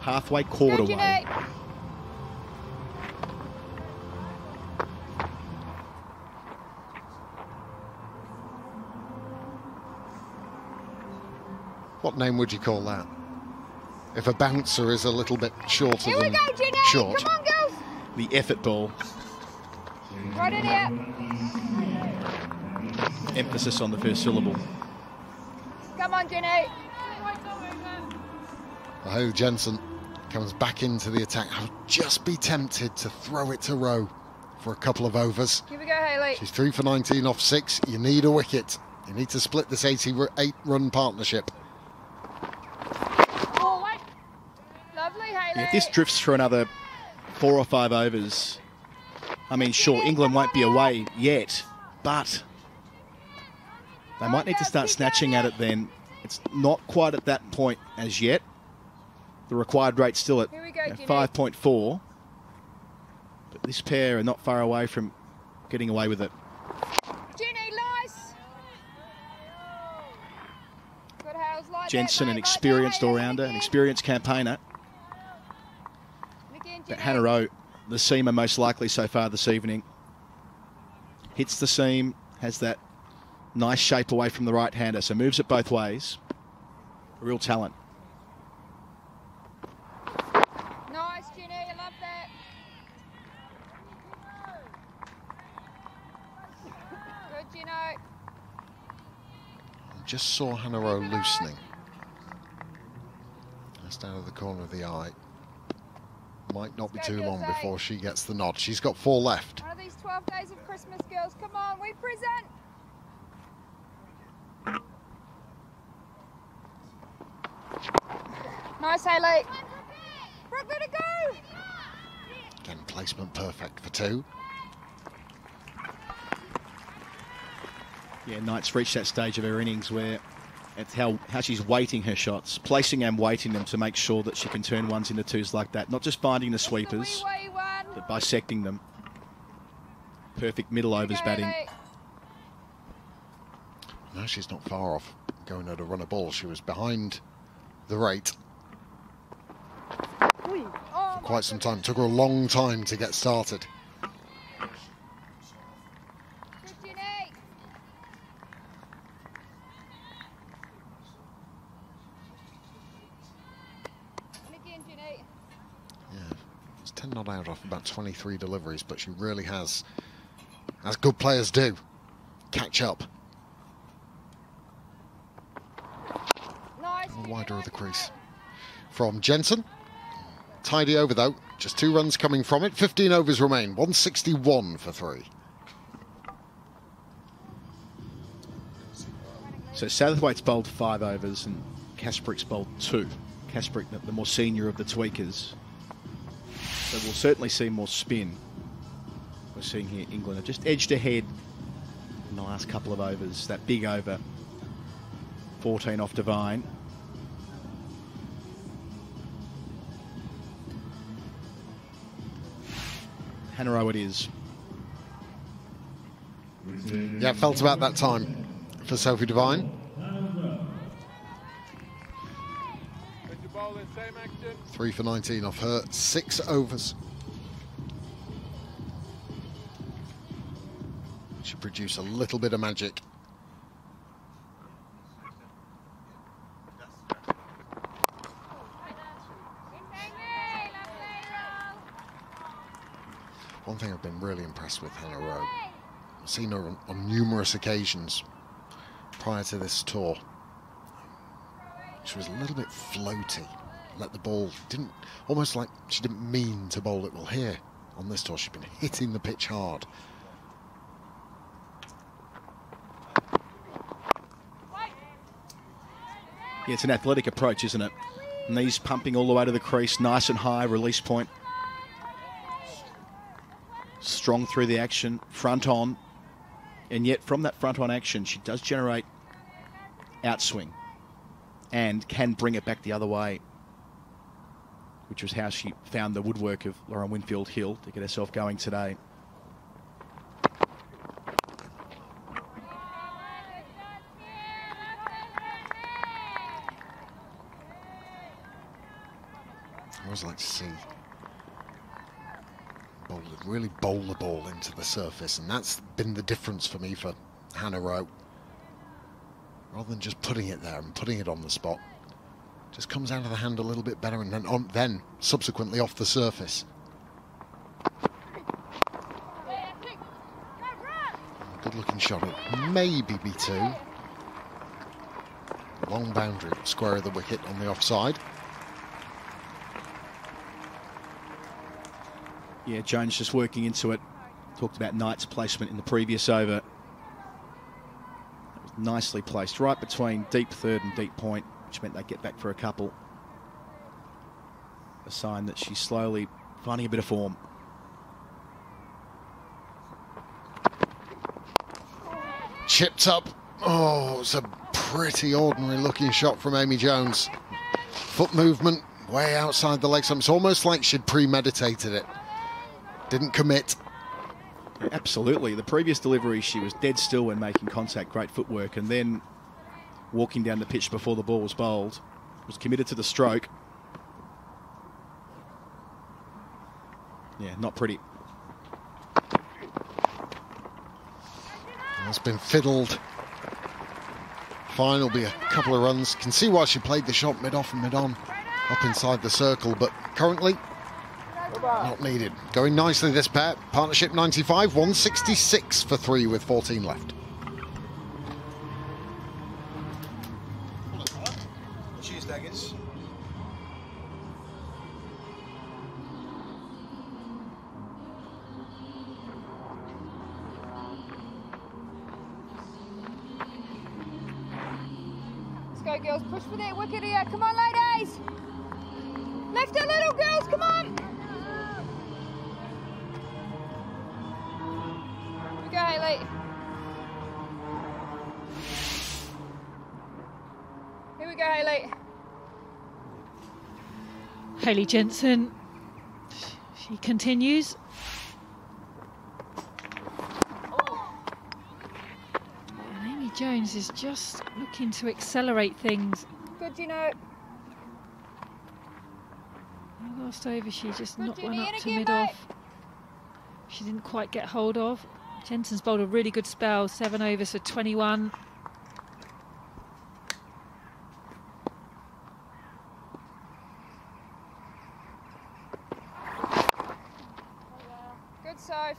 Halfway, quarter way. What name would you call that? If a bouncer is a little bit shorter Here we than go, Jeanette. short. Come on, girls. The effort ball. Right in here. Emphasis on the first syllable. Come on, Jensen comes back into the attack. I would just be tempted to throw it to Rowe for a couple of overs. Here we go, Hayley. She's three for 19 off six. You need a wicket. You need to split this 88 run partnership. Oh, Forward. Lovely, Hayley. Yeah, if this drifts for another four or five overs, I mean, sure, England won't be away yet, but they might need to start snatching at it then. It's not quite at that point as yet. The required rate's still at go, you know, 5.4. But this pair are not far away from getting away with it. Ginny, nice. Good Hales, like Jensen, an experienced like that, Hayley, all-rounder, an experienced campaigner. But. Hannah Rowe, the seamer most likely so far this evening. Hits the seam, has that nice shape away from the right-hander, so moves it both ways. Real talent. Nice, Ginny. I love that. Good, Gino. Just saw Hannah Rowe loosening. Just out of the corner of the eye. Might not be too long eh? before she gets the nod. She's got four left. One of these 12 days of Christmas, girls. Come on, we present. Nice, Hayley. Brooke, let it go. Again, placement perfect for two. Yeah, Knight's reached that stage of her innings where it's how, how she's weighting her shots, placing and weighting them to make sure that she can turn ones into twos like that. Not just finding the sweepers, Wee wee but bisecting them. Perfect middle overs Go, batting. Hayley. No, she's not far off going at a run a ball. She was behind the rate for quite some time. It took her a long time to get started. good, Ginny. And again, Ginny. Yeah, it's 10 not out off about 23 deliveries, but she really has, as good players do, catch up. Nice. Wider of the crease. From Jensen. Tidy over though. Just two runs coming from it. 15 overs remain. 161 for three. So Satterthwaite's bowled five overs and Kasperek's bowled two. Kasperek, the, the more senior of the tweakers. So we'll certainly see more spin. We're seeing here England have just edged ahead in the last couple of overs. That big over 14 off Devine. It is. Yeah, it felt about that time for Sophie Devine. Three for 19 off her six overs. Should produce a little bit of magic. One thing I've been really impressed with Hannah Rowe, I've seen her on, on numerous occasions prior to this tour. She was a little bit floaty. Let the ball didn't almost like she didn't mean to bowl it. Well, here on this tour, she's been hitting the pitch hard. Yeah, it's an athletic approach, isn't it? Knees pumping all the way to the crease, nice and high, release point. Strong through the action, front on. And yet, from that front on action, she does generate outswing and can bring it back the other way, which was how she found the woodwork of Lauren Winfield Hill to get herself going today. I always like to see bowlers really bowl the ball into the surface, and that's been the difference for me for Hannah Rowe. Rather than just putting it there and putting it on the spot, just comes out of the hand a little bit better, and then on, then subsequently off the surface. Good looking shot. It maybe be two. Long boundary, square of the wicket on the offside. Yeah, Jones just working into it. Talked about Knight's placement in the previous over. Was nicely placed, right between deep third and deep point, which meant they get back for a couple. A sign that she's slowly finding a bit of form. Chipped up. Oh, it's a pretty ordinary looking shot from Amy Jones. Foot movement way outside the leg stump. It's almost like she'd premeditated it. Didn't commit. Absolutely. The previous delivery, she was dead still when making contact, great footwork, and then walking down the pitch before the ball was bowled. Was committed to the stroke. Yeah, not pretty. It's been fiddled. Fine will be a couple of runs. Can see why she played the shot mid off and mid on, up inside the circle, but currently not needed. Going nicely this pair. Partnership 95, 166 for three with 14 left. Jensen. She continues. And Amy Jones is just looking to accelerate things. Good, you know. Last over, she just Good, knocked one up to mid off. She didn't quite get hold of. Jensen's bowled a really good spell, seven overs for 21. Good, Soph.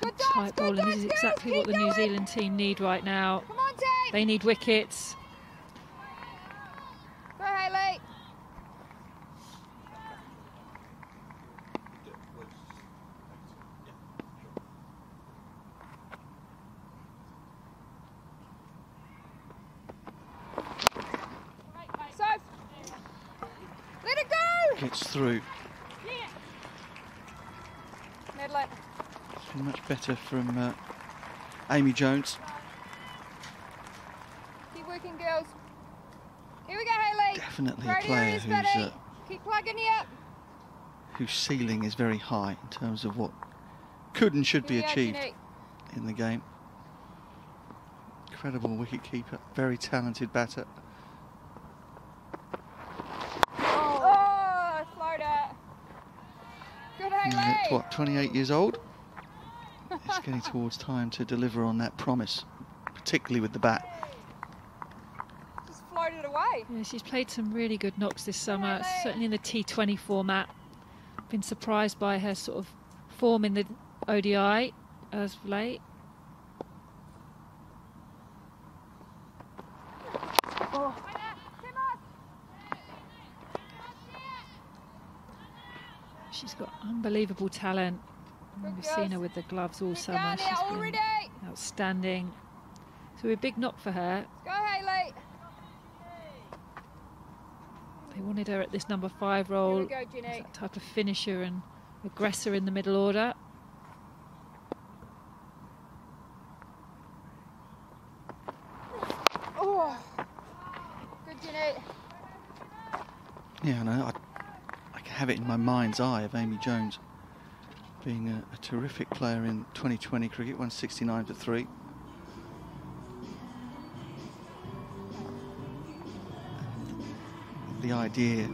Good tight bowling. This is exactly what the New Zealand team need right now. Come on, team. They need wickets. Go, Hayley. Soph. Let it go. Gets through. Madeline. Much better from uh, Amy Jones. Keep working, girls. Here we go, Hayley. Definitely a player who's uh, Keep plugging you up. whose ceiling is very high in terms of what could and should be Here go, achieved in the game. Incredible wicket keeper, very talented batter. Oh, floater. Good, And Hayley. what, 28 years old? It's getting towards time to deliver on that promise, particularly with the bat. Just floated away. Yeah, she's played some really good knocks this summer, certainly in the T20 format. Been surprised by her sort of form in the ODI as of late. Oh. She's got unbelievable talent. We've seen her with the gloves all summer. down She's there been already. outstanding. So a big knock for her. Go, Hayley. They wanted her at this number five role. Here we go, as that type of finisher and aggressor in the middle order. Oh. Good, Jeanette. Yeah, I know. I, I can have it in my mind's eye of Amy Jones being a, a terrific player in 2020 cricket, 169 for three. The idea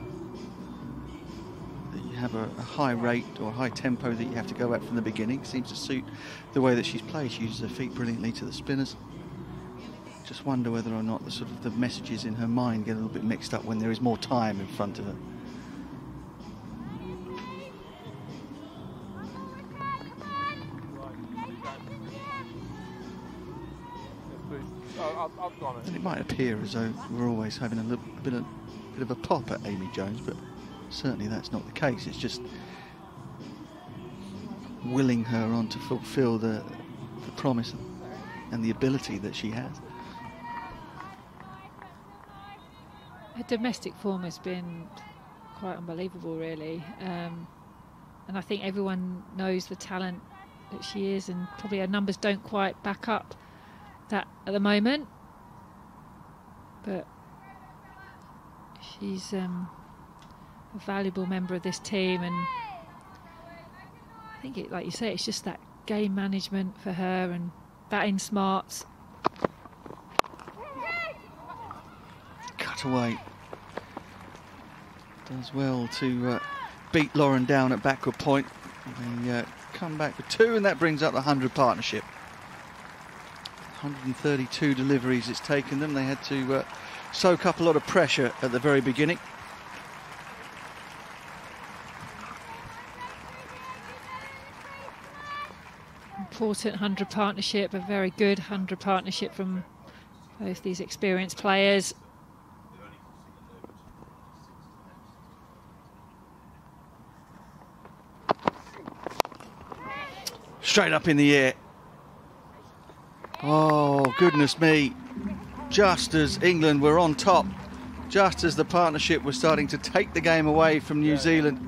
that you have a, a high rate or high tempo that you have to go at from the beginning seems to suit the way that she's played. She uses her feet brilliantly to the spinners. Just wonder whether or not the sort of the messages in her mind get a little bit mixed up when there is more time in front of her. Appear as though we're always having a little bit of, bit of a pop at Amy Jones, but certainly that's not the case. It's just willing her on to fulfil the, the promise and the ability that she has. Her domestic form has been quite unbelievable, really. Um, and I think everyone knows the talent that she is, and probably her numbers don't quite back up that at the moment. But she's um, a valuable member of this team, and I think, it, like you say, it's just that game management for her and batting smarts. Cut away. Does well to uh, beat Lauren Down at backward point. They uh, come back with two, and that brings up the 100 partnership. 132 deliveries it's taken them. They had to uh, soak up a lot of pressure at the very beginning. important 100 partnership, a very good 100 partnership from both these experienced players. Straight up in the air. Oh, goodness me. Just as England were on top, just as the partnership was starting to take the game away from New Zealand,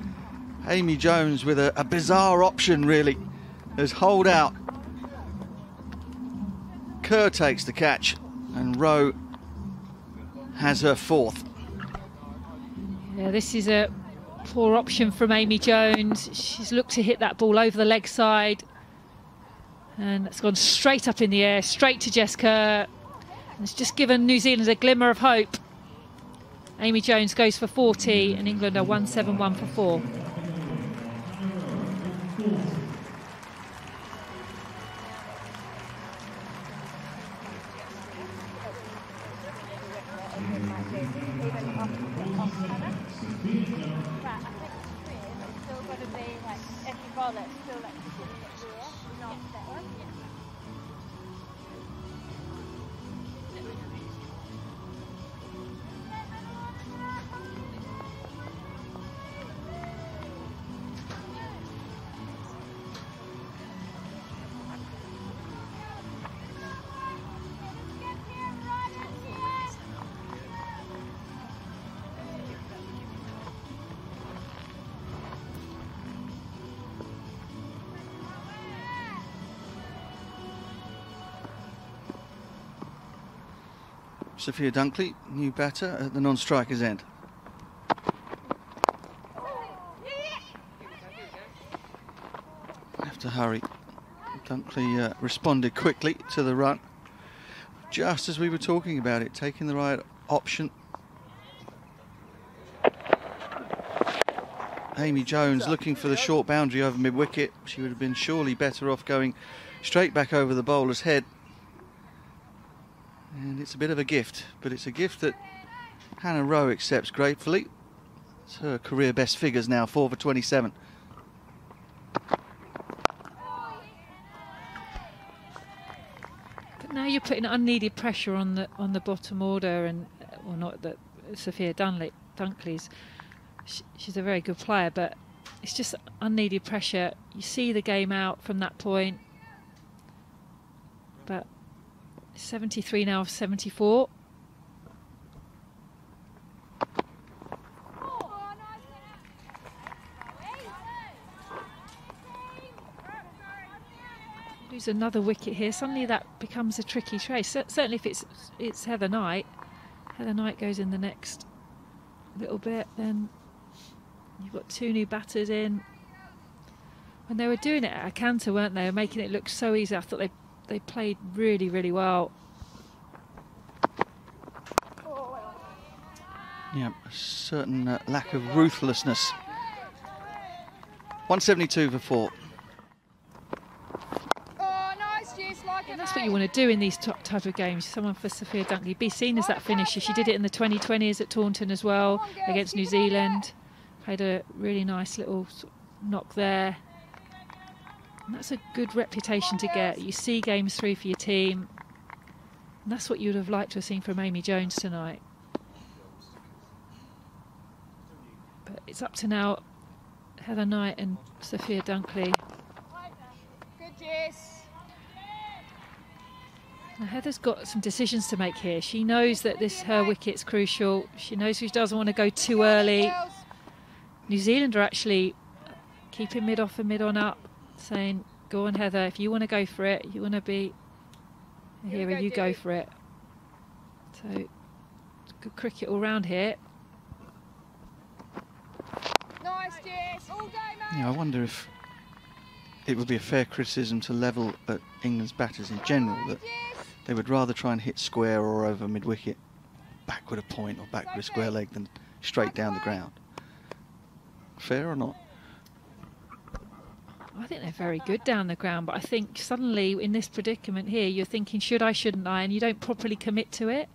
Amy Jones with a, a bizarre option, really, as hold out. Kerr takes the catch, and Rowe has her fourth. Yeah, this is a poor option from Amy Jones. She's looked to hit that ball over the leg side. And it's gone straight up in the air, straight to Jessica. And it's just given New Zealand a glimmer of hope. Amy Jones goes for 40 and England are 171 for 4. Sophia Dunkley, new batter at the non-striker's end. Have to hurry. Dunkley uh, responded quickly to the run, just as we were talking about it, taking the right option. Amy Jones looking for the short boundary over mid-wicket. She would have been surely better off going straight back over the bowler's head. And it's a bit of a gift, but it's a gift that Hannah Rowe accepts gratefully. It's her career best figures now, 4 for 27. But now you're putting unneeded pressure on the on the bottom order, and well, not that Sophia Dunley, Dunkley's. She, she's a very good player, but it's just unneeded pressure. You see the game out from that point, but 73 now of 74. Lose another wicket here. Suddenly that becomes a tricky trace. Certainly, if it's it's Heather Knight, Heather Knight goes in the next little bit, then you've got two new batters in. When they were doing it at Akanta, weren't they? Making it look so easy. I thought they they played really, really well. Yeah, a certain uh, lack of ruthlessness. 172 for four. And that's what you want to do in these type of games. Someone for Sophia Dunkley, be seen as that finisher. She did it in the 2020s at Taunton as well against New Zealand. Played a really nice little knock there. And that's a good reputation to get. You see games through for your team. And that's what you'd have liked to have seen from Amy Jones tonight. But it's up to now Heather Knight and Sophia Dunkley. Good, Jess. Now Heather's got some decisions to make here. She knows that this her wicket's crucial. She knows she doesn't want to go too early. New Zealand are actually keeping mid off and mid on up saying, go on Heather, if you want to go for it, you want to be here. hero, you go for it. So, good cricket all round here. Nice, All day. Yeah, I wonder if it would be a fair criticism to level at England's batters in general that they would rather try and hit square or over mid-wicket, backward a point or backward a square leg than straight down the ground. Fair or not? I think they're very good down the ground, but I think suddenly in this predicament here, you're thinking, should I, shouldn't I? And you don't properly commit to it.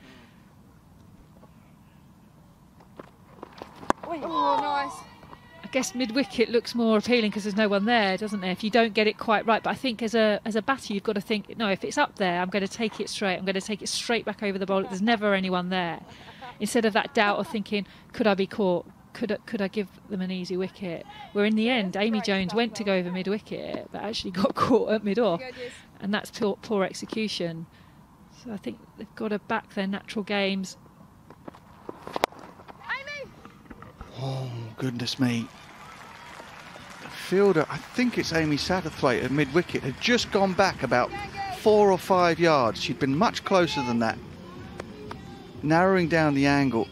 Oh, nice. I guess mid wicket looks more appealing because there's no one there, doesn't there? If you don't get it quite right, but I think as a as a batter, you've got to think, no, if it's up there, I'm going to take it straight. I'm going to take it straight back over the bowl. There's never anyone there. Instead of that doubt of thinking, could I be caught? Could I, could I give them an easy wicket? Where in the end, Amy Jones went to go over mid wicket, but actually got caught at mid off, and that's poor, poor execution. So I think they've got to back their natural games. Amy. Oh goodness me! The fielder, I think it's Amy Satterthwaite at mid wicket, had just gone back about four or five yards. She'd been much closer than that, narrowing down the angle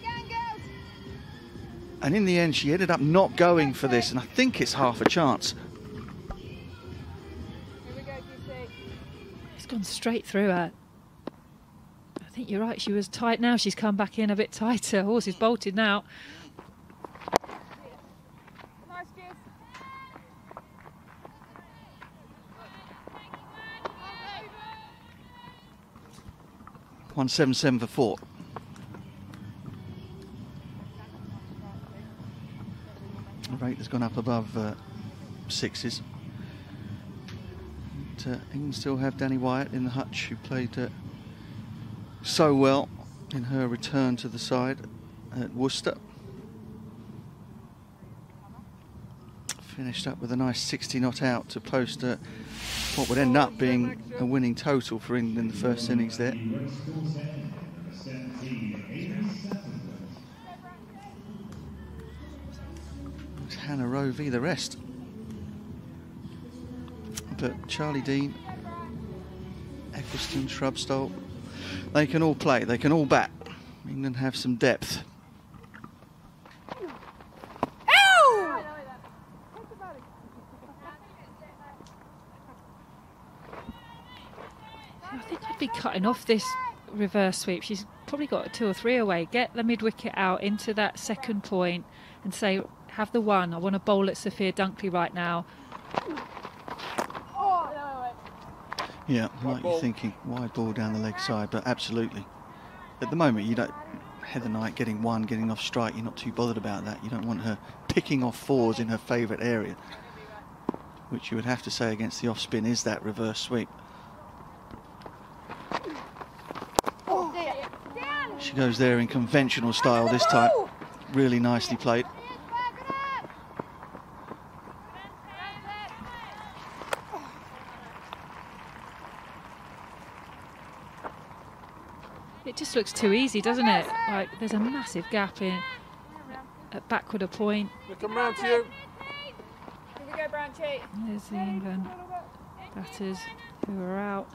and in the end, she ended up not going for this, and I think it's half a chance. It's gone straight through her. I think you're right, she was tight now. She's come back in a bit tighter. Horse is bolted now. One seven seven for four. Rate has gone up above uh, sixes. But, uh, England still have Danni Wyatt in the hutch, who played uh, so well in her return to the side at Worcester. Finished up with a nice 60 not out to post uh, what would end up being a winning total for England in the first innings there. Hannah Rowe v the rest. But Charlie Dean, Ecclestone, Shrubsole, they can all play, they can all bat. England have some depth. I think I'd be cutting off this reverse sweep. She's probably got two or three away. Get the mid wicket out into that second point and say, have the one. I want to bowl at Sophia Dunkley right now. Yeah, like you're thinking, wide ball down the leg side, but absolutely. At the moment, you don't. Heather Knight getting one, getting off strike, you're not too bothered about that. You don't want her picking off fours in her favourite area, which you would have to say against the off spin is that reverse sweep. She goes there in conventional style this time. Really nicely played. It just looks too easy, doesn't it? Like there's a massive gap in at backward a point. They come round to you. Here we go, Branchy. There's the England batters who are out.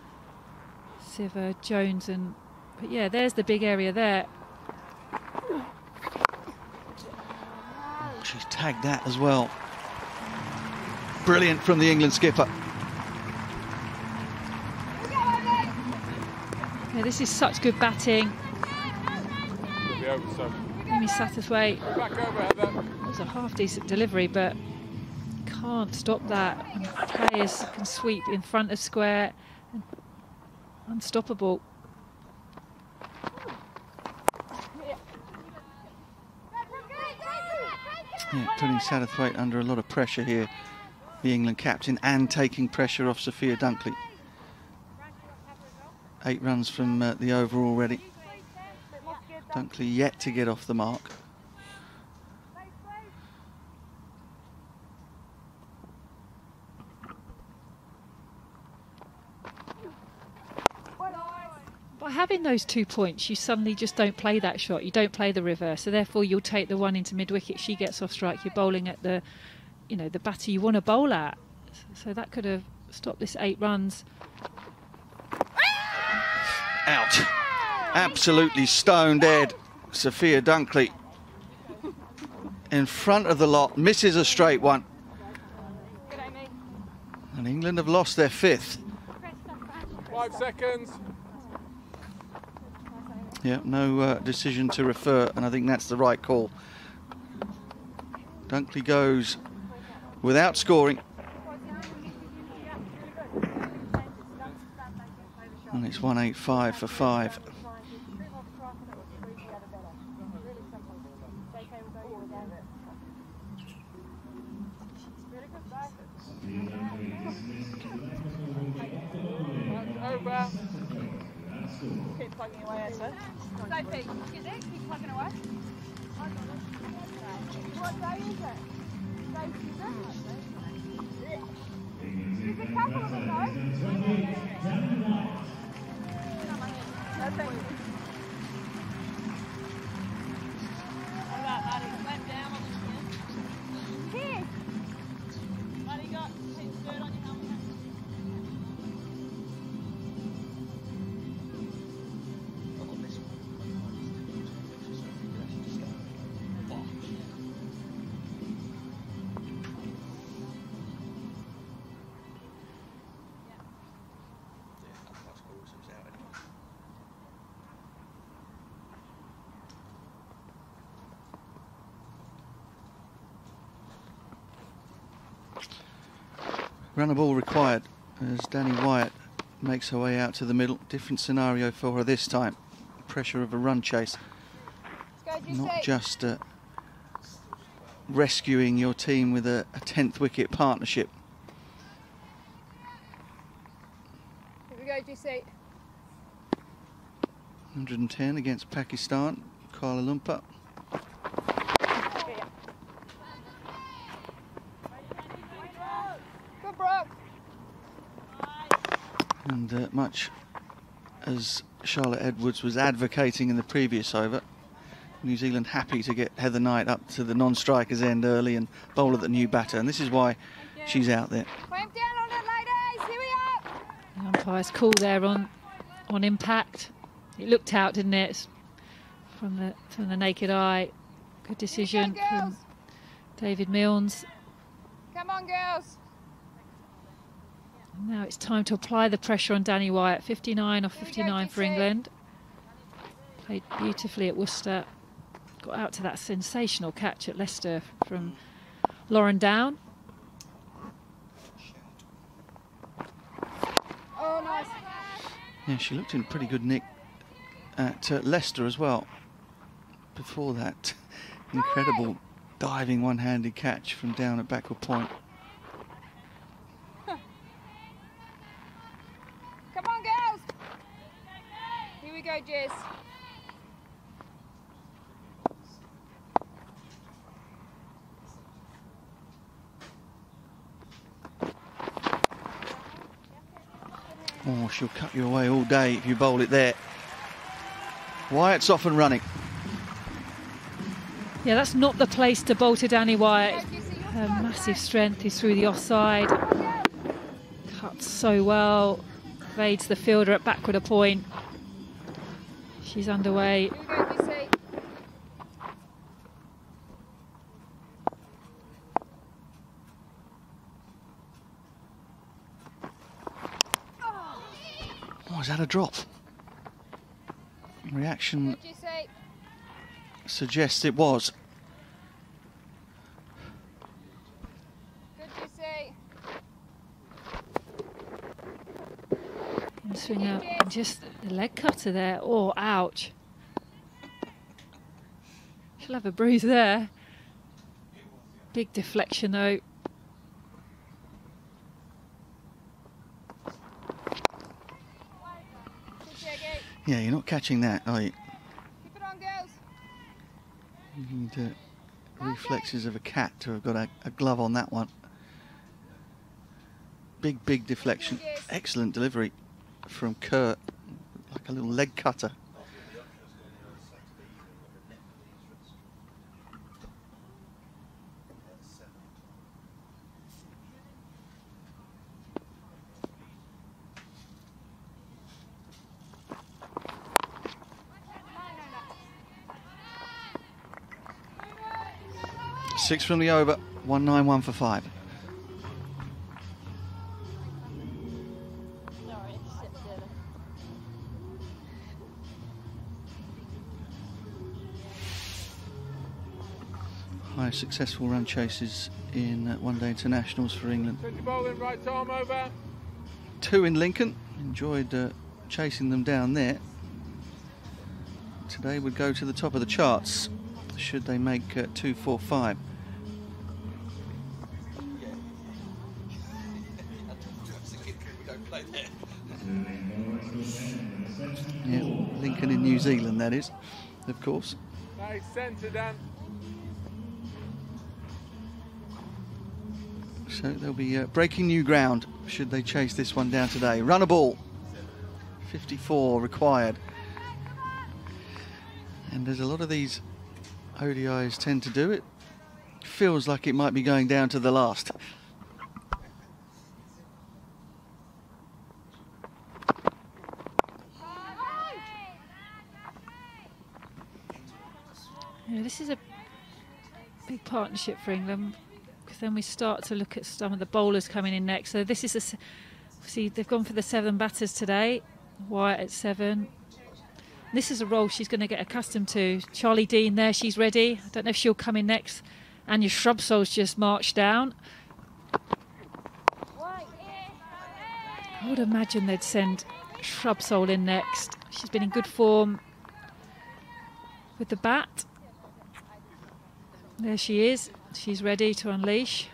Sciver, Jones, and but yeah, there's the big area there. She's tagged that as well. Brilliant from the England skipper. Yeah, this is such good batting. Amy Satterthwaite. It was a half decent delivery, but can't stop that. And players can sweep in front of square. Unstoppable. Yeah, putting Satterthwaite under a lot of pressure here, the England captain, and taking pressure off Sophia Dunkley. Eight runs from uh, the over already. Dunkley yet to get off the mark. By having those two points, you suddenly just don't play that shot. You don't play the reverse, so therefore you'll take the one into mid wicket. She gets off strike. You're bowling at the, you know, the batter you want to bowl at. So that could have stopped this eight runs. Out. Absolutely stone dead. Sophia Dunkley in front of the lot, misses a straight one. And England have lost their fifth. Five seconds. Yeah, no uh, decision to refer, and I think that's the right call. Dunkley goes without scoring. And it's 185 for five. Run a ball required as Danni Wyatt makes her way out to the middle. Different scenario for her this time. Pressure of a run chase. Not just uh, rescuing your team with a, a 10th wicket partnership. Here we go, GC. 110 against Pakistan, Kuala Lumpur. Good, Brooke. And uh, much as Charlotte Edwards was advocating in the previous over, New Zealand happy to get Heather Knight up to the non-striker's end early and bowl at the new batter. And this is why she's out there. Clamp down on it, ladies. Here we are. The umpire's call there on on impact. It looked out, didn't it? From the from the naked eye. Good decision go, from. David Millns. Come on, girls. Now it's time to apply the pressure on Danni Wyatt. 59 off 59 for England. Played beautifully at Worcester. Got out to that sensational catch at Leicester from Lauren Down. Yeah, she looked in pretty good nick at uh, Leicester as well. Before that incredible diving one-handed catch from down at backward point. She'll cut you away all day if you bowl it there. Wyatt's off and running. Yeah, that's not the place to bowl to Danni Wyatt. Her massive strength is through the offside. Cuts so well. Evades the fielder at backward a point. She's underway. Here we go, Kissy. Is that a drop? Reaction suggests it was. Good, Kissy. And swing out. Just the leg cutter there. Oh, ouch. She'll have a bruise there. Big deflection though. Good, Jackie. Yeah, you're not catching that, are you? Keep it on, girls. You need uh, reflexes of a cat to have got a, a glove on that one. Big, big deflection. Excellent delivery from Kerr. Like a little leg cutter. Six from the over, 191 for five. Highest successful run chases in uh, one day internationals for England. bowling, right arm over. Two in Lincoln, enjoyed uh, chasing them down there. Today would go to the top of the charts should they make uh, 245. That is, of course. Nice centre, Dan. So they'll be uh, breaking new ground should they chase this one down today. Run a ball. 54 required. And there's a lot of these ODIs tend to do it. Feels like it might be going down to the last. Yeah, this is a big partnership for England because then we start to look at some of the bowlers coming in next. So this is a, see they've gone for the seven batters today. Wyatt at seven. This is a role she's going to get accustomed to. Charlie Dean there, she's ready. I don't know if she'll come in next. And Anya Shrubsole's just marched down. I would imagine they'd send shrub Shrubsole in next. She's been in good form with the bat. There she is. She's ready to unleash.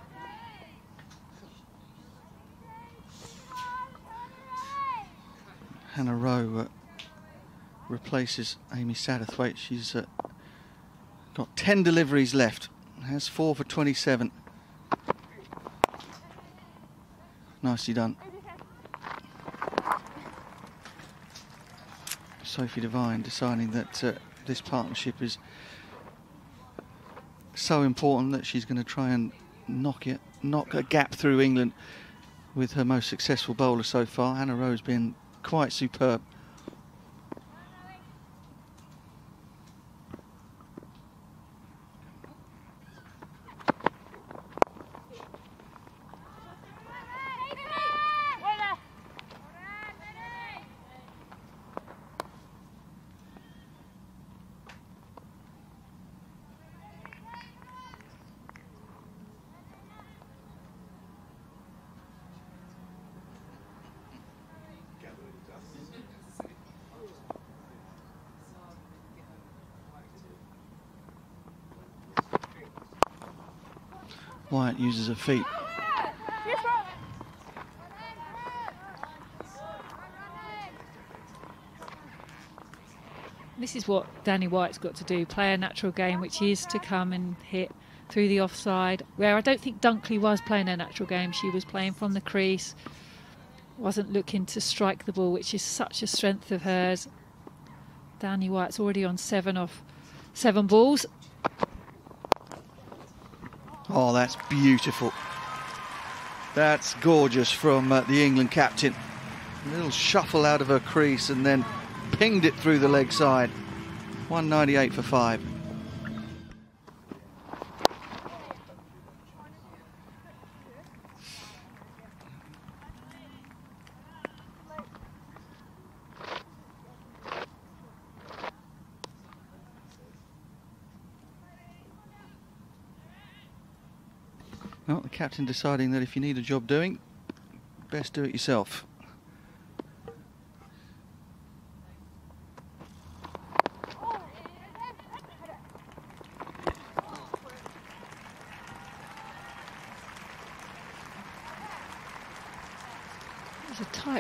Hannah Rowe uh, replaces Amy Satterthwaite. She's uh, got 10 deliveries left. Has four for 27. Nicely done. Sophie Devine deciding that uh, this partnership is so important that she's going to try and knock it, knock a gap through England with her most successful bowler so far. Hannah Rowe's been quite superb. Uses her feet. This is what Danni Wyatt's got to do play a natural game, which is to come and hit through the offside. Where I don't think Dunkley was playing a natural game, she was playing from the crease, wasn't looking to strike the ball, which is such a strength of hers. Danni Wyatt's already on seven off seven balls. Oh, that's beautiful. That's gorgeous from uh, the England captain. A little shuffle out of her crease and then pinged it through the leg side. 198 for five. Captain deciding that if you need a job doing, best do it yourself.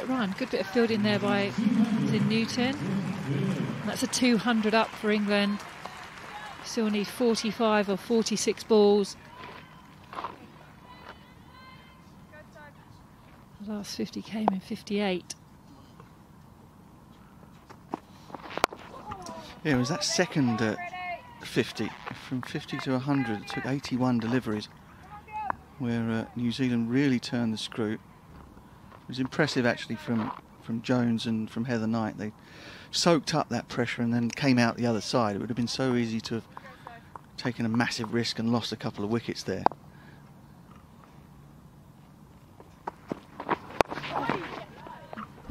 Run. Good bit of fielding there by Newton. That's a 200 up for England. Still need 45 or 46 balls. Last 50 came in 58. Yeah, it was that second uh, 50, from 50 to 100, it took 81 deliveries, where uh, New Zealand really turned the screw. It was impressive actually from, from Jones and from Heather Knight. They soaked up that pressure and then came out the other side. It would have been so easy to have taken a massive risk and lost a couple of wickets there.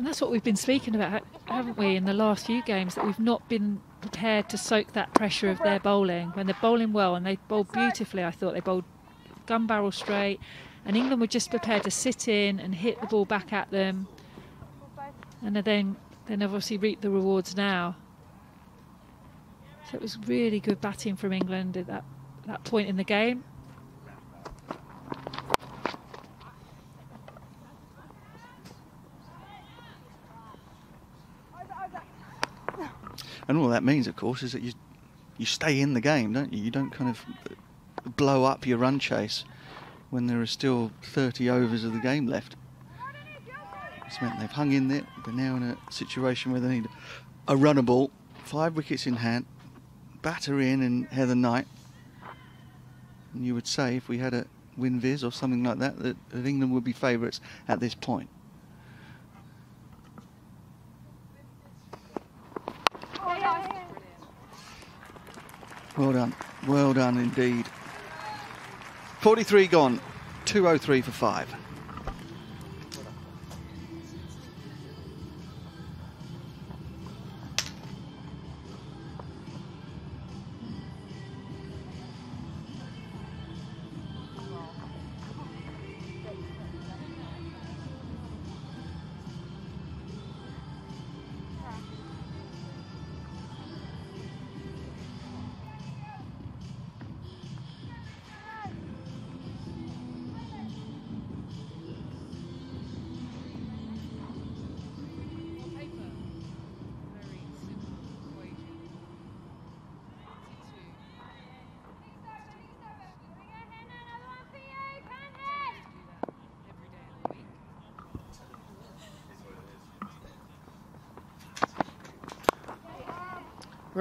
And that's what we've been speaking about, haven't we, in the last few games, that we've not been prepared to soak that pressure of their bowling. When they're bowling well, and they bowled beautifully, I thought they bowled gun barrel straight, and England were just prepared to sit in and hit the ball back at them. And then, then obviously reap the rewards now. So it was really good batting from England at that, that point in the game. And all that means, of course, is that you you stay in the game, don't you? You don't kind of blow up your run chase when there are still 30 overs of the game left. It's meant they've hung in there. They're now in a situation where they need a runnable, five wickets in hand, batter in and Heather Knight. And you would say if we had a win viz or something like that, that, that England would be favourites at this point. Well done. Well done indeed. 43 gone. 203 for 5.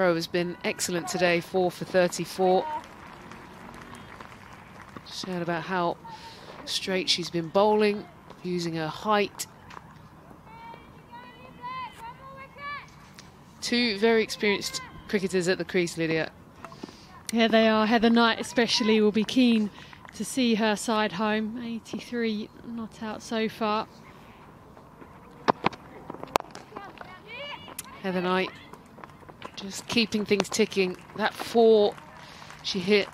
Rowe has been excellent today, 4 for 34. Shared about how straight she's been bowling, using her height. Two very experienced cricketers at the crease, Lydia. Yeah, they are. Heather Knight, especially, will be keen to see her side home. 83 not out so far. Heather Knight just keeping things ticking. That four she hit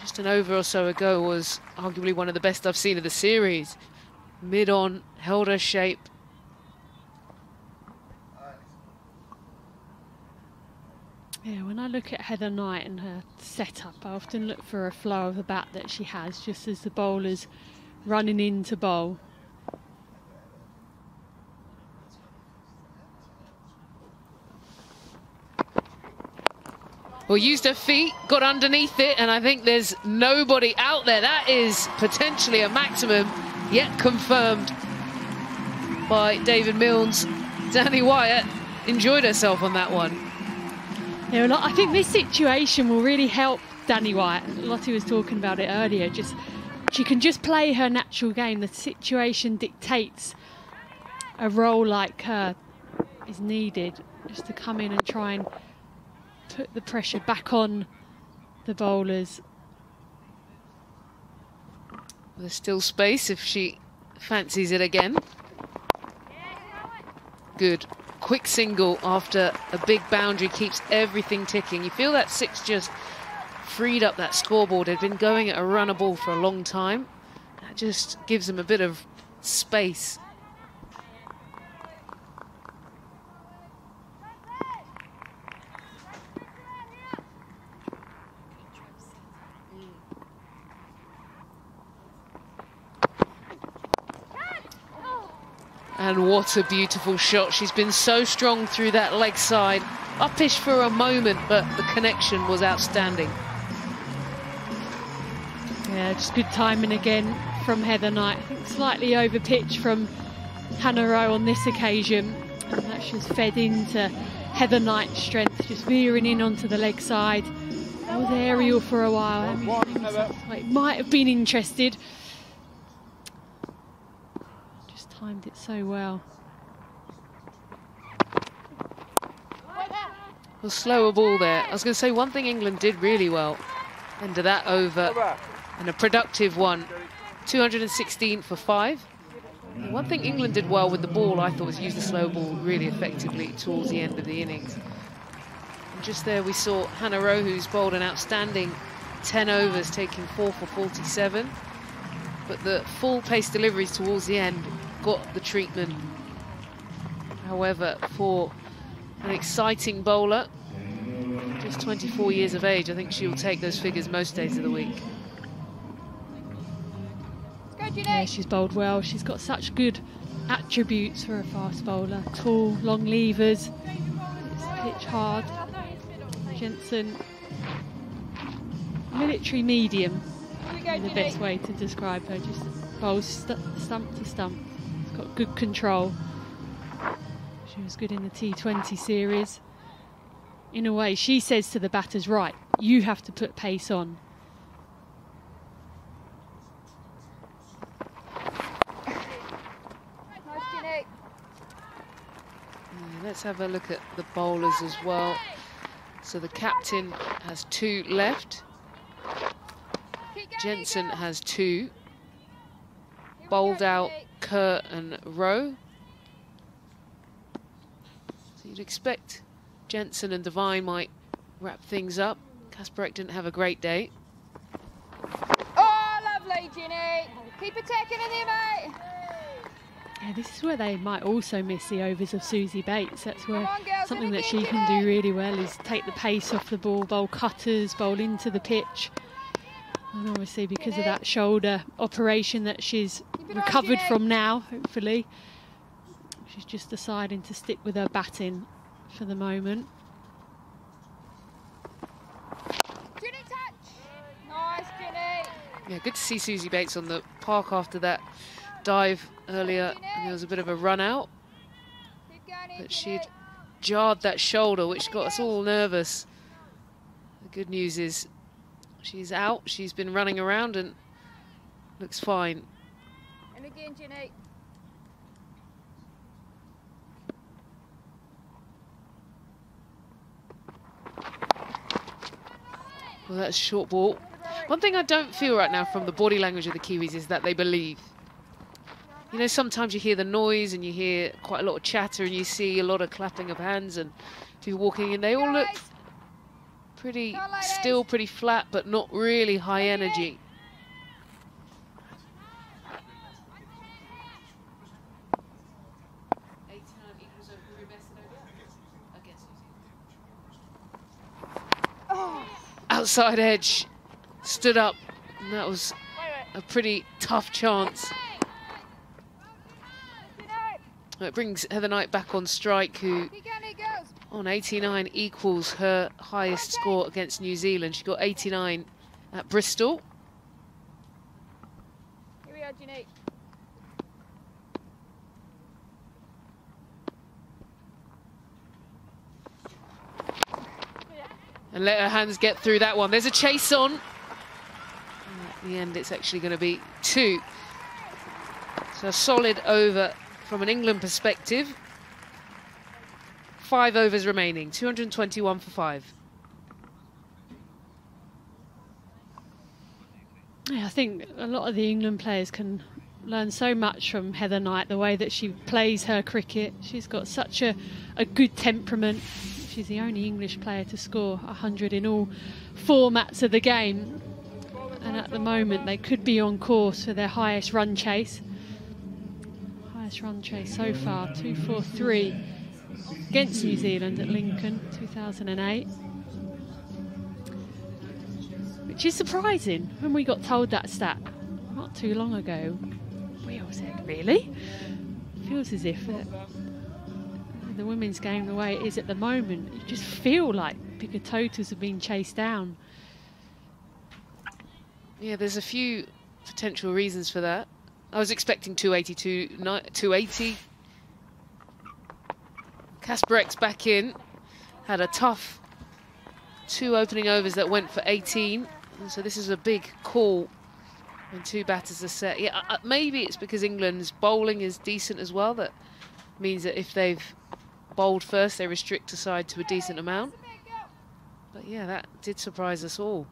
just an over or so ago was arguably one of the best I've seen of the series. Mid on, held her shape. Yeah, when I look at Heather Knight and her setup, I often look for a flow of the bat that she has just as the bowler's running into bowl. Well, used her feet, got underneath it, and I think there's nobody out there. That is potentially a maximum, yet confirmed by David Millns. Danni Wyatt enjoyed herself on that one. I think this situation will really help Danni Wyatt. Lottie was talking about it earlier. Just she can just play her natural game. The situation dictates a role like her is needed, just to come in and try and put the pressure back on the bowlers. There's still space if she fancies it again. Good. Quick single after a big boundary keeps everything ticking. You feel that six just freed up that scoreboard. Had been going at a runner ball for a long time. That just gives them a bit of space. And what a beautiful shot. She's been so strong through that leg side. Uppish for a moment, but the connection was outstanding. Yeah, just good timing again from Heather Knight. I think slightly over pitch from Hannah Rowe on this occasion. And that's just fed into Heather Knight's strength, just veering in onto the leg side. Was aerial for a while. I mean, like, might have been interested. Timed it so well. A slower ball there. I was going to say one thing England did really well. Of that over and a productive one. 216 for five. One thing England did well with the ball, I thought, was use the slow ball really effectively towards the end of the innings. And just there we saw Hannah Rowe, who's bowled an outstanding 10 overs, taking four for 47. But the full pace deliveries towards the end got the treatment. However, for an exciting bowler, just 24 years of age, I think she'll take those figures most days of the week. Yeah, she's bowled well. She's got such good attributes for a fast bowler. Tall, long levers, pitch hard. Jensen, military medium, the best way to describe her. Just bowls st stump to stump. Got good control. She was good in the T20 series. In a way, she says to the batters, right, you have to put pace on. Let's have a look at the bowlers as well. So the captain has two left. Jensen has two. Bowled out Kerr and Rowe. So you'd expect Jensen and Devine might wrap things up. Kasperek didn't have a great day. Oh, lovely, Ginny. Keep attacking in there, mate. Yeah, this is where they might also miss the overs of Suzie Bates. That's where on, girls, something that she can do really well is take the pace off the ball, bowl cutters, bowl into the pitch. And obviously because of that shoulder operation that she's recovered from now, hopefully, she's just deciding to stick with her batting for the moment. Ginny, touch. Nice, Ginny. Yeah, good to see Suzie Bates on the park after that dive earlier. And there was a bit of a run out. But she'd jarred that shoulder, which got us all nervous. The good news is she's out. She's been running around and looks fine. And again, Ginny. Well, that's short ball. One thing I don't feel right now from the body language of the Kiwis is that they believe. You know, sometimes you hear the noise and you hear quite a lot of chatter and you see a lot of clapping of hands and people walking in. They all look pretty still, pretty flat, but not really high energy. outside edge, stood up, and that was a pretty tough chance. It brings Heather Knight back on strike, who on 89 equals her highest score against New Zealand. She got 89 at Bristol. Here we are, Janique. and let her hands get through that one. There's a chase on. And at the end, it's actually going to be two. So a solid over from an England perspective. Five overs remaining, 221 for five. Yeah, I think a lot of the England players can learn so much from Heather Knight, the way that she plays her cricket. She's got such a, a good temperament. She's the only English player to score 100 in all formats of the game. And at the moment, they could be on course for their highest run chase. Highest run chase so far, 243 against New Zealand at Lincoln 2008. Which is surprising when we got told that stat not too long ago. We all said, really? Feels as if uh, the women's game, the way it is at the moment, you just feel like bigger totals have been chased down. Yeah, there's a few potential reasons for that. I was expecting 282, 280. Casper back in, had a tough two opening overs that went for 18. And so this is a big call when two batters are set. Yeah, uh, maybe it's because England's bowling is decent as well. That means that if they've bowled first, they restrict a side to a decent amount. But yeah, that did surprise us all.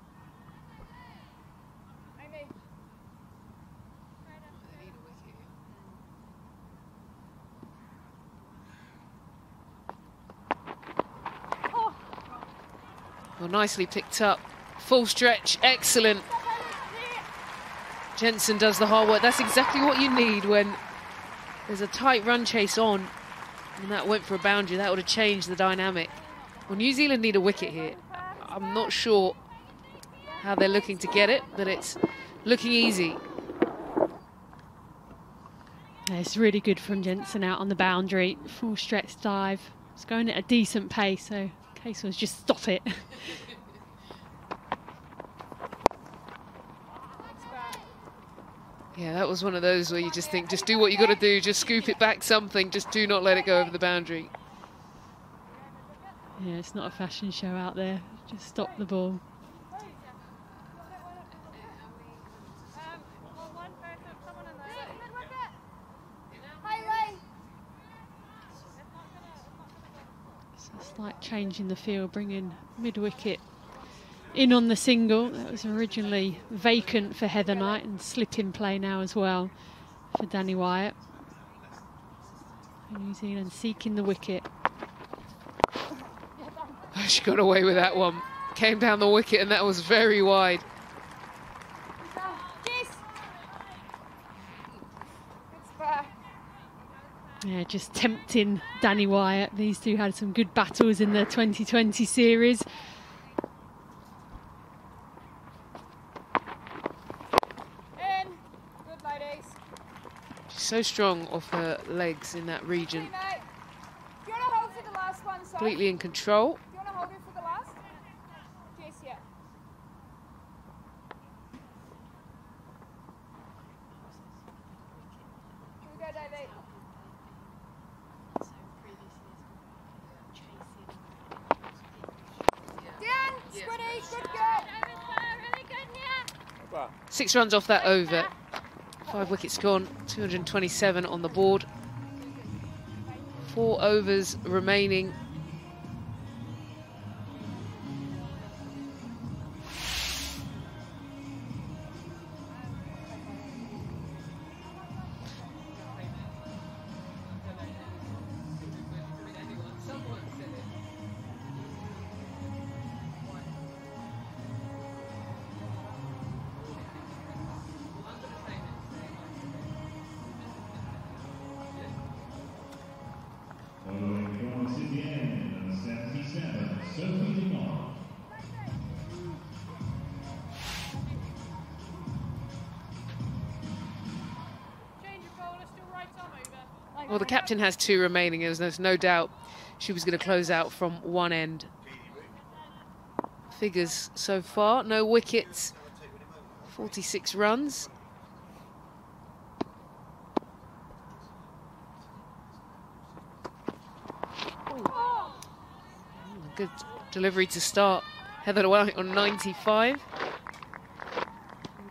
Well, nicely picked up. Full stretch, excellent. Jensen does the hard work. That's exactly what you need when there's a tight run chase on. And that went for a boundary. That would have changed the dynamic. Well, New Zealand need a wicket here. I'm not sure how they're looking to get it, but it's looking easy. It's really good from Jensen out on the boundary. Full stretch dive. It's going at a decent pace, so case was just stop it. Yeah, that was one of those where you just think, just do what you got to do, just scoop it back something, just do not let it go over the boundary. Yeah, it's not a fashion show out there. Just stop the ball. It's a slight change in the field, bringing mid-wicket in on the single. That was originally vacant for Heather Knight and slip in play now as well for Danni Wyatt. New Zealand seeking the wicket. She got away with that one. Came down the wicket and that was very wide. Yeah, just tempting Danni Wyatt. These two had some good battles in the 2020 series. She's so strong off her legs in that region. Completely in control. Six runs off that over. Five wickets gone, 227 on the board. Four overs remaining. Captain has two remaining. There's there's no doubt she was going to close out from one end. Figures so far, no wickets, 46 runs. Good delivery to start. Heather Knight on 95.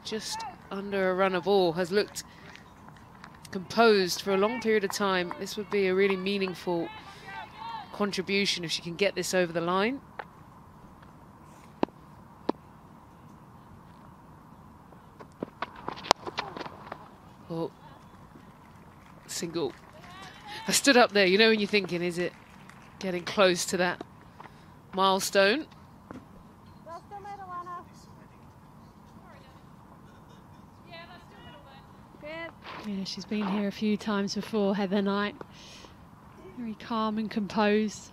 Just under a run of all. Has looked composed for a long period of time. This would be a really meaningful contribution if she can get this over the line. Oh, single. I stood up there, you know when you're thinking, is it getting close to that milestone? Yeah, she's been here a few times before, Heather Knight. Very calm and composed.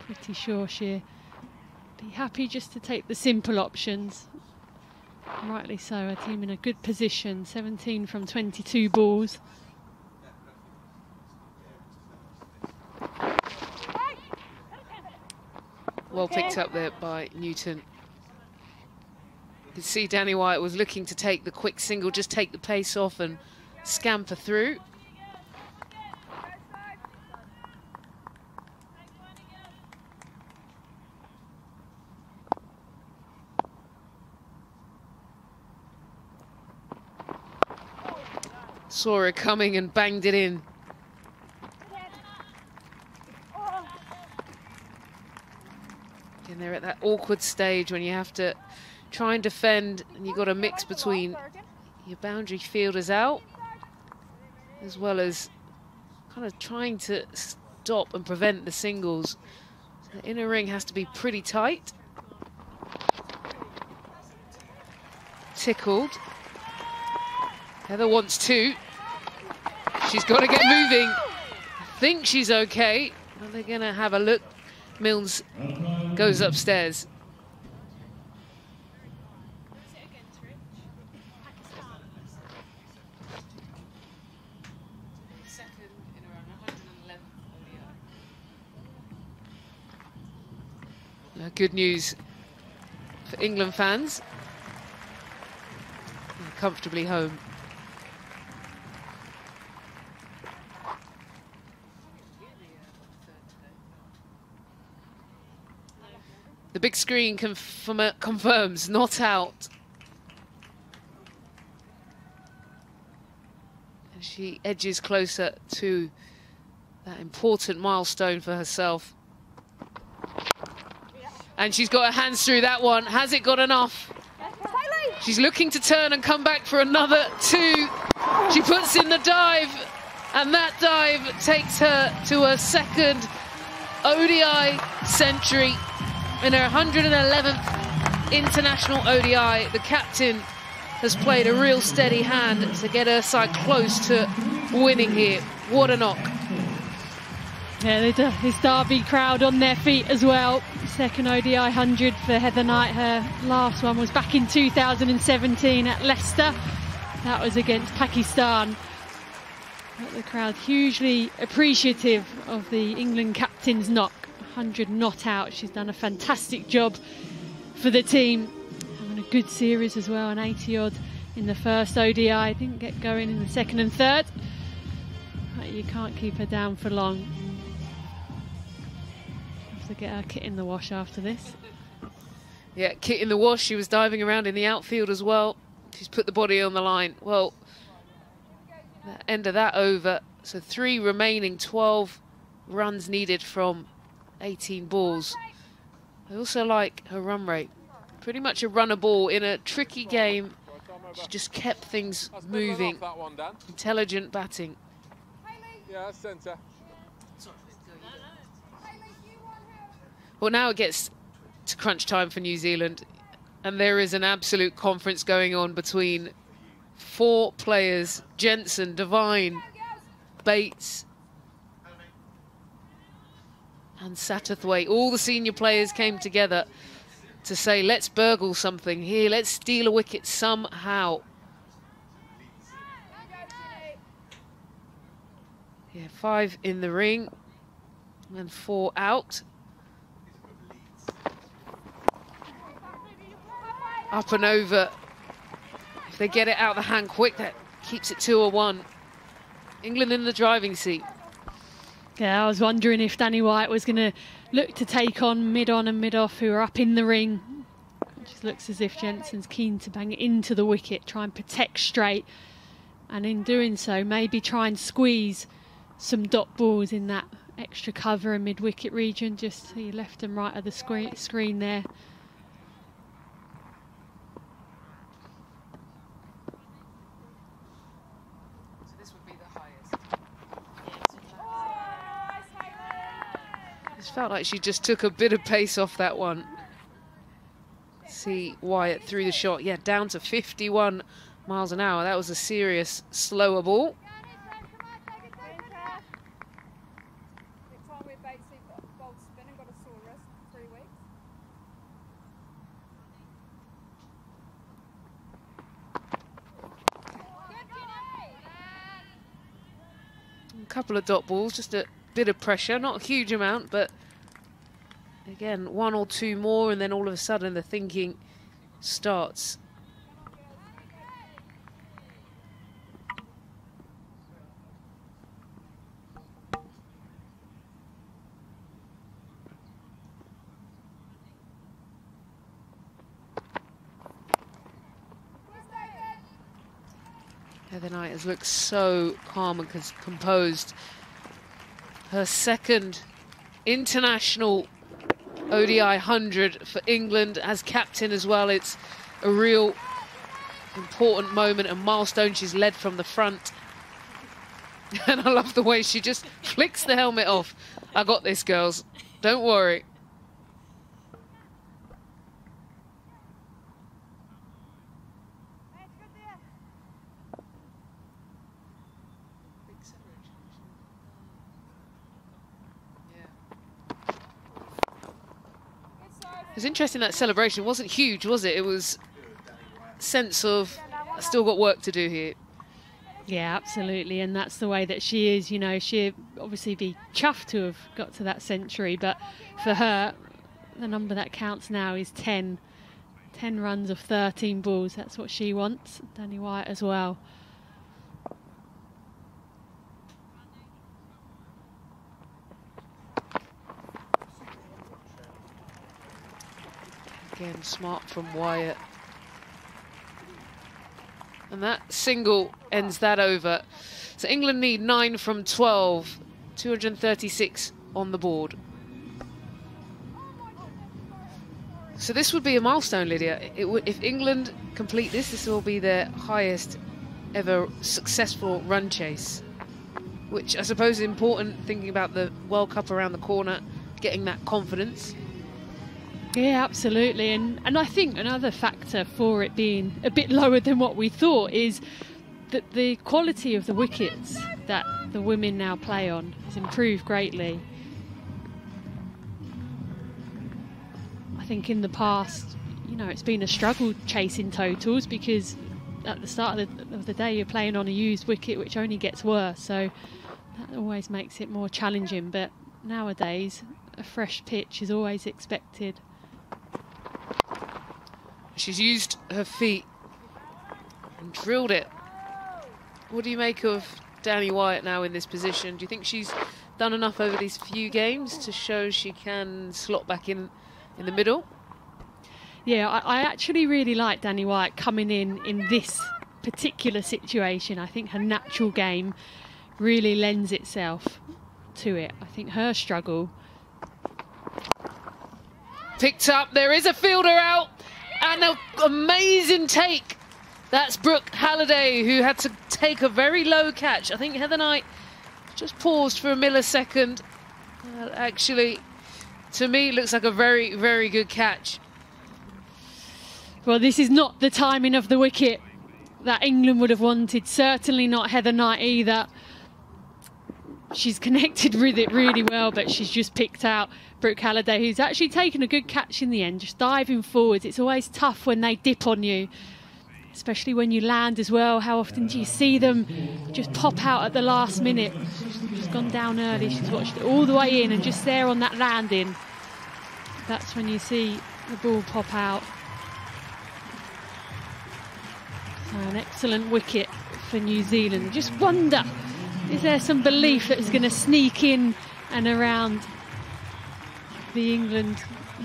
Pretty sure she'll be happy just to take the simple options. Rightly so, her team in a good position. 17 from 22 balls. Well picked up there by Newton. You can see Danni Wyatt was looking to take the quick single, just take the pace off and scamper through. Saw her coming and banged it in. And they're at that awkward stage when you have to try and defend and you've got a mix between your boundary fielders out as well as kind of trying to stop and prevent the singles. So the inner ring has to be pretty tight. Tickled. Heather wants two. She's got to get moving. I think she's okay. Are they going to have a look? Millns goes upstairs. Good news for England fans. Comfortably home. The big screen confirm confirms not out. And she edges closer to that important milestone for herself. And she's got her hands through that one. Has it got enough? She's looking to turn and come back for another two. She puts in the dive, and that dive takes her to her second ODI century in her 111th international ODI. The captain has played a real steady hand to get her side close to winning here. What a knock. Yeah, this Derby crowd on their feet as well. Second ODI 100 for Heather Knight. Her last one was back in 2017 at Leicester. That was against Pakistan. But the crowd hugely appreciative of the England captain's knock. 100 not out. She's done a fantastic job for the team. Having a good series as well, an 80 odd in the first ODI. Didn't get going in the second and third. But you can't keep her down for long. Have to get her kit in the wash after this. Yeah, kit in the wash. She was diving around in the outfield as well. She's put the body on the line. Well, the end of that over. So three remaining, 12 runs needed from 18 balls. I also like her run rate. Pretty much a runner ball in a tricky game. She just kept things moving. Intelligent batting. Yeah, centre. Well, now it gets to crunch time for New Zealand, and there is an absolute conference going on between four players Jensen, Devine, Bates, and Satterthwaite. All the senior players came together to say, let's burgle something here, let's steal a wicket somehow. Yeah, five in the ring and four out. Up and over. If they get it out of the hand quick, that keeps it 2 or 1. England in the driving seat. Yeah, I was wondering if Danni Wyatt was going to look to take on mid on and mid off, who are up in the ring. It just looks as if Jensen's keen to bang it into the wicket, try and protect straight, and in doing so, maybe try and squeeze some dot balls in that extra cover and mid wicket region, just to your left and right of the screen, screen there. It felt like she just took a bit of pace off that one. See Wyatt through the shot. Yeah, down to 51 miles an hour. That was a serious slower ball. Couple of dot balls, just a bit of pressure, not a huge amount, but again, one or two more, and then all of a sudden the thinking starts. Heather Knight has looked so calm and composed. Her second international ODI 100 for England as captain as well. It's a real important moment and milestone. She's led from the front. And I love the way she just flicks the helmet off. I got this, girls. Don't worry. It was interesting that celebration. Wasn't huge, was it? It was sense of still got work to do here. Yeah, absolutely, and that's the way that she is. You know, she obviously be chuffed to have got to that century, but for her, the number that counts now is 10. 10 runs of 13 balls. That's what she wants. Danni Wyatt as well. Again, smart from Wyatt. And that single ends that over. So England need 9 from 12. 236 on the board. So this would be a milestone, Lydia. It would, if England complete this, this will be their highest ever successful run chase. Which I suppose is important, thinking about the World Cup around the corner, getting that confidence. Yeah, absolutely. And and I think another factor for it being a bit lower than what we thought is that the quality of the wickets that the women now play on has improved greatly. I think in the past, you know, it's been a struggle chasing totals because at the start of the, of the day you're playing on a used wicket which only gets worse. So that always makes it more challenging. But nowadays, a fresh pitch is always expected. She's used her feet and drilled it. What do you make of Danni Wyatt now in this position? Do you think she's done enough over these few games to show she can slot back in in the middle? Yeah, I, I actually really like Danni Wyatt coming in in this particular situation. I think her natural game really lends itself to it. I think her struggle. Picked up, there is a fielder out, and an amazing take. That's Brooke Halliday, who had to take a very low catch. I think Heather Knight just paused for a millisecond. Uh, actually, to me, looks like a very, very good catch. Well, this is not the timing of the wicket that England would have wanted. Certainly not Heather Knight either. She's connected with it really well, but she's just picked out Brooke Halliday, who's actually taken a good catch in the end, just diving forwards. It's always tough when they dip on you, especially when you land as well. How often do you see them just pop out at the last minute? She's gone down early. She's watched it all the way in, and just there on that landing, that's when you see the ball pop out. So an excellent wicket for New Zealand. Just wonder, is there some belief that it's going to sneak in and around the England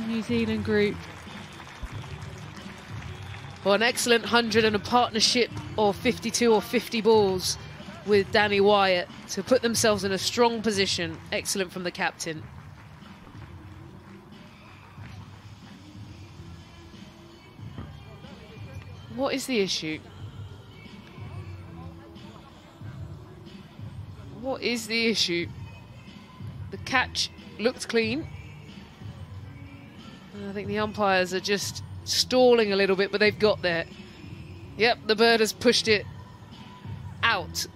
New Zealand group? Well, an excellent 100 and a partnership of 52 or 50 balls with Danni Wyatt to put themselves in a strong position. Excellent from the captain. What is the issue? What is the issue? The catch looked clean. I think the umpires are just stalling a little bit, but they've got there. Yep, the bird has pushed it out.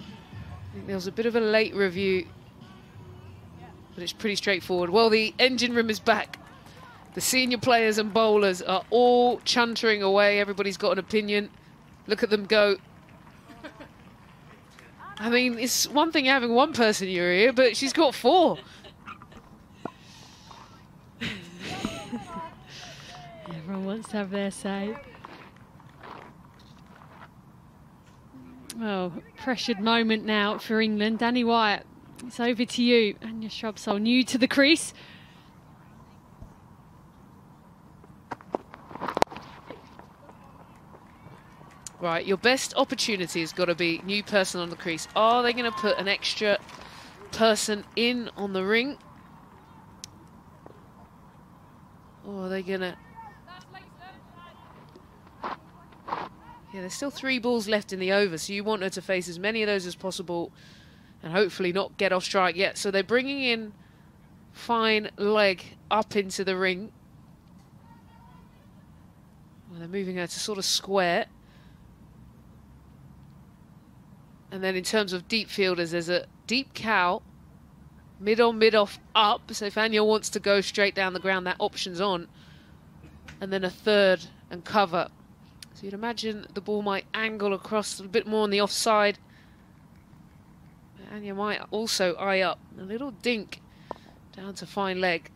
I think there was a bit of a late review, but it's pretty straightforward. Well, the engine room is back. The senior players and bowlers are all chuntering away. Everybody's got an opinion. Look at them go. I mean, it's one thing having one person in your ear, but she's got four. Everyone wants to have their say. Oh, pressured moment now for England. Danni Wyatt, it's over to you. And your Anya Shrubsole, new to the crease. Right, your best opportunity has got to be new person on the crease. Are they going to put an extra person in on the ring? Or are they going to... Yeah, there's still three balls left in the over, so you want her to face as many of those as possible and hopefully not get off strike yet. So they're bringing in fine leg up into the ring. Well, they're moving her to sort of square. And then in terms of deep fielders, there's a deep cow, mid on, mid off, up. So if Anya wants to go straight down the ground, that option's on. And then a third and cover. So you'd imagine the ball might angle across a bit more on the offside. Anya might also eye up. A little dink down to fine leg.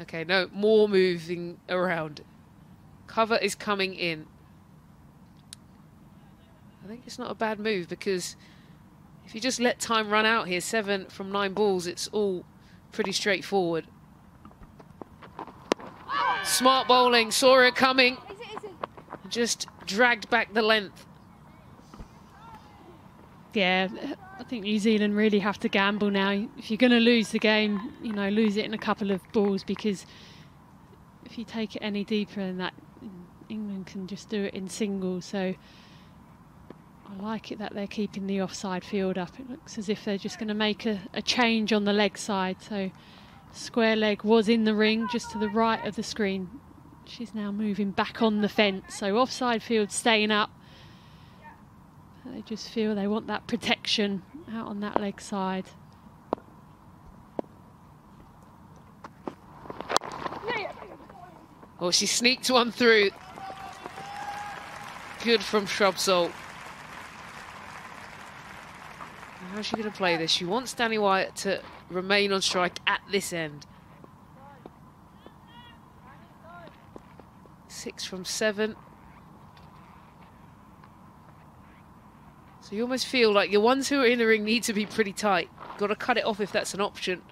Okay, no, more moving around. Cover is coming in. I think it's not a bad move because if you just let time run out here, seven from nine balls, it's all pretty straightforward. Smart bowling, saw it coming. Just dragged back the length. Yeah, I think New Zealand really have to gamble now. If you're going to lose the game, you know, lose it in a couple of balls because if you take it any deeper than that, England can just do it in singles. So I like it that they're keeping the offside field up. It looks as if they're just going to make a, a change on the leg side. So square leg was in the ring just to the right of the screen. She's now moving back on the fence. So offside field staying up. They just feel they want that protection out on that leg side. Oh, she sneaked one through. Good from Shrubsole. How's she going to play this? She wants Danny Wyatt to remain on strike at this end. Six from seven. So you almost feel like the ones who are in the ring need to be pretty tight. Got to cut it off if that's an option.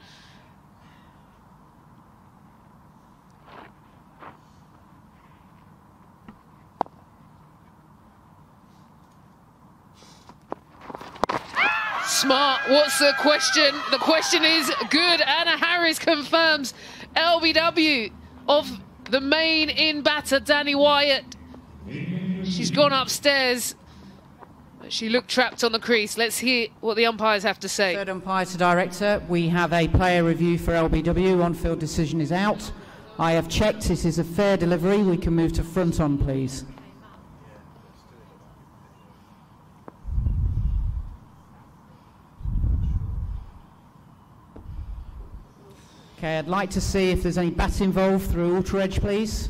Smart. What's the question? The question is good. Anna Harris confirms LBW of the main in batter, Danni Wyatt. She's gone upstairs. She looked trapped on the crease. Let's hear what the umpires have to say. Third umpire to director. We have a player review for LBW. On-field decision is out. I have checked. This is a fair delivery. We can move to front on, please. Okay, I'd like to see if there's any bat involved through ultra edge, please.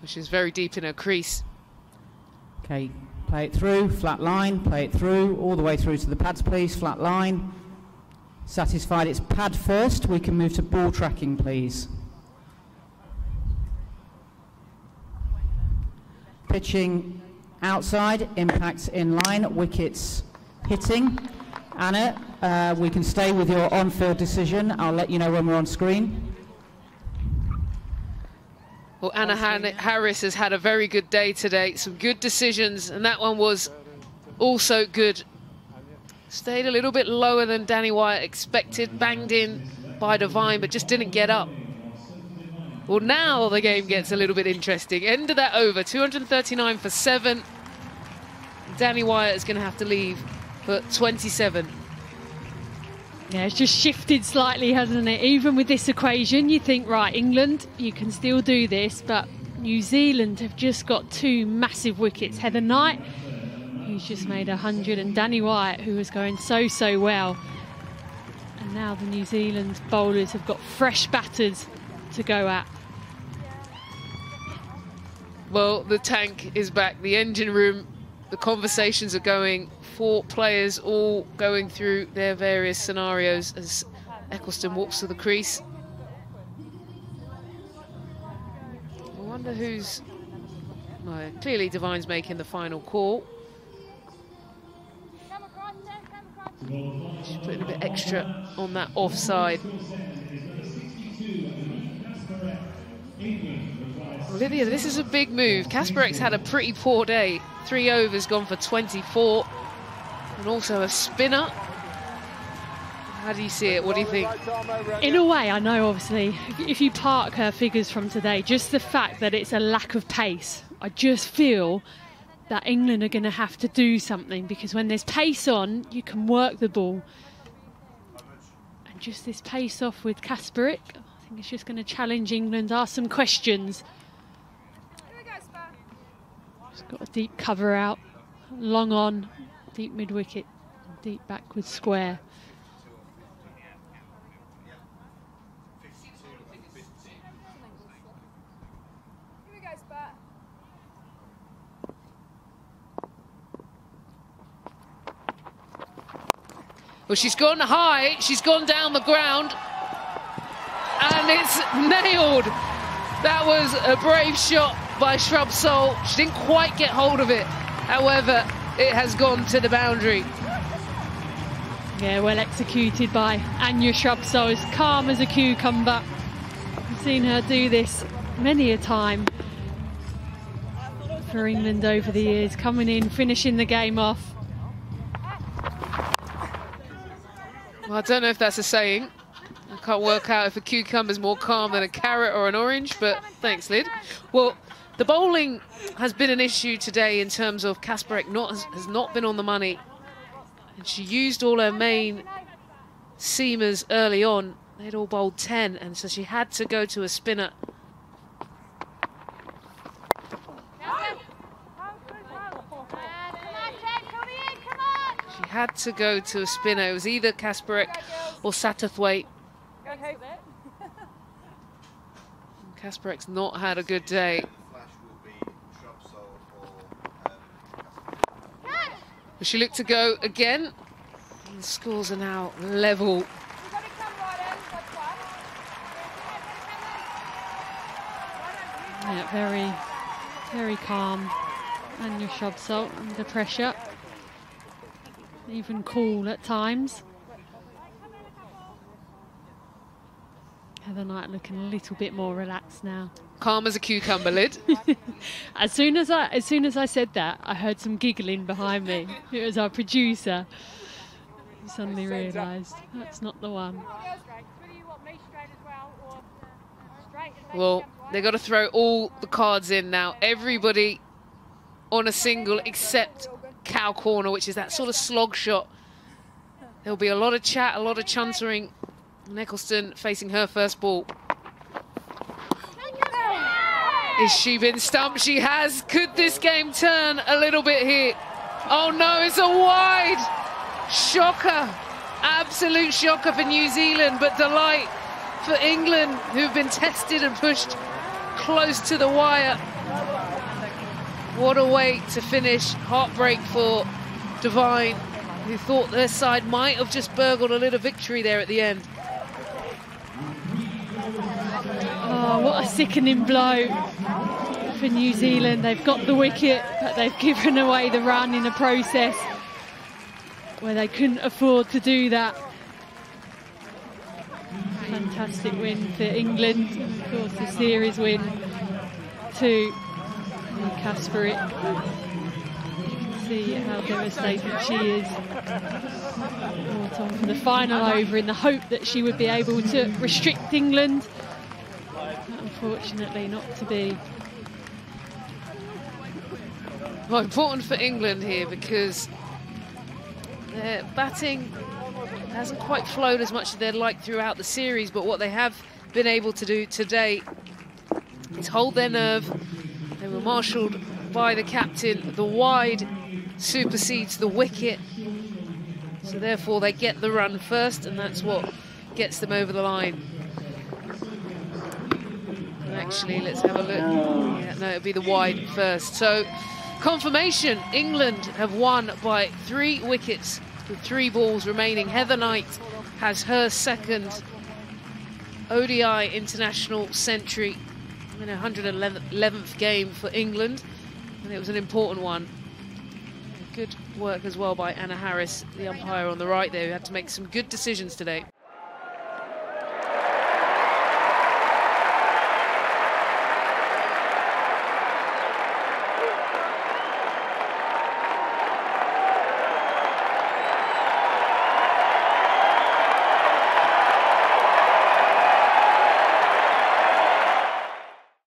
Which is very deep in her crease. Okay, Play it through, flat line, play it through, all the way through to the pads, please, flat line. Satisfied it's pad first, we can move to ball tracking, please. Pitching outside, impacts in line, wickets hitting. Anna, uh, we can stay with your on-field decision. I'll let you know when we're on screen. Well, Anna Harris has had a very good day today. Some good decisions, and that one was also good. Stayed a little bit lower than Danni Wyatt expected, banged in by Devine, but just didn't get up. Well, now the game gets a little bit interesting. End of that over, 239 for seven. Danni Wyatt is going to have to leave for 27. Yeah, it's just shifted slightly, hasn't it? Even with this equation, you think, right, England, you can still do this, but New Zealand have just got two massive wickets. Heather Knight, who's just made 100, and Danni Wyatt, who was going so, so well. And now the New Zealand bowlers have got fresh batters to go at. Well, the tank is back, the engine room, the conversations are going. Four players all going through their various scenarios as Ecclestone walks to the crease. I wonder who's. Well, clearly, Devine's making the final call. She's putting a bit extra on that offside. Olivia, this is a big move. Kasperek's had a pretty poor day. Three overs gone for 24. And also a spinner. How do you see it? What do you think? In a way, I know obviously, if- you park her figures from today, just the fact that it's a lack of pace, I just feel that England are going to have to do something because when there's pace on, you can work the ball. And just this pace off with Kasperek, I think it's just going to challenge England, ask some questions. She's got a deep cover out, long on, deep mid wicket, deep backward square. Well, she's gone high, she's gone down the ground, and it's nailed. That was a brave shot by Shrubsole. She didn't quite get hold of it. However, it has gone to the boundary. Yeah, well executed by Anya Shrubsole, as calm as a cucumber. I've seen her do this many a time for England over the years, coming in, finishing the game off. Well, I don't know if that's a saying. I can't work out if a cucumber's more calm than a carrot or an orange, but thanks, Lyd. Well, the bowling has been an issue today in terms of Kasperek not, has, has not been on the money. And she used all her main seamers early on. They'd all bowled 10, and so she had to go to a spinner. She had to go to a spinner. It was either Kasperek or Satterthwaite. Kasperek's not had a good day. She looked to go again. The scores are now level. Yeah, very, very calm. And Anya Shrubsole under pressure. Even cool at times. Heather Knight looking a little bit more relaxed now. Calm as a cucumber Lyd. As soon as I as soon as I said that, I heard some giggling behind me. It was our producer. Who suddenly realised that's not the one. Well, they've got to throw all the cards in now. Everybody on a single except cow corner, which is that sort of slog shot. There'll be a lot of chat, a lot of chuntering. Ecclestone facing her first ball. Is she been stumped? She has. Could this game turn a little bit here? Oh no, it's a wide shocker. Absolute shocker for New Zealand, but delight for England, who've been tested and pushed close to the wire. What a way to finish. Heartbreak for Devine, who thought their side might have just burgled a little victory there at the end. Oh, what a sickening blow for New Zealand. They've got the wicket, but they've given away the run in the process where they couldn't afford to do that. Fantastic win for England. Of course, the series win to Kasperek. See how devastated she is. On for the final over in the hope that she would be able to restrict England. Unfortunately, not to be. Well, important for England here because their batting hasn't quite flowed as much as they'd like throughout the series, but what they have been able to do today is hold their nerve. They were marshalled by the captain. The wide supersedes the wicket. So therefore they get the run first, and that's what gets them over the line. And actually, let's have a look. Yeah, no, it'll be the wide first. So confirmation, England have won by three wickets with three balls remaining. Heather Knight has her second ODI international century in a 111th game for England, and it was an important one. Good work as well by Anna Harris, the umpire on the right there, who had to make some good decisions today.